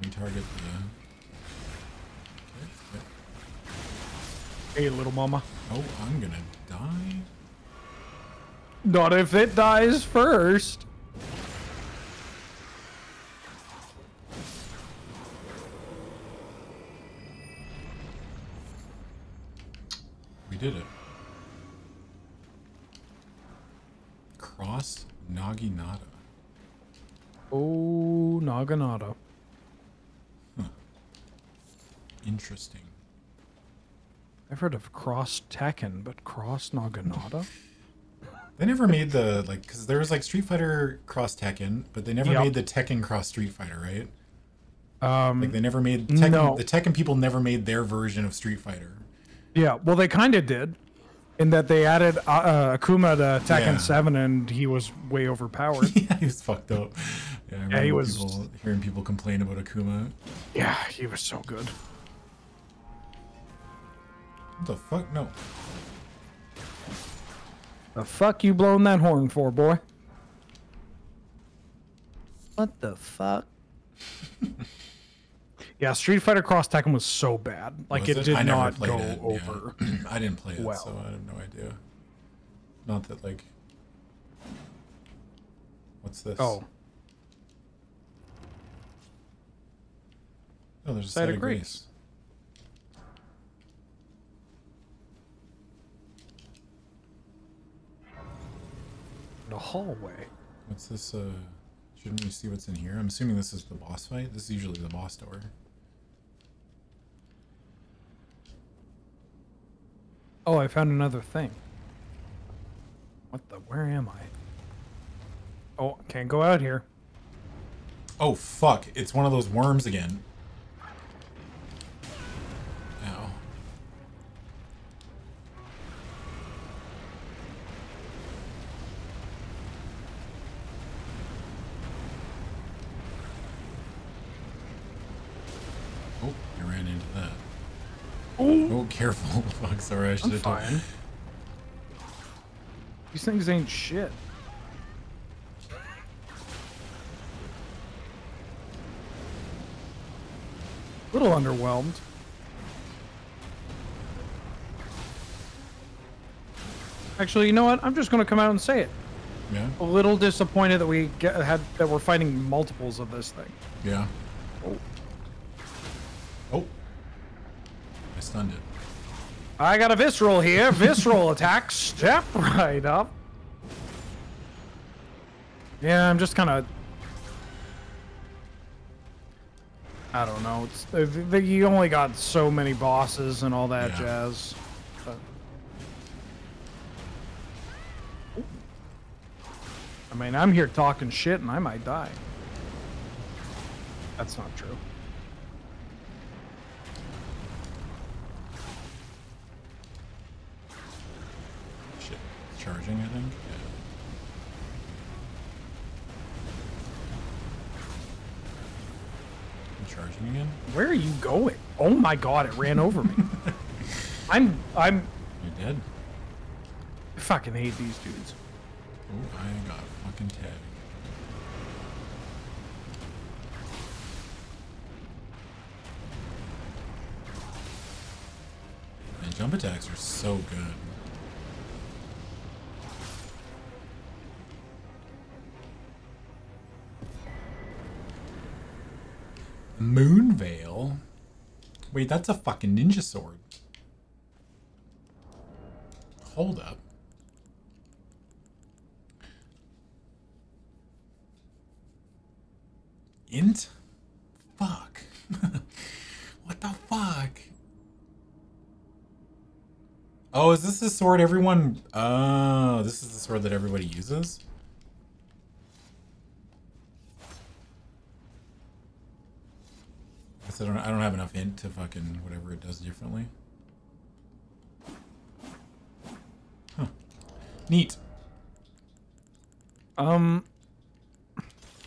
Can we target the. Okay, hey, little mama. Oh, I'm gonna die. Not if it dies first. Did it. Cross Naginata. Oh, Naginata. Interesting. I've heard of Cross Tekken, but Cross Naginata? [laughs] They never made the like because there was like Street Fighter Cross Tekken, but they never Yep. made the Tekken Cross Street Fighter, right? Um, Like they never made Tekken, no. the Tekken people never made their version of Street Fighter. Yeah, well, they kind of did. In that they added uh, uh, Akuma to Tekken Yeah. 7 and he was way overpowered. [laughs] yeah, he was fucked up. Yeah, I remember he was- people, hearing people complain about Akuma. yeah, he was so good. What the fuck? No. The fuck you blowing that horn for, boy? What the fuck? [laughs] yeah, Street Fighter Cross Tekken was so bad. Like Was it, did I not go it, yeah. over. [clears throat] I didn't play it, well. so I have no idea. Not that like. What's this? Oh. Oh, there's a Site of grace. The hallway. What's this? Uh, shouldn't we see what's in here? I'm assuming this is the boss fight. This is usually the boss door. Oh, I found another thing. What the? Where am I? Oh, can't go out here. Oh fuck! It's one of those worms again. Careful. [laughs] Fuck, sorry, I should have fine. These things ain't shit. Little underwhelmed. Actually, you know what? I'm just gonna come out and say it. Yeah? A little disappointed that we get, had that we're fighting multiples of this thing. Yeah. Oh. Oh. I stunned it. I got a visceral here. Visceral [laughs] attack. Step right up. Yeah, I'm just kind of. I don't know. It's you only got so many bosses and all that Yeah. jazz. But- I mean, I'm here talking shit and I might die. That's not true. Charging, I think? Yeah. I'm charging again? Where are you going? Oh my god, it ran over me. [laughs] I'm I'm You're dead? I fucking hate these dudes. Oh, I got fucking tagged. And jump attacks are so good. Moonveil? Wait, that's a fucking ninja sword. Hold up. Int? Fuck. [laughs] what the fuck? Oh, is this the sword everyone... Oh, this is the sword that everybody uses? Guess I don't, I don't have enough int to fucking whatever it does differently. Huh. Neat. Um,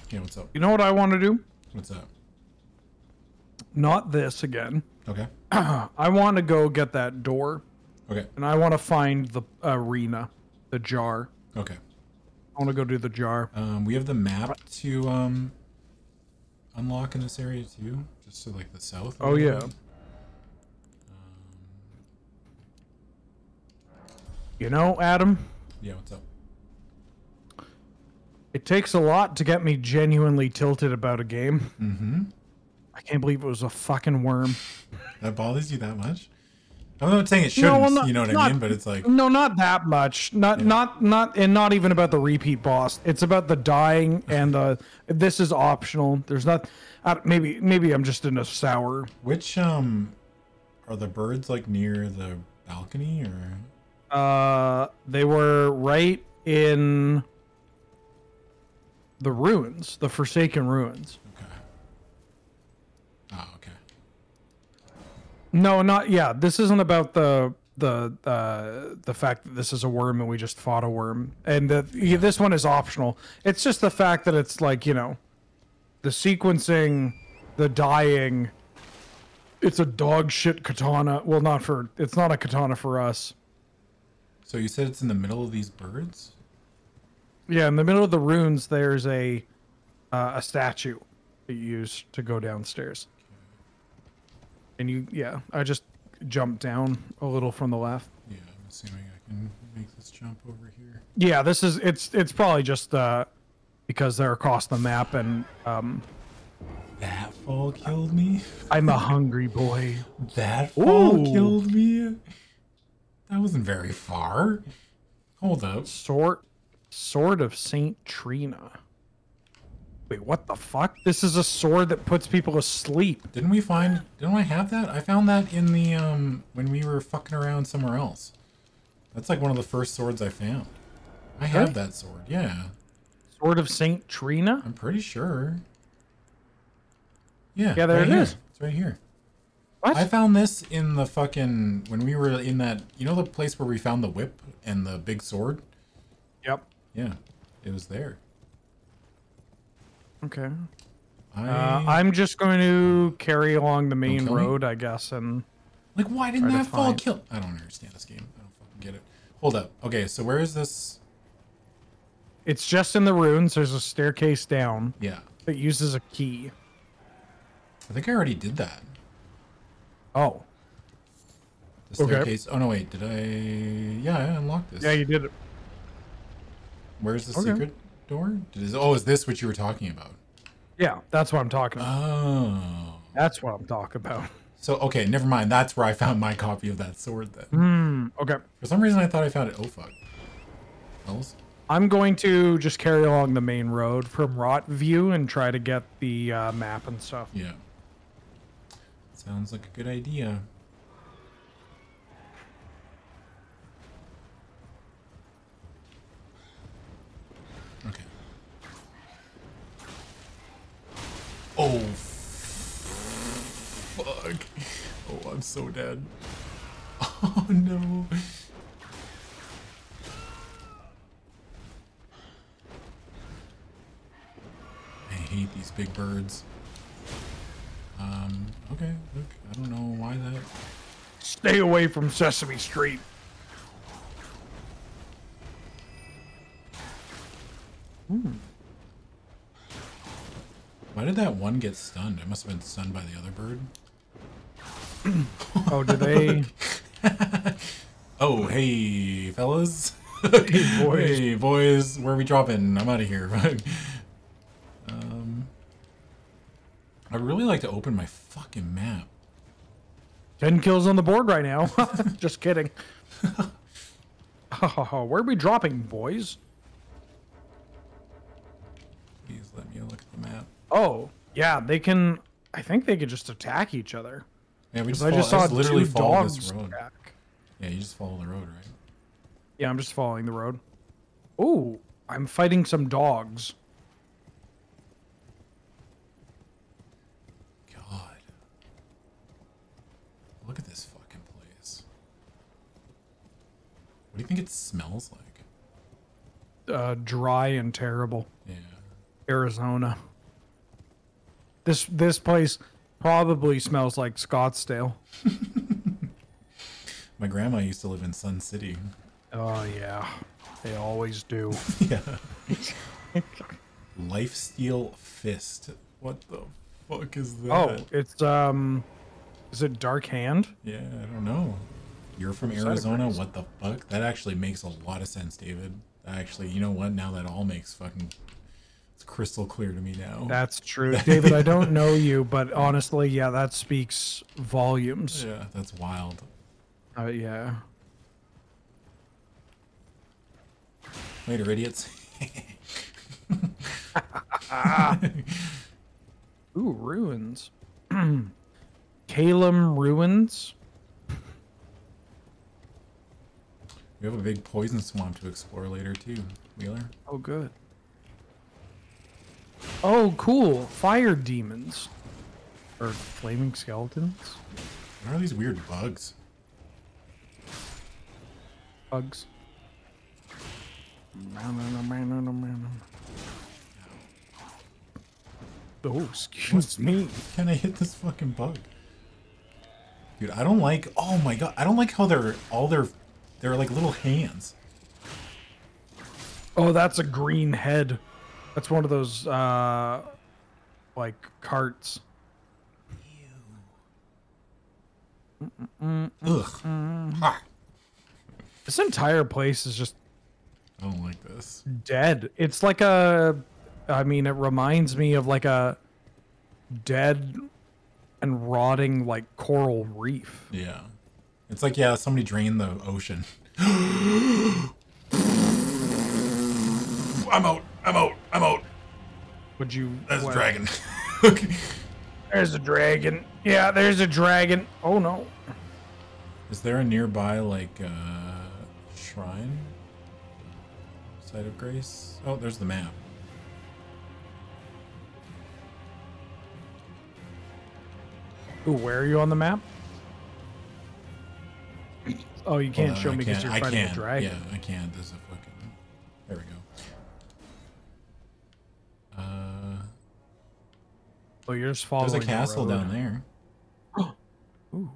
Yeah, what's up? you know what I want to do? What's up? Not this again. Okay. [clears throat] I want to go get that door, Okay. and I want to find the arena, the jar. Okay. I want to go do the jar. Um, we have the map to um unlock in this area too, just to like the south. Oh, yeah. Um, You know, Adam, yeah. What's up? it takes a lot to get me genuinely tilted about a game. Mm-hmm. I can't believe it was a fucking worm. [laughs] That bothers you that much? I'm not saying it shouldn't. well, not- you know what I mean? But it's like, No, not that much. Not not not and not even about the repeat boss. It's about the dying and the this is optional. There's not maybe maybe I'm just in a sour. which um are the birds like near the balcony or? Uh they were right in the ruins, the forsaken ruins. Okay. Oh, okay. No, not yeah. This isn't about the the uh, the fact that this is a worm and we just fought a worm, and that yeah, this one is optional. It's just the fact that it's like you know, the sequencing, the dying. It's a dog shit katana. Well, not for it's not a katana for us. So you said it's in the middle of these birds? Yeah, in the middle of the runes, there's a uh, a statue that you use to go downstairs. And you, yeah, I just jumped down a little from the left. Yeah, I'm assuming I can make this jump over here. Yeah, this is it's it's probably just uh because they're across the map and um That fall killed me. I'm a hungry boy. That fall Ooh. killed me. That wasn't very far. Hold up. Sword, sword of Saint Trina. Wait, what the fuck? This is a sword that puts people asleep. Didn't we find? Didn't I have that? I found that in the um when we were fucking around somewhere else. That's like one of the first swords I found. I have that sword. Yeah, Sword of Saint Trina. I'm pretty sure. Yeah. Yeah, there right it here. is. It's right here. What? I found this in the fucking when we were in that. You know the place where we found the whip and the big sword. Yep. Yeah, it was there. Okay. I Uh, I'm just going to carry along the main kill me. road, I guess, and like, why didn't that fall kill? I don't understand this game. I don't fucking get it. Hold up. Okay, so where is this? It's just in the ruins. There's a staircase down Yeah, that uses a key. I think I already did that. Oh, The Okay. staircase. Oh no, wait. Did I? Yeah, I unlocked this. yeah, you did it. Where's the Okay. secret door? Oh, is this what you were talking about? Yeah, that's what I'm talking about. Oh. That's what I'm talking about. So okay, never mind. That's where I found my copy of that sword. Then Hmm. Okay. for some reason I thought I found it. Oh fuck. Else? I'm going to just carry along the main road from Rotview and try to get the uh, map and stuff. Yeah. Sounds like a good idea. Okay. Oh, fuck. Oh, I'm so dead. [laughs] Oh, no. Hate these big birds. Um, okay, look, I don't know why that... Stay away from Sesame Street. Hmm. Why did that one get stunned? It must have been stunned by the other bird. Oh, did they? [laughs] Oh, hey, fellas. Hey, boys. Hey, boys, where are we dropping? I'm out of here. [laughs] um, I'd really like to open my fucking map. 10 kills on the board right now. [laughs] Just kidding. [laughs] Oh, where are we dropping, boys? Please let me look at the map. Oh, yeah, they can. I think they could just attack each other. Yeah, we just, I just saw literally two follow dogs this road. attack. Yeah, you just follow the road, right? Yeah, I'm just following the road. Oh, I'm fighting some dogs. God. Look at this fucking place. What do you think it smells like? Uh, dry and terrible. Yeah. Arizona. This this place probably smells like Scottsdale. [laughs] My grandma used to live in Sun City. Oh yeah, they always do. [laughs] Yeah. [laughs] Lifesteal Fist. What the fuck is that? Oh, it's um, is it Dark Hand? Yeah, I don't know. You're from Side Arizona? What the fuck? That actually makes a lot of sense, David. Actually, you know what? Now that all makes fucking it's crystal clear to me now. That's [laughs] true, David. I don't know you, but honestly, yeah, that speaks volumes. yeah, that's wild. Uh, yeah. Later, idiots. [laughs] [laughs] Ooh, ruins. [clears throat] Caelem ruins. we have a big poison swamp to explore later too, Wheeler. Oh, good. Oh, cool. Fire demons. Or flaming skeletons. What are these weird bugs? Bugs. Oh, excuse me. Can I hit this fucking bug? Dude, I don't like. Oh my god, I don't like how they're all their they're like little hands. Oh, that's a green head. That's one of those, uh, like carts. Ugh. Ha. This entire place is just I don't like this. dead. It's like a, I mean, it reminds me of like a, dead and rotting like coral reef. Yeah. It's like, yeah, somebody drained the ocean. [gasps] I'm out. I'm out. I'm out. Would you? That's a dragon. okay. [laughs] There's a dragon. Yeah, there's a dragon. Oh no. Is there a nearby, like, uh, shrine? Site of Grace? Oh, there's the map. Ooh, where are you on the map? [clears throat] Oh, you can't on, show I me because you're I fighting a dragon. Yeah, I can't. There's a fucking. There we go. Uh, Oh, you're just following. there's a the castle road. down there. [gasps] Ooh.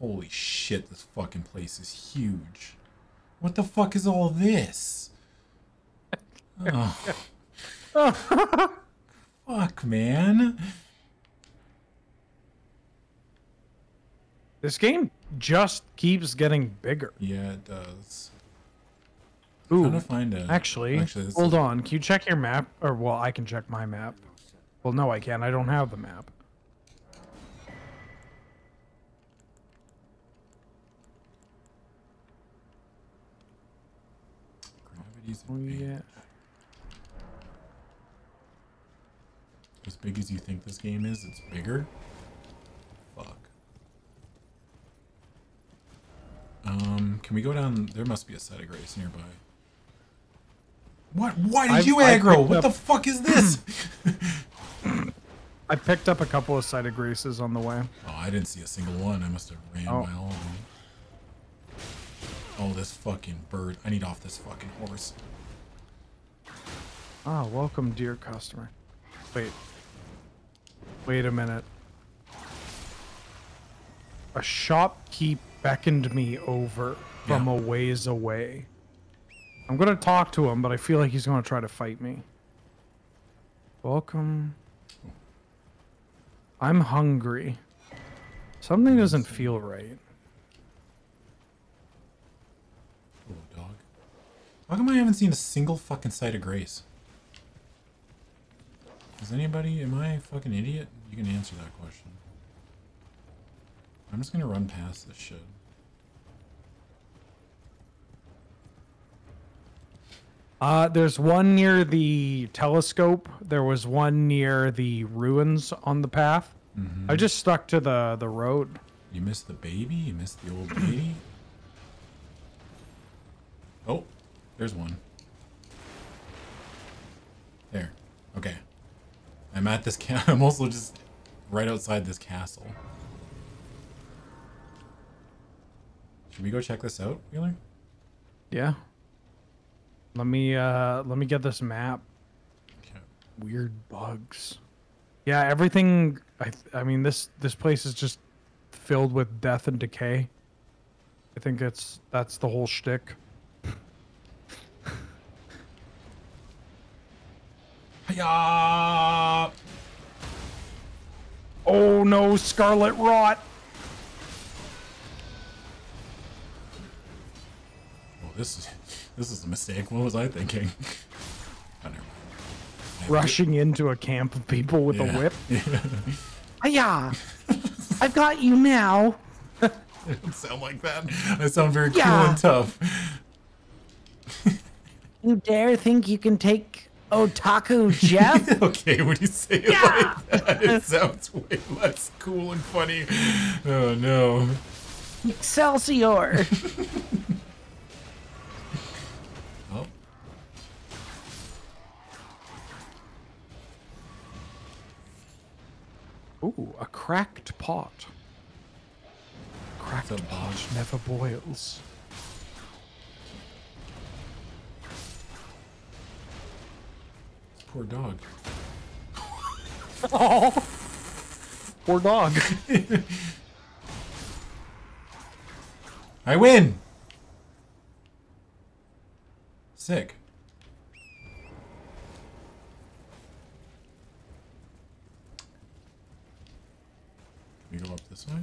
Holy shit, this fucking place is huge. What the fuck is all this? [laughs] Oh. [laughs] fuck, man. This game just keeps getting bigger. Yeah, it does. Ooh, trying to find a. actually, actually hold is- on. Can you check your map? Or well, I can check my map. Well, no, I can't. I don't have the map. Gravity's Oh yeah. As big as you think this game is, it's bigger. Fuck. Um, can we go down? There must be a site of grace nearby. What? Why did I've- you aggro? What up- the fuck is this? [clears throat] [laughs] I picked up a couple of site of graces on the way. oh, I didn't see a single one. I must have ran Oh. by all of them. Oh, this fucking bird. I need off this fucking horse. Ah, welcome, dear customer. Wait. Wait a minute. A shopkeep beckoned me over from Yeah. a ways away. I'm gonna talk to him, but I feel like he's gonna try to fight me. Welcome. I'm hungry. Something doesn't feel right. Hello, dog. How come I haven't seen a single fucking site of grace? Is anybody, am I a fucking idiot? You can answer that question. I'm just gonna run past this shit. Uh, there's one near the telescope. There was one near the ruins on the path. I just stuck to the the road. You missed the baby? You missed the old lady? Oh, there's one. There. Okay. I'm at this ca- [laughs] I'm also just right outside this castle. Should we go check this out, Wheeler? Yeah. Let me uh let me get this map. Okay. Weird bugs. Yeah, everything I I mean this this place is just filled with death and decay. I think it's that's the whole shtick. Hiya! Oh no, Scarlet Rot! This is this is a mistake. What was I thinking? Oh. Rushing into a camp of people with Yeah. a whip. [laughs] Hiya! I've got you now. I don't sound like that. I sound very cool and tough. You dare think you can take Otaku Jeff? [laughs] okay, when you say it like that, it sounds way less cool and funny. Oh no. Excelsior! [laughs] Ooh, a cracked pot. Cracked pot never boils. poor dog. [laughs] oh! Poor dog. [laughs] I win. Sick. Can we go up this way?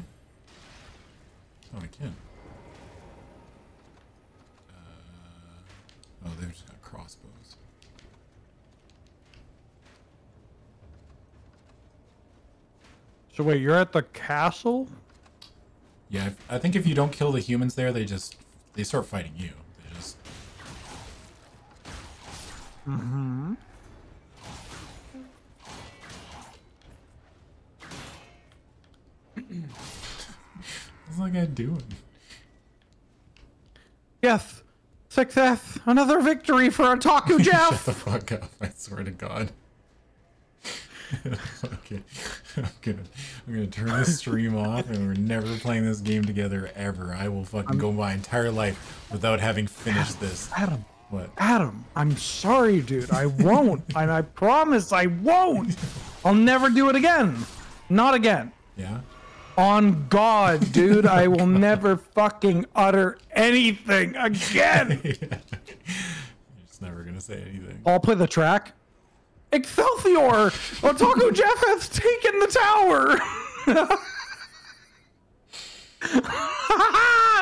Oh, I can. Uh, oh, they've just got crossbows. So wait, you're at the castle? Yeah, if, I think if you don't kill the humans there, they just they start fighting you. They just. Mm-hmm. What's that guy doing? Yes. Success. Another victory for Otaku [laughs] Shut the fuck up! I swear to God. [laughs] okay, I'm gonna I'm gonna turn this stream [laughs] off, and we're never playing this game together ever. I will fucking go my entire life without having finished this. Adam. What? Adam, I'm sorry, dude. I won't. and I promise I won't. I'll never do it again. Not again. Yeah. On God, dude, I will [laughs] never fucking utter anything again. [laughs] You're just never gonna say anything. I'll play the track. Excelsior! Otaku Jeff has taken the tower! [laughs]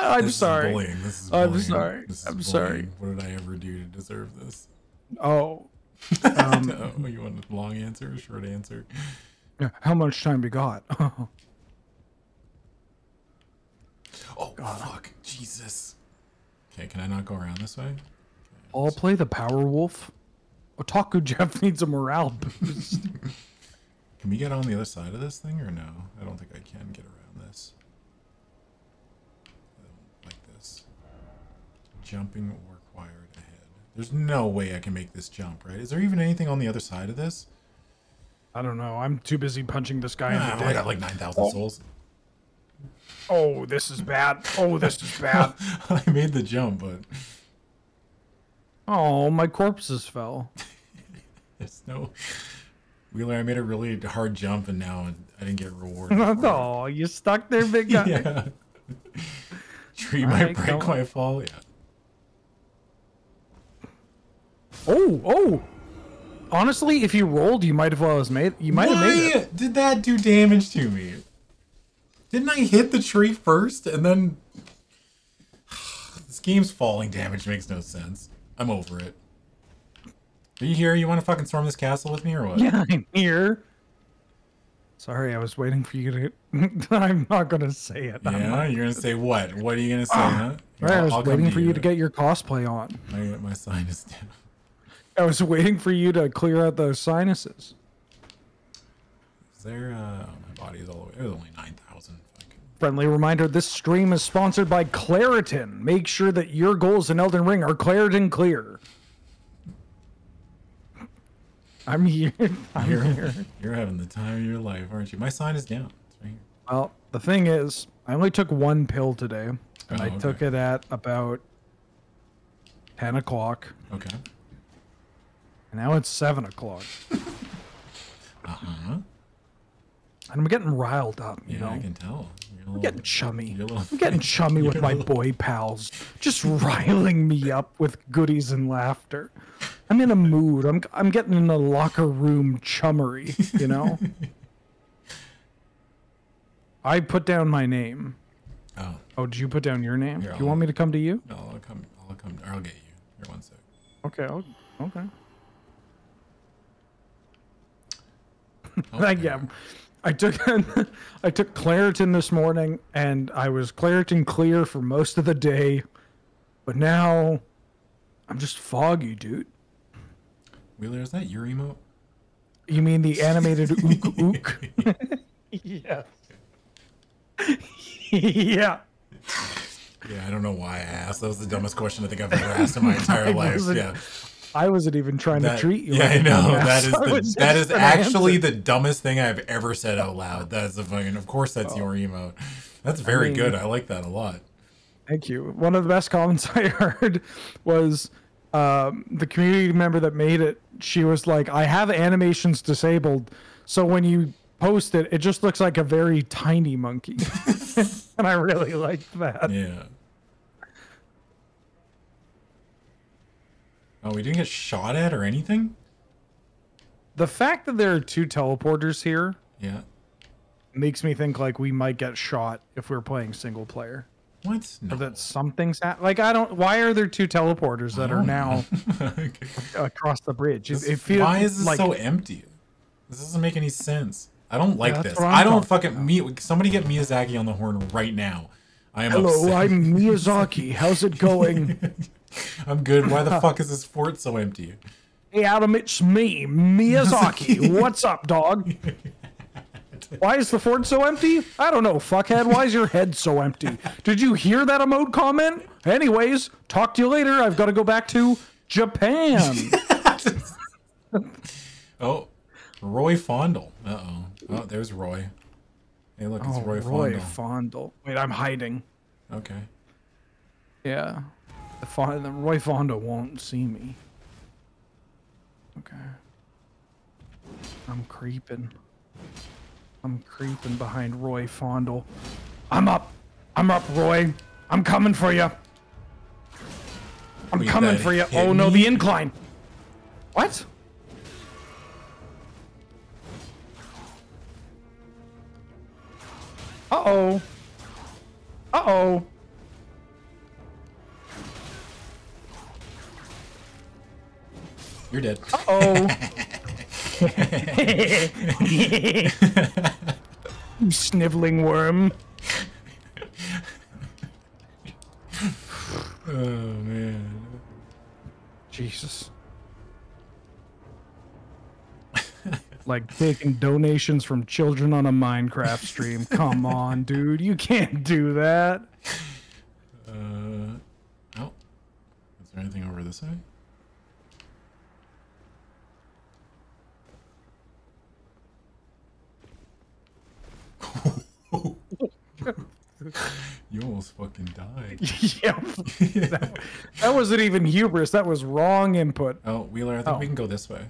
I'm This is sorry. This is I'm bullying. sorry. I'm sorry. What did I ever do to deserve this? Oh, um, oh, you want a long answer or a short answer? how much time we got? Oh God. fuck! Jesus. Okay, can I not go around this way? I'll play the Powerwolf. Otaku Jeff [laughs] needs a morale boost. [laughs] Can we get on the other side of this thing or no? I don't think I can get around this. I don't like this. Jumping required ahead. There's no way I can make this jump, right? Is there even anything on the other side of this? I don't know. I'm too busy punching this guy Ah, in the I dick. got like 9,000 souls. Oh, this is bad. Oh, this is bad. [laughs] I made the jump, but Oh, my corpses fell. [laughs] there's no... Wheeler, I made a really hard jump and now I didn't get rewarded. [laughs] oh, you stuck there, big guy. Yeah. Tree might break, might fall. Yeah. Oh, oh. Honestly, if you rolled, you might have well as made. You might have made it. did that do damage to me? Didn't I hit the tree first and then? [sighs] this game's falling damage makes no sense. I'm over it. Are you here? You want to fucking storm this castle with me or what? [laughs] Yeah, I'm here. Sorry, I was waiting for you to. [laughs] I'm not gonna say it. Yeah, not- you're gonna say what? What are you gonna [laughs] say, huh? Right, I was I'll waiting for you to get your cosplay on. My, my sign is down. I was waiting for you to clear out those sinuses. Is there? Uh, oh, my body is all the way. It was only nine. Friendly reminder: This stream is sponsored by Claritin. Make sure that your goals in Elden Ring are Claritin clear. I'm here. [laughs] I'm You're, here. you're having the time of your life, aren't you? My sign is down. It's right. Well, the thing is, I only took one pill today, and Oh, I took it at about ten o'clock, Okay. and now it's seven o'clock, [laughs] Uh huh. and I'm getting riled up. You Yeah, I can tell. I'm getting chummy. you're a little- I'm getting chummy with my boy pals, just riling me up with goodies and laughter. I'm in a mood. I'm I'm getting in a locker room chummery. You know. [laughs] I put down my name. Oh, Oh, did you put down your name? Here, you I'll- want me to come to you? no, I'll come. I'll come. I'll get you. Here, one sec. Okay. I'll, okay. Oh, [laughs] yeah, I took [laughs] I took Claritin this morning, and I was Claritin clear for most of the day, but now I'm just foggy, dude. Wheeler, is that your emote? You mean the animated [laughs] ook ook? yes. [laughs] yeah. Yeah, I don't know why I asked. That was the dumbest question I think I've ever asked in my entire life. Yeah, I wasn't even trying that, to treat you. [laughs] yeah, I know. [laughs] That is. I the, that is actually answer. the dumbest thing I've ever said out loud. That's the fucking. Of course, that's your emote. That's very mean- good. I like that a lot. Thank you. One of the best comments [laughs] I heard was um, the community member that made it. She was like, "I have animations disabled, so when you post it, it just looks like a very tiny monkey," and I really liked that. Yeah. Oh, we didn't get shot at or anything. The fact that there are two teleporters here Yeah. makes me think like we might get shot if we're playing single player. What? No. Or that something's ha- like I don't. Why are there two teleporters that are oh. now [laughs] Okay. across the bridge? It, it feels Why is this like so empty? This doesn't make any sense. I don't like that's this. I'm don't fucking me. Somebody get Miyazaki on the horn right now. I am Hello, upset. I'm Miyazaki. How's it going? [laughs] I'm good. Why the fuck is this fort so empty? hey, Adam, it's me, Miyazaki. [laughs] What's up, dog? Why is the fort so empty? I don't know, fuckhead. Why is your head so empty? Did you hear that emote comment? Anyways, talk to you later. I've got to go back to Japan. [laughs] Oh, Roy Fondle. Uh oh. Oh, there's Roy. Hey, look, it's Oh, Roy, Roy Fondle. Fondle. Wait, I'm hiding. okay. Yeah. The, the Roy Fondle won't see me. Okay. I'm creeping. I'm creeping behind Roy Fondle. I'm up. I'm up, Roy. I'm coming for you. I'm Wait, coming for you. Oh no, me? the incline. What? Uh oh. Uh oh. You're dead. Uh-oh. [laughs] you sniveling worm. oh man. Jesus. Like taking donations from children on a Minecraft stream. [laughs] Come on, dude. You can't do that. Uh. Oh. Is there anything over this way? [laughs] you almost fucking died. [laughs] yeah. That, that wasn't even hubris. That was wrong input. Oh, Wheeler, I think Oh. we can go this way.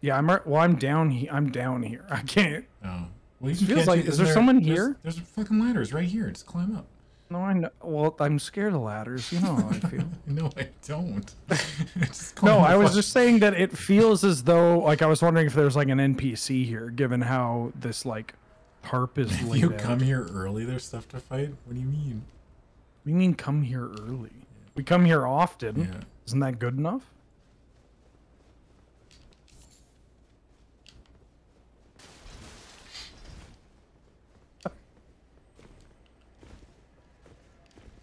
Yeah, I'm right. Well, I'm down here. I'm down here. I can't. Oh. Well, you feels can't like- is isn't there someone there's- here? There's fucking ladders right here. Just climb up. No, I know. Well, I'm scared of ladders. You know how I feel. [laughs] No, I don't. [laughs] No, I was just saying that it feels as though, like, I was wondering if there's like an NPC here, given how this like harp is If [laughs] laid you out. come here early, there's stuff to fight. What do you mean? We mean come here early. We come here often. Yeah. Isn't that good enough?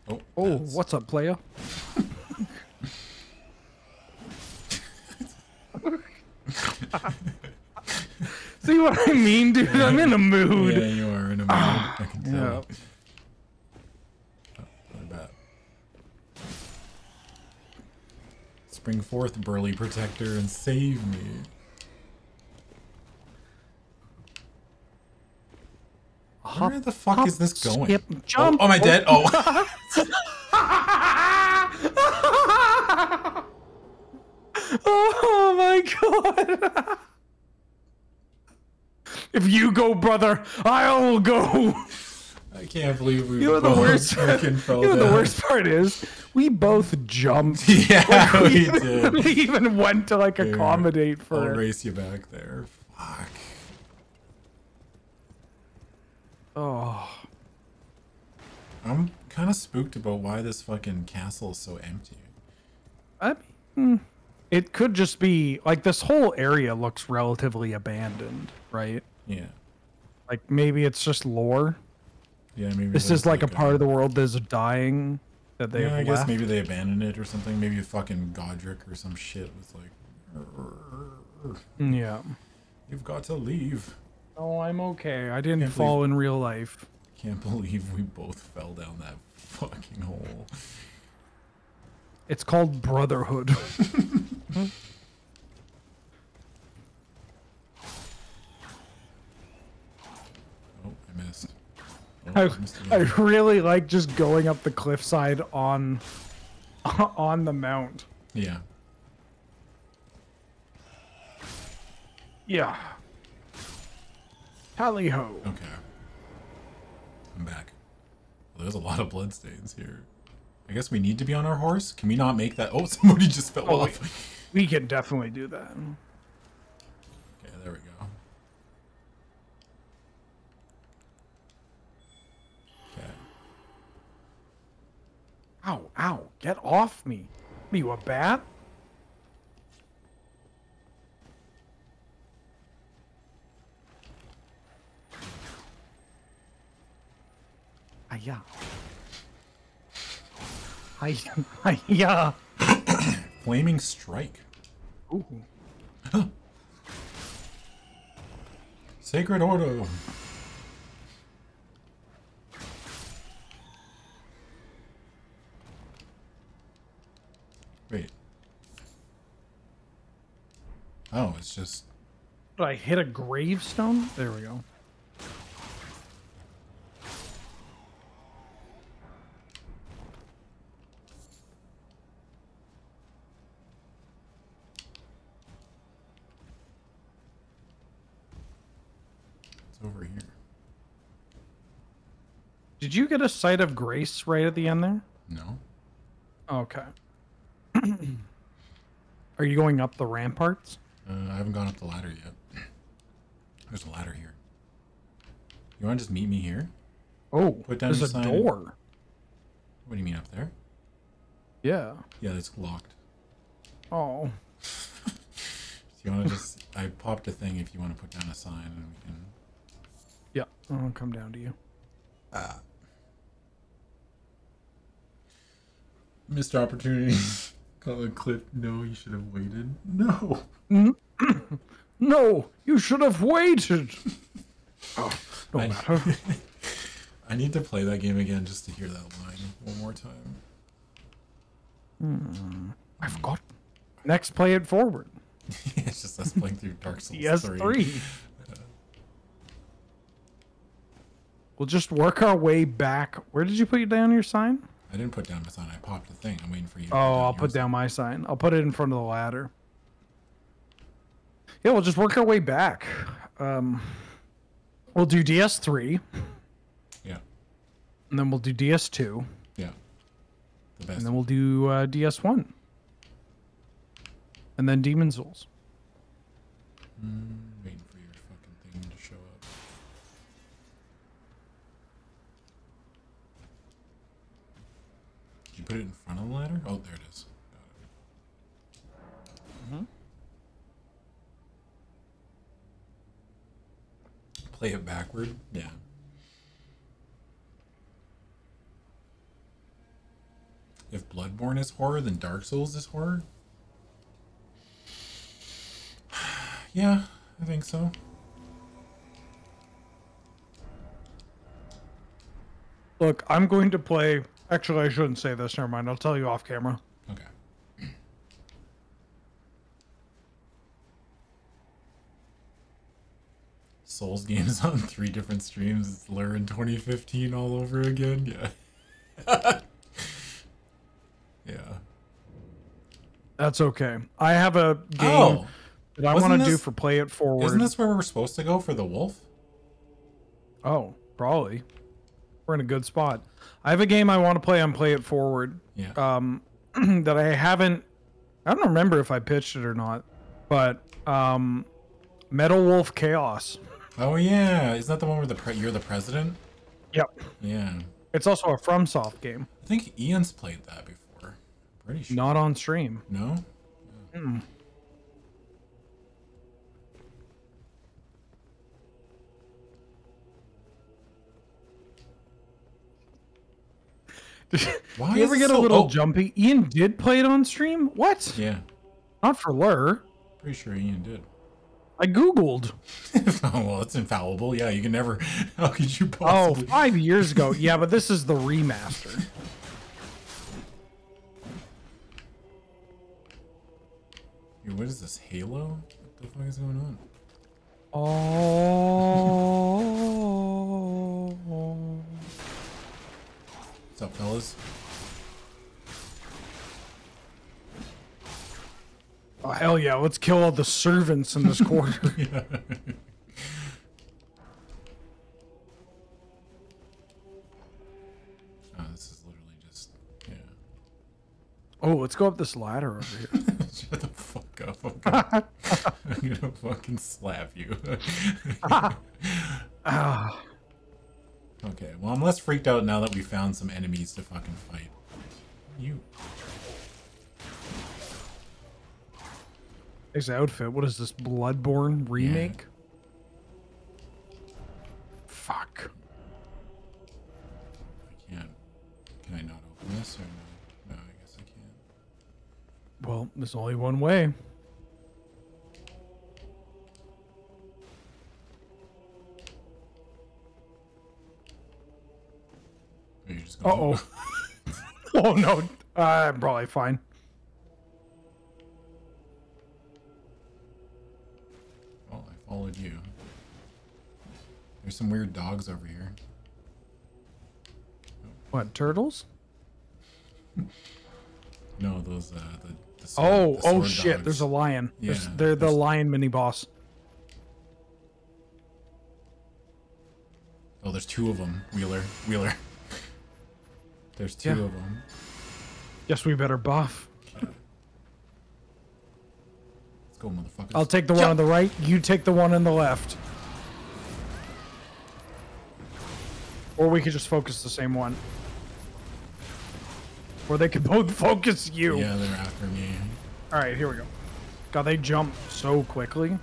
Oh, Oh, what's up, player? [laughs] See what I mean, dude? I'm in a mood. Yeah, you are in a mood. Ah, I can tell. yeah. Oh. Spring forth, burly protector, and save me. Hop, Where the fuck hop, is this going? skip, Oh, jump. oh, am I dead? Oh. [laughs] Oh my god. if you go, brother, I'll go. I can't believe we You know the worst. [laughs] fucking [laughs] fell You know the worst part is we both jumped. Yeah, we even, did. we even went to like accommodate I'll for. it. race you back there. Fuck. Oh, I'm kind of spooked about why this fucking castle is so empty. I mean, hmm. it could just be like this whole area looks relatively abandoned, right? Yeah. Like maybe it's just lore. Yeah, maybe This is like a part of the world that's dying that they Yeah, I guess left. maybe they abandoned it or something. Maybe fucking Godrick or some shit was like, Yeah. "You've got to leave." Oh, I'm okay. I didn't Can't fall in real life. Can't believe we both fell down that fucking hole. It's called brotherhood. [laughs] Oh, I missed. Oh, I really like just going up the cliffside on [laughs] on the mount. yeah. Yeah. Tally ho. Okay. I'm back. Well, there's a lot of bloodstains here. I guess we need to be on our horse. Can we not make that? Oh, [laughs] somebody just fell Oh, off. We can definitely do that. Okay, there we go. Okay. Ow, ow, get off me. Are you a bat? Hiya. Hiya. Hiya. Flaming strike. Ooh. Sacred Order. Wait. Oh, it's just Did I hit a gravestone? There we go. it's over here. Did you get a site of grace right at the end there? No. Okay. [clears throat] Are you going up the ramparts? Uh, I haven't gone up the ladder yet. [clears throat] There's a ladder here. You want to just meet me here? Oh, Put down there's a door. What do you mean up there? Yeah. Yeah, it's locked. Oh. So [laughs] you want to just? I popped a thing if you want to put down a sign and we can. Yeah. I'll come down to you. Uh, Missed opportunity. [laughs] Call a clip. No, you should have waited. No. Mm-hmm. [clears throat] No, you should have waited. [laughs] oh, no I- matter. [laughs] I need to play that game again just to hear that line one more time. Hmm, I forgot. Next, play it forward. it's just us playing through Dark Souls Yes, 3. three. We'll just work our way back. Where did you put down your sign? I didn't put down my sign. I popped the thing. I'm waiting for you. Oh, I'll put down my sign. I'll put it in front of the ladder. Yeah, we'll just work our way back. Um, we'll do DS3, Yeah. and then we'll do DS2, Yeah. The best. and then we'll do uh, DS1, and then Demon's Souls. waiting for your fucking thing to show up. Did you put it in front of the ladder? Oh, there it is. Got it. Play it backward? Yeah. If Bloodborne is horror, then Dark Souls is horror? [sighs] yeah, I think so. Look, I'm going to play. Actually, I shouldn't say this. Never mind. I'll tell you off camera. Okay. [clears throat] Souls games [laughs] on three different streams. It's in 2015 all over again. Yeah. [laughs] yeah. That's okay. I have a game Oh, that I want to do for Play It Forward. isn't this where we were supposed to go for the wolf? Oh, probably. We're in a good spot. I have a game I want to play on Play It Forward. Yeah. Um, [clears throat] that I haven't. I don't remember if I pitched it or not, but um, Metal Wolf Chaos. oh yeah, isn't that the one where the pre- you're the president? Yep. Yeah. It's also a FromSoft game, I think Ian's played that before. Pretty sure. not on stream. No. [laughs] Why you ever get a little oh, jumpy? Ian did play it on stream. What? Yeah, Not for Lure. pretty sure Ian did. I googled. [laughs] oh well, it's infallible. Yeah, you can never. [laughs] How could you Oh, possibly? five years ago. Yeah, but this is the remaster. Dude, what is this Halo? What the fuck is going on? Oh. What's up, fellas? Oh, hell yeah, let's kill all the servants in this quarter. [laughs] Oh, this is literally just yeah. oh, let's go up this ladder over here. [laughs] Shut the fuck up. I'm gonna, [laughs] I'm gonna fucking slap you. Ah, okay, well, I'm less freaked out now that we found some enemies to fucking fight. You. his outfit. What is this, Bloodborne remake? Fuck. I can't. Can I not open this or no? No, I guess I can't. Well, there's only one way. Just Uh oh [laughs] oh no. Uh, I'm probably fine. Well, I followed you. There's some weird dogs over here. What turtles? [laughs] No, those uh the, the sword, Oh, the oh shit! dogs. There's a lion. There's, Yeah, they're the lion mini boss. Oh, there's two of them. Wheeler, Wheeler. There's two Yeah. of them. Guess we better buff. Let's go, motherfuckers. I'll take the one Yeah. on the right. You take the one on the left. Or we could just focus the same one. Or they could [laughs] both focus you. Yeah, they're after me. All right, here we go. God, they jump so quickly.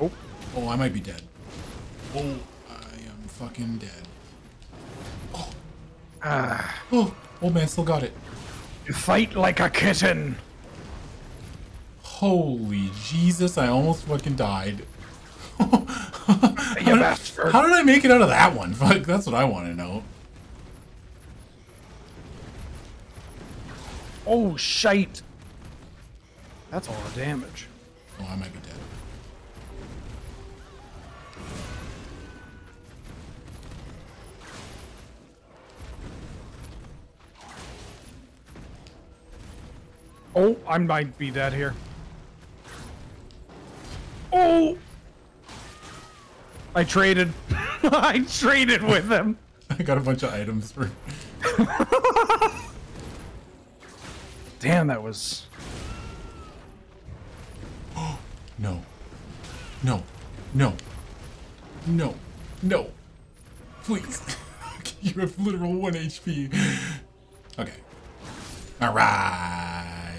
Oh, Oh, I might be dead. Oh, I am fucking dead. Oh, ah, oh, old man still got it. you fight like a kitten. Holy Jesus, I almost fucking died. [laughs] You bastard. How did I make it out of that one? [laughs] Fuck, that's what I want to know. Oh, shite. That's a lot of damage. Oh, I might be dead. Oh, I might be dead here. Oh! I traded. [laughs] I traded with him. I got a bunch of items for. [laughs] Damn, that was. [gasps] No. No. No. No. No. Please. [laughs] you have literal 1 HP. Okay. Alright.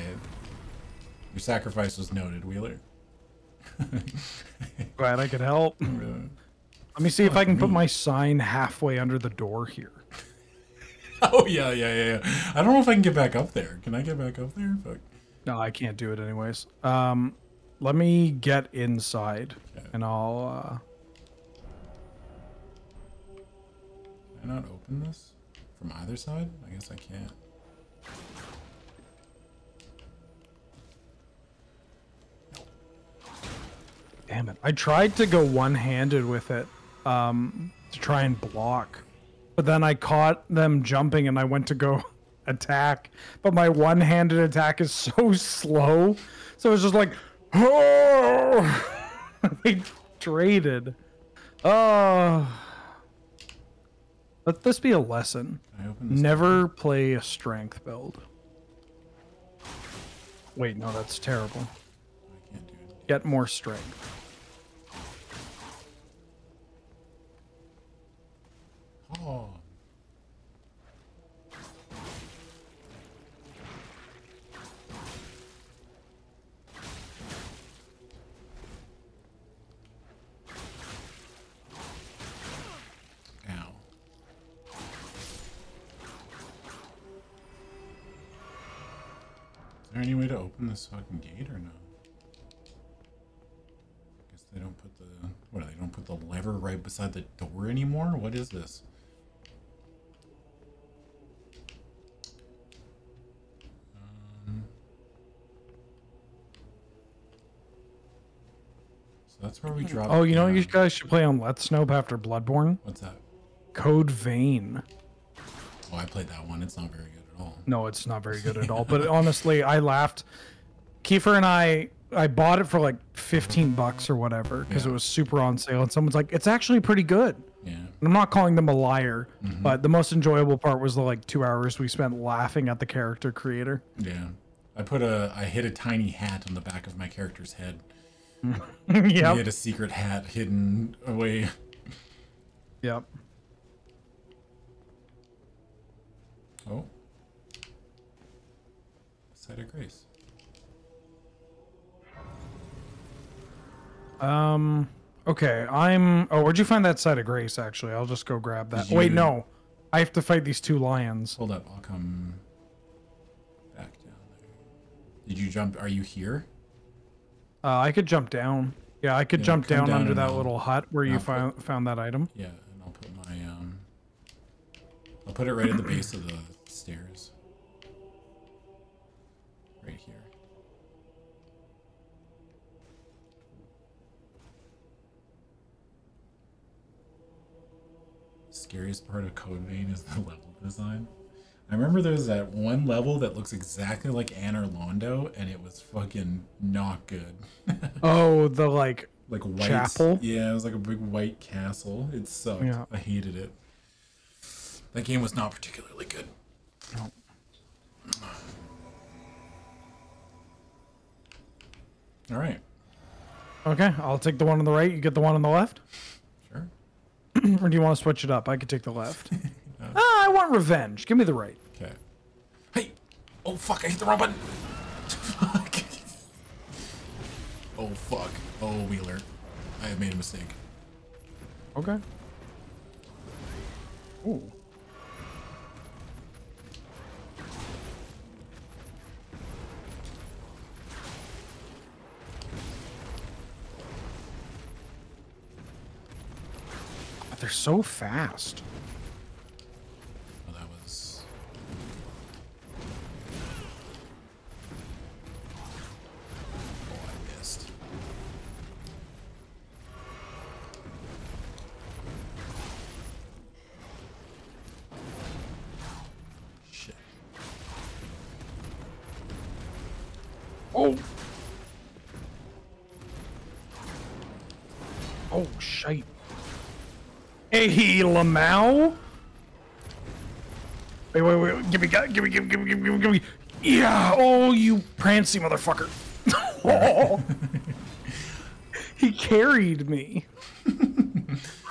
Your sacrifice was noted, Wheeler. [laughs] Glad I could help. Let me see if I can put my sign halfway under the door here. [laughs] Oh, yeah, yeah, yeah, yeah. I don't know if I can get back up there. Can I get back up there? Fuck. No, I can't do it anyways. Um, let me get inside, Okay. and I'll. Uh, Can I not open this? From either side? I guess I can't. Damn it! I tried to go one-handed with it, um, to try and block, but then I caught them jumping, and I went to go [laughs] attack, but my one-handed attack is so slow, so it's just like, oh! [laughs] they traded. Oh. Let this be a lesson. Can I open this? Never play a strength build. Wait, no, that's terrible. I can't do it. Get more strength. Oh. There any way to open this fucking gate or no? Guess they don't put the what? They don't put the lever right beside the door anymore. What is this? Um, so that's where we drop. Oh, you know you guys should play on Let's Snope after Bloodborne? What's that? Code Vein. Oh, I played that one. It's not very good all. No, it's not very good at all. But [laughs] honestly, I laughed. Kiefer and I, I bought it for like 15 bucks or whatever because Yeah. it was super on sale. And someone's like, it's actually pretty good. Yeah. I'm not calling them a liar, Mm-hmm. but the most enjoyable part was the like two hours we spent laughing at the character creator. Yeah. I put a. I hid a tiny hat on the back of my character's head. [laughs] He yep. had a secret hat hidden away. Yep. Oh. Site of grace. Um. Okay, I'm. Oh, where'd you find that site of grace? Actually, I'll just go grab that. Did Wait, no. I have to fight these two lions. Hold up, I'll come back down there. Did you jump? Are you here? Uh, I could jump down. Yeah, I could Yeah, jump down, down under that I'll- little hut where you put- found found that item. Yeah, and I'll put my um. I'll put it right at the base of the stairs. Scariest part of Code Vein is the [laughs] level design. I remember there was that one level that looks exactly like Anor Londo, and it was fucking not good. [laughs] Oh, the like like white. Chapel? Yeah, it was like a big white castle. It sucked. Yeah. I hated it. That game was not particularly good. All right, Okay, I'll take the one on the right. You get the one on the left. [clears throat] or do you want to switch it up? I could take the left. [laughs] ah, I want revenge. Give me the right. Okay. Hey! Oh fuck! I hit the wrong button. [laughs] fuck. Oh fuck! Oh Wheeler, I have made a mistake. Okay. Ooh. They're so fast. Oh, that was. Oh, I missed. Shit. Oh. Oh, shite. Hey, Lamau. Wait, wait, wait. Give me, give me, give me, give me, give me, give me, give me. Yeah. Oh, you prancy motherfucker. Oh. [laughs] he carried me. [laughs]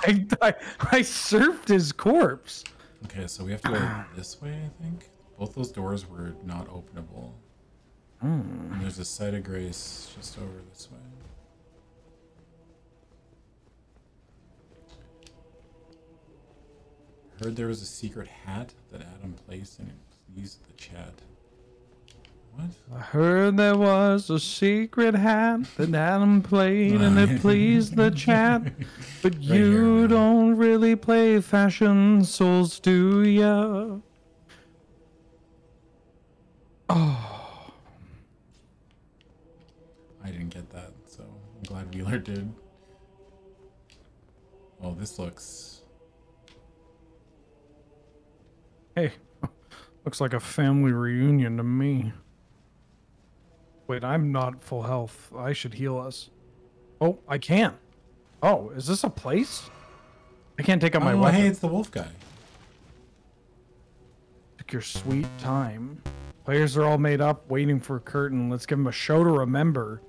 I, I, I surfed his corpse. Okay, so we have to go this way, I think. Both those doors were not openable. Hmm. And there's a site of grace just over this way. Heard there was a secret hat that Adam placed and it pleased the chat. What? I heard there was a secret hat that Adam played and it pleased the [laughs] chat. But you here. don't really play fashion souls, do ya? Oh. I didn't get that, so I'm glad Wheeler did. Oh, this looks. Hey, looks like a family reunion to me. Wait, I'm not full health. I should heal us. Oh, I can. Oh, is this a place? I can't take out my oh, weapon. hey, it's the wolf guy. Took your sweet time. Players are all made up, waiting for a curtain. Let's give them a show to remember.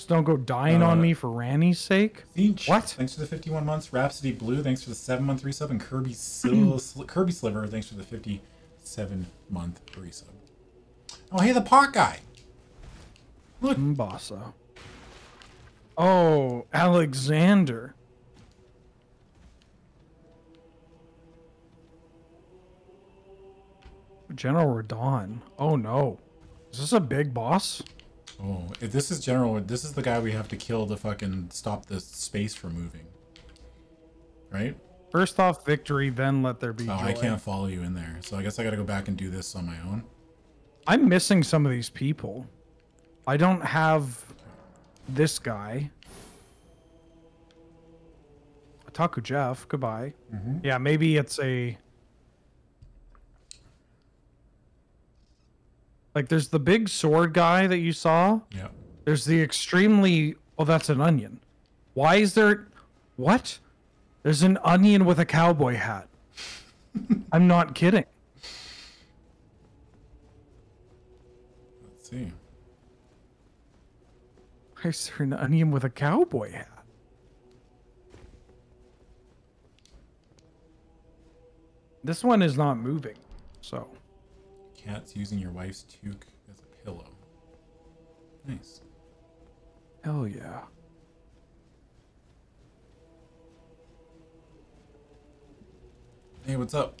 Just don't go dying on Uh, me for Ranni's sake. Siege. What? Thanks for the 51 months. Rhapsody Blue, thanks for the 7 month resub. And Kirby [clears throat] Sil- Kirby Sliver, thanks for the 57 month resub. Oh, hey, the pot guy. Look. Mbasa. Oh, Alexander. General Radahn. Oh no. Is this a big boss? Oh, if this is General, this is the guy we have to kill to fucking stop the space from moving. Right? First off, victory, then let there be Oh, joy. I can't follow you in there. So I guess I gotta go back and do this on my own. I'm missing some of these people. I don't have this guy. Taku Jeff, goodbye. Mm-hmm. Yeah, maybe it's a. Like, there's the big sword guy that you saw. Yeah. There's the extremely. Oh, that's an onion. Why is there. What? There's an onion with a cowboy hat. [laughs] I'm not kidding. Let's see. Why is there an onion with a cowboy hat? This one is not moving, so Cat's using your wife's toque as a pillow. Nice. hell yeah. Hey, what's up?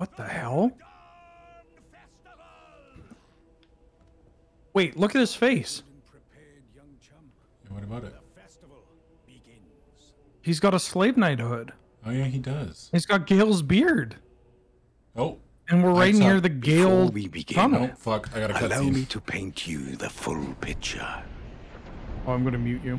What the hell? Wait, look at his face. Prepared, young chum. Yeah, what about it? The festival begins. He's got a slave knighthood. Oh yeah, he does. He's got Gael's beard. Oh, And we're right near the Before Gale we begin, tunnel. oh fuck! I gotta cut allow scene. me to paint you the full picture. Oh, I'm gonna mute you.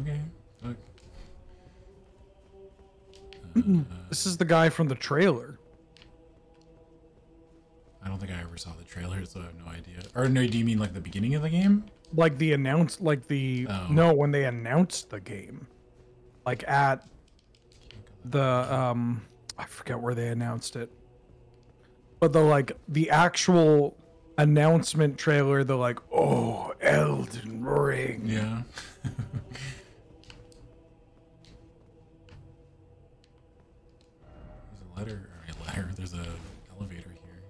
Okay. Fuck. [clears throat] This is the guy from the trailer. I don't think I ever saw the trailer, so I have no idea. Or no, do you mean like the beginning of the game? Like the announce like the Oh. no, when they announced the game. Like at the um I forget where they announced it. But the like the actual announcement trailer, the like, oh, Elden Ring. Yeah. [laughs] Letter, or a ladder. There's a elevator here.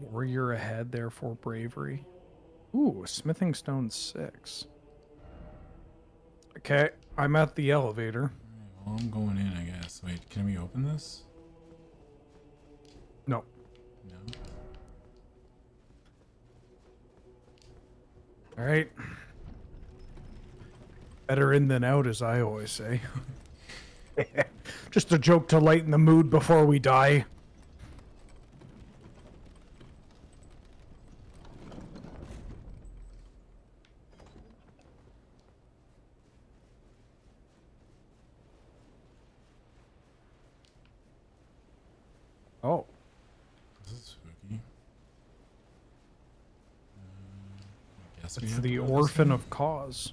Warrior ahead, therefore bravery. Ooh, smithing stone six. Okay, I'm at the elevator. Well, I'm going in, I guess. Wait, can we open this? No. No. All right. Better in than out, as I always say. [laughs] [laughs] Just a joke to lighten the mood before we die. Oh, This is spooky. Uh, I guess it's the to go this orphan way. of cause.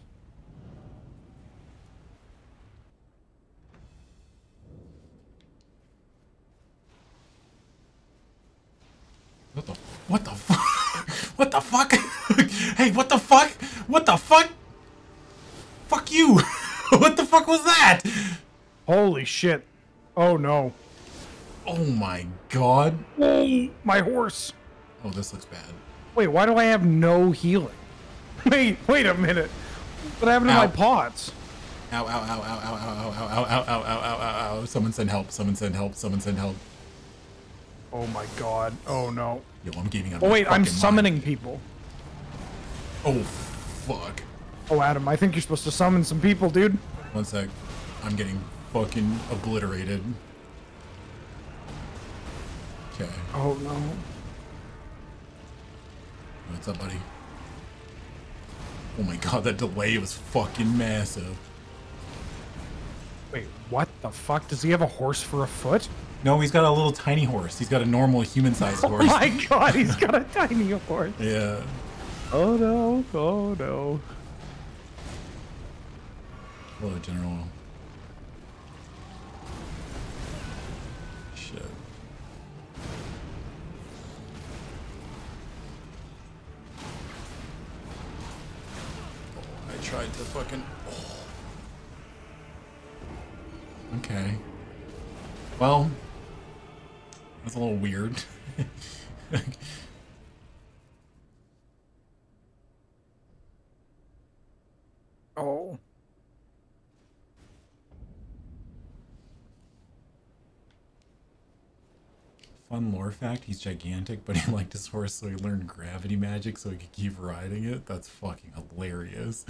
What the? Fuck? What the fuck? hey, what the fuck? What the fuck? Fuck you! what the fuck was that? Holy shit. Oh no. Oh my god. Oh, my horse. Oh, this looks bad. Wait, why do I have no healing? Wait, wait a minute. What happened to my pots? Ow, ow, ow, ow, ow, ow, ow, ow, ow, ow, ow, ow, ow, ow. Someone send help. Someone send help. Someone send help. Oh my god. Oh no. Yo, I'm giving up. Oh wait, I'm fucking mind. summoning people. Oh, fuck. Oh Adam, I think you're supposed to summon some people, dude. One sec. I'm getting fucking obliterated. Okay. Oh no. What's up, buddy? Oh my god, that delay was fucking massive. Wait, what the fuck? Does he have a horse for a foot? No, he's got a little tiny horse. He's got a normal human-sized [laughs] oh horse. Oh my god, he's got a tiny horse. [laughs] Yeah. Oh no, oh no. Hello, General. Shit. Oh, I tried to fucking. Oh. Okay. Well, that's a little weird. [laughs] Oh. Fun lore fact, he's gigantic, but he [laughs] liked his horse so he learned gravity magic so he could keep riding it. That's fucking hilarious.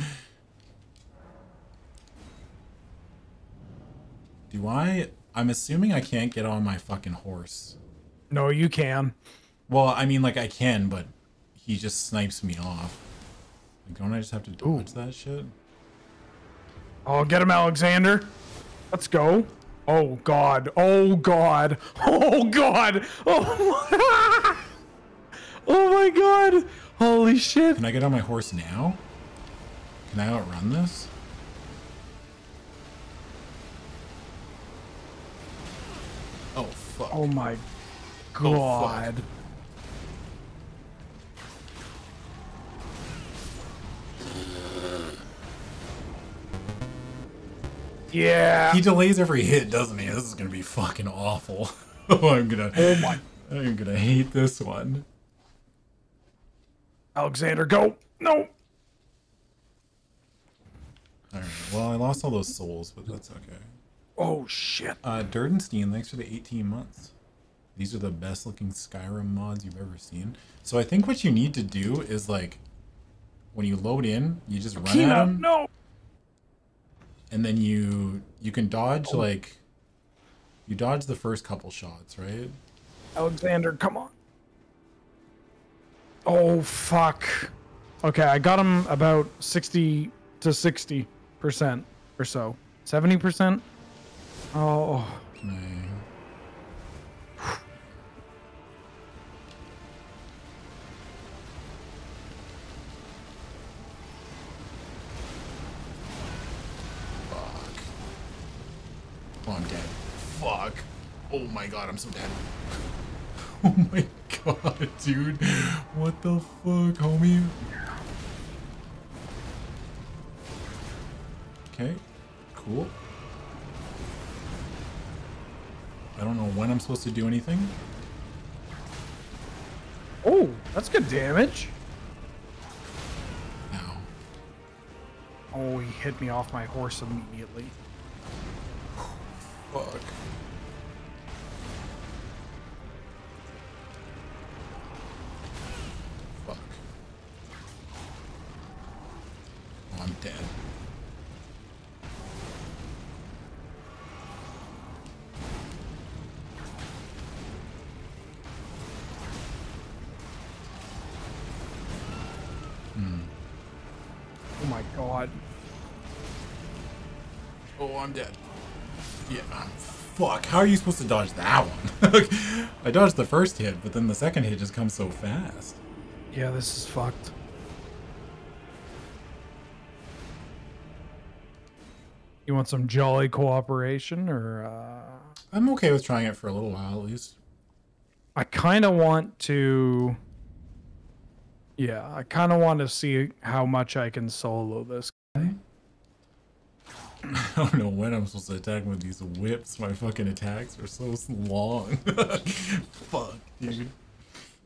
Do I... I'm assuming I can't get on my fucking horse. No, you can. Well, I mean, like, I can, but he just snipes me off. Like, don't I just have to dodge that shit? Oh, get him, Alexander. Let's go. Oh god. Oh god. [laughs] Oh god. Oh my, [laughs] oh my god. Holy shit. Can I get on my horse now? Can I outrun this? Oh, fuck. Oh my Oh, god. Yeah. He delays every hit, doesn't he? This is gonna be fucking awful. [laughs] oh, I'm gonna. Oh my. I'm gonna hate this one. Alexander, go. No. Alright, well, I lost all those souls, but that's okay. Oh shit. Uh, Durdenstein, thanks for the 18 months. These are the best looking Skyrim mods you've ever seen. So I think what you need to do is like, when you load in, you just run at Tina, them, no. and then you you can dodge oh. like, you dodge the first couple shots, right? Alexander, come on. Oh fuck. Okay, I got him about 60 to 60% or so. 70%? Oh. Can I... Oh, I'm dead. Fuck. Oh my god, I'm so dead. [laughs] Oh my god, [laughs] dude. What the fuck, homie? Okay, cool. I don't know when I'm supposed to do anything. Oh, that's good damage. Ow. Oh, he hit me off my horse immediately. Fuck. How are you supposed to dodge that one? [laughs] I dodged the first hit, but then the second hit just comes so fast. Yeah, this is fucked. You want some jolly cooperation or uh I'm okay with trying it for a little while at least. I kind of want to Yeah, I kind of want to see how much I can solo this guy. I don't know when I'm supposed to attack with these whips. My fucking attacks are so long. [laughs] Fuck, dude.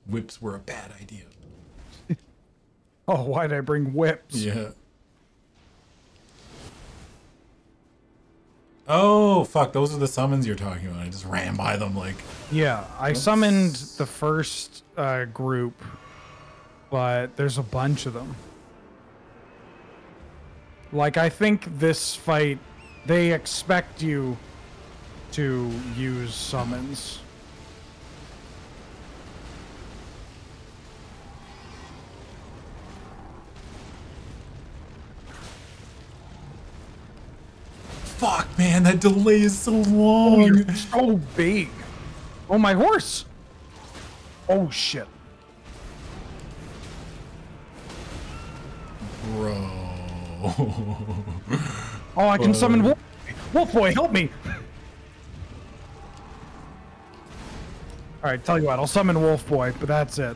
Whips were a bad idea. [laughs] Oh, why did I bring whips? Yeah. Oh, fuck. Those are the summons you're talking about. I just ran by them like. Yeah, I summoned the first uh, group, but there's a bunch of them. Like, I think this fight, they expect you to use summons. Fuck, man, that delay is so long. Oh, you're so big. Oh, my horse. Oh, shit. Bro. Oh, I can summon Wolf. Wolf Boy, help me. All right, tell you what, I'll summon Wolf Boy, but that's it.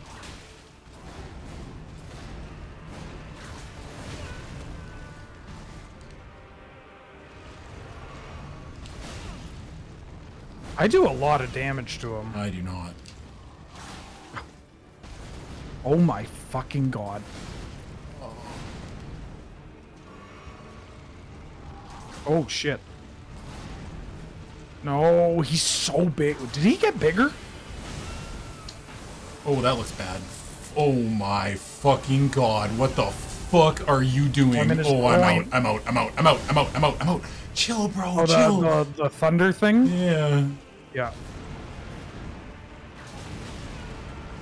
I do a lot of damage to him. I do not. Oh my fucking god. Oh shit. No, he's so big. Did he get bigger? Oh, that looks bad. Oh my fucking god. What the fuck are you doing? Oh, I'm out. I'm out. I'm out. I'm out. I'm out. I'm out. I'm out. Chill, bro. Oh, chill. the, the, the thunder thing? Yeah. Yeah.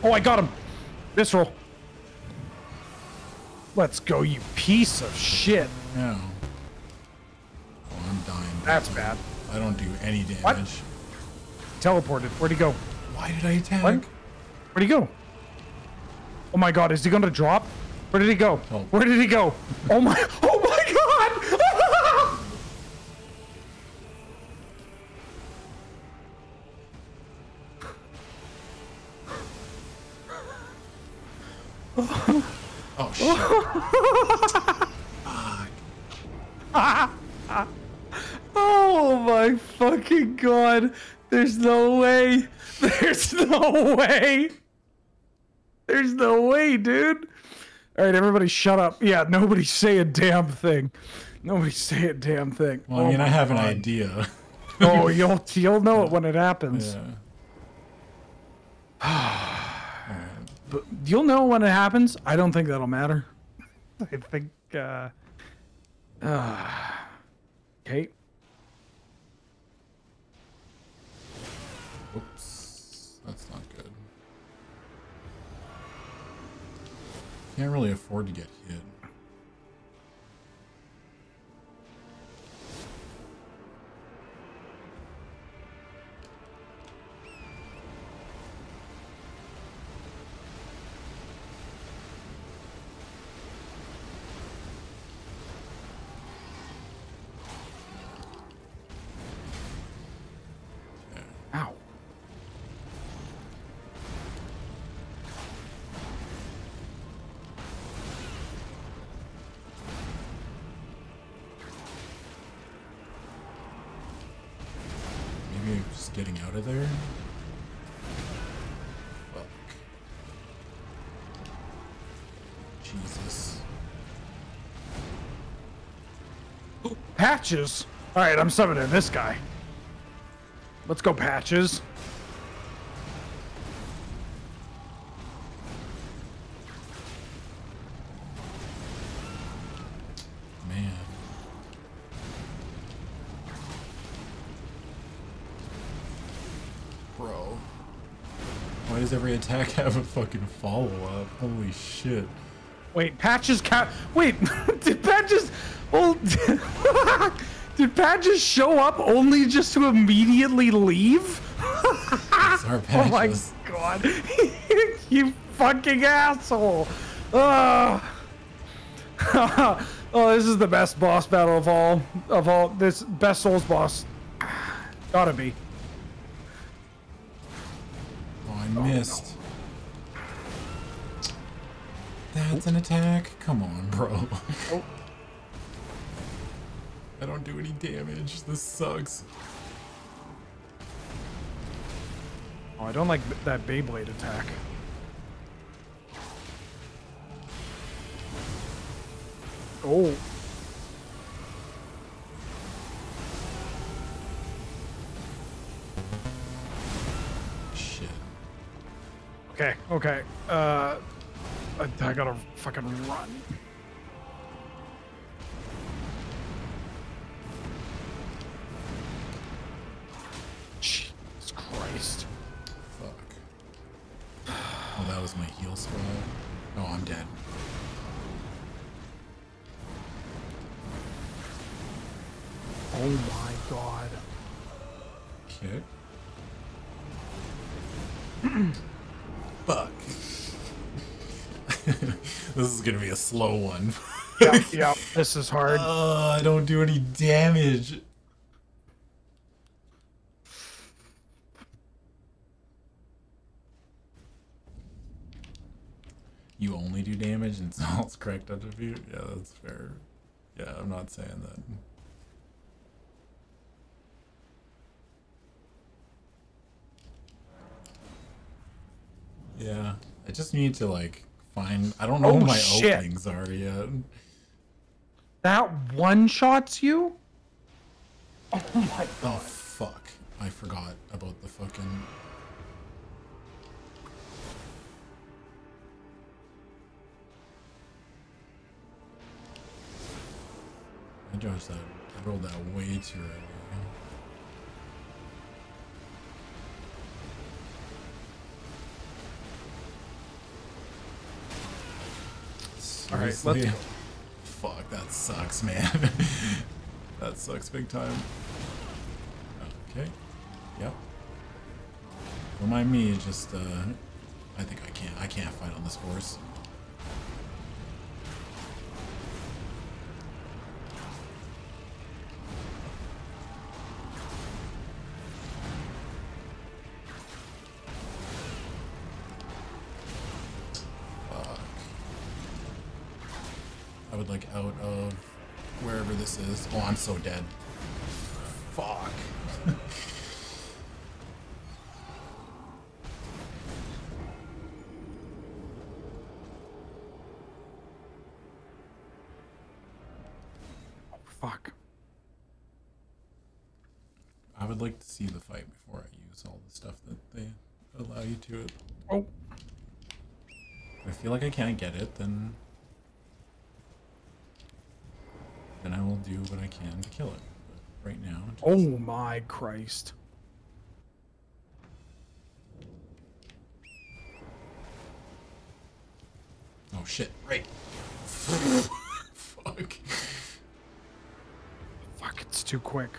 Oh, I got him. Visceral. Let's go, you piece of shit. Yeah. Oh, I'm dying. That's bad. I don't do any damage. What? Teleported. Where'd he go? Why did I attack? What? Where'd he go? Oh my god, is he gonna drop? Where did he go? Oh. Where did he go? Oh my, [laughs] oh my god! Oh shit. [laughs] [laughs] Oh my fucking god. There's no way. [laughs] There's no way. There's no way, dude. All right, everybody shut up. Yeah, nobody say a damn thing. Nobody say a damn thing. Well, I Oh mean, I have an idea. Oh, you'll you'll know it when it happens. Yeah. [sighs] But you'll know when it happens. I don't think that'll matter. [laughs] I think uh uh [sighs] okay. Can't really afford to get out of there. Fuck. Jesus. Patches. All right, I'm summoning this guy. Let's go, Patches. Fucking follow up? Holy shit. Wait, Patches cat. Wait, [laughs] did Patches? Well, [laughs] did Patches show up only just to immediately leave? [laughs] Oh my god, you fucking asshole! Ugh. oh, this is the best boss battle of all. Of all, this best Souls boss. [sighs] Gotta be. Oh, I missed. That's an attack? Come on, bro. Oh. I don't do any damage. This sucks. Oh, I don't like that Beyblade attack. Oh. Shit. Okay, okay. Uh, I, I gotta fucking run. Jesus Christ. Fuck. Oh, that was my heal spell. Oh, I'm dead. Oh my god. Okay. [clears throat] Fuck. [laughs] this is gonna be a slow one. Yeah, [laughs] yeah, this is hard. Uh, I don't do any damage. You only do damage and Salt's correct attribute? Yeah, that's fair. Yeah, I'm not saying that. Yeah, I just need to like I don't know Oh, who my shit. openings are yet. That one shots you? Oh my Oh fuck! I forgot about the fucking. I dodged that. I rolled that way too early. All right, let's go. Fuck, that sucks, man. [laughs] that sucks big time. Okay. Yep. Don't mind me, just uh I think I can't I can't fight on this horse. So dead. Fuck. [laughs] fuck. I would like to see the fight before I use all the stuff that they allow you to. Oh, If I feel like I can't get it, then then I will do what I can to kill it. But right now, oh my Christ. oh shit! Right. [laughs] Fuck. Fuck, it's too quick.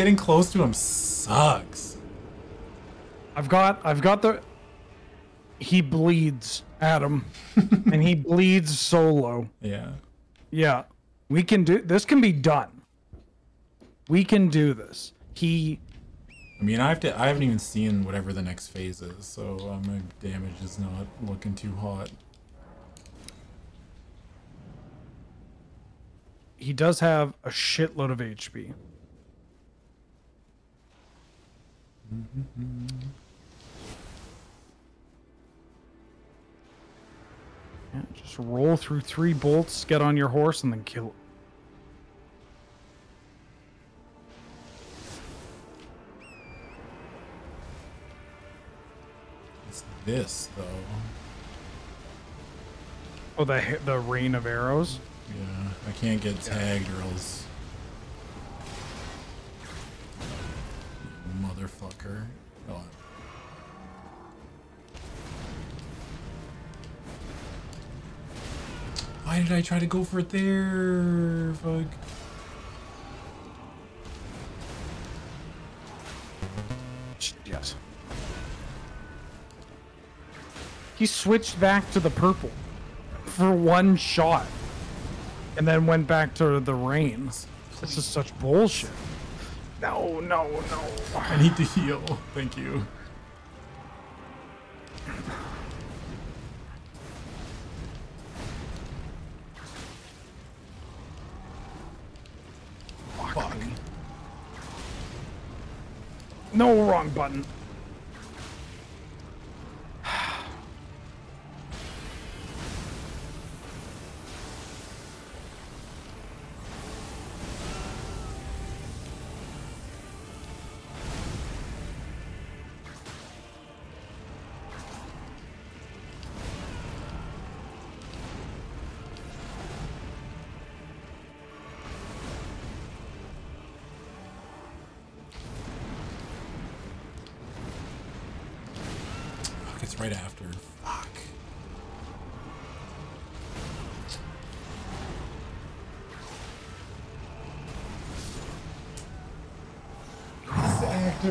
Getting close to him sucks. I've got I've got the he bleeds Adam [laughs] and he bleeds solo. Yeah. Yeah. We can do this can be done. We can do this. He I mean, I have to. I haven't even seen whatever the next phase is, so uh, my damage is not looking too hot. he does have a shitload of HP. Yeah, just roll through three bolts, get on your horse, and then kill it. It's this though. Oh, the the rain of arrows. Yeah, I can't get tagged or else. Motherfucker. Oh. Why did I try to go for it there? Fuck. Yes. He switched back to the purple for one shot, and then went back to the rain. This is such bullshit. No, no, no. I need to heal. Thank you. Fuck. No, wrong button.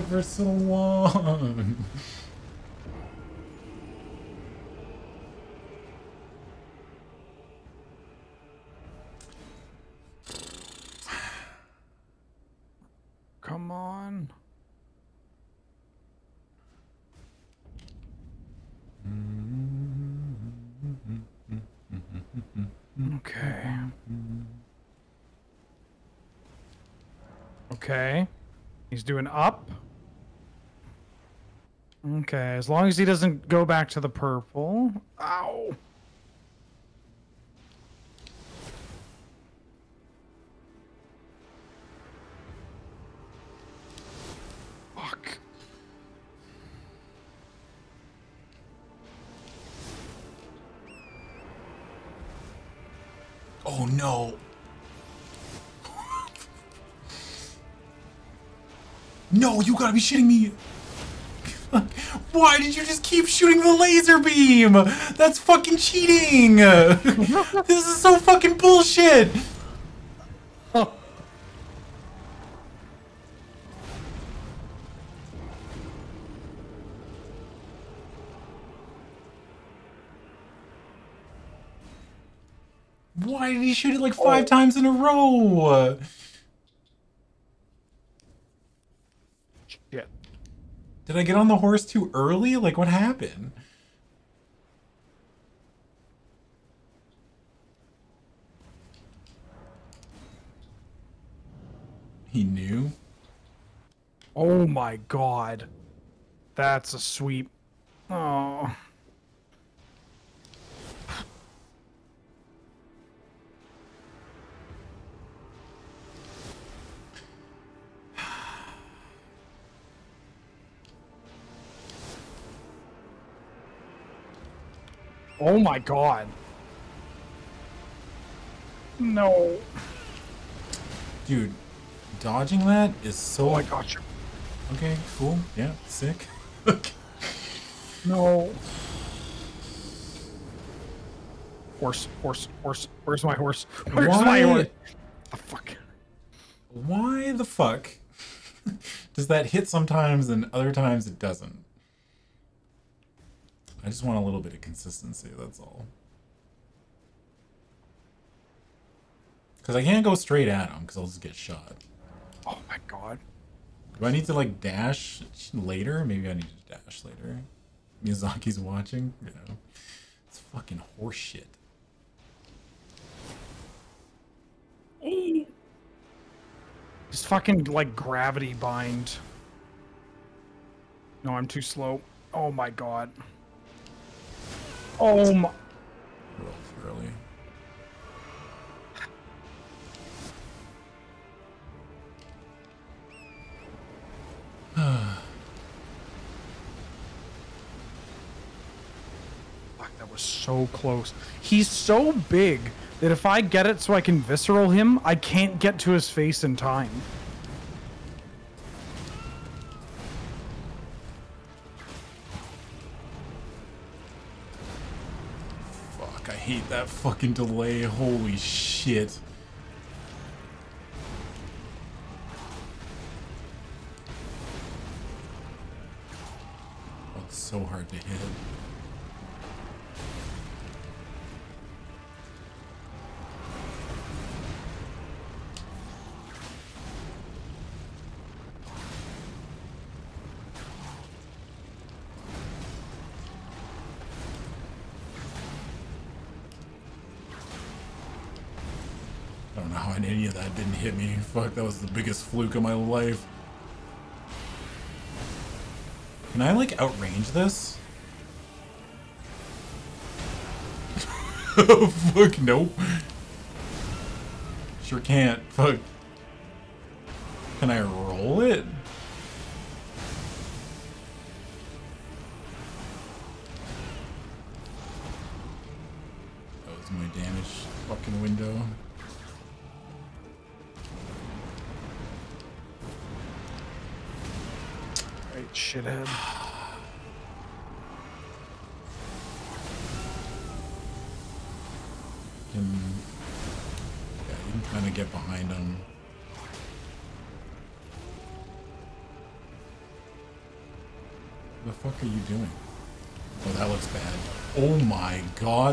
For so long. Come on. Okay. Okay. He's doing up. Okay, as long as he doesn't go back to the purple. Ow. Fuck. Oh no. [laughs] No, you gotta be shitting me. Why did you just keep shooting the laser beam? That's fucking cheating. [laughs] this is so fucking bullshit. Why did he shoot it like five oh. times in a row? Shit. Did I get on the horse too early? Like, what happened? He knew? Oh my god. That's a sweep. Oh. Oh my god. No. Dude, dodging that is so... Oh my gosh. Okay, cool. Yeah, sick. [laughs] No. Horse, horse, horse. Where's my horse? [laughs] Where's my Why- horse? The fuck. Why the fuck [laughs] does that hit sometimes and other times it doesn't? I just want a little bit of consistency, that's all. Because I can't go straight at him because I'll just get shot. Oh my god. Do I need to like dash later? Maybe I need to dash later. Miyazaki's watching, you know. It's fucking horseshit. Hey. Just fucking like gravity bind. No, I'm too slow. Oh my god. Oh my. Real [sighs] early. Fuck, that was so close. He's so big that if I get it so I can visceral him, I can't get to his face in time. Hate that fucking delay. Holy shit. Oh, it's so hard to hit. Didn't hit me. Fuck, that was the biggest fluke of my life. Can I, like, outrange this? [laughs] fuck, nope. Sure can't. Fuck. Can I roll it?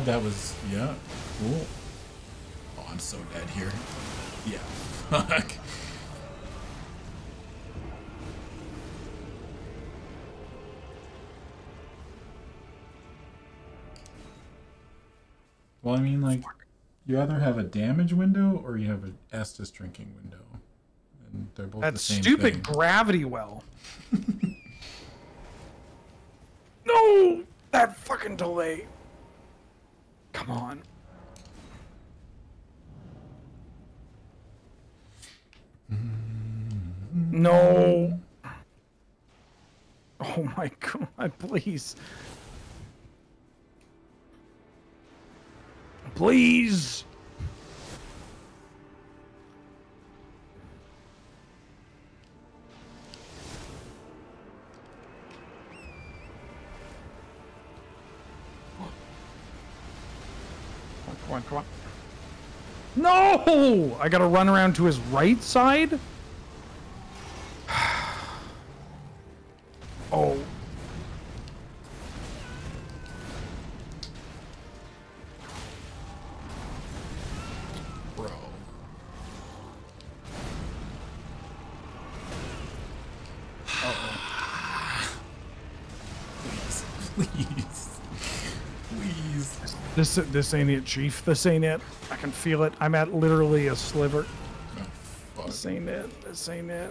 That was yeah. Cool. Oh, I'm so dead here. Yeah. [laughs] Fuck. Well, I mean, like, you either have a damage window or you have an Estus drinking window. And they're both That the same stupid thing. gravity well. [laughs] no! That fucking delay. Come on. No. Oh my god, please. Please. Come on, come on. No! I gotta run around to his right side? This this ain't it, Chief. This ain't it. I can feel it. I'm at literally a sliver. Oh. This ain't it. This ain't it.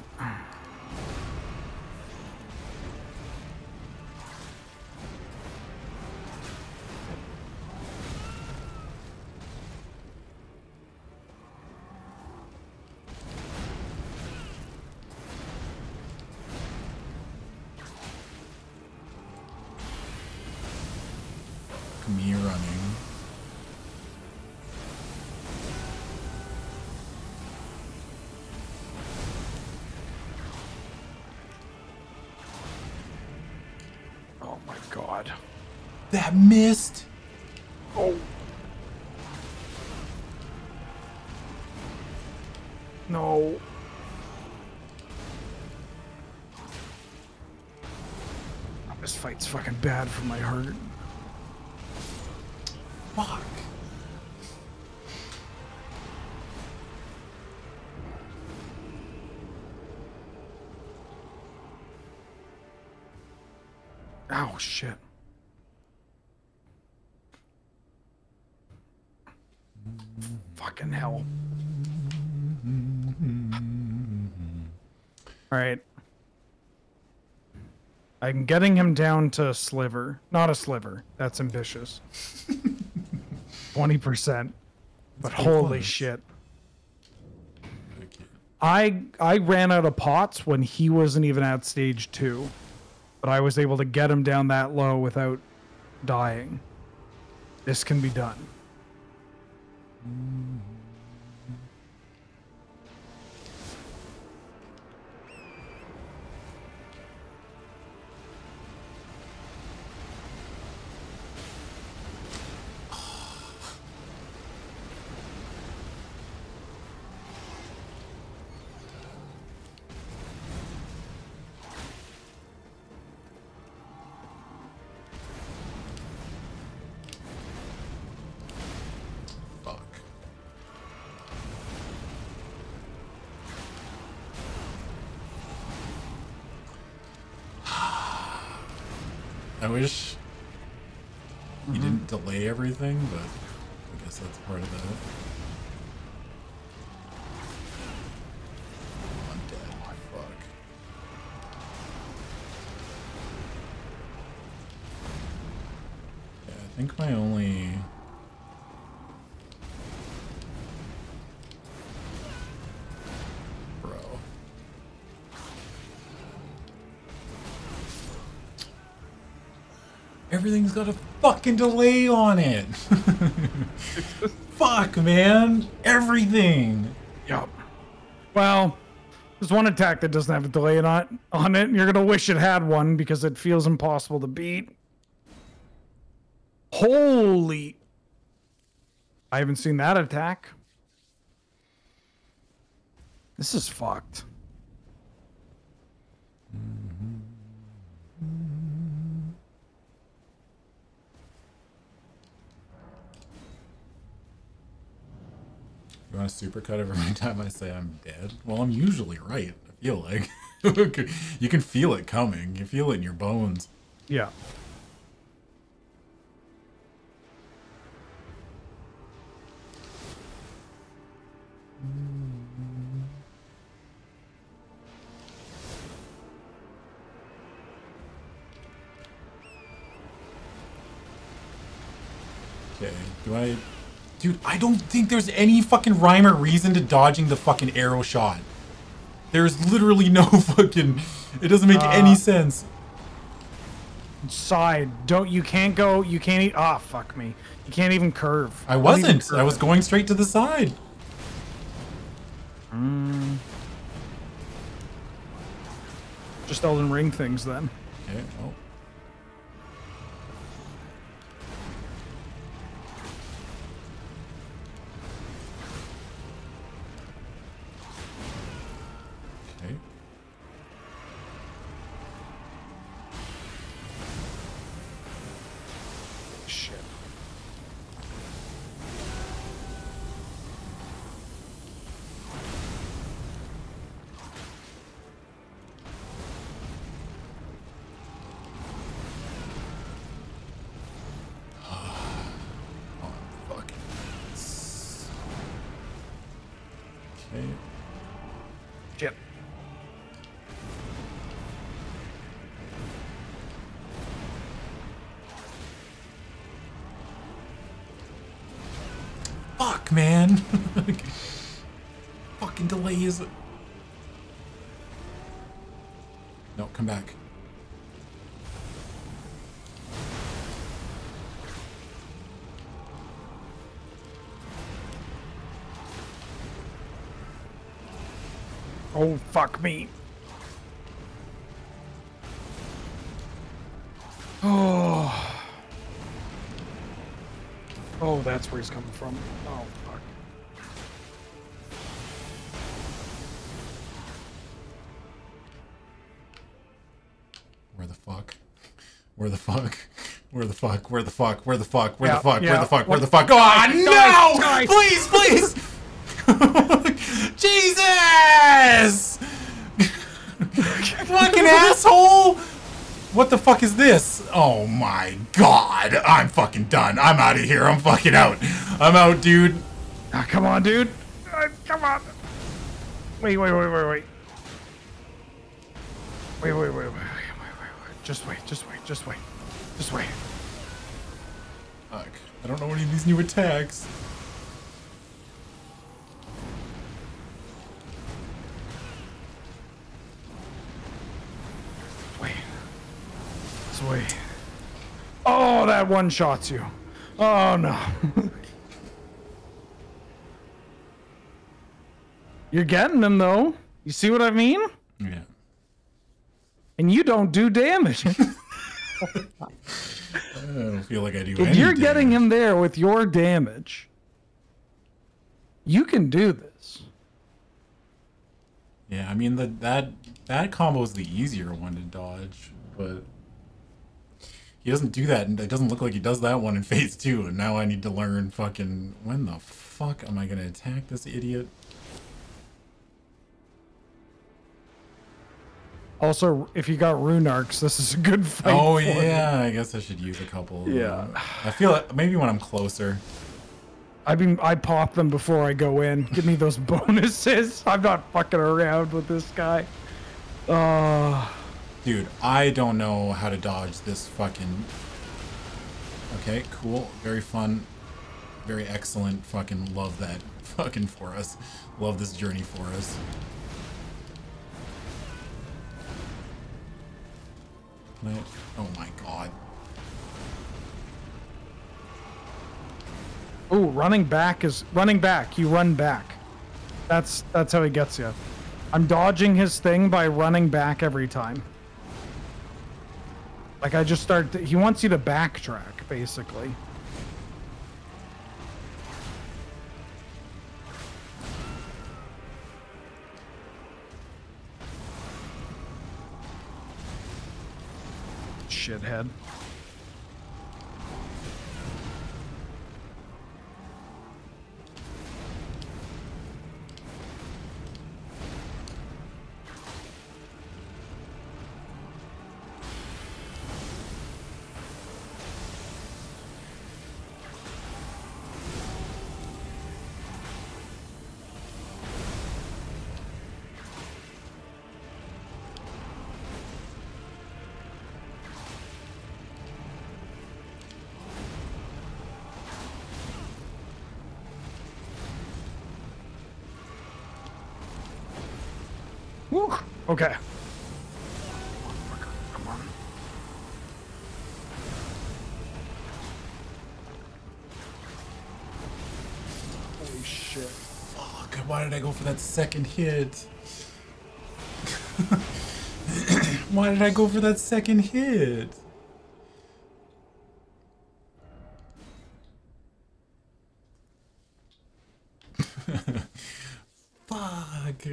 Missed. Oh. No. This fight's fucking bad for my heart. I'm getting him down to a sliver. Not a sliver. That's ambitious. [laughs] 20%. But holy close. shit. I I ran out of pots when he wasn't even at stage 2. But I was able to get him down that low without dying. This can be done. Everything's got a fucking delay on it. [laughs] Fuck, man. Everything. Yup. Well, there's one attack that doesn't have a delay on it, on it, and you're gonna wish it had one because it feels impossible to beat. Holy! I haven't seen that attack. This is fucked. You want a supercut every [laughs] time I say I'm dead? Well, I'm usually right. I feel like [laughs] you can feel it coming. You feel it in your bones. Yeah. Okay. Do I? Dude, I don't think there's any fucking rhyme or reason to dodging the fucking arrow shot. There's literally no [laughs] fucking. It doesn't make any Uh, sense. Side. Don't you can't go you can't eat ah fuck me. You can't even curve. I wasn't. I was going straight to the side. Mm. Just Elden Ring things then. Okay. Oh. Okay. Shit. Fuck, man. [laughs] Fucking delays. No, come back. Oh fuck me. Oh. [sighs] Oh, that's where he's coming from. Oh fuck. Where the fuck? Where the fuck? Where the fuck? Where the fuck? Where the fuck? Where Yeah, the fuck? Where the fuck? Where the fuck? Oh no! Please, please! Jesus! Fucking asshole! What the fuck is this? Oh my god! I'm fucking done. I'm out of here. I'm fucking out. I'm out, dude. Ah, come on, dude. Uh, come on. Wait, wait, wait, wait, wait. Wait, wait, wait, wait, wait, wait, wait, wait. Just wait, just wait, just wait. Just wait. Fuck. I don't know any of these new attacks. Wait. Oh, that one shots you. Oh no. [laughs] You're getting them though. You see what I mean? Yeah. And you don't do damage. [laughs] I don't feel like I do if you're getting damage. him there with your damage, you can do this. Yeah, I mean the that that combo is the easier one to dodge, but he doesn't do that, and it doesn't look like he does that one in [laughs] phase two. And now I need to learn fucking when the fuck am I gonna attack this idiot? Also, if you got rune arcs, this is a good [laughs] fight. oh yeah, I guess I should use a couple. Yeah. I feel like maybe when I'm closer. I mean, I pop them before I go in. Give me those [laughs] bonuses. I'm not fucking around with this guy. Uh, Dude, I don't know how to dodge this fucking. Okay, cool. Very fun. Very excellent. Fucking love that [laughs] fucking for us. Love this journey for us. Oh my god. ooh, running back is running back. You run back. That's that's how he gets you. I'm dodging his thing by running back every time. Like I just start, to, he wants you to backtrack basically. Shithead. Okay. Holy shit. Fuck, why did I go for that second hit? [laughs] why did I go for that second hit? Fuck.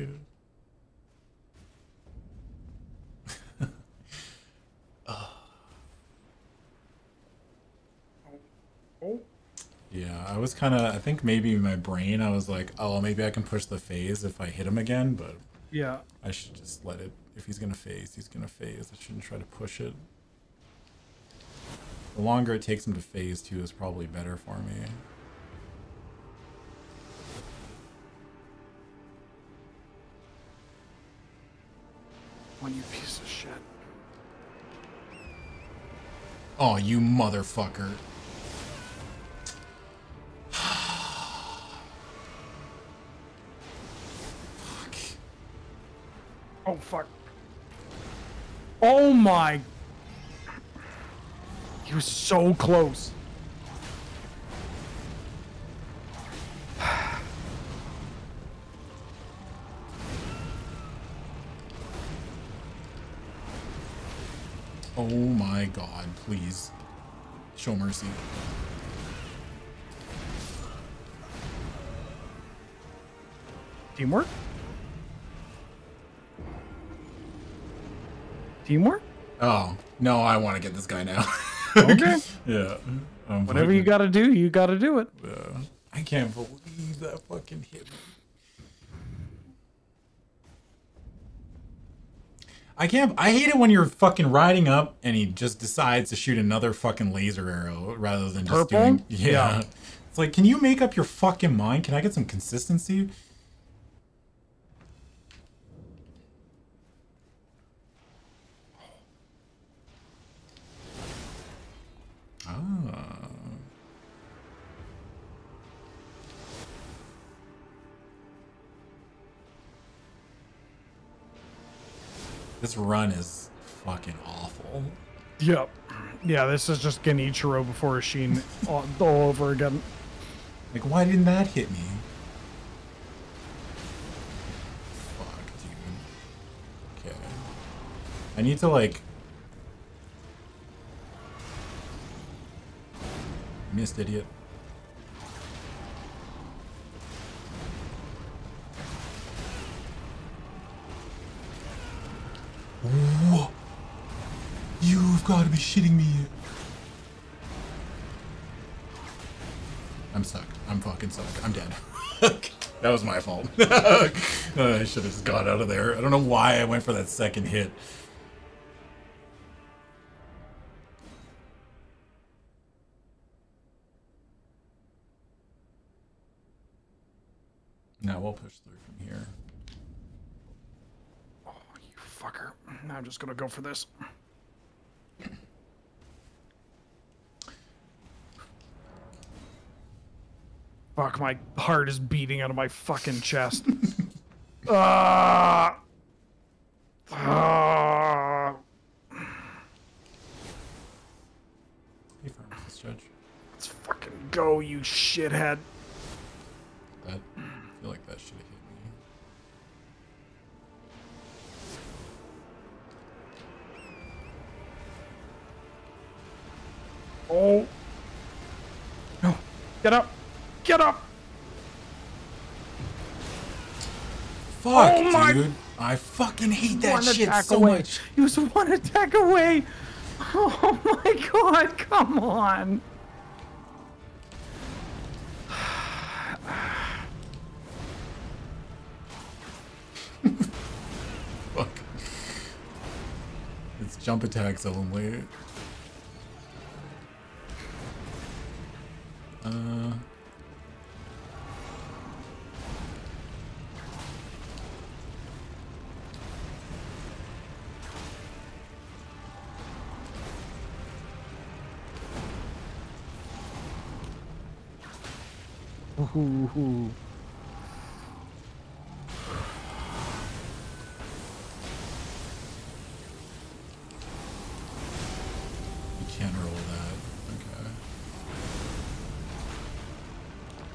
Yeah, I was kind of. I think maybe in my brain I was like, oh, maybe I can push the phase if I hit him again, but Yeah. I should just let it. If he's gonna phase, he's gonna phase. I shouldn't try to push it. The longer it takes him to phase two is probably better for me. When you piece of shit. Oh, you motherfucker. Fuck. Oh my. He was so close. [sighs] Oh my god, please. Show mercy. Teamwork? Teamwork? Oh, no, I want to get this guy now. [laughs] Okay. yeah. I'm Whatever you gotta do, you gotta do it. Yeah. I can't believe that fucking hit me. I can't. I hate it when you're fucking riding up and he just decides to shoot another fucking laser arrow rather than just Purple? doing. [laughs] Yeah. Yeah. It's like, can you make up your fucking mind? Can I get some consistency? This run is fucking awful. Yep. Yeah, this is just Genichiro before Isshin all, [laughs] all over again. Like, why didn't that hit me? Fuck, dude. Okay. I need to, like... Missed idiot. Shitting me. I'm stuck. I'm fucking stuck. I'm dead. [laughs] that was my fault. [laughs] I should have just got out of there. I don't know why I went for that second hit. Now we'll push through from here. Oh, you fucker. I'm just gonna go for this. Fuck, my heart is beating out of my fucking chest. [laughs] Ah. Ah. Hey, pharmacist judge. Let's fucking go, you shithead. That I feel like that should have hit me. Oh. No. Get up. Get up. Fuck, Oh my- dude. I fucking hate that shit so away. much. He was one attack away. Oh my god, come on. Fuck. It's jump attacks only. Uh. Ooh. You can't roll that. Okay.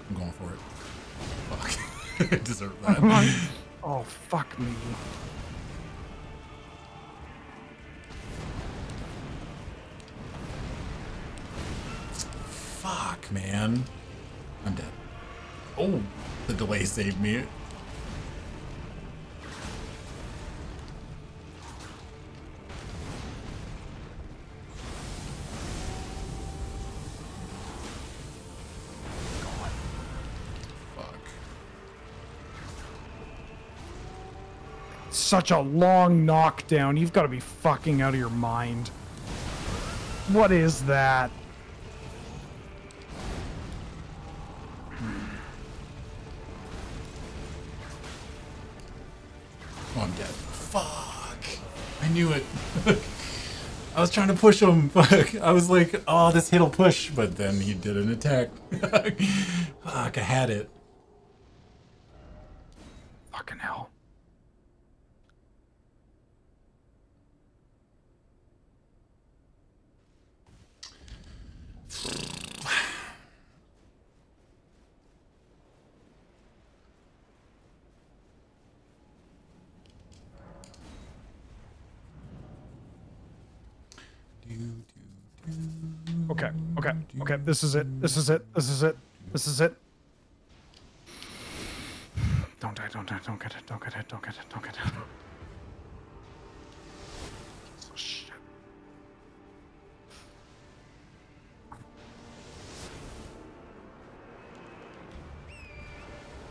I'm going for it. Fuck. [laughs] I deserve that. Saved me. Fuck. Such a long knockdown. You've got to be fucking out of your mind. What is that? Knew it. [laughs] I was trying to push him. [laughs] Fuck. I was like, oh, this hit'll push. But then he did an attack. [laughs] Fuck, I had it. Fucking hell. Okay, okay, okay. This is it. This is it. This is it. This is it. Don't die, don't die, don't get it, don't get it, don't get it, don't get it. Oh, shit.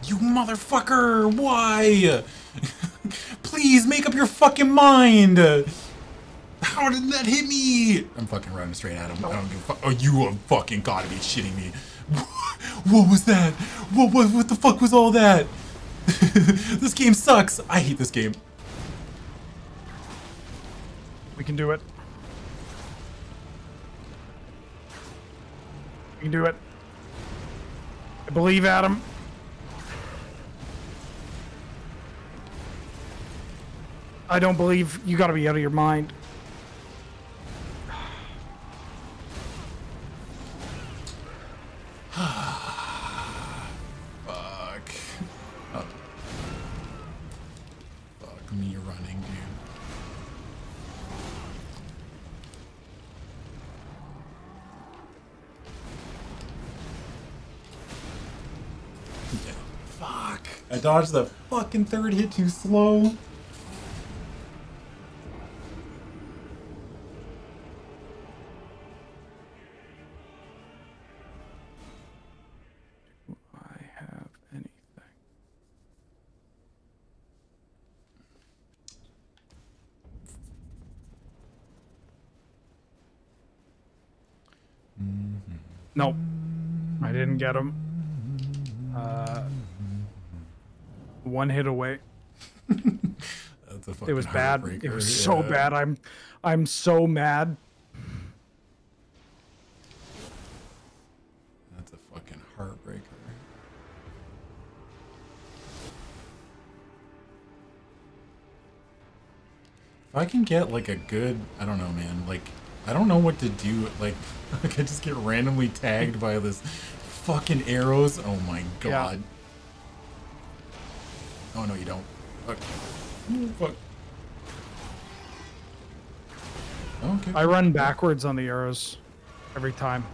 You motherfucker! Why? [laughs] Please make up your fucking mind! How did that hit me? I'm fucking running straight at him. I don't give a fuck. Oh, you have fucking gotta be shitting me. [laughs] What was that? What, what, what the fuck was all that? [laughs] this game sucks. I hate this game. We can do it. We can do it. I believe Adam. I don't believe you gotta be out of your mind. Dodged the fucking third hit too slow. I have anything. Mm-hmm. Nope. I didn't get him. One hit away. That's a It was bad. It was so bad. I'm I'm so mad. That's a fucking heartbreaker. If I can get like a good, I don't know, man. Like, I don't know what to do. Like, like [laughs] I just get randomly tagged by this fucking arrows. Oh my god. Oh no, you don't. Fuck. Fuck. Okay. I run backwards on the arrows every time.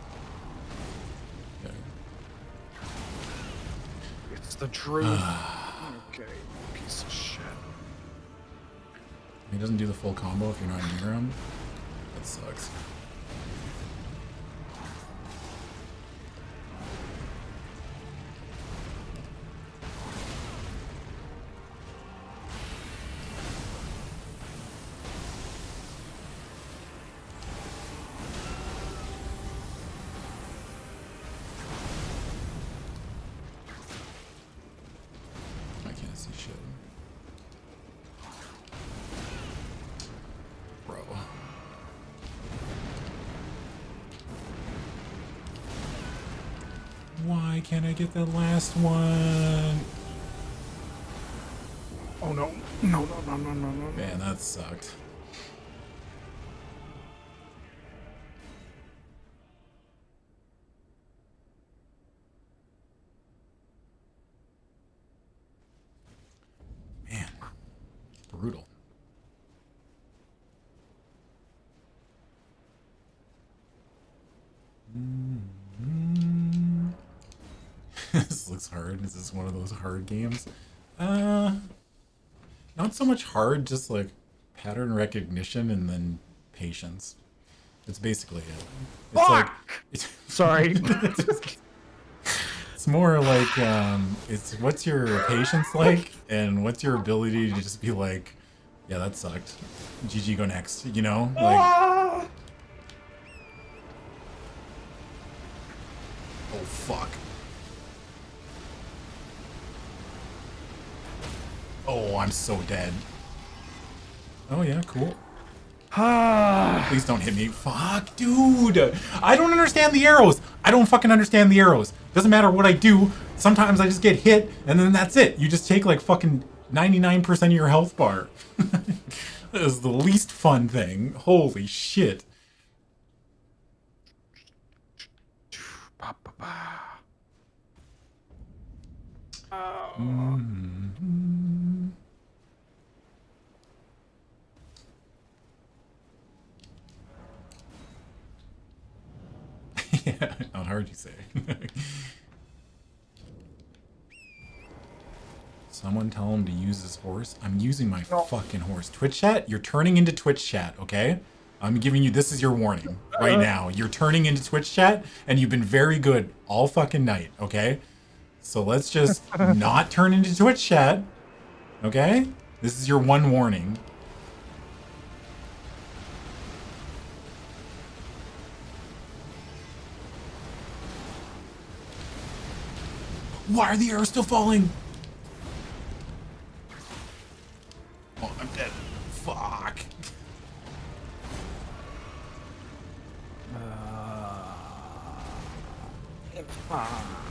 It's the truth. [sighs] okay, piece of shit. He doesn't do the full combo if you're not near him. That sucks. Why can't I get the last one? Oh no. No, no, no, no, no, no. Man, that sucked. Hard games? Uh, not so much hard, just like pattern recognition and then patience. It's basically it. It's like it's, [laughs] Sorry. it's more like um, it's what's your patience like, and what's your ability to just be like, yeah, that sucked. GG, go next. You know, like. Ah! Oh fuck. I'm so dead. Oh yeah, cool. Ah. [sighs] Please don't hit me. Fuck, dude. I don't understand the arrows. I don't fucking understand the arrows. Doesn't matter what I do. Sometimes I just get hit, and then that's it. You just take like fucking 99% of your health bar. [laughs] that is the least fun thing. Holy shit. Ba, [laughs] not hard, you say. [laughs] Someone tell him to use his horse. I'm using my fucking horse. Twitch chat, you're turning into Twitch chat, okay? I'm giving you this is your warning right uh-huh. now. You're turning into Twitch chat, and you've been very good all fucking night, okay? So let's just [laughs] not turn into Twitch chat, okay? This is your one warning. Why are the arrows still falling? Oh, I'm dead. Fuck. Oh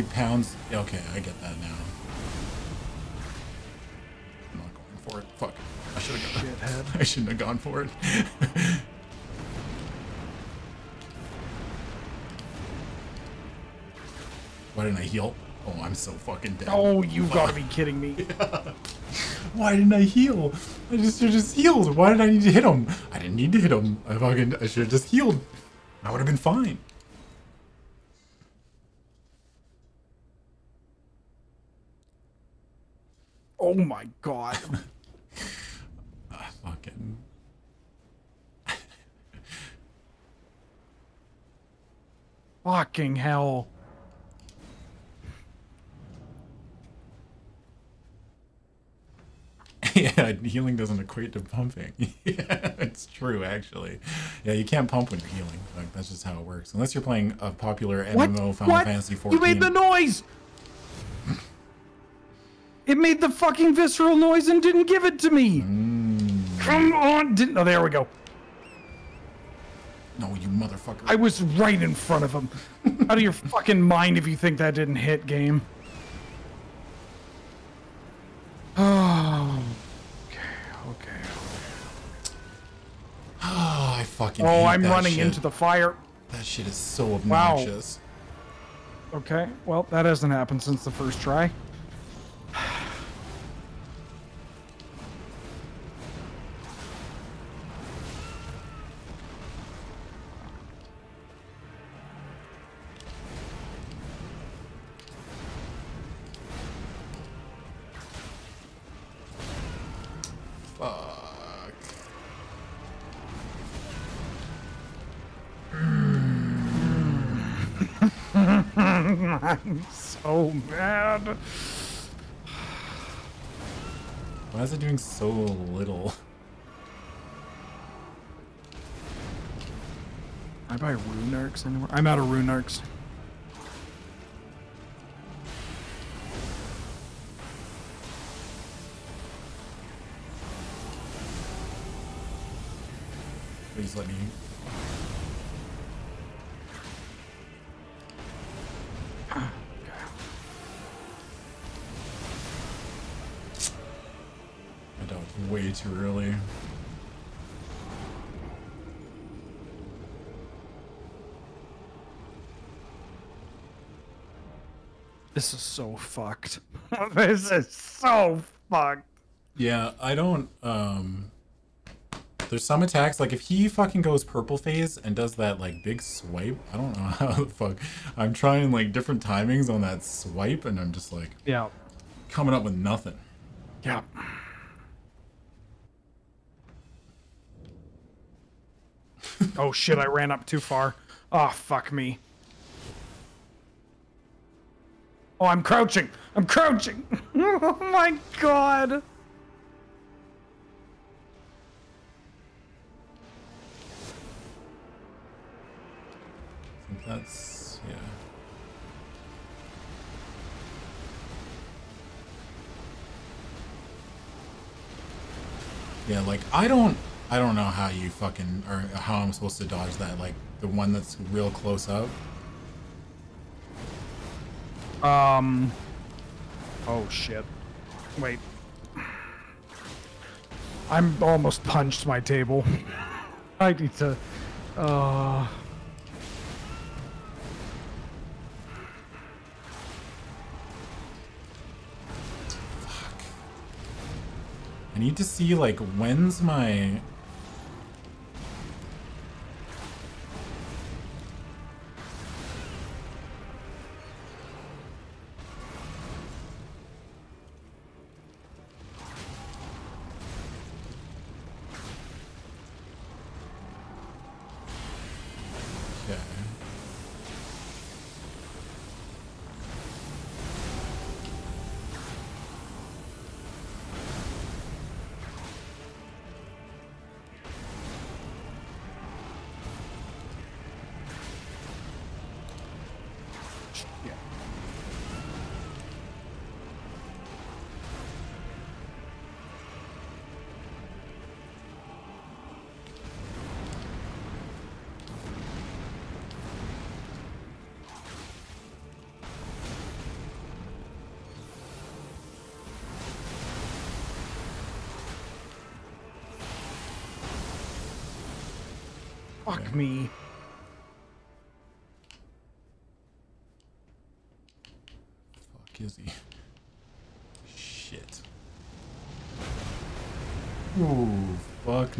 he pounds. Okay, I get that now. I'm not going for it. Fuck. I should have gone. [laughs] I shouldn't have gone for it. [laughs] Why didn't I heal? Oh, I'm so fucking dead. Oh, you gotta be kidding me. [laughs] Why didn't I heal? I just should just healed. Why did I need to hit him? I didn't need to hit him. I fucking I should have just healed. I would have been fine. My god. [laughs] Ah, fucking. Fucking hell. [laughs] yeah, healing doesn't equate to pumping. [laughs] yeah, it's true actually. Yeah, you can't pump when you're healing. Like that's just how it works. Unless you're playing a popular What? MMO Final what? Fantasy 14. You made the noise! Made the fucking visceral noise and didn't give it to me! Mm. Come on! Didn't, oh, there we go. No, you motherfucker. I was right in front of him. Out of your fucking mind if you think that didn't hit, game. Oh. [sighs] Okay, okay. Oh, [sighs] I fucking. Oh, I'm running shit. into the fire. That shit is so Wow. obnoxious. Okay, well, that hasn't happened since the first try. Arcs anywhere? I'm out of rune arcs. Please let me. [sighs] I died way too early. This is so fucked. [laughs] this is so fucked. Yeah, I don't. Um, there's some attacks like if he fucking goes purple phase and does that like big swipe. I don't know [laughs] how the fuck. I'm trying like different timings on that swipe, and I'm just like Yeah. coming up with nothing. Yeah. [laughs] oh shit, I ran up too far. Oh, fuck me. Oh, I'm crouching. I'm crouching. [laughs] oh my god. That's yeah. Yeah, like I don't I don't know how you fucking or how I'm supposed to dodge that, like the one that's real close up. Um. Oh shit. Wait. I'm almost punched my table. [laughs] I need to. Uh. I need to see like when's my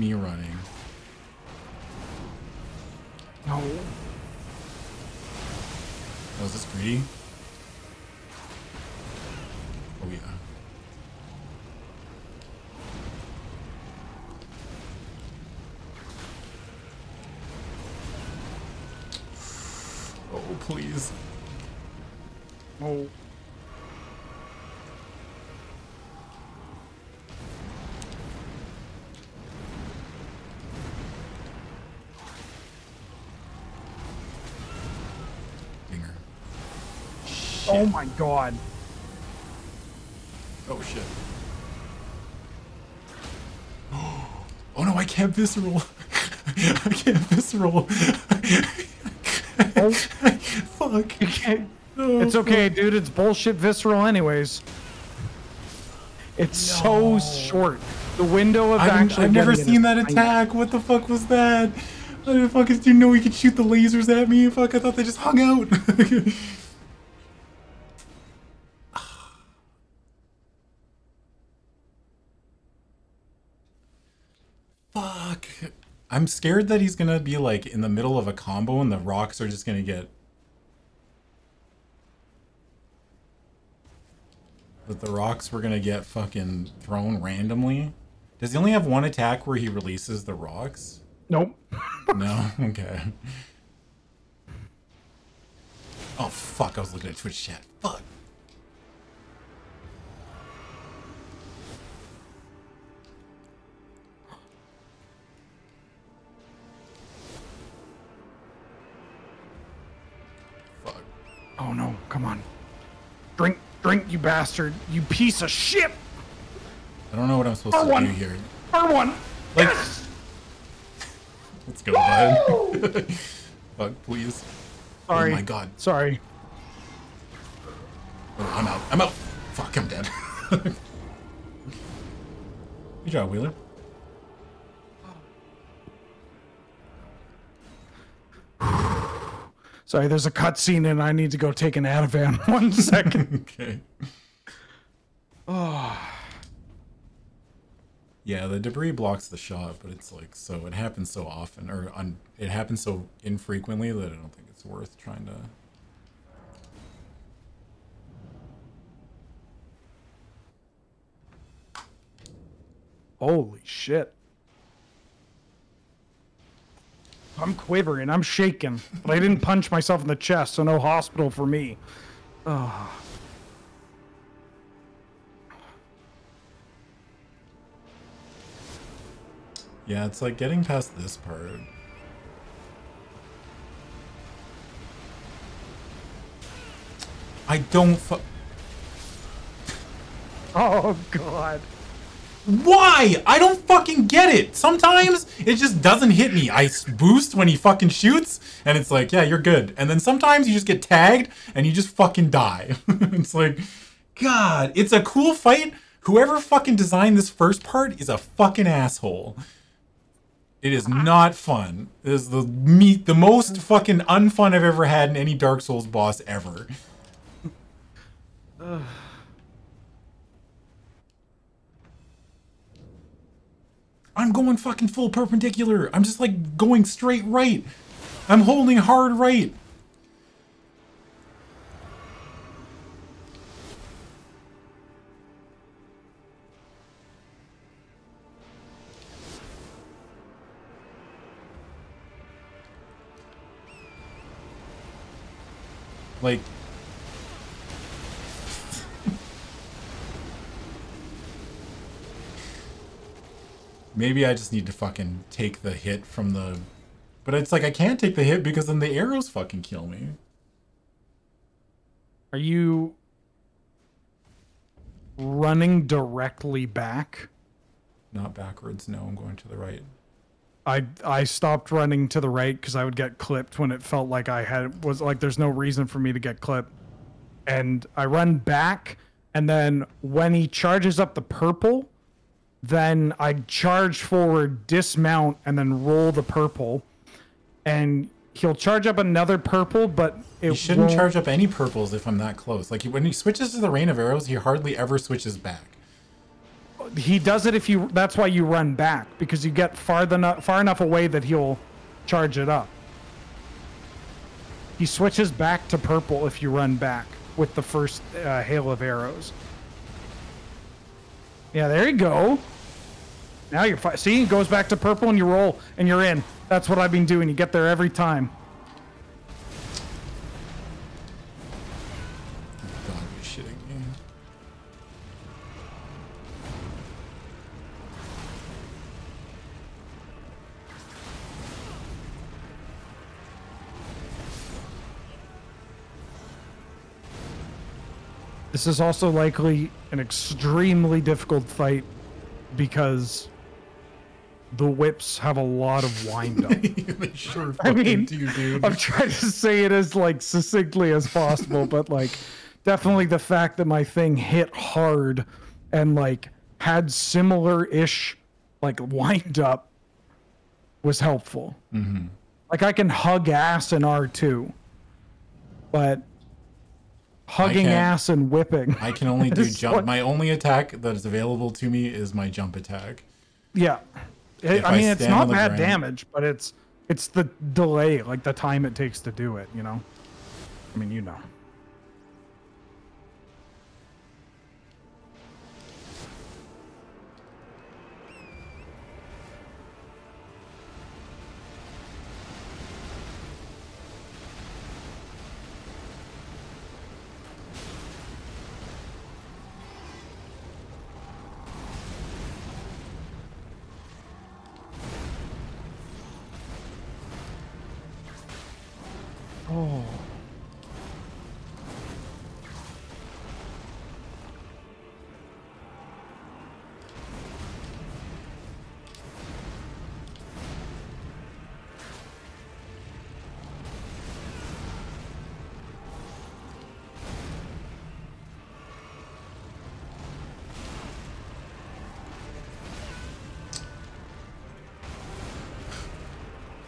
me running. Oh my god. Oh shit. [gasps] Oh no, I can't visceral. [laughs] I can't visceral. Oh, [laughs] Fuck. you can't. Oh, It's okay, dude. It's bullshit visceral, anyways. It's so short. The window of I've, actually. I've never seen that attack. What the fuck was that? I didn't fucking didn't know he could shoot the lasers at me. Fuck, I thought they just hung out. [laughs] I'm scared that he's gonna be like in the middle of a combo and the rocks are just gonna get. That the rocks were gonna get fucking thrown randomly. Does he only have one attack where he releases the rocks? Nope. No? [laughs] Okay. Oh fuck, I was looking at Twitch chat. Fuck. Come on. Drink, drink, you bastard! You piece of shit! I don't know what I'm supposed R to one. do here. R one. Like- yes. [laughs] Let's go, bud. [laughs] Fuck, please. Oh Sorry. Oh my god. Sorry. Oh, I'm out. I'm out. Fuck, I'm dead. [laughs] Good job, Wheeler. Sorry. There's a cutscene and I need to go take an Ativan. [laughs] One second. [laughs] Okay. Oh. [sighs] Yeah, the debris blocks the shot, but it's like so it happens so often, or un, it happens so infrequently that I don't think it's worth trying to. Holy shit. I'm quivering. I'm shaking. But I didn't punch myself in the chest, so no hospital for me. Oh. [sighs] Yeah, it's like getting past this part. I don't. Fu- [laughs] Oh, God. Why? I don't fucking get it. Sometimes it just doesn't hit me. I boost when he fucking shoots, and it's like, yeah, you're good. And then sometimes you just get tagged and you just fucking die. [laughs] it's like, God, it's a cool fight. Whoever fucking designed this first part is a fucking asshole. It is not fun. It is the me the most fucking unfun I've ever had in any Dark Souls boss ever. [sighs] I'm going fucking full perpendicular. I'm just like going straight right. I'm holding hard right. Like Maybe I just need to fucking take the hit from the. But it's like I can't take the hit because then the arrows fucking kill me. Are you running directly back? Not backwards. No, I'm going to the right. I I stopped running to the right because I would get clipped when it felt like I had was like there's no reason for me to get clipped, and I run back, and then when he charges up the purple, then I charge forward, dismount, and then roll the purple, and he'll charge up another purple, but it He shouldn't won't- charge up any purples if I'm that close. Like when he switches to the rain of arrows, he hardly ever switches back. he does it if you that's why you run back because you get far enough far enough away that he'll charge it up he switches back to purple if you run back with the first uh, hail of arrows yeah there you go. Now you're fi- see it goes back to purple and you roll and you're in. That's what i've been doing. You get there every time This is also likely an extremely difficult fight because the whips have a lot of wind up. [laughs] sure I mean, do, dude. I'm trying to say it as like succinctly as possible, but like definitely the fact that my thing hit hard and like had similar ish like wind up was helpful. Mm-hmm. Like I can hug ass in R2, but hugging ass and whipping. I can only do [laughs] jump. My only attack that is available to me is my jump attack. Yeah. It- I I mean, it's not bad ground- damage, but it's it's the delay, like the time it takes to do it. You know. I mean, you know. Oh.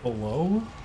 Hello?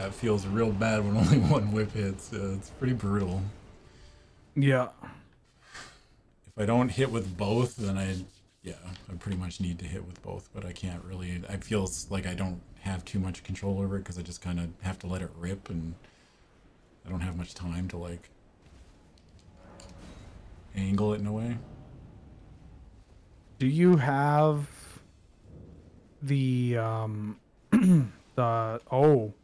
Yeah, it feels real bad when [laughs] only one whip hits. Uh, it's pretty brutal. Yeah. If I don't hit with both, then I, yeah, I pretty much need to hit with both, but I can't really. I feel like I don't have too much control over it because I just kind of have to let it rip, and I don't have much time to like angle it in a way. Do you have the um [clears throat] the oh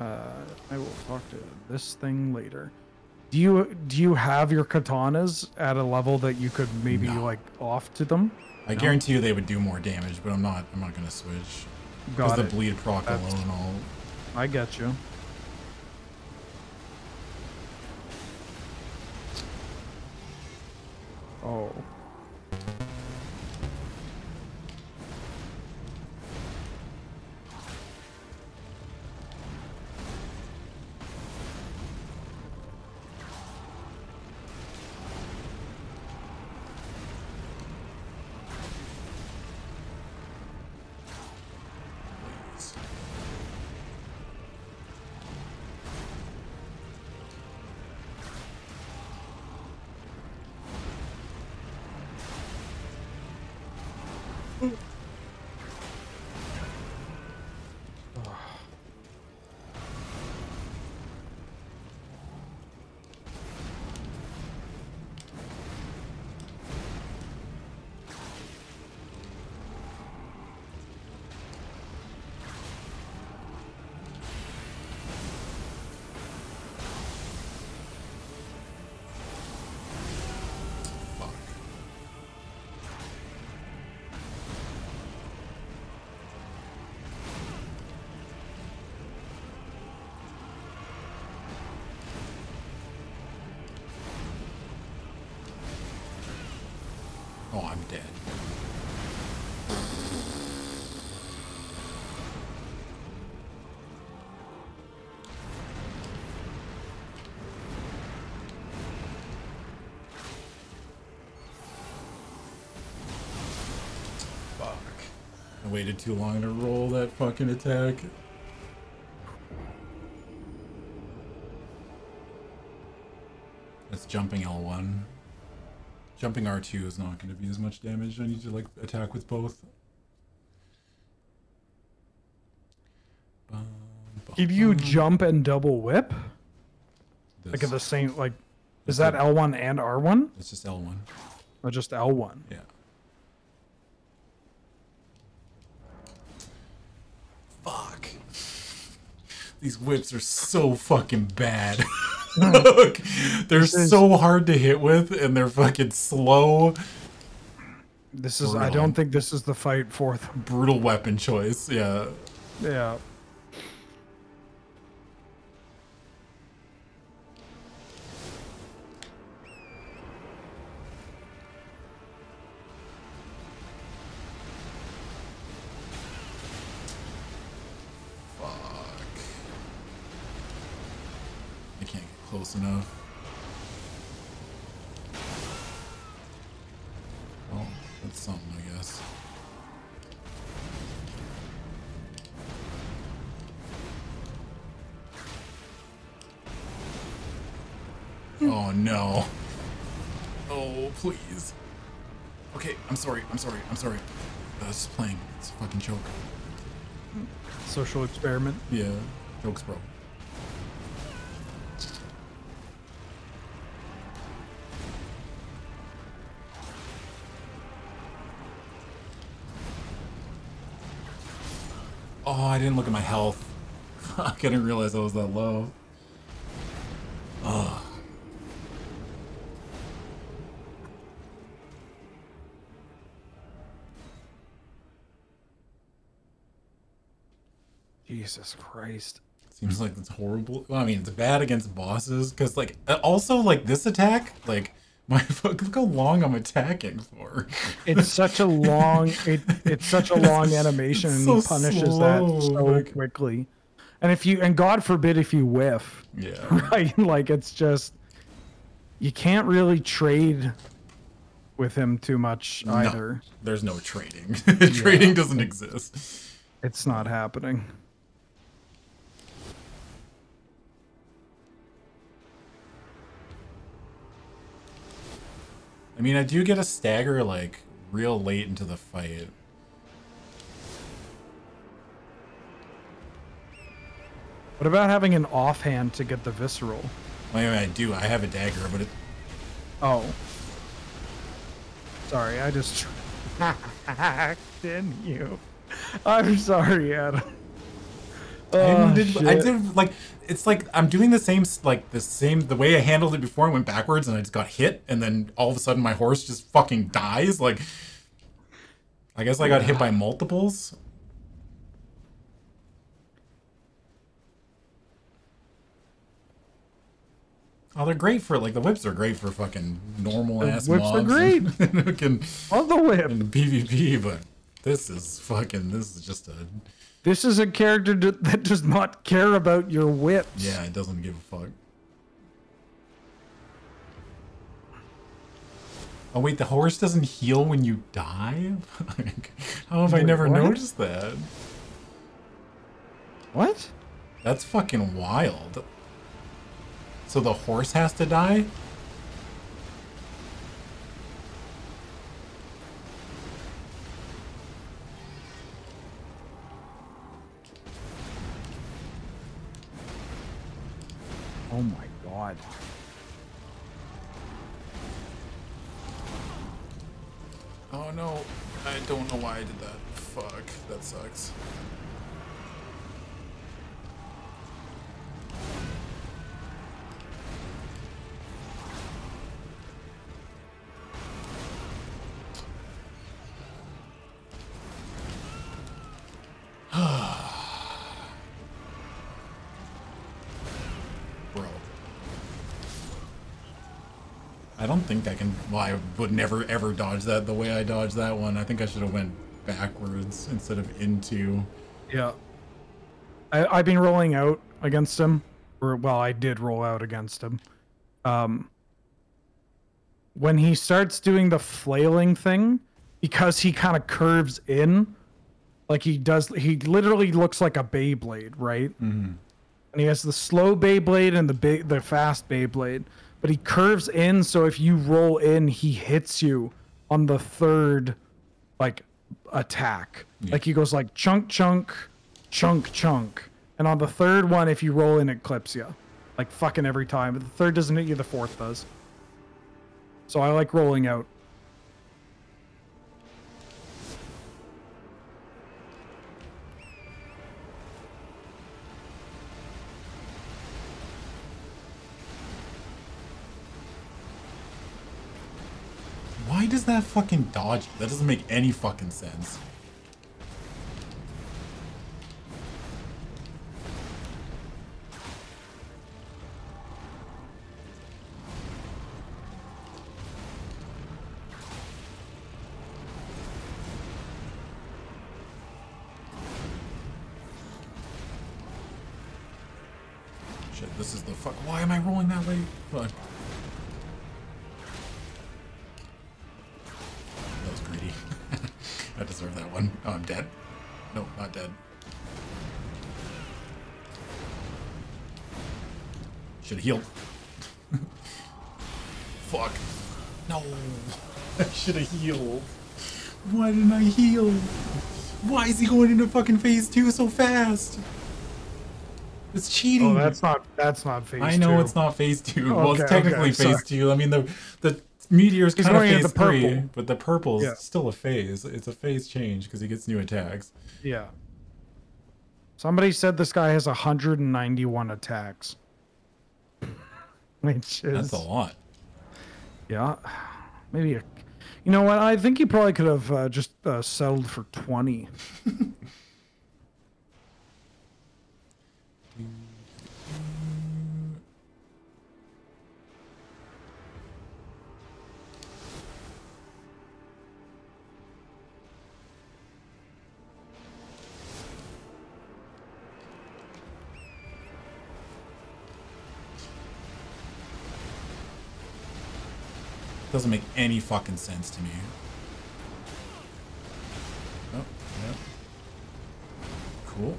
uh I will talk to this thing later. Do you do you have your katanas at a level that you could maybe No. like off to them? I guarantee you they would do more damage, but I'm not. I'm not gonna switch because the bleed proc That's- alone. All I get you. waited too long to roll that fucking attack. That's jumping L1. Jumping R2 is not going to be as much damage. I need to, like, attack with both. Um, if you jump and double whip? This. Like, at the same, like, is that L1 and R1? It's just L1. Or just L1? Yeah. These whips are so fucking bad. [laughs] Hmm. Look, they're is- so hard to hit with, and they're fucking slow, This is I don't think this is the fight fourth. brutal weapon choice. Yeah. Yeah. Close enough. Well, that's something, I guess. Oh no. Oh, please. Okay, I'm sorry, I'm sorry, I'm sorry. I was just playing. It's a fucking joke. Social experiment. Yeah, jokes, bro. Didn't look at my health. [laughs] I didn't realize I was that low. Oh. Jesus Christ. Seems like it's horrible. Well, I mean, it's bad against bosses because, like, uh, also like this attack, like my fuck, look how long I'm attacking for. It's such a long it, it's such a long [laughs] animation and so he punishes slow, that so like- quickly. And if you and God forbid if you whiff, yeah. [laughs] right? Like it's just you can't really trade with him too much No, either. there's no trading. [laughs] trading doesn't exist. It's not happening. I mean, I do get a stagger like real late into the fight. What about having an offhand to get the visceral? I do. I have a dagger, but it, Oh. Sorry, I just [laughs] didn't you. I'm sorry, Adam. Oh, I, Oh, did, I did like it's like I'm doing the same like the same the way I handled it before. I went backwards and I just got hit, and then all of a sudden my horse just fucking dies. Like, I guess I got hit by multiples. Oh, they're great for like the whips are great for fucking normal ass whips are mobs great. and, [laughs] and, Love the whip. and PvP, but this is fucking this is just a This is a character d- [laughs] that does not care about your whips. yeah, it doesn't give a fuck. Oh wait, the horse doesn't heal when you die? [laughs] Like, How have I Wait, never what? noticed that? What? That's fucking wild. So the horse has to die? Oh my god. Oh no, I don't know why I did that. Fuck, that sucks. Don't think I can. Well, I would never ever dodge that the way I dodged that one. I think I should have went backwards instead of into. Yeah. I, I've been rolling out against him. Or well, I did roll out against him. Um when he starts doing the flailing thing, because he kind of curves in, like he does he literally looks like a Beyblade, right? Mm-hmm. And he has the slow Beyblade and the big the fast Beyblade. But he curves in. So if you roll in, he hits you on the third, like, attack. Yeah. Like he goes like chunk, chunk, chunk, chunk. And on the third one, if you roll in, it clips you. Like fucking every time. But the third doesn't hit you, the fourth does. So I like rolling out. Does that fucking dodge? That doesn't make any fucking sense. Is he going into fucking phase two so fast? It's cheating. Oh, that's not that's not phase I know two. it's not phase two. well, Okay, it's technically okay, phase sorry. two. I mean, the the meteor's He's kind of phase the three, but the purple's Yeah. still a phase. It's a phase change because he gets new attacks. Yeah. Somebody said this guy has 191 attacks. [laughs] Which is That's a lot. Yeah. Maybe a You know what? I think he probably could have uh, just uh, settled for 20. [laughs] Doesn't make any fucking sense to me. Oh, yeah. Cool.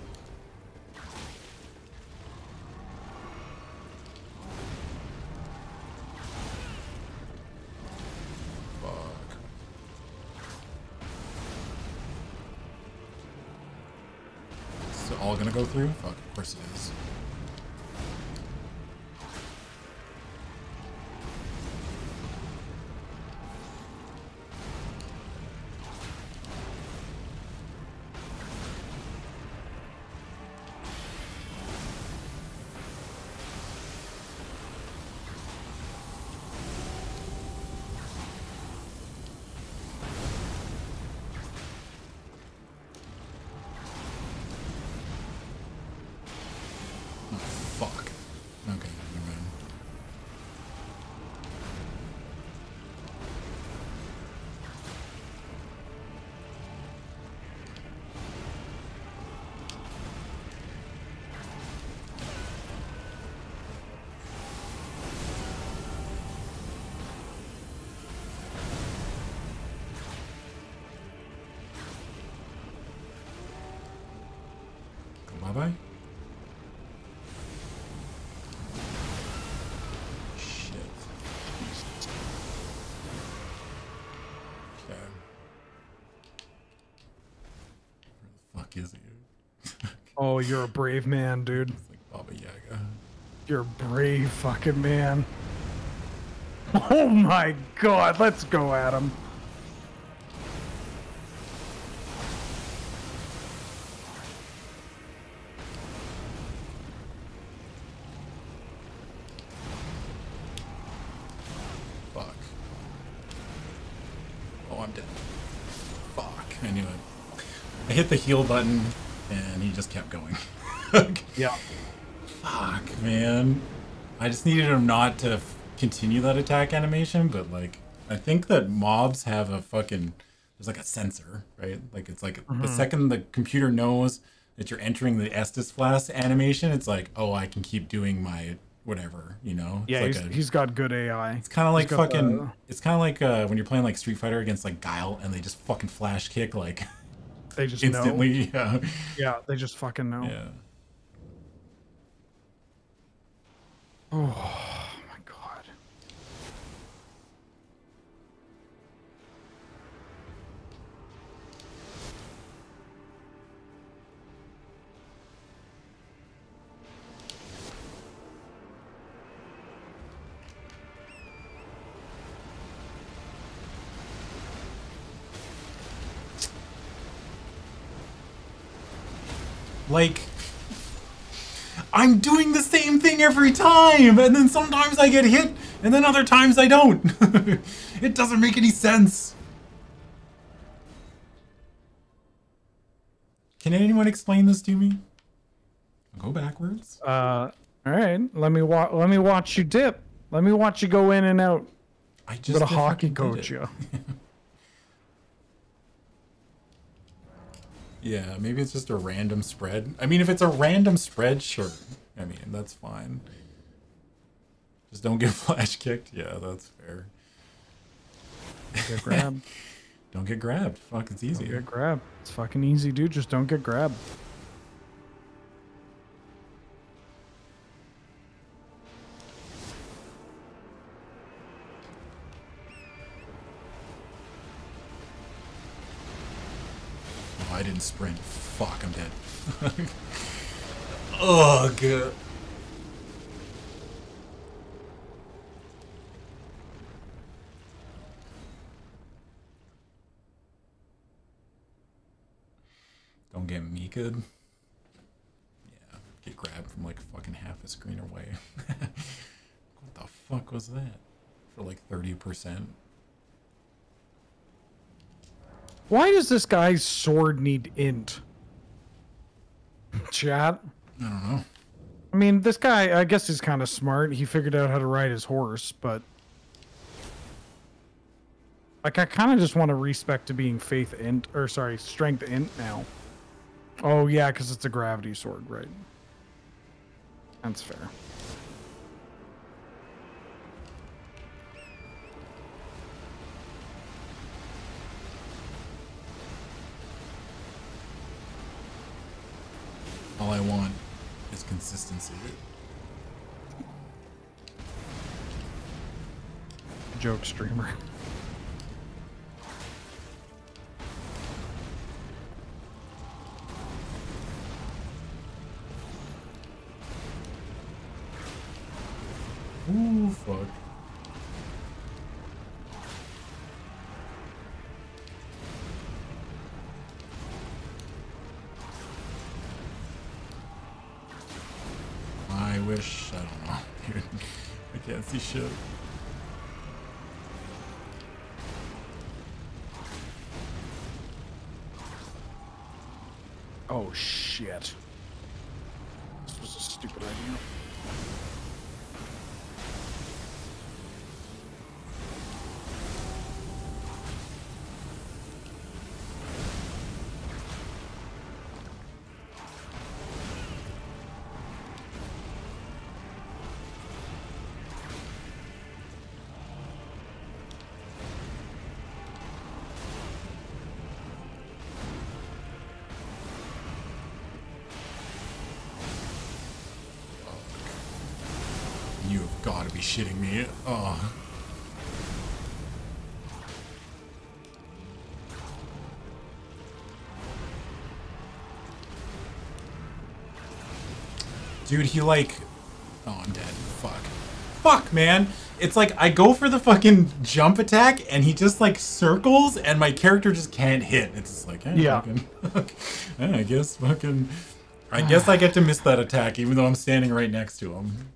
All gonna go through? Oh, you're a brave man, dude. It's like Baba Yaga. You're a brave fucking man. Oh my god, let's go, Adam. Fuck. Oh, I'm dead. Fuck. I knew it. I hit the heal button and he just kept going. [laughs] Yeah. Fuck, man. I just needed him not to f- continue that attack animation, but like, I think that mobs have a fucking. There's like a sensor, right? Like, it's like the second the computer knows that you're entering the Estus Flask animation, it's like, oh, I can keep doing my whatever, you know? It's Yeah, like he's, a- he's got good AI. It's kind of like fucking. the- It's kind of like uh, when you're playing like Street Fighter against like Guile, and they just fucking flash kick like [laughs] They just instantly. [laughs] Yeah, know. Yeah, they just fucking know. yeah. [sighs] Oh Like, I'm doing the same thing every time, and then sometimes I get hit, and then other times I don't. [laughs] it doesn't make any sense. Can anyone explain this to me? Go backwards. Uh, all right. Let me watch. Let me watch you dip. Let me watch you go in and out. I just hockey coach, you. [laughs] Yeah, maybe it's just a random spread. I mean, if it's a random spread, sure. I mean, that's fine. Just don't get [laughs] flash kicked. Yeah, that's fair. Get grabbed. [laughs] Don't get grabbed. Fuck, it's Don't get grabbed. It's fucking easy, dude. Just don't get grabbed. I didn't sprint. Fuck, I'm dead. oh, [laughs] Ugh. Don't get me good. Yeah, get grabbed from like fucking half a screen away. [laughs] what the fuck was that? For like 30%. Why does this guy's sword need int? Chat. I don't know. I mean, this guy. I guess he's kind of smart. He figured out how to ride his horse, but like, I kind of just want to respect to being faith int or sorry, strength int now. Oh yeah, because it's a gravity sword, right? That's fair. All I want is consistency. Joke streamer. Ooh, fuck. Shit. Oh shit. This was a stupid idea. Be shitting me. Oh. Dude, he like... Oh, I'm dead. Fuck. Fuck, man. It's like I go for the fucking jump attack and he just like circles and my character just can't hit. It's just like, eh, Yeah. fucking, [laughs] eh, I guess fucking... I guess I get to miss that attack even though I'm standing right next to him.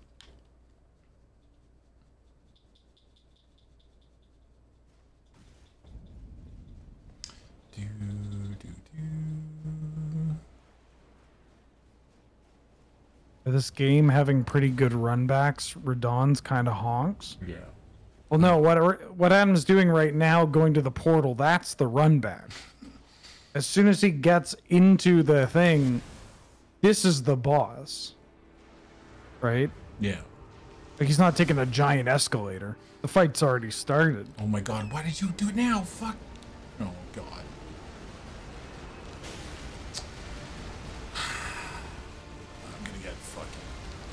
Do, do, do. This game having pretty good runbacks, Radahn's kind of honks. Yeah. Well, no, what what Adam's doing right now, going to the portal, that's the run back. As soon as he gets into the thing, this is the boss. Right? Yeah. Like he's not taking a giant escalator. The fight's already started. Oh my god, why did you do it now? Fuck. Oh god.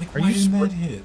Like, Are you that hit?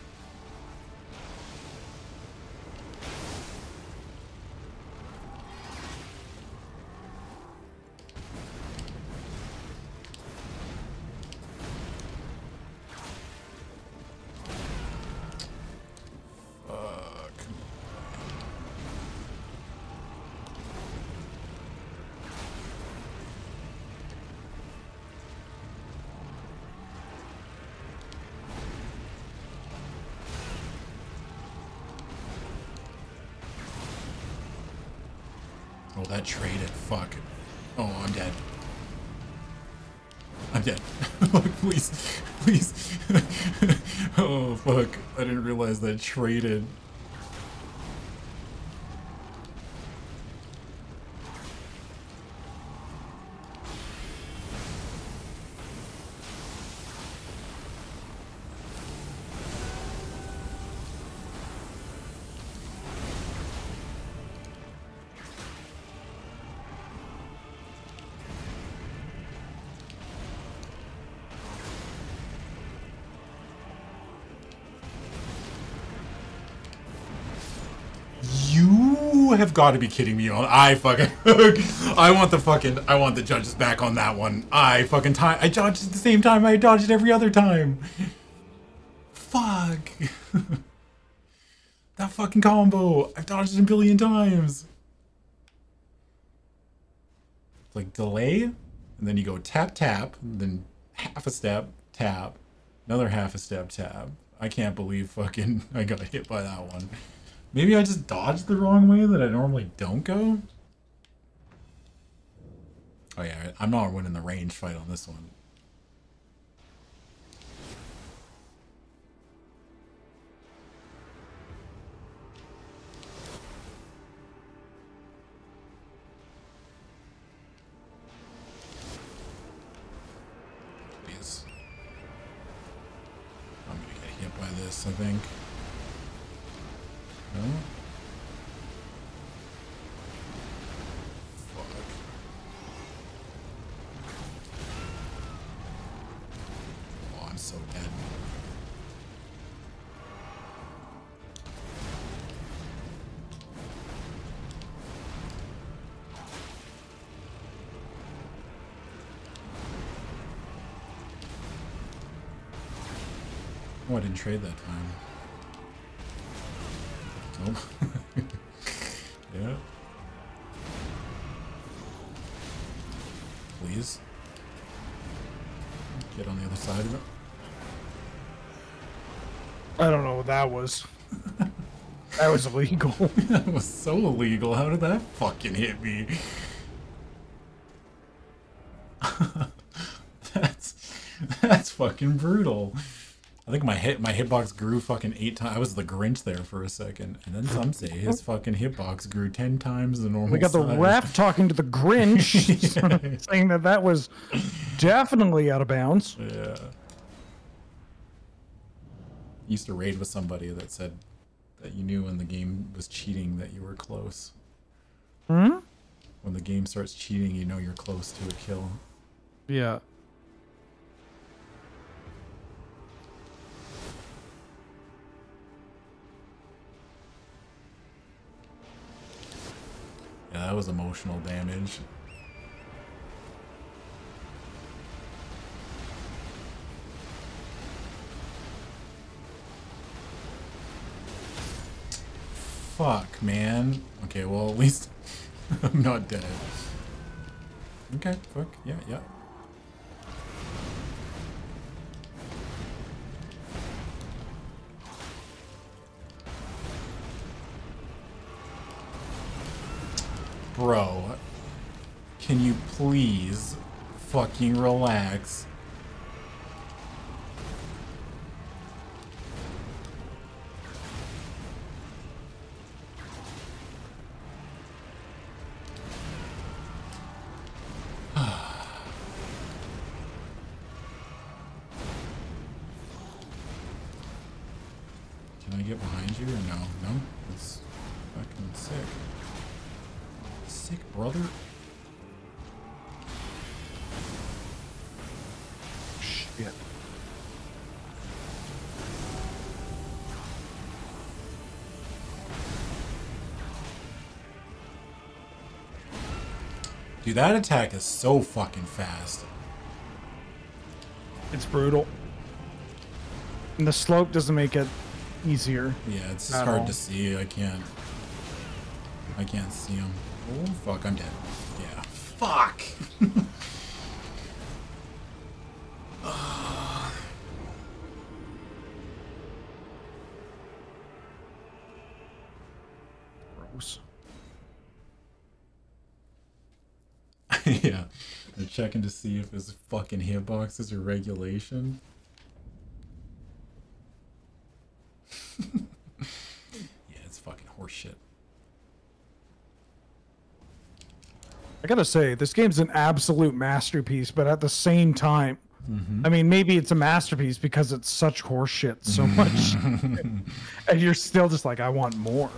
Traded. Have got to be kidding me. On I fucking, [laughs] I want the fucking, I want the judges back on that one. I fucking time, I dodged at the same time I dodged it every other time. Fuck. [laughs] that fucking combo. I've dodged it a billion times. Like delay, and then you go tap tap, then half a step tap, another half a step tap. I can't believe fucking [laughs] I got hit by that one. Maybe I just dodged the wrong way that I normally don't go? Oh yeah, I'm not winning the range fight on this one. Trade that time. Nope. [laughs] yeah. Please. Get on the other side of it. I don't know what that was. [laughs] that was illegal. [laughs] that was so illegal. How did that fucking hit me? that's that's fucking brutal. I think my hit my hitbox grew fucking eight times. I was the Grinch there for a second, and then some say his fucking hitbox grew ten times the normal. We got the size. ref talking to the Grinch, [laughs] saying that that was definitely out of bounds. Yeah. Used to raid with somebody that said that you knew when the game was cheating that you were close. Hmm? When the game starts cheating, you know you're close to a kill. Yeah. That was emotional damage. Fuck, man. Okay, well, at least [laughs] I'm not dead. Okay, fuck. Yeah, yeah. Fucking relax? Dude, that attack is so fucking fast. It's brutal. And the slope doesn't make it easier. Yeah, it's just hard all. to see. I can't. I can't see him. Oh fuck, I'm dead. Yeah. Fuck. [laughs] to see if his fucking hitboxes are regulation. [laughs] yeah, it's fucking horseshit. I gotta say, this game's an absolute masterpiece, but at the same time, Mm-hmm. I mean, maybe it's a masterpiece because it's such horseshit so [laughs] much, [laughs] and you're still just like, I want more.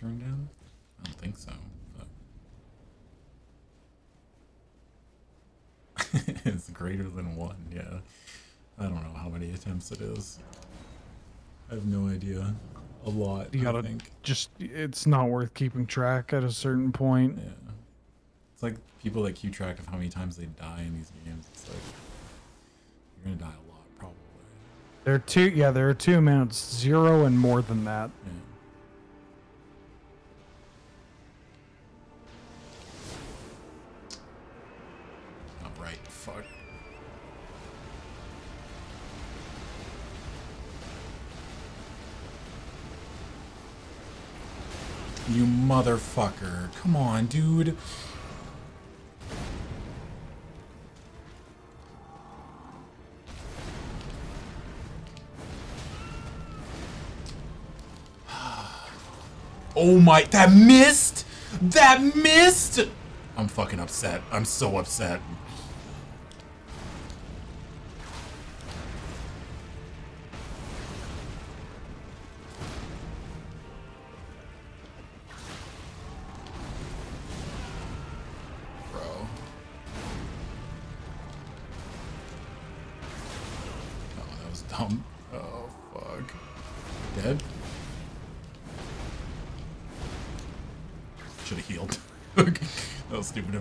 Turned down? I don't think so. But [laughs] it's greater than one, yeah. I don't know how many attempts it is. I have no idea. A lot, You I gotta think. just, it's not worth keeping track at a certain point. Yeah. It's like people that keep track of how many times they die in these games. It's like you're gonna die a lot, probably. There are two, yeah, there are two amounts, zero and more than that. Motherfucker. Come on, dude. [sighs] Oh my, that missed! That missed! I'm fucking upset. I'm so upset.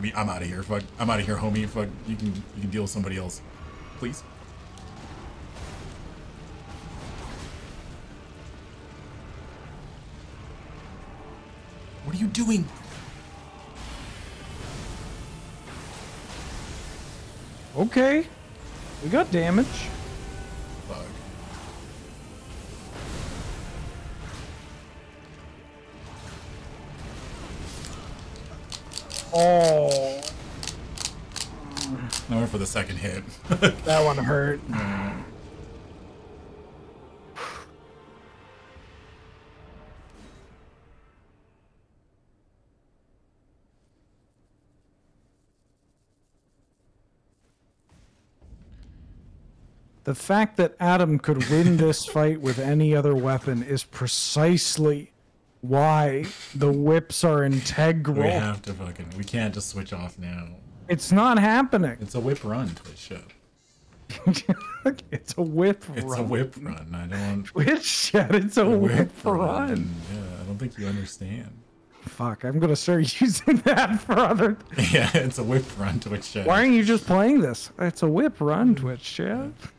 Me. I'm out of here. Fuck. I'm out of here, homie. Fuck. You can you can deal with somebody else, please. What are you doing? Okay, we got damage. Second hit. [laughs] that one hurt. The fact that Adam could win this [laughs] fight with any other weapon is precisely why the whips are integral. we have to fucking. We can't just switch off now. It's not happening. It's a whip run, Twitch [laughs] it's a whip It's run. It's a whip run. I don't. Twitch [laughs] chat, it's a whip run. Yeah, I don't think you understand. Fuck, I'm gonna start [laughs] using that for other. Yeah, it's a whip run, Twitch chat. Why aren't you just playing this? It's a whip run, Twitch chat. bro?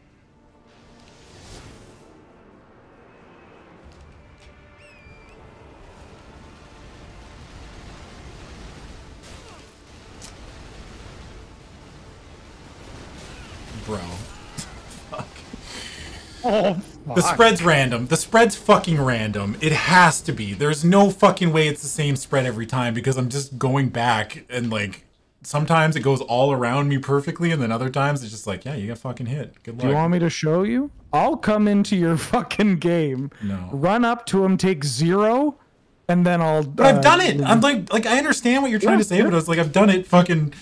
The spread's random. The spread's fucking random. It has to be. There's no fucking way it's the same spread every time because I'm just going back and like sometimes it goes all around me perfectly and then other times it's just like, yeah, you got fucking hit. Good luck. Do you want me to show you? I'll come into your [laughs] fucking game, No. run up to him, take zero, and then I'll. But I've uh, done it. I'm like like I understand what you're trying Yeah, to say, yeah. but it's like I've done it fucking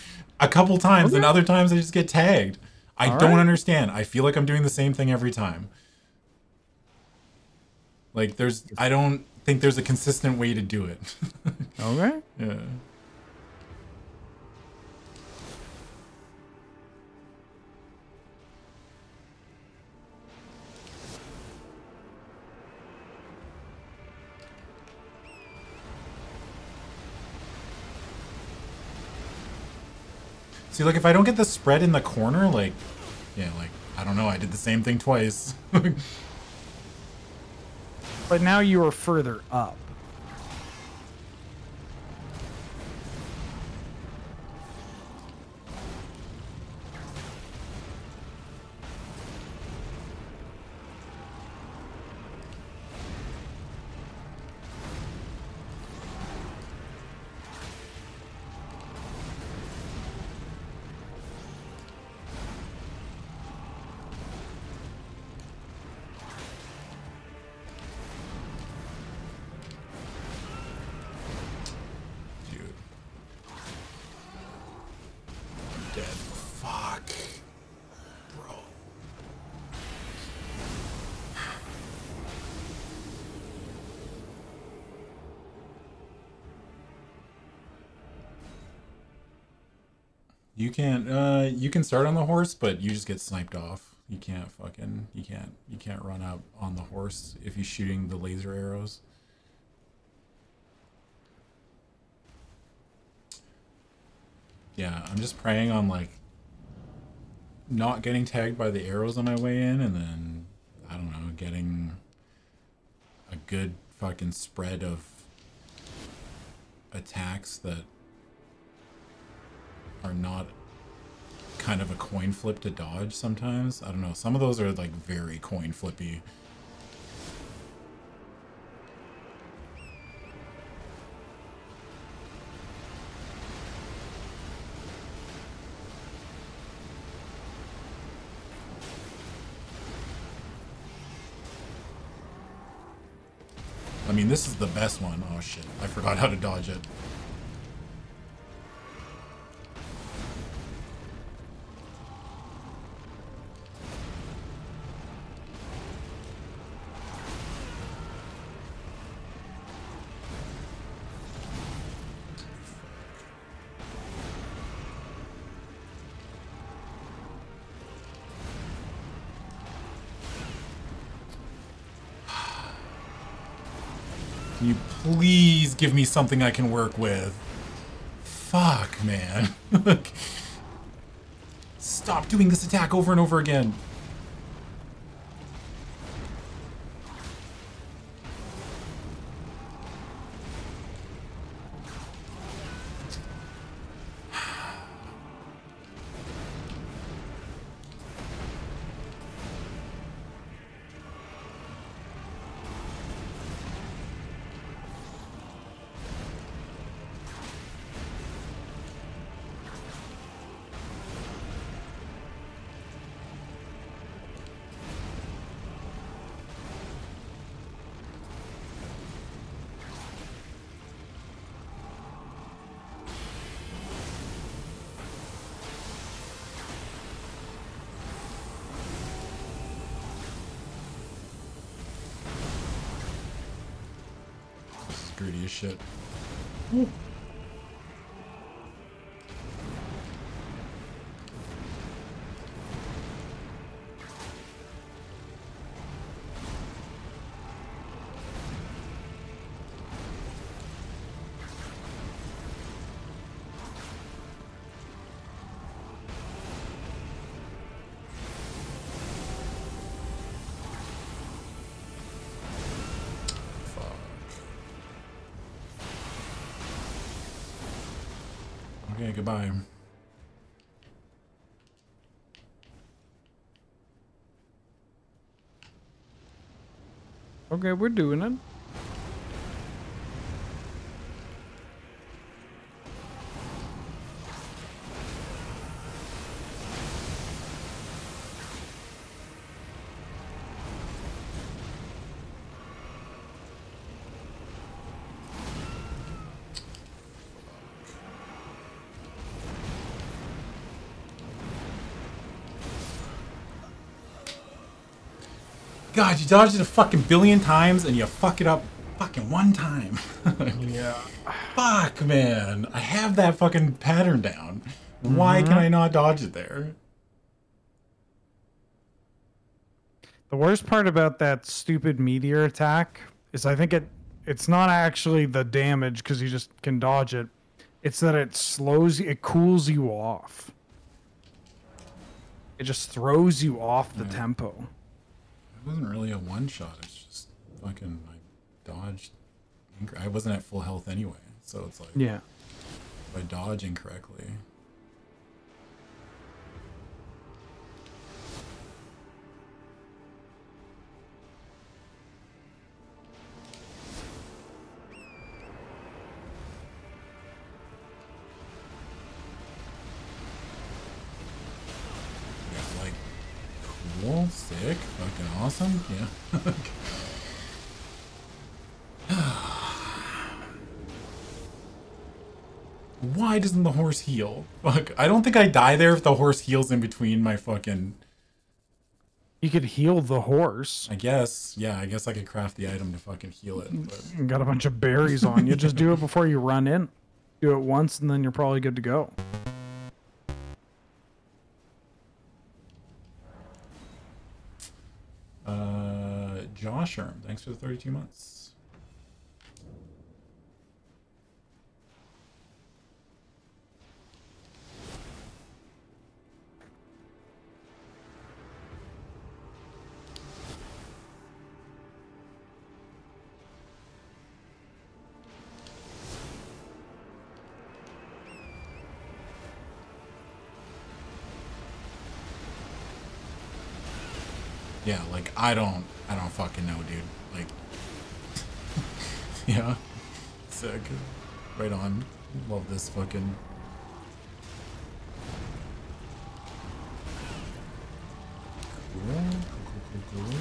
a couple times and other times I just get tagged. I All don't right. understand. I feel like I'm doing the same thing every time. Like there's I don't think there's a consistent way to do it. [laughs] Okay. yeah. See, like if I don't get the spread in the corner, like, yeah, like I don't know, I did the same thing twice. [laughs] But now you are further up. You can't uh you can start on the horse, but you just get sniped off. You can't fucking you can't you can't run up on the horse if he's shooting the laser arrows. Yeah, I'm just praying on like not getting tagged by the arrows on my way in and then I don't know, getting a good fucking spread of attacks that are not kind of a coin flip to dodge sometimes. I don't know. Some of those are like very coin flippy. I mean, this is the best one. Oh shit. I forgot how to dodge it. Give me something I can work with? Fuck, man. [laughs] Stop doing this attack over and over again. Shit. Goodbye. Okay, we're doing it. God, you dodged it a fucking billion times and you fuck it up fucking one time. [laughs] Yeah. Fuck, man. I have that fucking pattern down. Why can mm-hmm. I not dodge it there? The worst part about that stupid meteor attack is I think it it's not actually the damage because you just can dodge it. It's that it slows you it cools you off. It just throws you off the tempo. It wasn't really a one shot. It's just fucking I dodged. I wasn't at full health anyway, so it's like Yeah. if I dodge incorrectly. Why doesn't the horse heal? Fuck, I don't think I die there if the horse heals in between my fucking. You could heal the horse. I guess, yeah, I guess I could craft the item to fucking heal it. But got a bunch of berries on you. Just do it before you run in. Do it once and then you're probably good to go. uh, Josh Erm, thanks for the 32 months. I don't, I don't fucking know, dude. Like, [laughs] yeah, sick. Right on. Love this fucking. Cool, cool, cool, cool.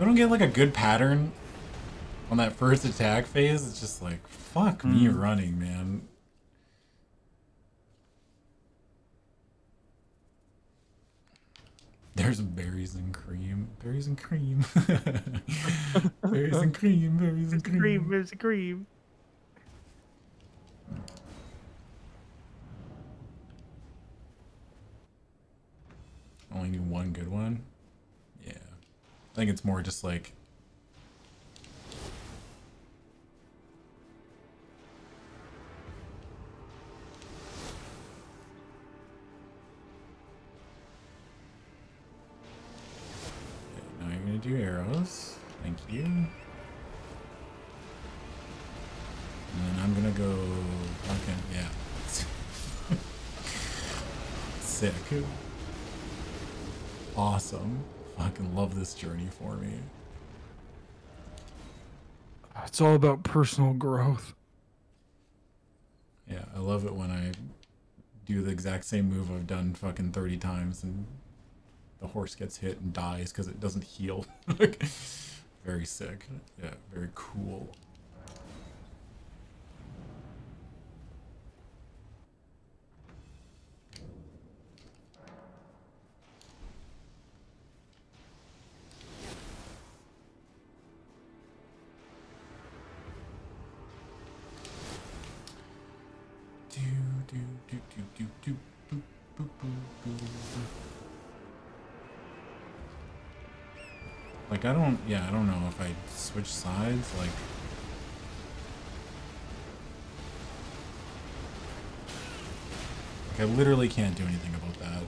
I don't get like a good pattern on that first attack phase. It's just like, fuck me mm. running, man. There's [laughs] berries and cream. Berries and cream. berries and cream. Berries and cream. cream. Only need one good one. Yeah. I think it's more just like. This journey for me. It's all about personal growth. Yeah, I love it when I do the exact same move I've done fucking 30 times and the horse gets hit and dies because it doesn't heal. [laughs] Very sick. Yeah, very cool. Yeah, I don't know if I switch sides, like. Like I literally can't do anything about that.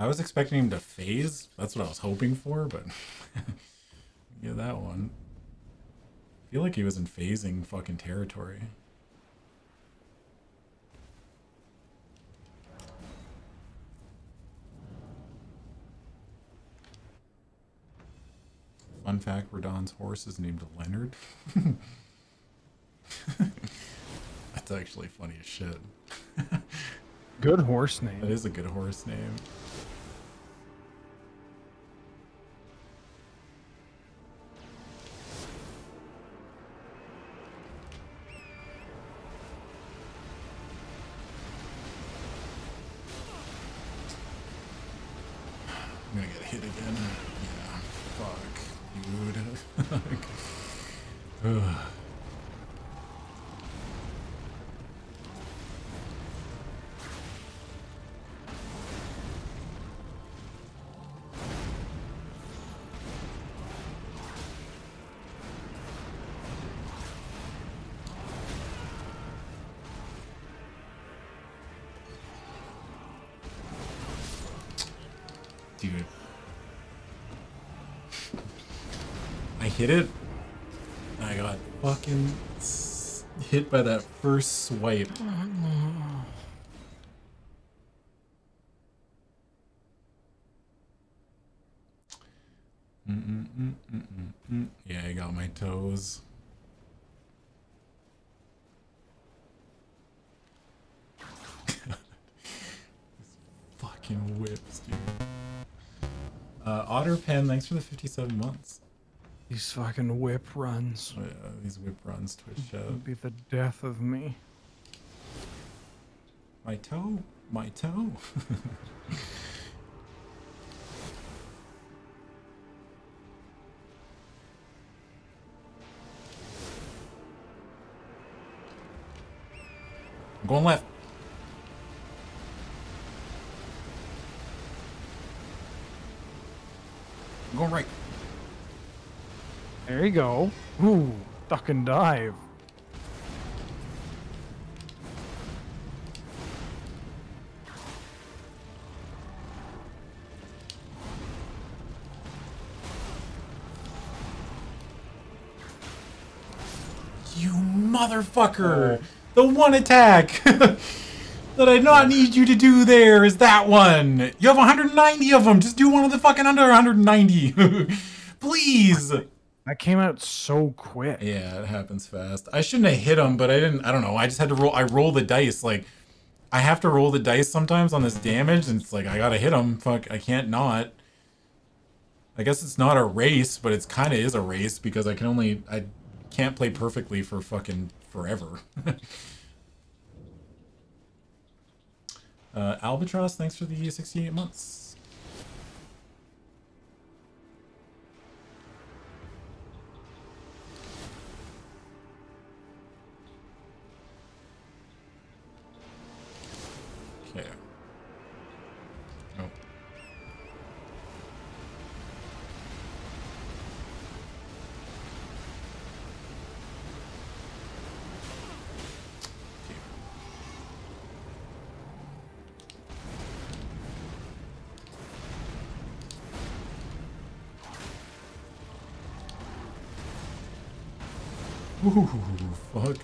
I was expecting him to phase. That's what I was hoping for, but [laughs] yeah, that one. I feel like he was in phasing fucking territory. Fun fact, Radahn's horse is named Leonard. [laughs] That's actually funny as shit. [laughs] Good horse name. is a good horse name. Hit it. I got fucking hit by that first swipe. Mm-mm-mm-mm-mm-mm. Yeah, I got my toes. [laughs] Fucking whips, dude. Uh, Otter Pen, thanks for the 57 months. These fucking whip runs Oh, yeah, these whip runs, Twitch chat. would be the death of me. My toe, my toe. I'm [laughs] going left. I'm going right. You go. Ooh, duck and dive. You motherfucker! The one attack [laughs] that I do not need you to do there is that one. You have 190 of them. Just do one of the fucking under 190. [laughs] Please. That came out so quick. Yeah, it happens fast. I shouldn't have hit him, but I didn't. I don't know. I just had to roll. I roll the dice. Like, I have to roll the dice sometimes on this damage, and it's like I gotta hit him. Fuck, I can't not. I guess it's not a race, but it's kind of is a race because I can only I can't play perfectly for fucking forever. [laughs] uh, Albatross, thanks for the 68 months.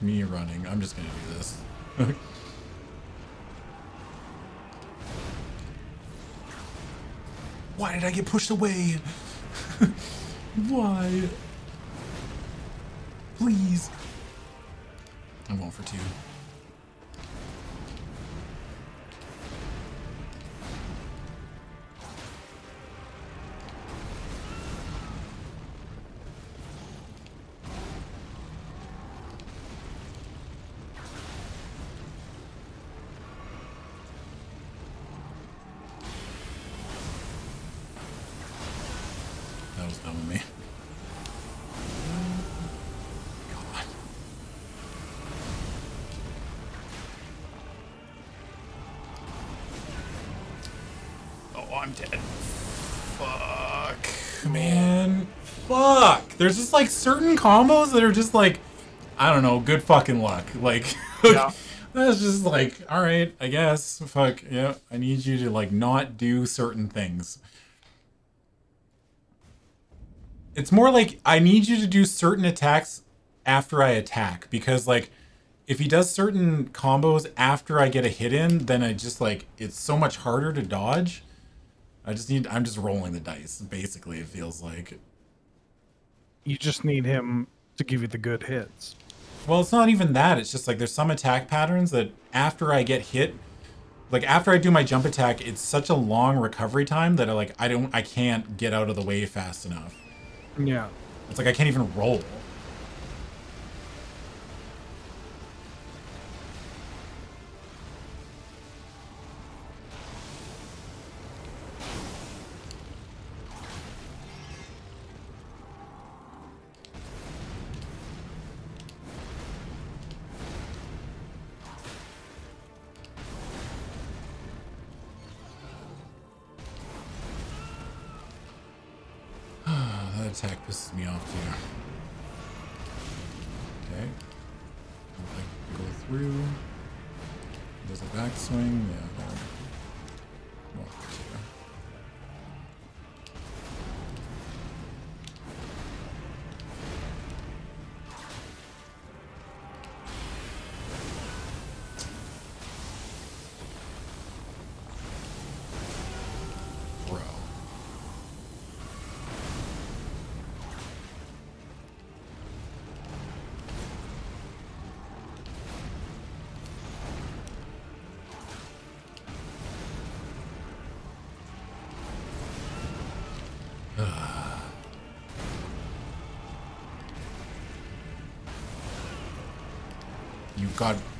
Me running. I'm just gonna do this. [laughs] Why did I get pushed away? [laughs] Why? Please. I'm going for two. I'm dead. Fuck, man. Fuck. There's just like certain combos that are just like, I don't know, good fucking luck. Like, [laughs] Yeah. that's just like, all right, I guess. Fuck, yeah. I need you to like not do certain things. It's more like I need you to do certain attacks after I attack because like if he does certain combos after I get a hit in, then I just like it's so much harder to dodge. I just need I'm just rolling the dice, basically, it feels like. You just need him to give you the good hits. Well, it's not even that. It's just like there's some attack patterns that after I get hit, like after I do my jump attack, it's such a long recovery time that I like I don't I can't get out of the way fast enough. Yeah. It's like I can't even roll.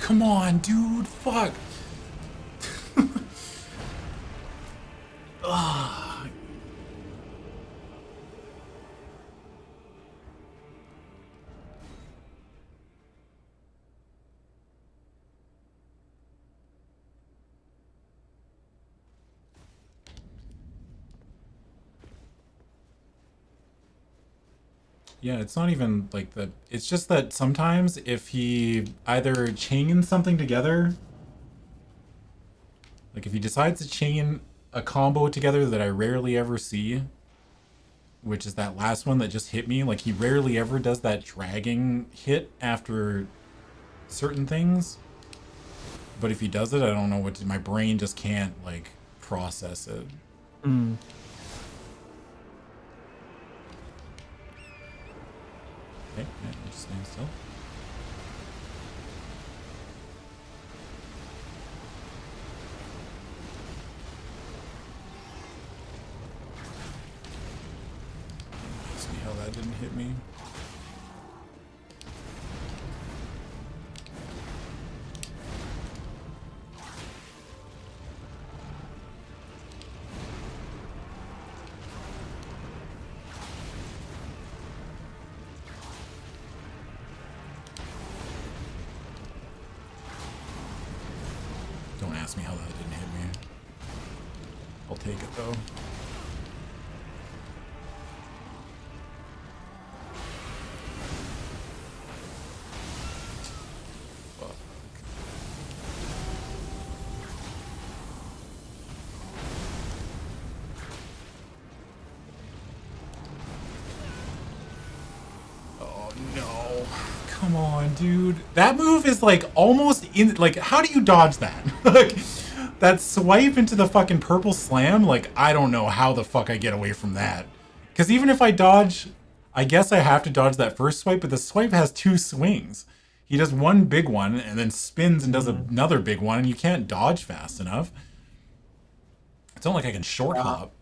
Come on, dude. Fuck. Yeah, it's not even like the. It's just that sometimes if he either chains something together, like if he decides to chain a combo together that I rarely ever see, which is that last one that just hit me, like he rarely ever does that dragging hit after certain things. But if he does it, I don't know what to, my brain just can't like process it. Mm. I'm dude. That move is like almost in like how do you dodge that? [laughs] like that swipe into the fucking purple slam, like I don't know how the fuck I get away from that. Cuz even if I dodge, I guess I have to dodge that first swipe, but the swipe has two swings. He does one big one and then spins and does mm-hmm. another big one and you can't dodge fast enough. It's not like I can short hop.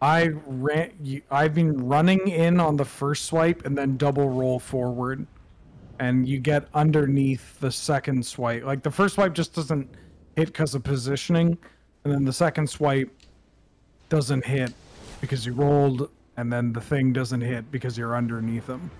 I ran. I've been running in on the first swipe and then double roll forward, and you get underneath the second swipe. Like the first swipe just doesn't hit because of positioning, and then the second swipe doesn't hit because you rolled, and then the thing doesn't hit because you're underneath them.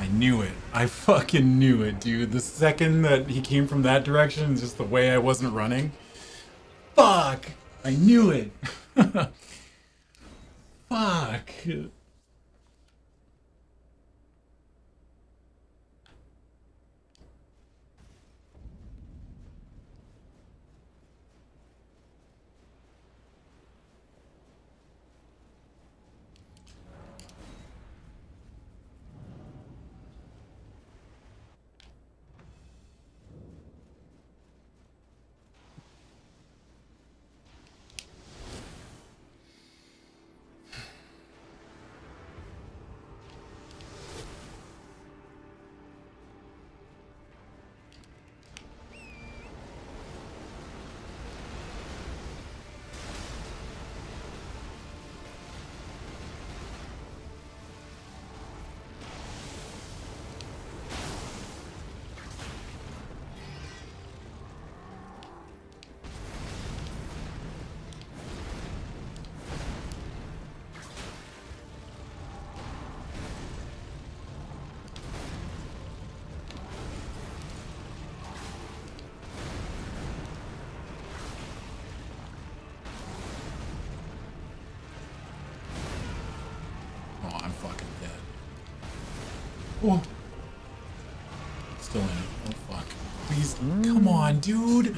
I knew it. I fucking knew it, dude. The second that he came from that direction, just the way I wasn't running. Fuck! I knew it. Please, come on, dude. [laughs]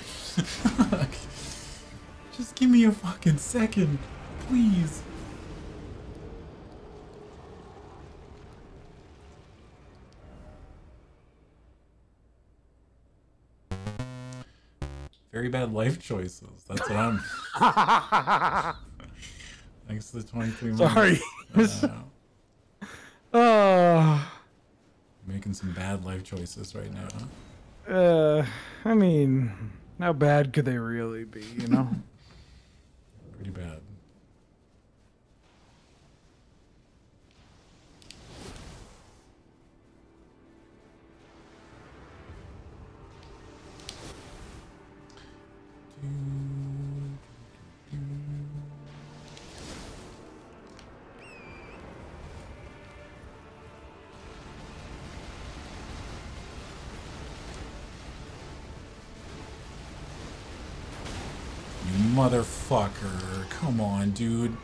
Just give me a fucking second. Please. Very bad life choices. That's what I'm. [laughs] Thanks to the 23 Sorry. months. Uh, Oh, [laughs] making some bad life choices right now. Uh, I mean, how bad could they really be, you know? On, dude.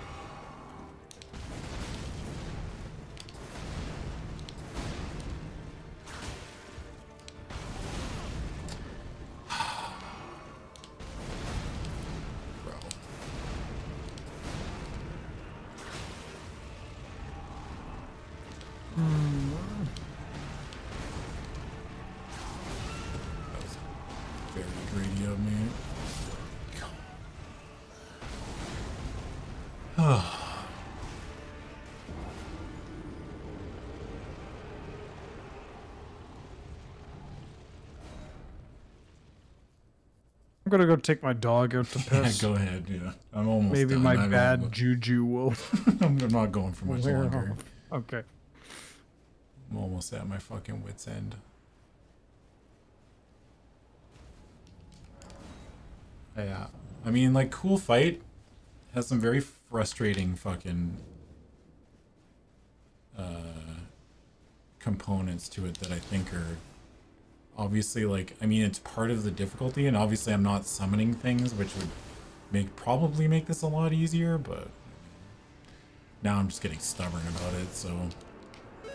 I'm gonna go take my dog out to [laughs] piss. Yeah, go ahead. Yeah, I'm almost. Maybe done. my bad juju will [laughs] I'm not going for much longer. Okay. I'm almost at my fucking wits end. Yeah, I mean, like, cool fight has some very frustrating fucking uh, components to it that I think are obviously like I mean it's part of the difficulty, and obviously I'm not summoning things, which would make probably make this a lot easier, but Now I'm just getting stubborn about it, so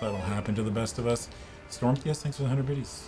that'll happen to the best of us. Storm, yes, thanks for the 100 biddies.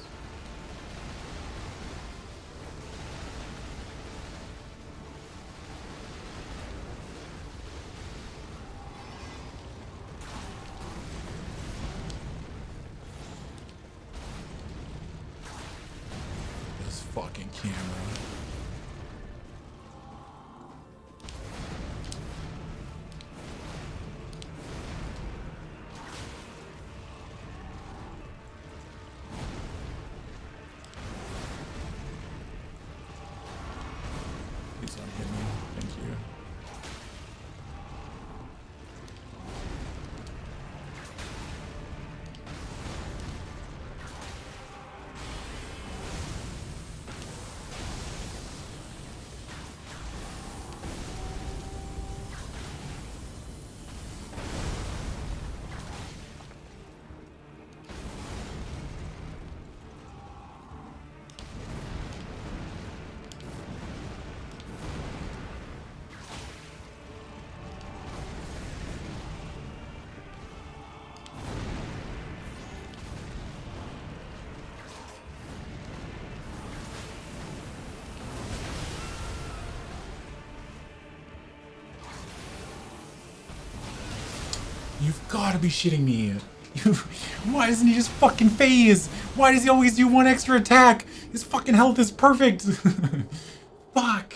Be shitting me. [laughs] Why doesn't he just fucking phase? Why does he always do one extra attack? His fucking health is perfect. [laughs] Fuck.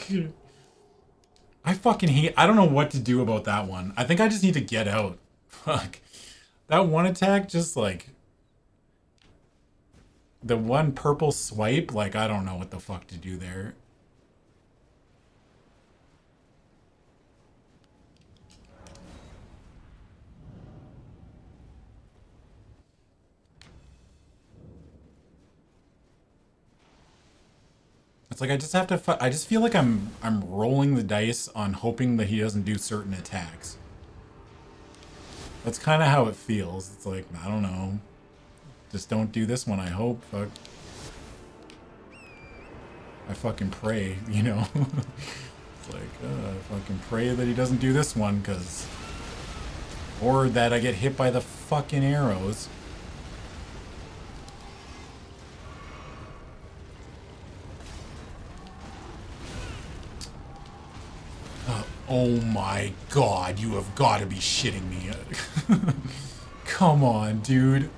I fucking hate. I don't know what to do about that one. I think I just need to get out. [laughs] Fuck. That one attack just like. The one purple swipe, like, I don't know what the fuck to do there. It's like I just have to. I just feel like I'm I'm rolling the dice on hoping that he doesn't do certain attacks. That's kind of how it feels. It's like I don't know. Just don't do this one. I hope. Fuck. I fucking pray. [laughs] You know. it's like uh, I fucking pray that he doesn't do this one, cause. Or that I get hit by the fucking arrows. Oh my god, you have got to be shitting me. [laughs] Come on, dude.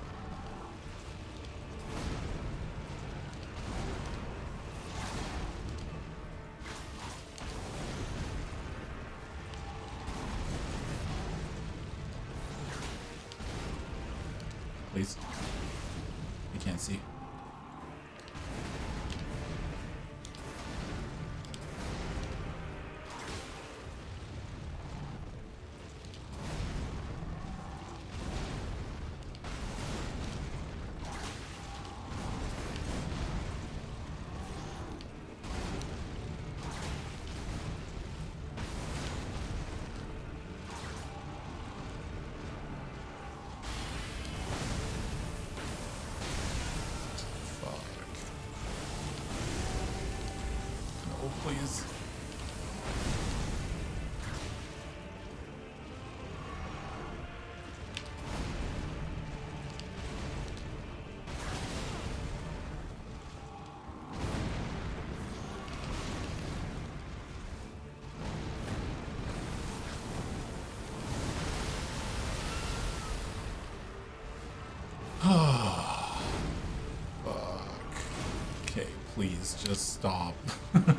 Please just stop. [laughs] Dude.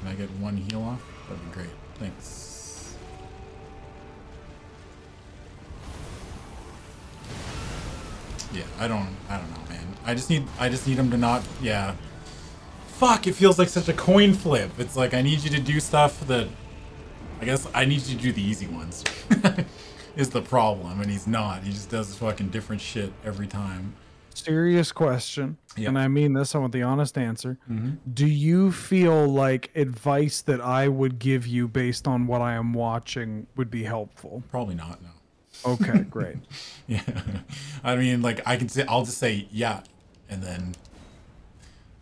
Can I get one heal off? That'd be great. Thanks. Yeah, I don't I don't know, man. I just need I just need him to not yeah. Fuck, it feels like such a coin flip. It's like I need you to do stuff that I guess I need you to do the easy ones. [laughs] is the problem, and he's not. He just does fucking different shit every time. Serious question, Yep. and I mean this. I want the honest answer. Mhm. Do you feel like advice that I would give you based on what I am watching would be helpful? Probably not. No. Okay, [laughs] great. Yeah. I mean, like I can say, I'll just say yeah, and then,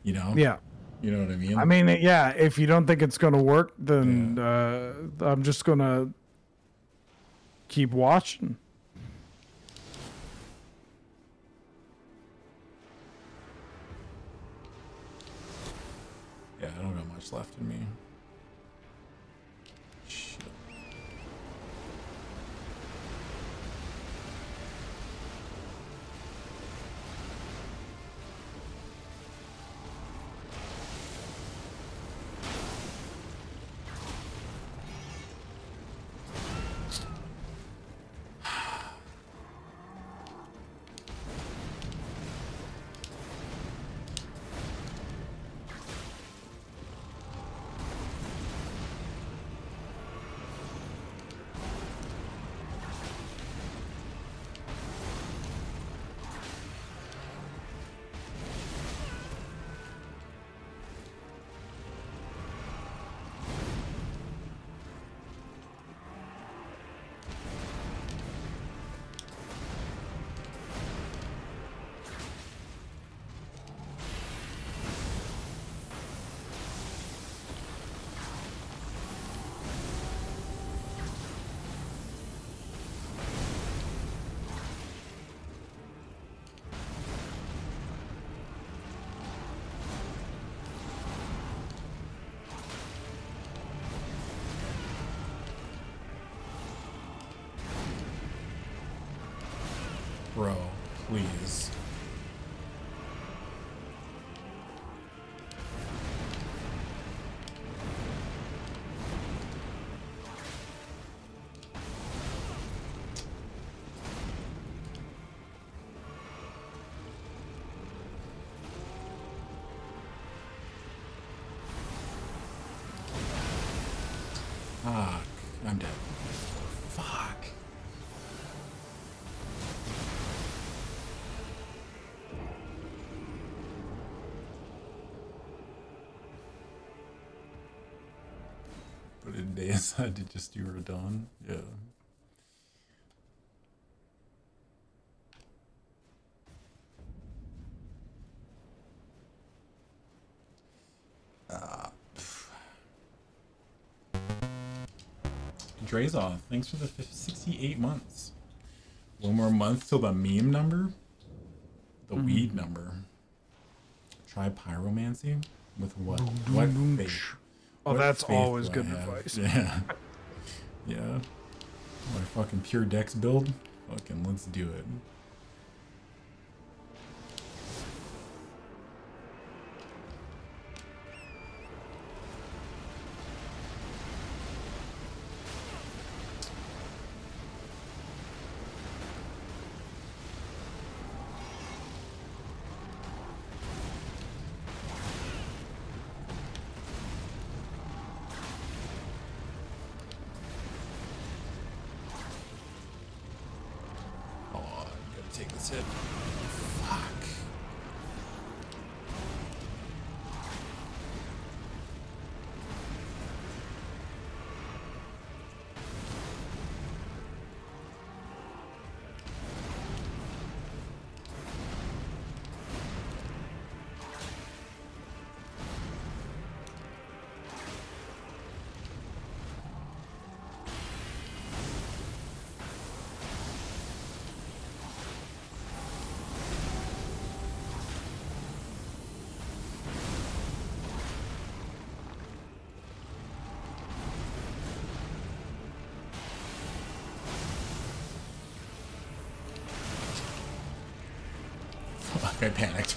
you know. Yeah. You know what I mean? I mean, yeah. If you don't think it's gonna work, then uh, I'm just gonna keep watching. yeah, I don't got much left in me. But in days I did just do Radahn. Yeah. Ah, pff. Thanks for the 68 months. One more month till the meme number. The weed number. Try pyromancy with what? What faith? Oh, What that's always good advice. [laughs] Yeah. Yeah. My fucking pure dex build? Fucking let's do it.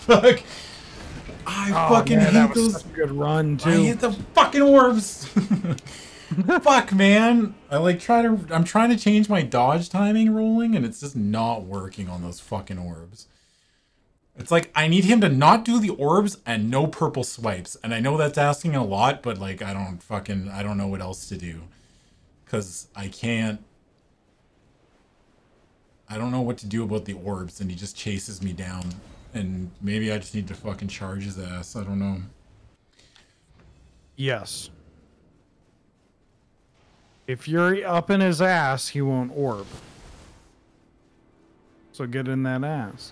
Fuck. I Oh, fucking man, hate those. good run too. I hate the fucking orbs. [laughs] Fuck, man. I like try to. I'm trying to change my dodge timing rolling, and it's just not working on those fucking orbs. It's like I need him to not do the orbs and no purple swipes, and I know that's asking a lot, but like I don't fucking I don't know what else to do, cause I can't. I don't know what to do about the orbs, and he just chases me down. And maybe I just need to fucking charge his ass. I don't know. Yes. If you're up in his ass, he won't orb. So get in that ass.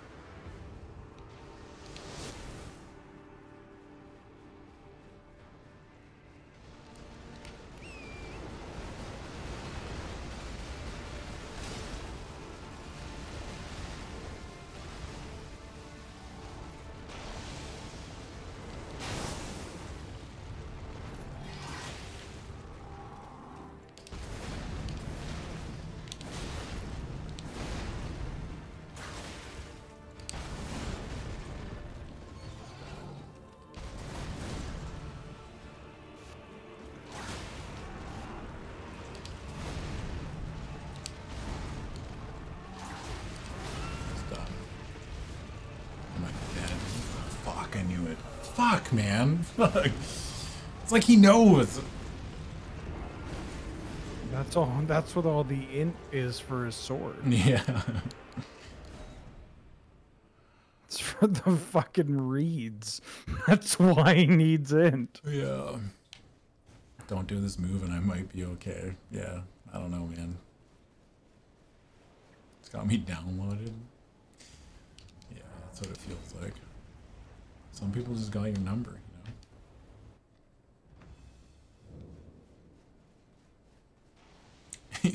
It's like he knows. That's all. That's what all the int is for his sword. [laughs] Yeah. It's for the fucking reeds. [laughs] That's why he needs int. Yeah. Don't do this move and I might be okay. Yeah. I don't know, man. It's got me downloaded. Yeah, that's what it feels like. Some people just got your number,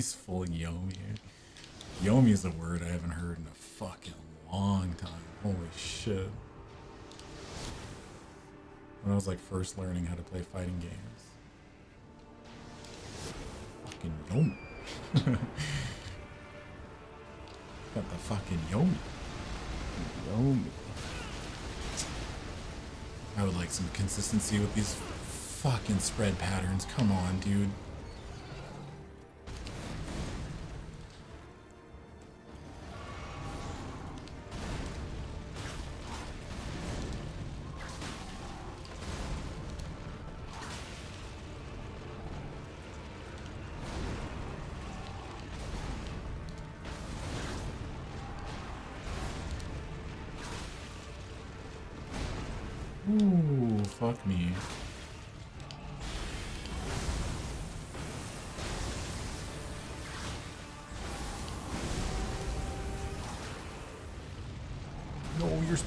He's full Yomi. Yomi is a word I haven't heard in a fucking long time. Holy shit. When I was like first learning how to play fighting games. Fucking Yomi. [laughs] Got the fucking Yomi. Yomi. I would like some consistency with these fucking spread patterns. Come on, dude.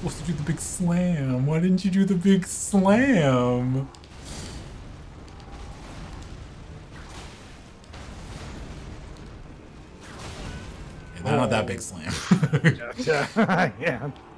Supposed to do the big slam. Why didn't you do the big slam? Yeah, not that big slam. [laughs] yeah. [laughs]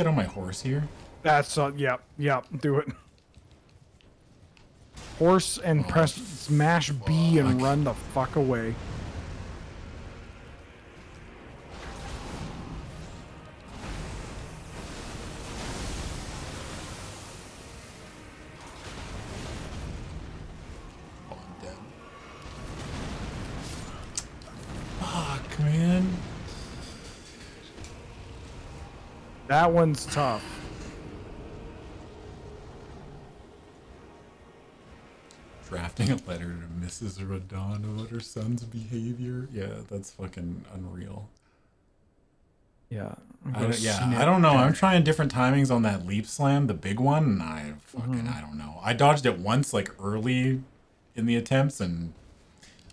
get on my horse here? That's uh, yep, yep. Do it. Horse and press smash B and run the fuck away. That one's tough. Drafting a letter to Mrs. Radahn about her son's behavior. Yeah, that's fucking unreal. Yeah. I don't, yeah, I don't know. I'm [laughs] trying different timings on that leap slam, the big one, and I fucking Mm-hmm. I don't know. I dodged it once, like early in the attempts, and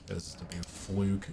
it was just a big fluke.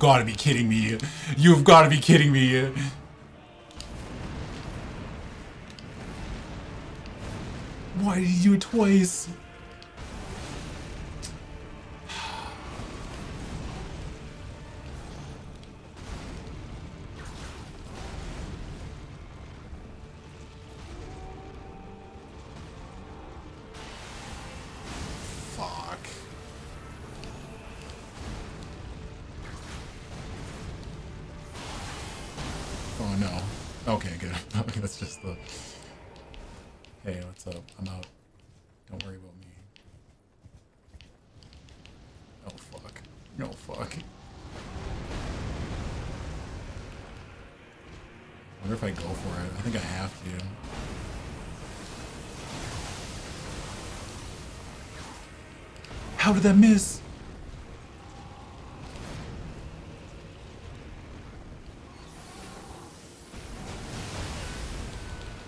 Got to be kidding me. You have got to be kidding me. Why did you do it twice? How did that miss?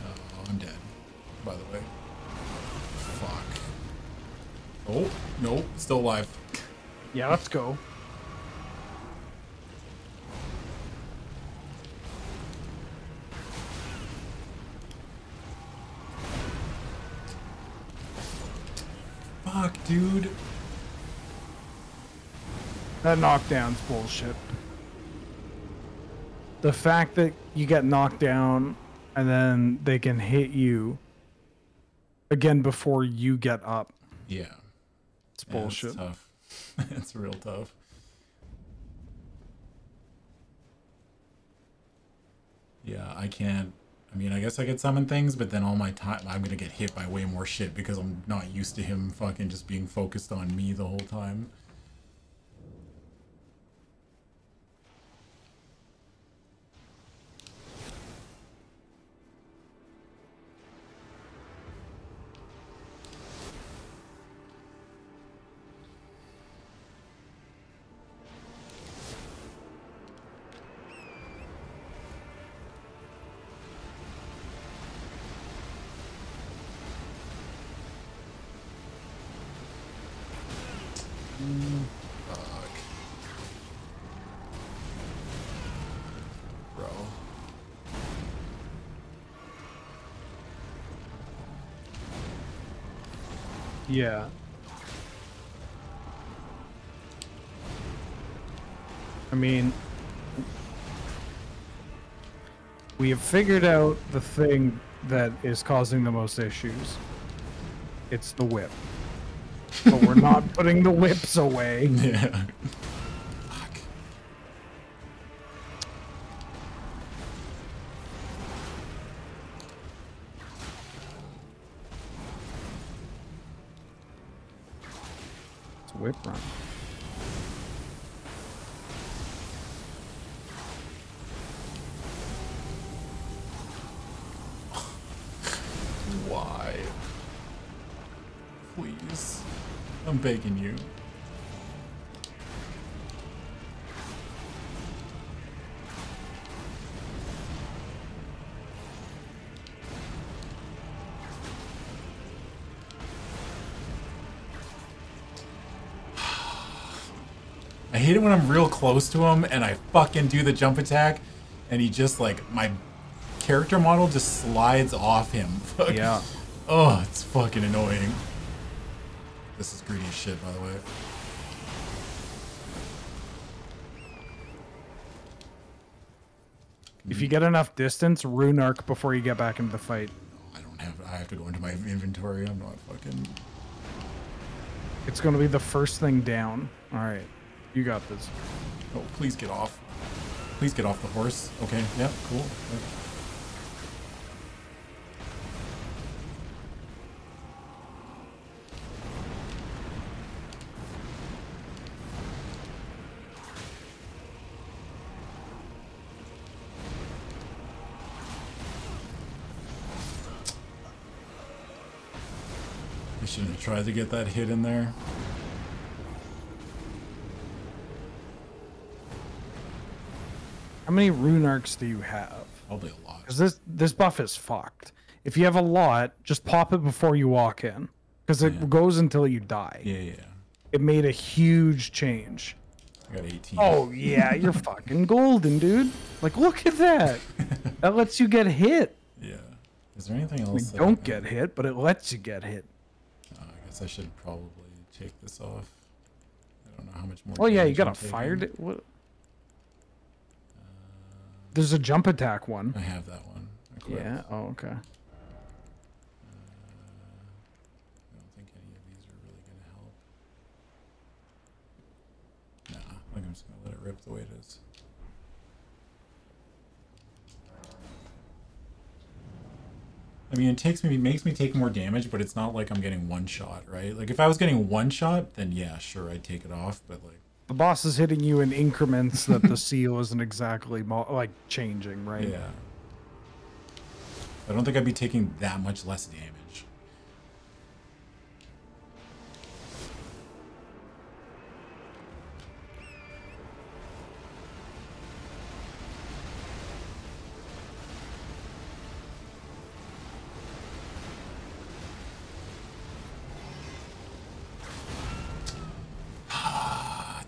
Oh, I'm dead. By the way. Fuck. Oh, no, still alive. Yeah, let's go. That knockdown's bullshit. The fact that you get knocked down and then they can hit you again before you get up. Yeah. It's Yeah, bullshit. It's tough. [laughs] it's real tough. Yeah, I can't. I mean, I guess I could summon things, but then all my time, I'm gonna get hit by way more shit because I'm not used to him fucking just being focused on me the whole time. Yeah. I mean, we have figured out the thing that is causing the most issues. It's the whip. But we're not [laughs] putting the whips away. Yeah. Hate it when I'm real close to him and I fucking do the jump attack and he just like my character model just slides off him. [laughs] Fuck. Yeah. Oh, it's fucking annoying. This is greedy shit, by the way. If you get enough distance, rune arc before you get back into the fight. I don't have. I have to go into my inventory. I'm not fucking. It's going to be the first thing down. All right. You got this. Oh, please get off. Please get off the horse. Okay. Yeah. Cool. I shouldn't have tried to get that hit in there. How many rune arcs do you have? Probably a lot. Because this this buff is fucked. If you have a lot, just pop it before you walk in, because it Yeah. goes until you die. Yeah, yeah. It made a huge change. I got 18. Oh yeah, you're [laughs] fucking golden, dude. Like, look at that. That lets you get hit. Yeah. Is there anything else? that don't I- get hit, but it lets you get hit. Oh, I guess I should probably take this off. I don't know how much more. Oh yeah, you got a fire. what? There's a jump attack one. I have that one. equipped. Yeah. Oh okay. Uh, I don't think any of these are really gonna help. Nah, I think I'm just gonna let it rip the way it is. I mean, it takes me makes me take more damage, but it's not like I'm getting one shot, right? Like if I was getting one shot, then yeah, sure, I'd take it off. But like, The boss is hitting you in increments that the [laughs] seal isn't exactly like changing, right? yeah, I don't think I'd be taking that much less damage.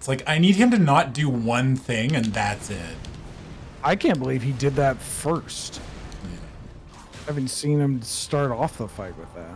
It's like I need him to not do one thing and that's it. I can't believe he did that first. Yeah. I haven't seen him start off the fight with that.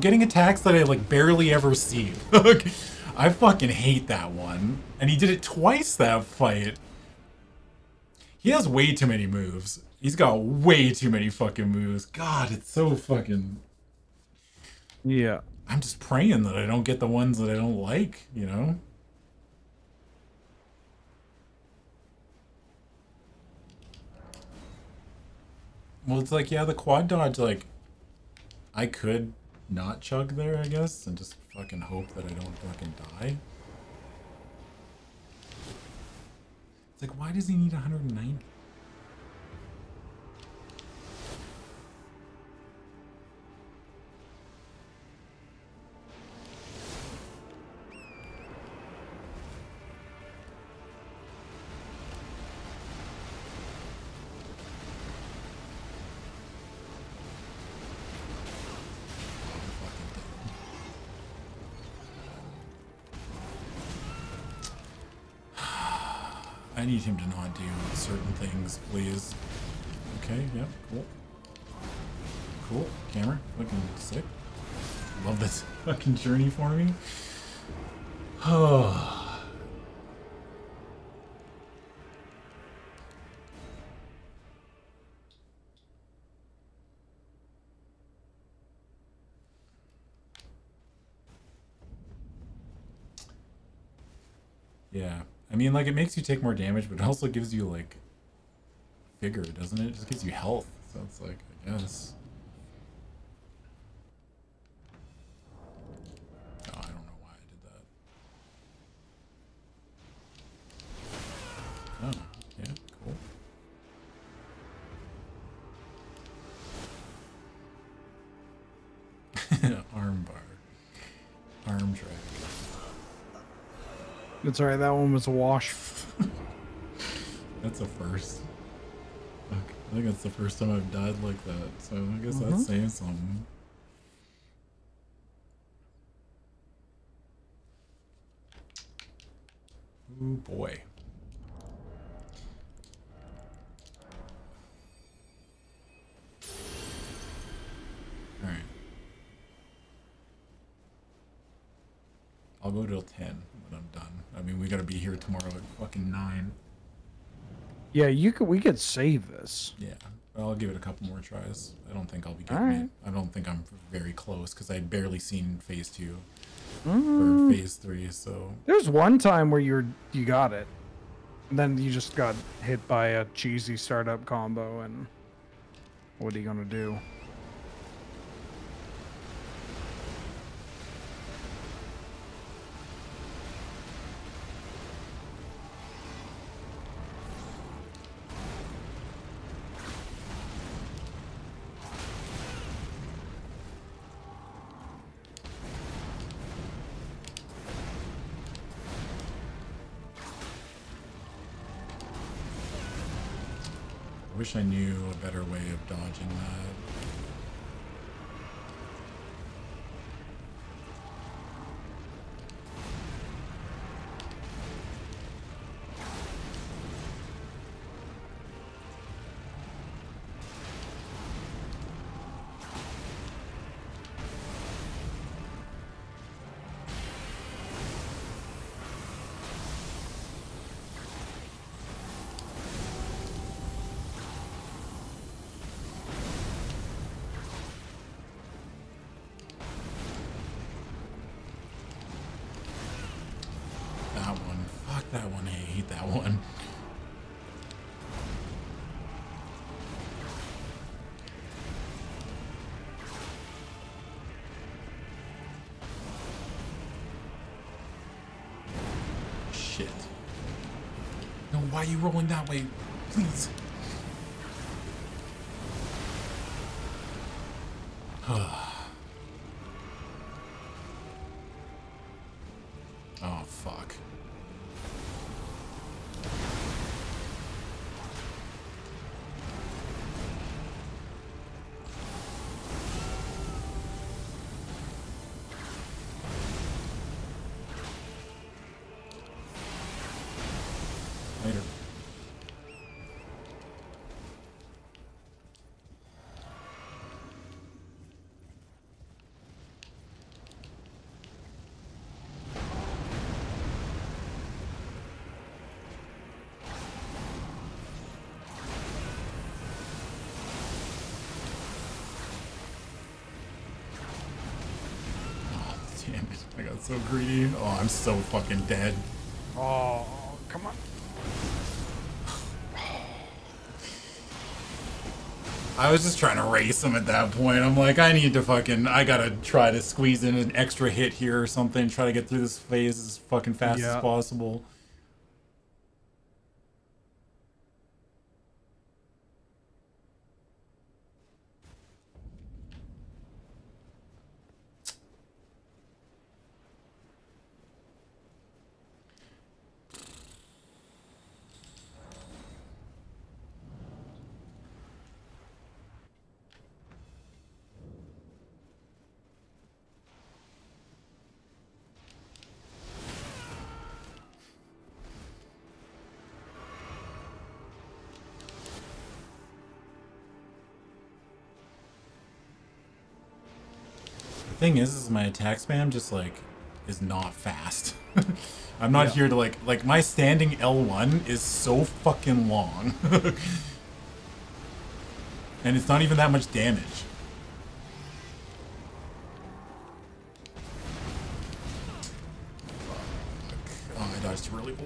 I'm getting attacks that I like barely ever see. [laughs] I fucking hate that one. And he did it twice that fight. He has way too many moves. He's got way too many fucking moves. God, it's so fucking Yeah. I'm just praying that I don't get the ones that I don't like, you know? Well, it's like, yeah, the quad dodge, like, I could not chug there, I guess, and just fucking hope that I don't fucking die. It's like, why does he need 190? Need him to not do certain things, please. Okay, yep, cool. Cool. Camera, looking sick. Love this [laughs] fucking journey for me. [sighs] Oh. Mean, like, it makes you take more damage, but it also gives you, like, vigor, doesn't it? It just gives you health. So it's like, I guess. It's alright, that one was a wash. That's a first. I think that's the first time I've died like that, so I guess that's mm-hmm. saying something. Ooh boy. Alright. I'll go till 10 when I'm done. I mean, we gotta be here tomorrow at fucking 9. Yeah, you could we could save this. Yeah, I'll give it a couple more tries. I don't think I'll be getting Alright. it. I don't think I'm very close because I'd barely seen phase two Mm. or phase three. So There's one time where you're you got it. And then you just got hit by a cheesy startup combo and what are you gonna do? Wish I knew a better way of dodging that. That that one. Shit. No, why are you rolling that way? Please. So greedy. Oh, I'm so fucking dead. Oh, come on. I was just trying to race him at that point. I'm like, I need to fucking, I gotta try to squeeze in an extra hit here or something. Try to get through this phase as fucking fast Yeah. as possible. Thing is, is my attack spam just like is not fast. [laughs] I'm not Yeah. here to like like my standing L1 is so fucking long. [laughs] and it's not even that much damage. Oh, I dodged really.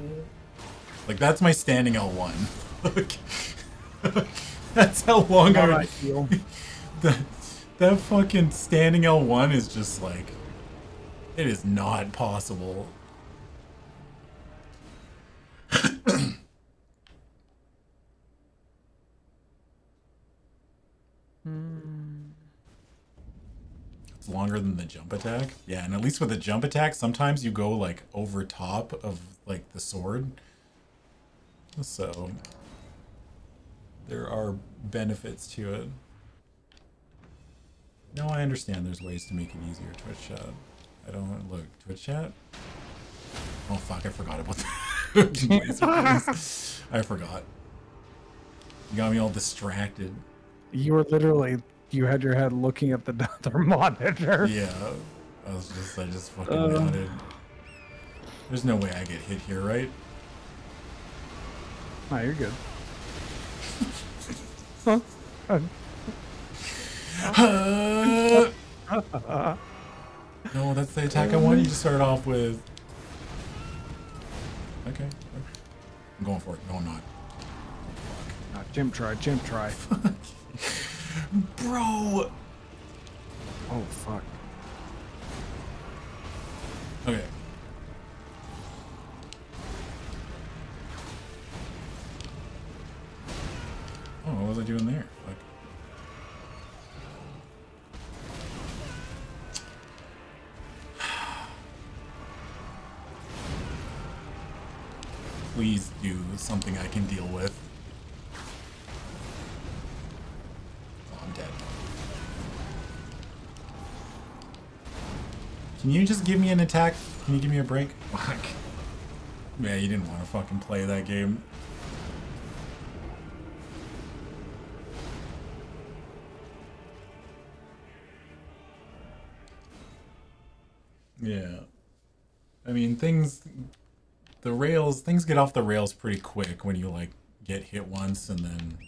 Like that's my standing L1. Like, [laughs] that's how long I. that, that fucking standing L1 is just like it is not possible. Hmm. It's longer than the jump attack. Yeah, and at least with the jump attack, sometimes you go like over top of like the sword. So there are benefits to it. No, I understand there's ways to make it easier, Twitch chat. I don't wanna look, Twitch chat? Oh fuck, I forgot about that. [laughs] I forgot. You got me all distracted. You were literally, you had your head looking at the [laughs] other monitor. Yeah. I was just I just fucking Uh. nodded. There's no way I get hit here, right? Oh, you're good. [laughs] Huh? Uh, no, that's the attack I want. You just start off with. Okay. I'm going for it. No, I'm not. nah, Jim try, Jim try. [laughs] Bro! Oh, fuck. Okay. Oh, what was I doing there? Like, please do something I can deal with. Oh, I'm dead. Can you just give me an attack? Can you give me a break? [laughs] Fuck. yeah, you didn't want to fucking play that game. Yeah. I mean, things the rails things get off the rails pretty quick when you like get hit once and then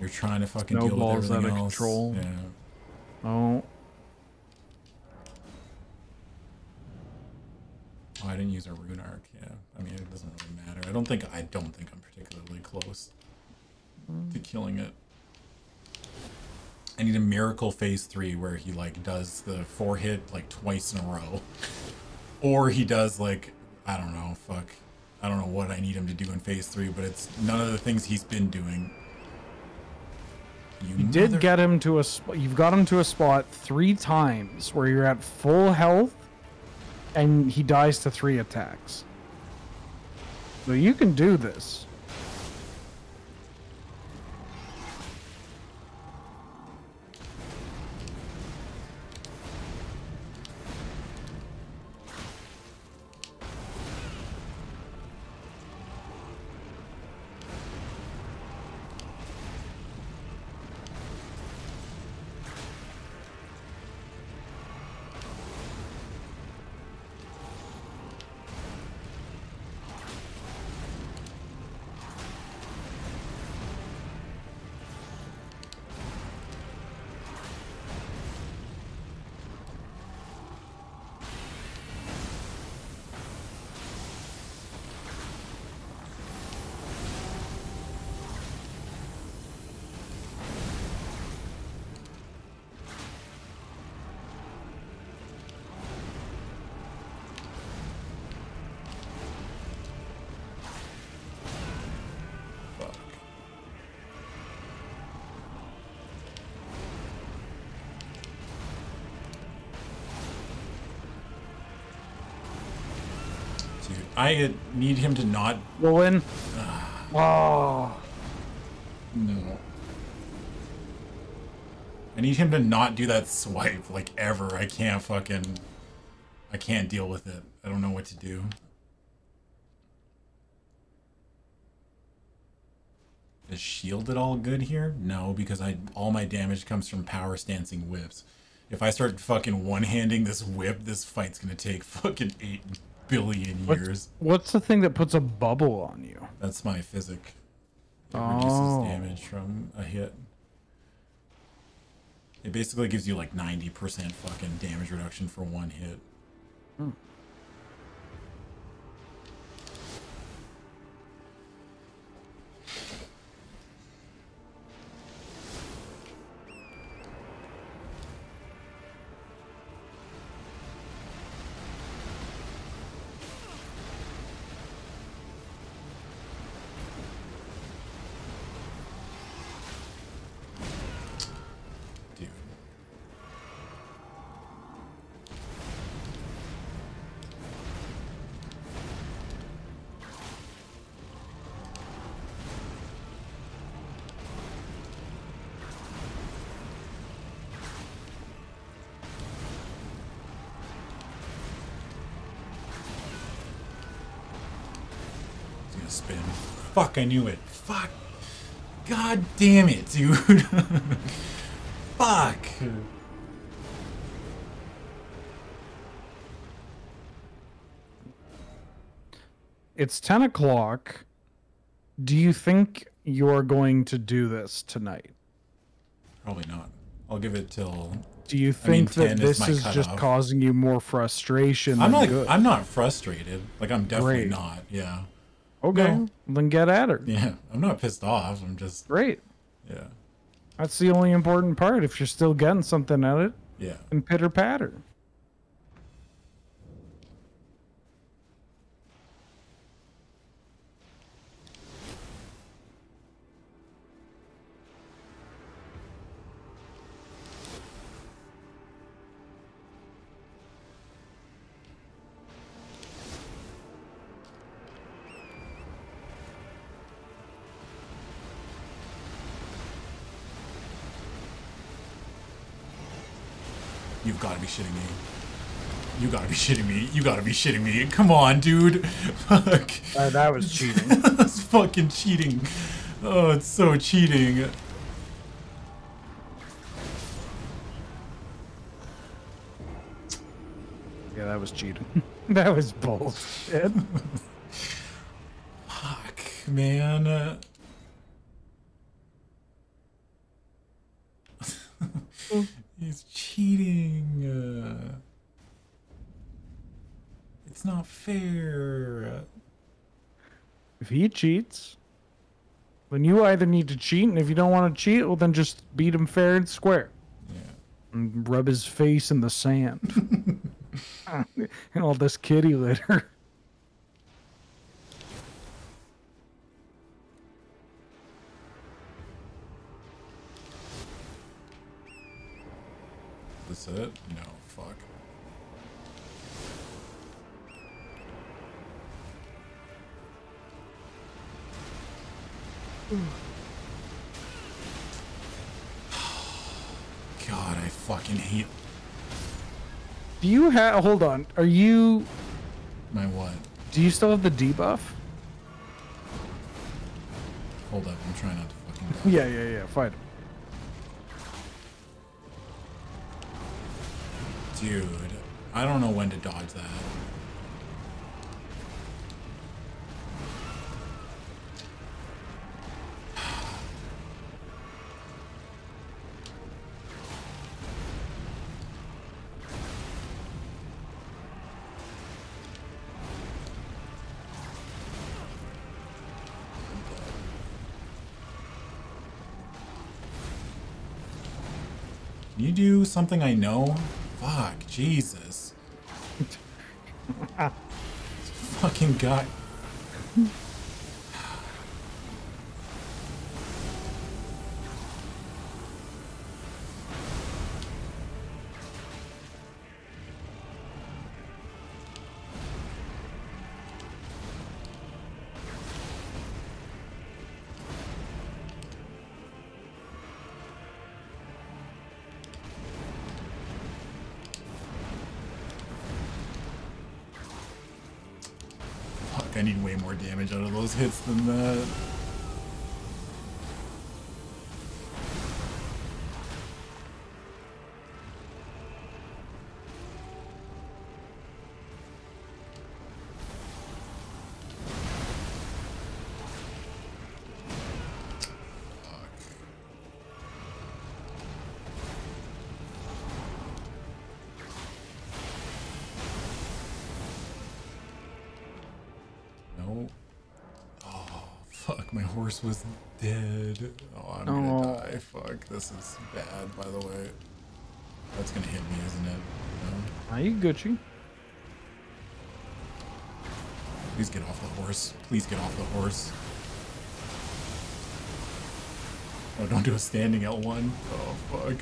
you're trying to fucking deal with Snowballs out everything of else. control. Yeah. Oh, Oh, I didn't use a rune arc. Yeah. I mean, it doesn't really matter. I don't think I don't think I'm particularly close to killing it. I need a miracle phase three where he like does the four hit like twice in a row, [laughs] or he does like I don't know, fuck, I don't know what I need him to do in phase three, but it's none of the things he's been doing. you did get him to a spot. You've got him to a spot three times where you're at full health, and he dies to three attacks. So you can do this. I need him to not. We'll win. Oh, No. I need him to not do that swipe, like, ever. I can't fucking. I can't deal with it. I don't know what to do. Is shielded all good here? No, because I all my damage comes from power stancing whips. If I start fucking one-handing this whip, this fight's gonna take fucking eight billion What- years. what's the thing that puts a bubble on you? That's my physick. It Oh. reduces damage from a hit. It basically gives you like 90% fucking damage reduction for one hit. Dude. Fuck, I knew it. Fuck. God damn it, dude. [laughs] Fuck. Hmm. It's 10 o'clock. Do you think you're going to do this tonight? Probably not. I'll give it till. Do you I mean, think that 10 is this is just cutoff. causing you more frustration I'm than not. good? I'm not frustrated. Like I'm definitely Great. not. Yeah. Okay, no. then get at her. Yeah. I'm not pissed off. I'm just. Great. Yeah. That's the only important part. If you're still getting something out of it, Yeah. and pitter patter. Shitting me. You gotta be shitting me. You gotta be shitting me. Come on, dude. [laughs] Fuck. Uh, that was cheating. [laughs] That's fucking cheating. Oh, it's so cheating. yeah, that was cheating. [laughs] that was bullshit. Fuck, man. Uh, He's cheating. Uh, it's not fair. If he cheats, then you either need to cheat, and if you don't want to cheat, well, then just beat him fair and square. Yeah. And rub his face in the sand. [laughs] [laughs] and all this kitty litter. This it? No, fuck. [sighs] God, I fucking hate Do you have? Hold on. Are you? my what? Do you still have the debuff? Hold up, I'm trying not to fucking die. Yeah, yeah, yeah. Fight him. Dude, I don't know when to dodge that. [sighs] Can you do something I know? Fuck, Jesus. [laughs] fucking guy. Damage out of those hits than that. Horse was dead. Oh, I'm gonna Oh. die. Fuck, this is bad, by the way. That's gonna hit me, isn't it? No? Are you Gucci? Please get off the horse. Please get off the horse. Oh, don't do a standing L1. Oh, fuck.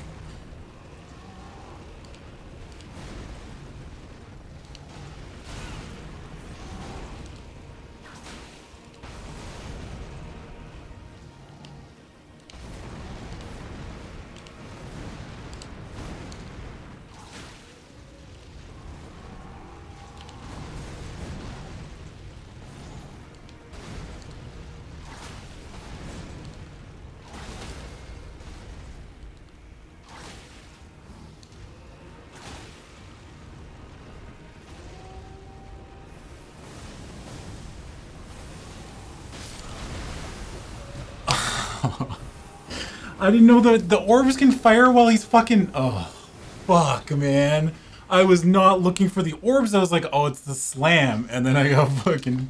I didn't know that the orbs can fire while he's fucking. Oh, fuck, man. I was not looking for the orbs. I was like, oh, it's the slam. And then I got [laughs] fucking.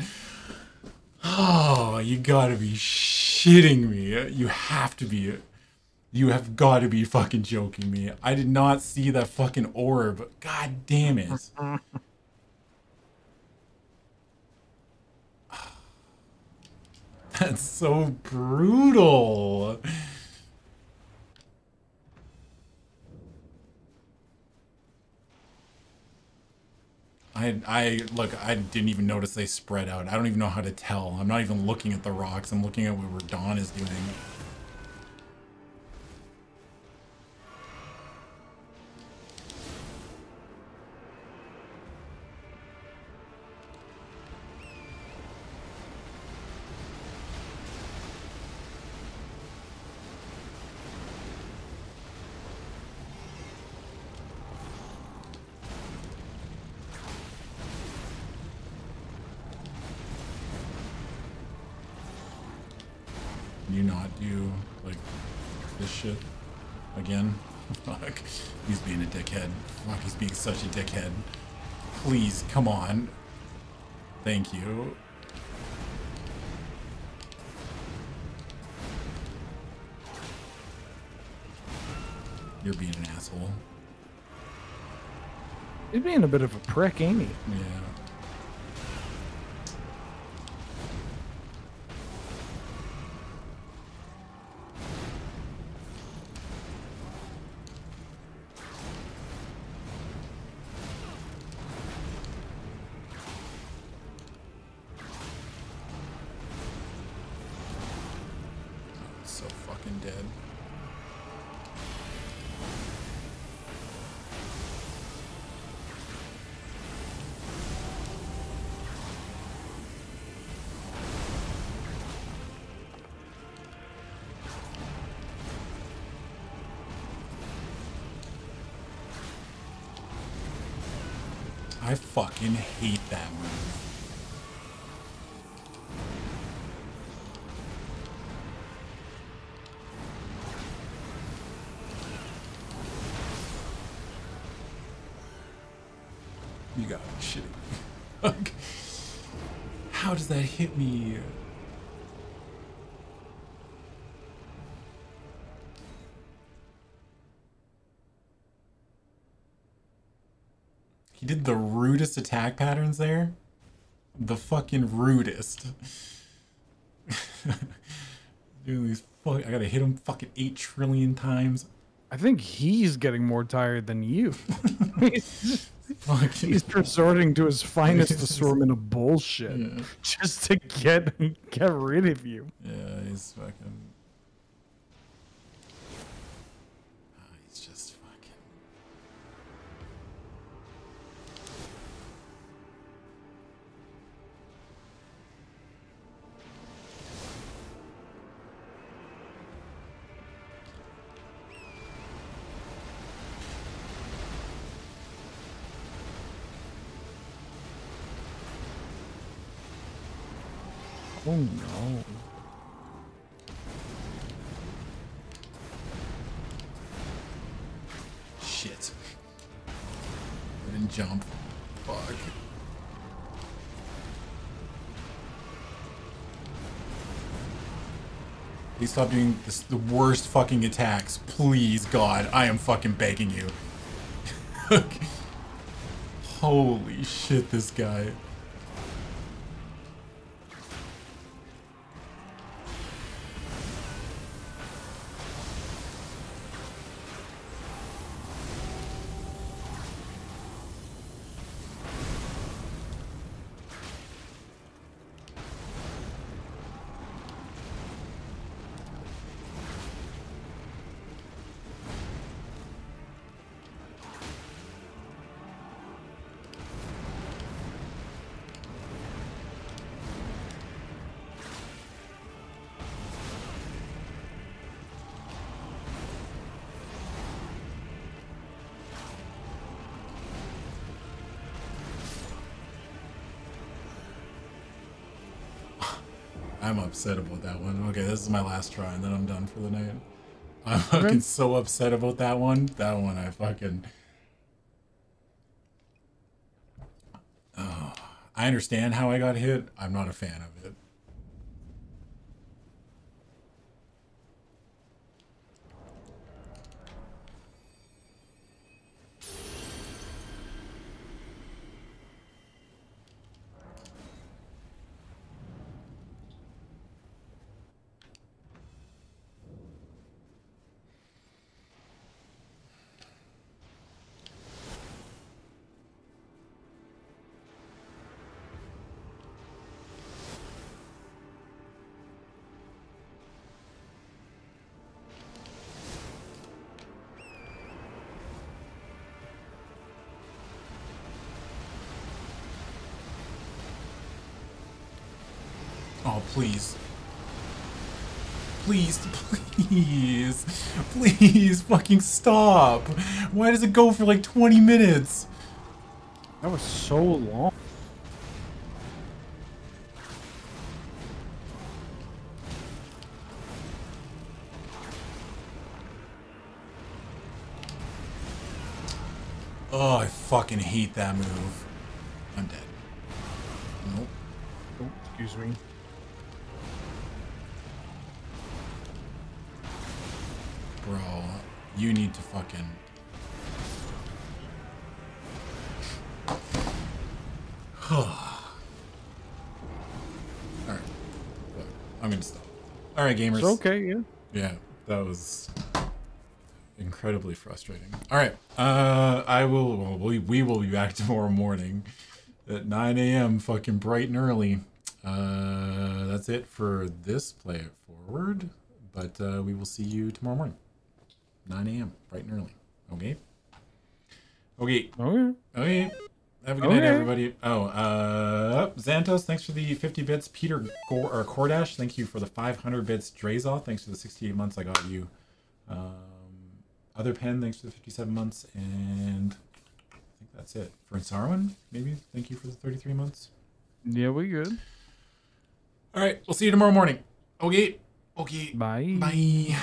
Oh, you gotta be shitting me. You have to be. You have got to be fucking joking me. I did not see that fucking orb. God damn it. [laughs] That's so brutal. I look. I didn't even notice they spread out. I don't even know how to tell. I'm not even looking at the rocks. I'm looking at what Radahn is doing. Thank you. You're being an asshole. He's being a bit of a prick, ain't he? Yeah. That hit me? He did the rudest attack patterns there. The fucking rudest. [laughs] Doing these fuck I gotta hit him fucking eight trillion times. I think he's getting more tired than you. [laughs] [laughs] he's, Fucking [laughs] he's resorting to his finest assortment of bullshit Yeah. [laughs] just to get get rid of you. Please stop doing this, the worst fucking attacks. Please, God. I am fucking begging you. [laughs] Holy shit, this guy. Upset about that one. Okay, this is my last try, and then I'm done for the night. [laughs] I'm fucking so upset about that one. That one, I fucking. Oh, [sighs] I understand how I got hit. I'm not a fan of it. please fucking stop. Why does it go for like 20 minutes? That was so long. Oh, I fucking hate that move. Alright, gamers. It's okay, yeah. Yeah, that was incredibly frustrating. All right, uh, I will. Well, we we will be back [laughs] tomorrow morning at 9 a.m. Fucking bright and early. Uh, that's it for this play it forward. But uh, we will see you tomorrow morning, 9 a.m. bright and early. Okay. Okay. Okay. Okay. Have a good night, everybody. Oh, uh, Xantos, thanks for the 50 bits. Peter Gor- or Kordash, thank you for the 500 bits. Drazoth, thanks for the 68 months I got you. Um, Other Pen, thanks for the 57 months. And I think that's it. For Sarwin, maybe, thank you for the 33 months. Yeah, we good. All right, we'll see you tomorrow morning. Okay. Okay. Bye. Bye.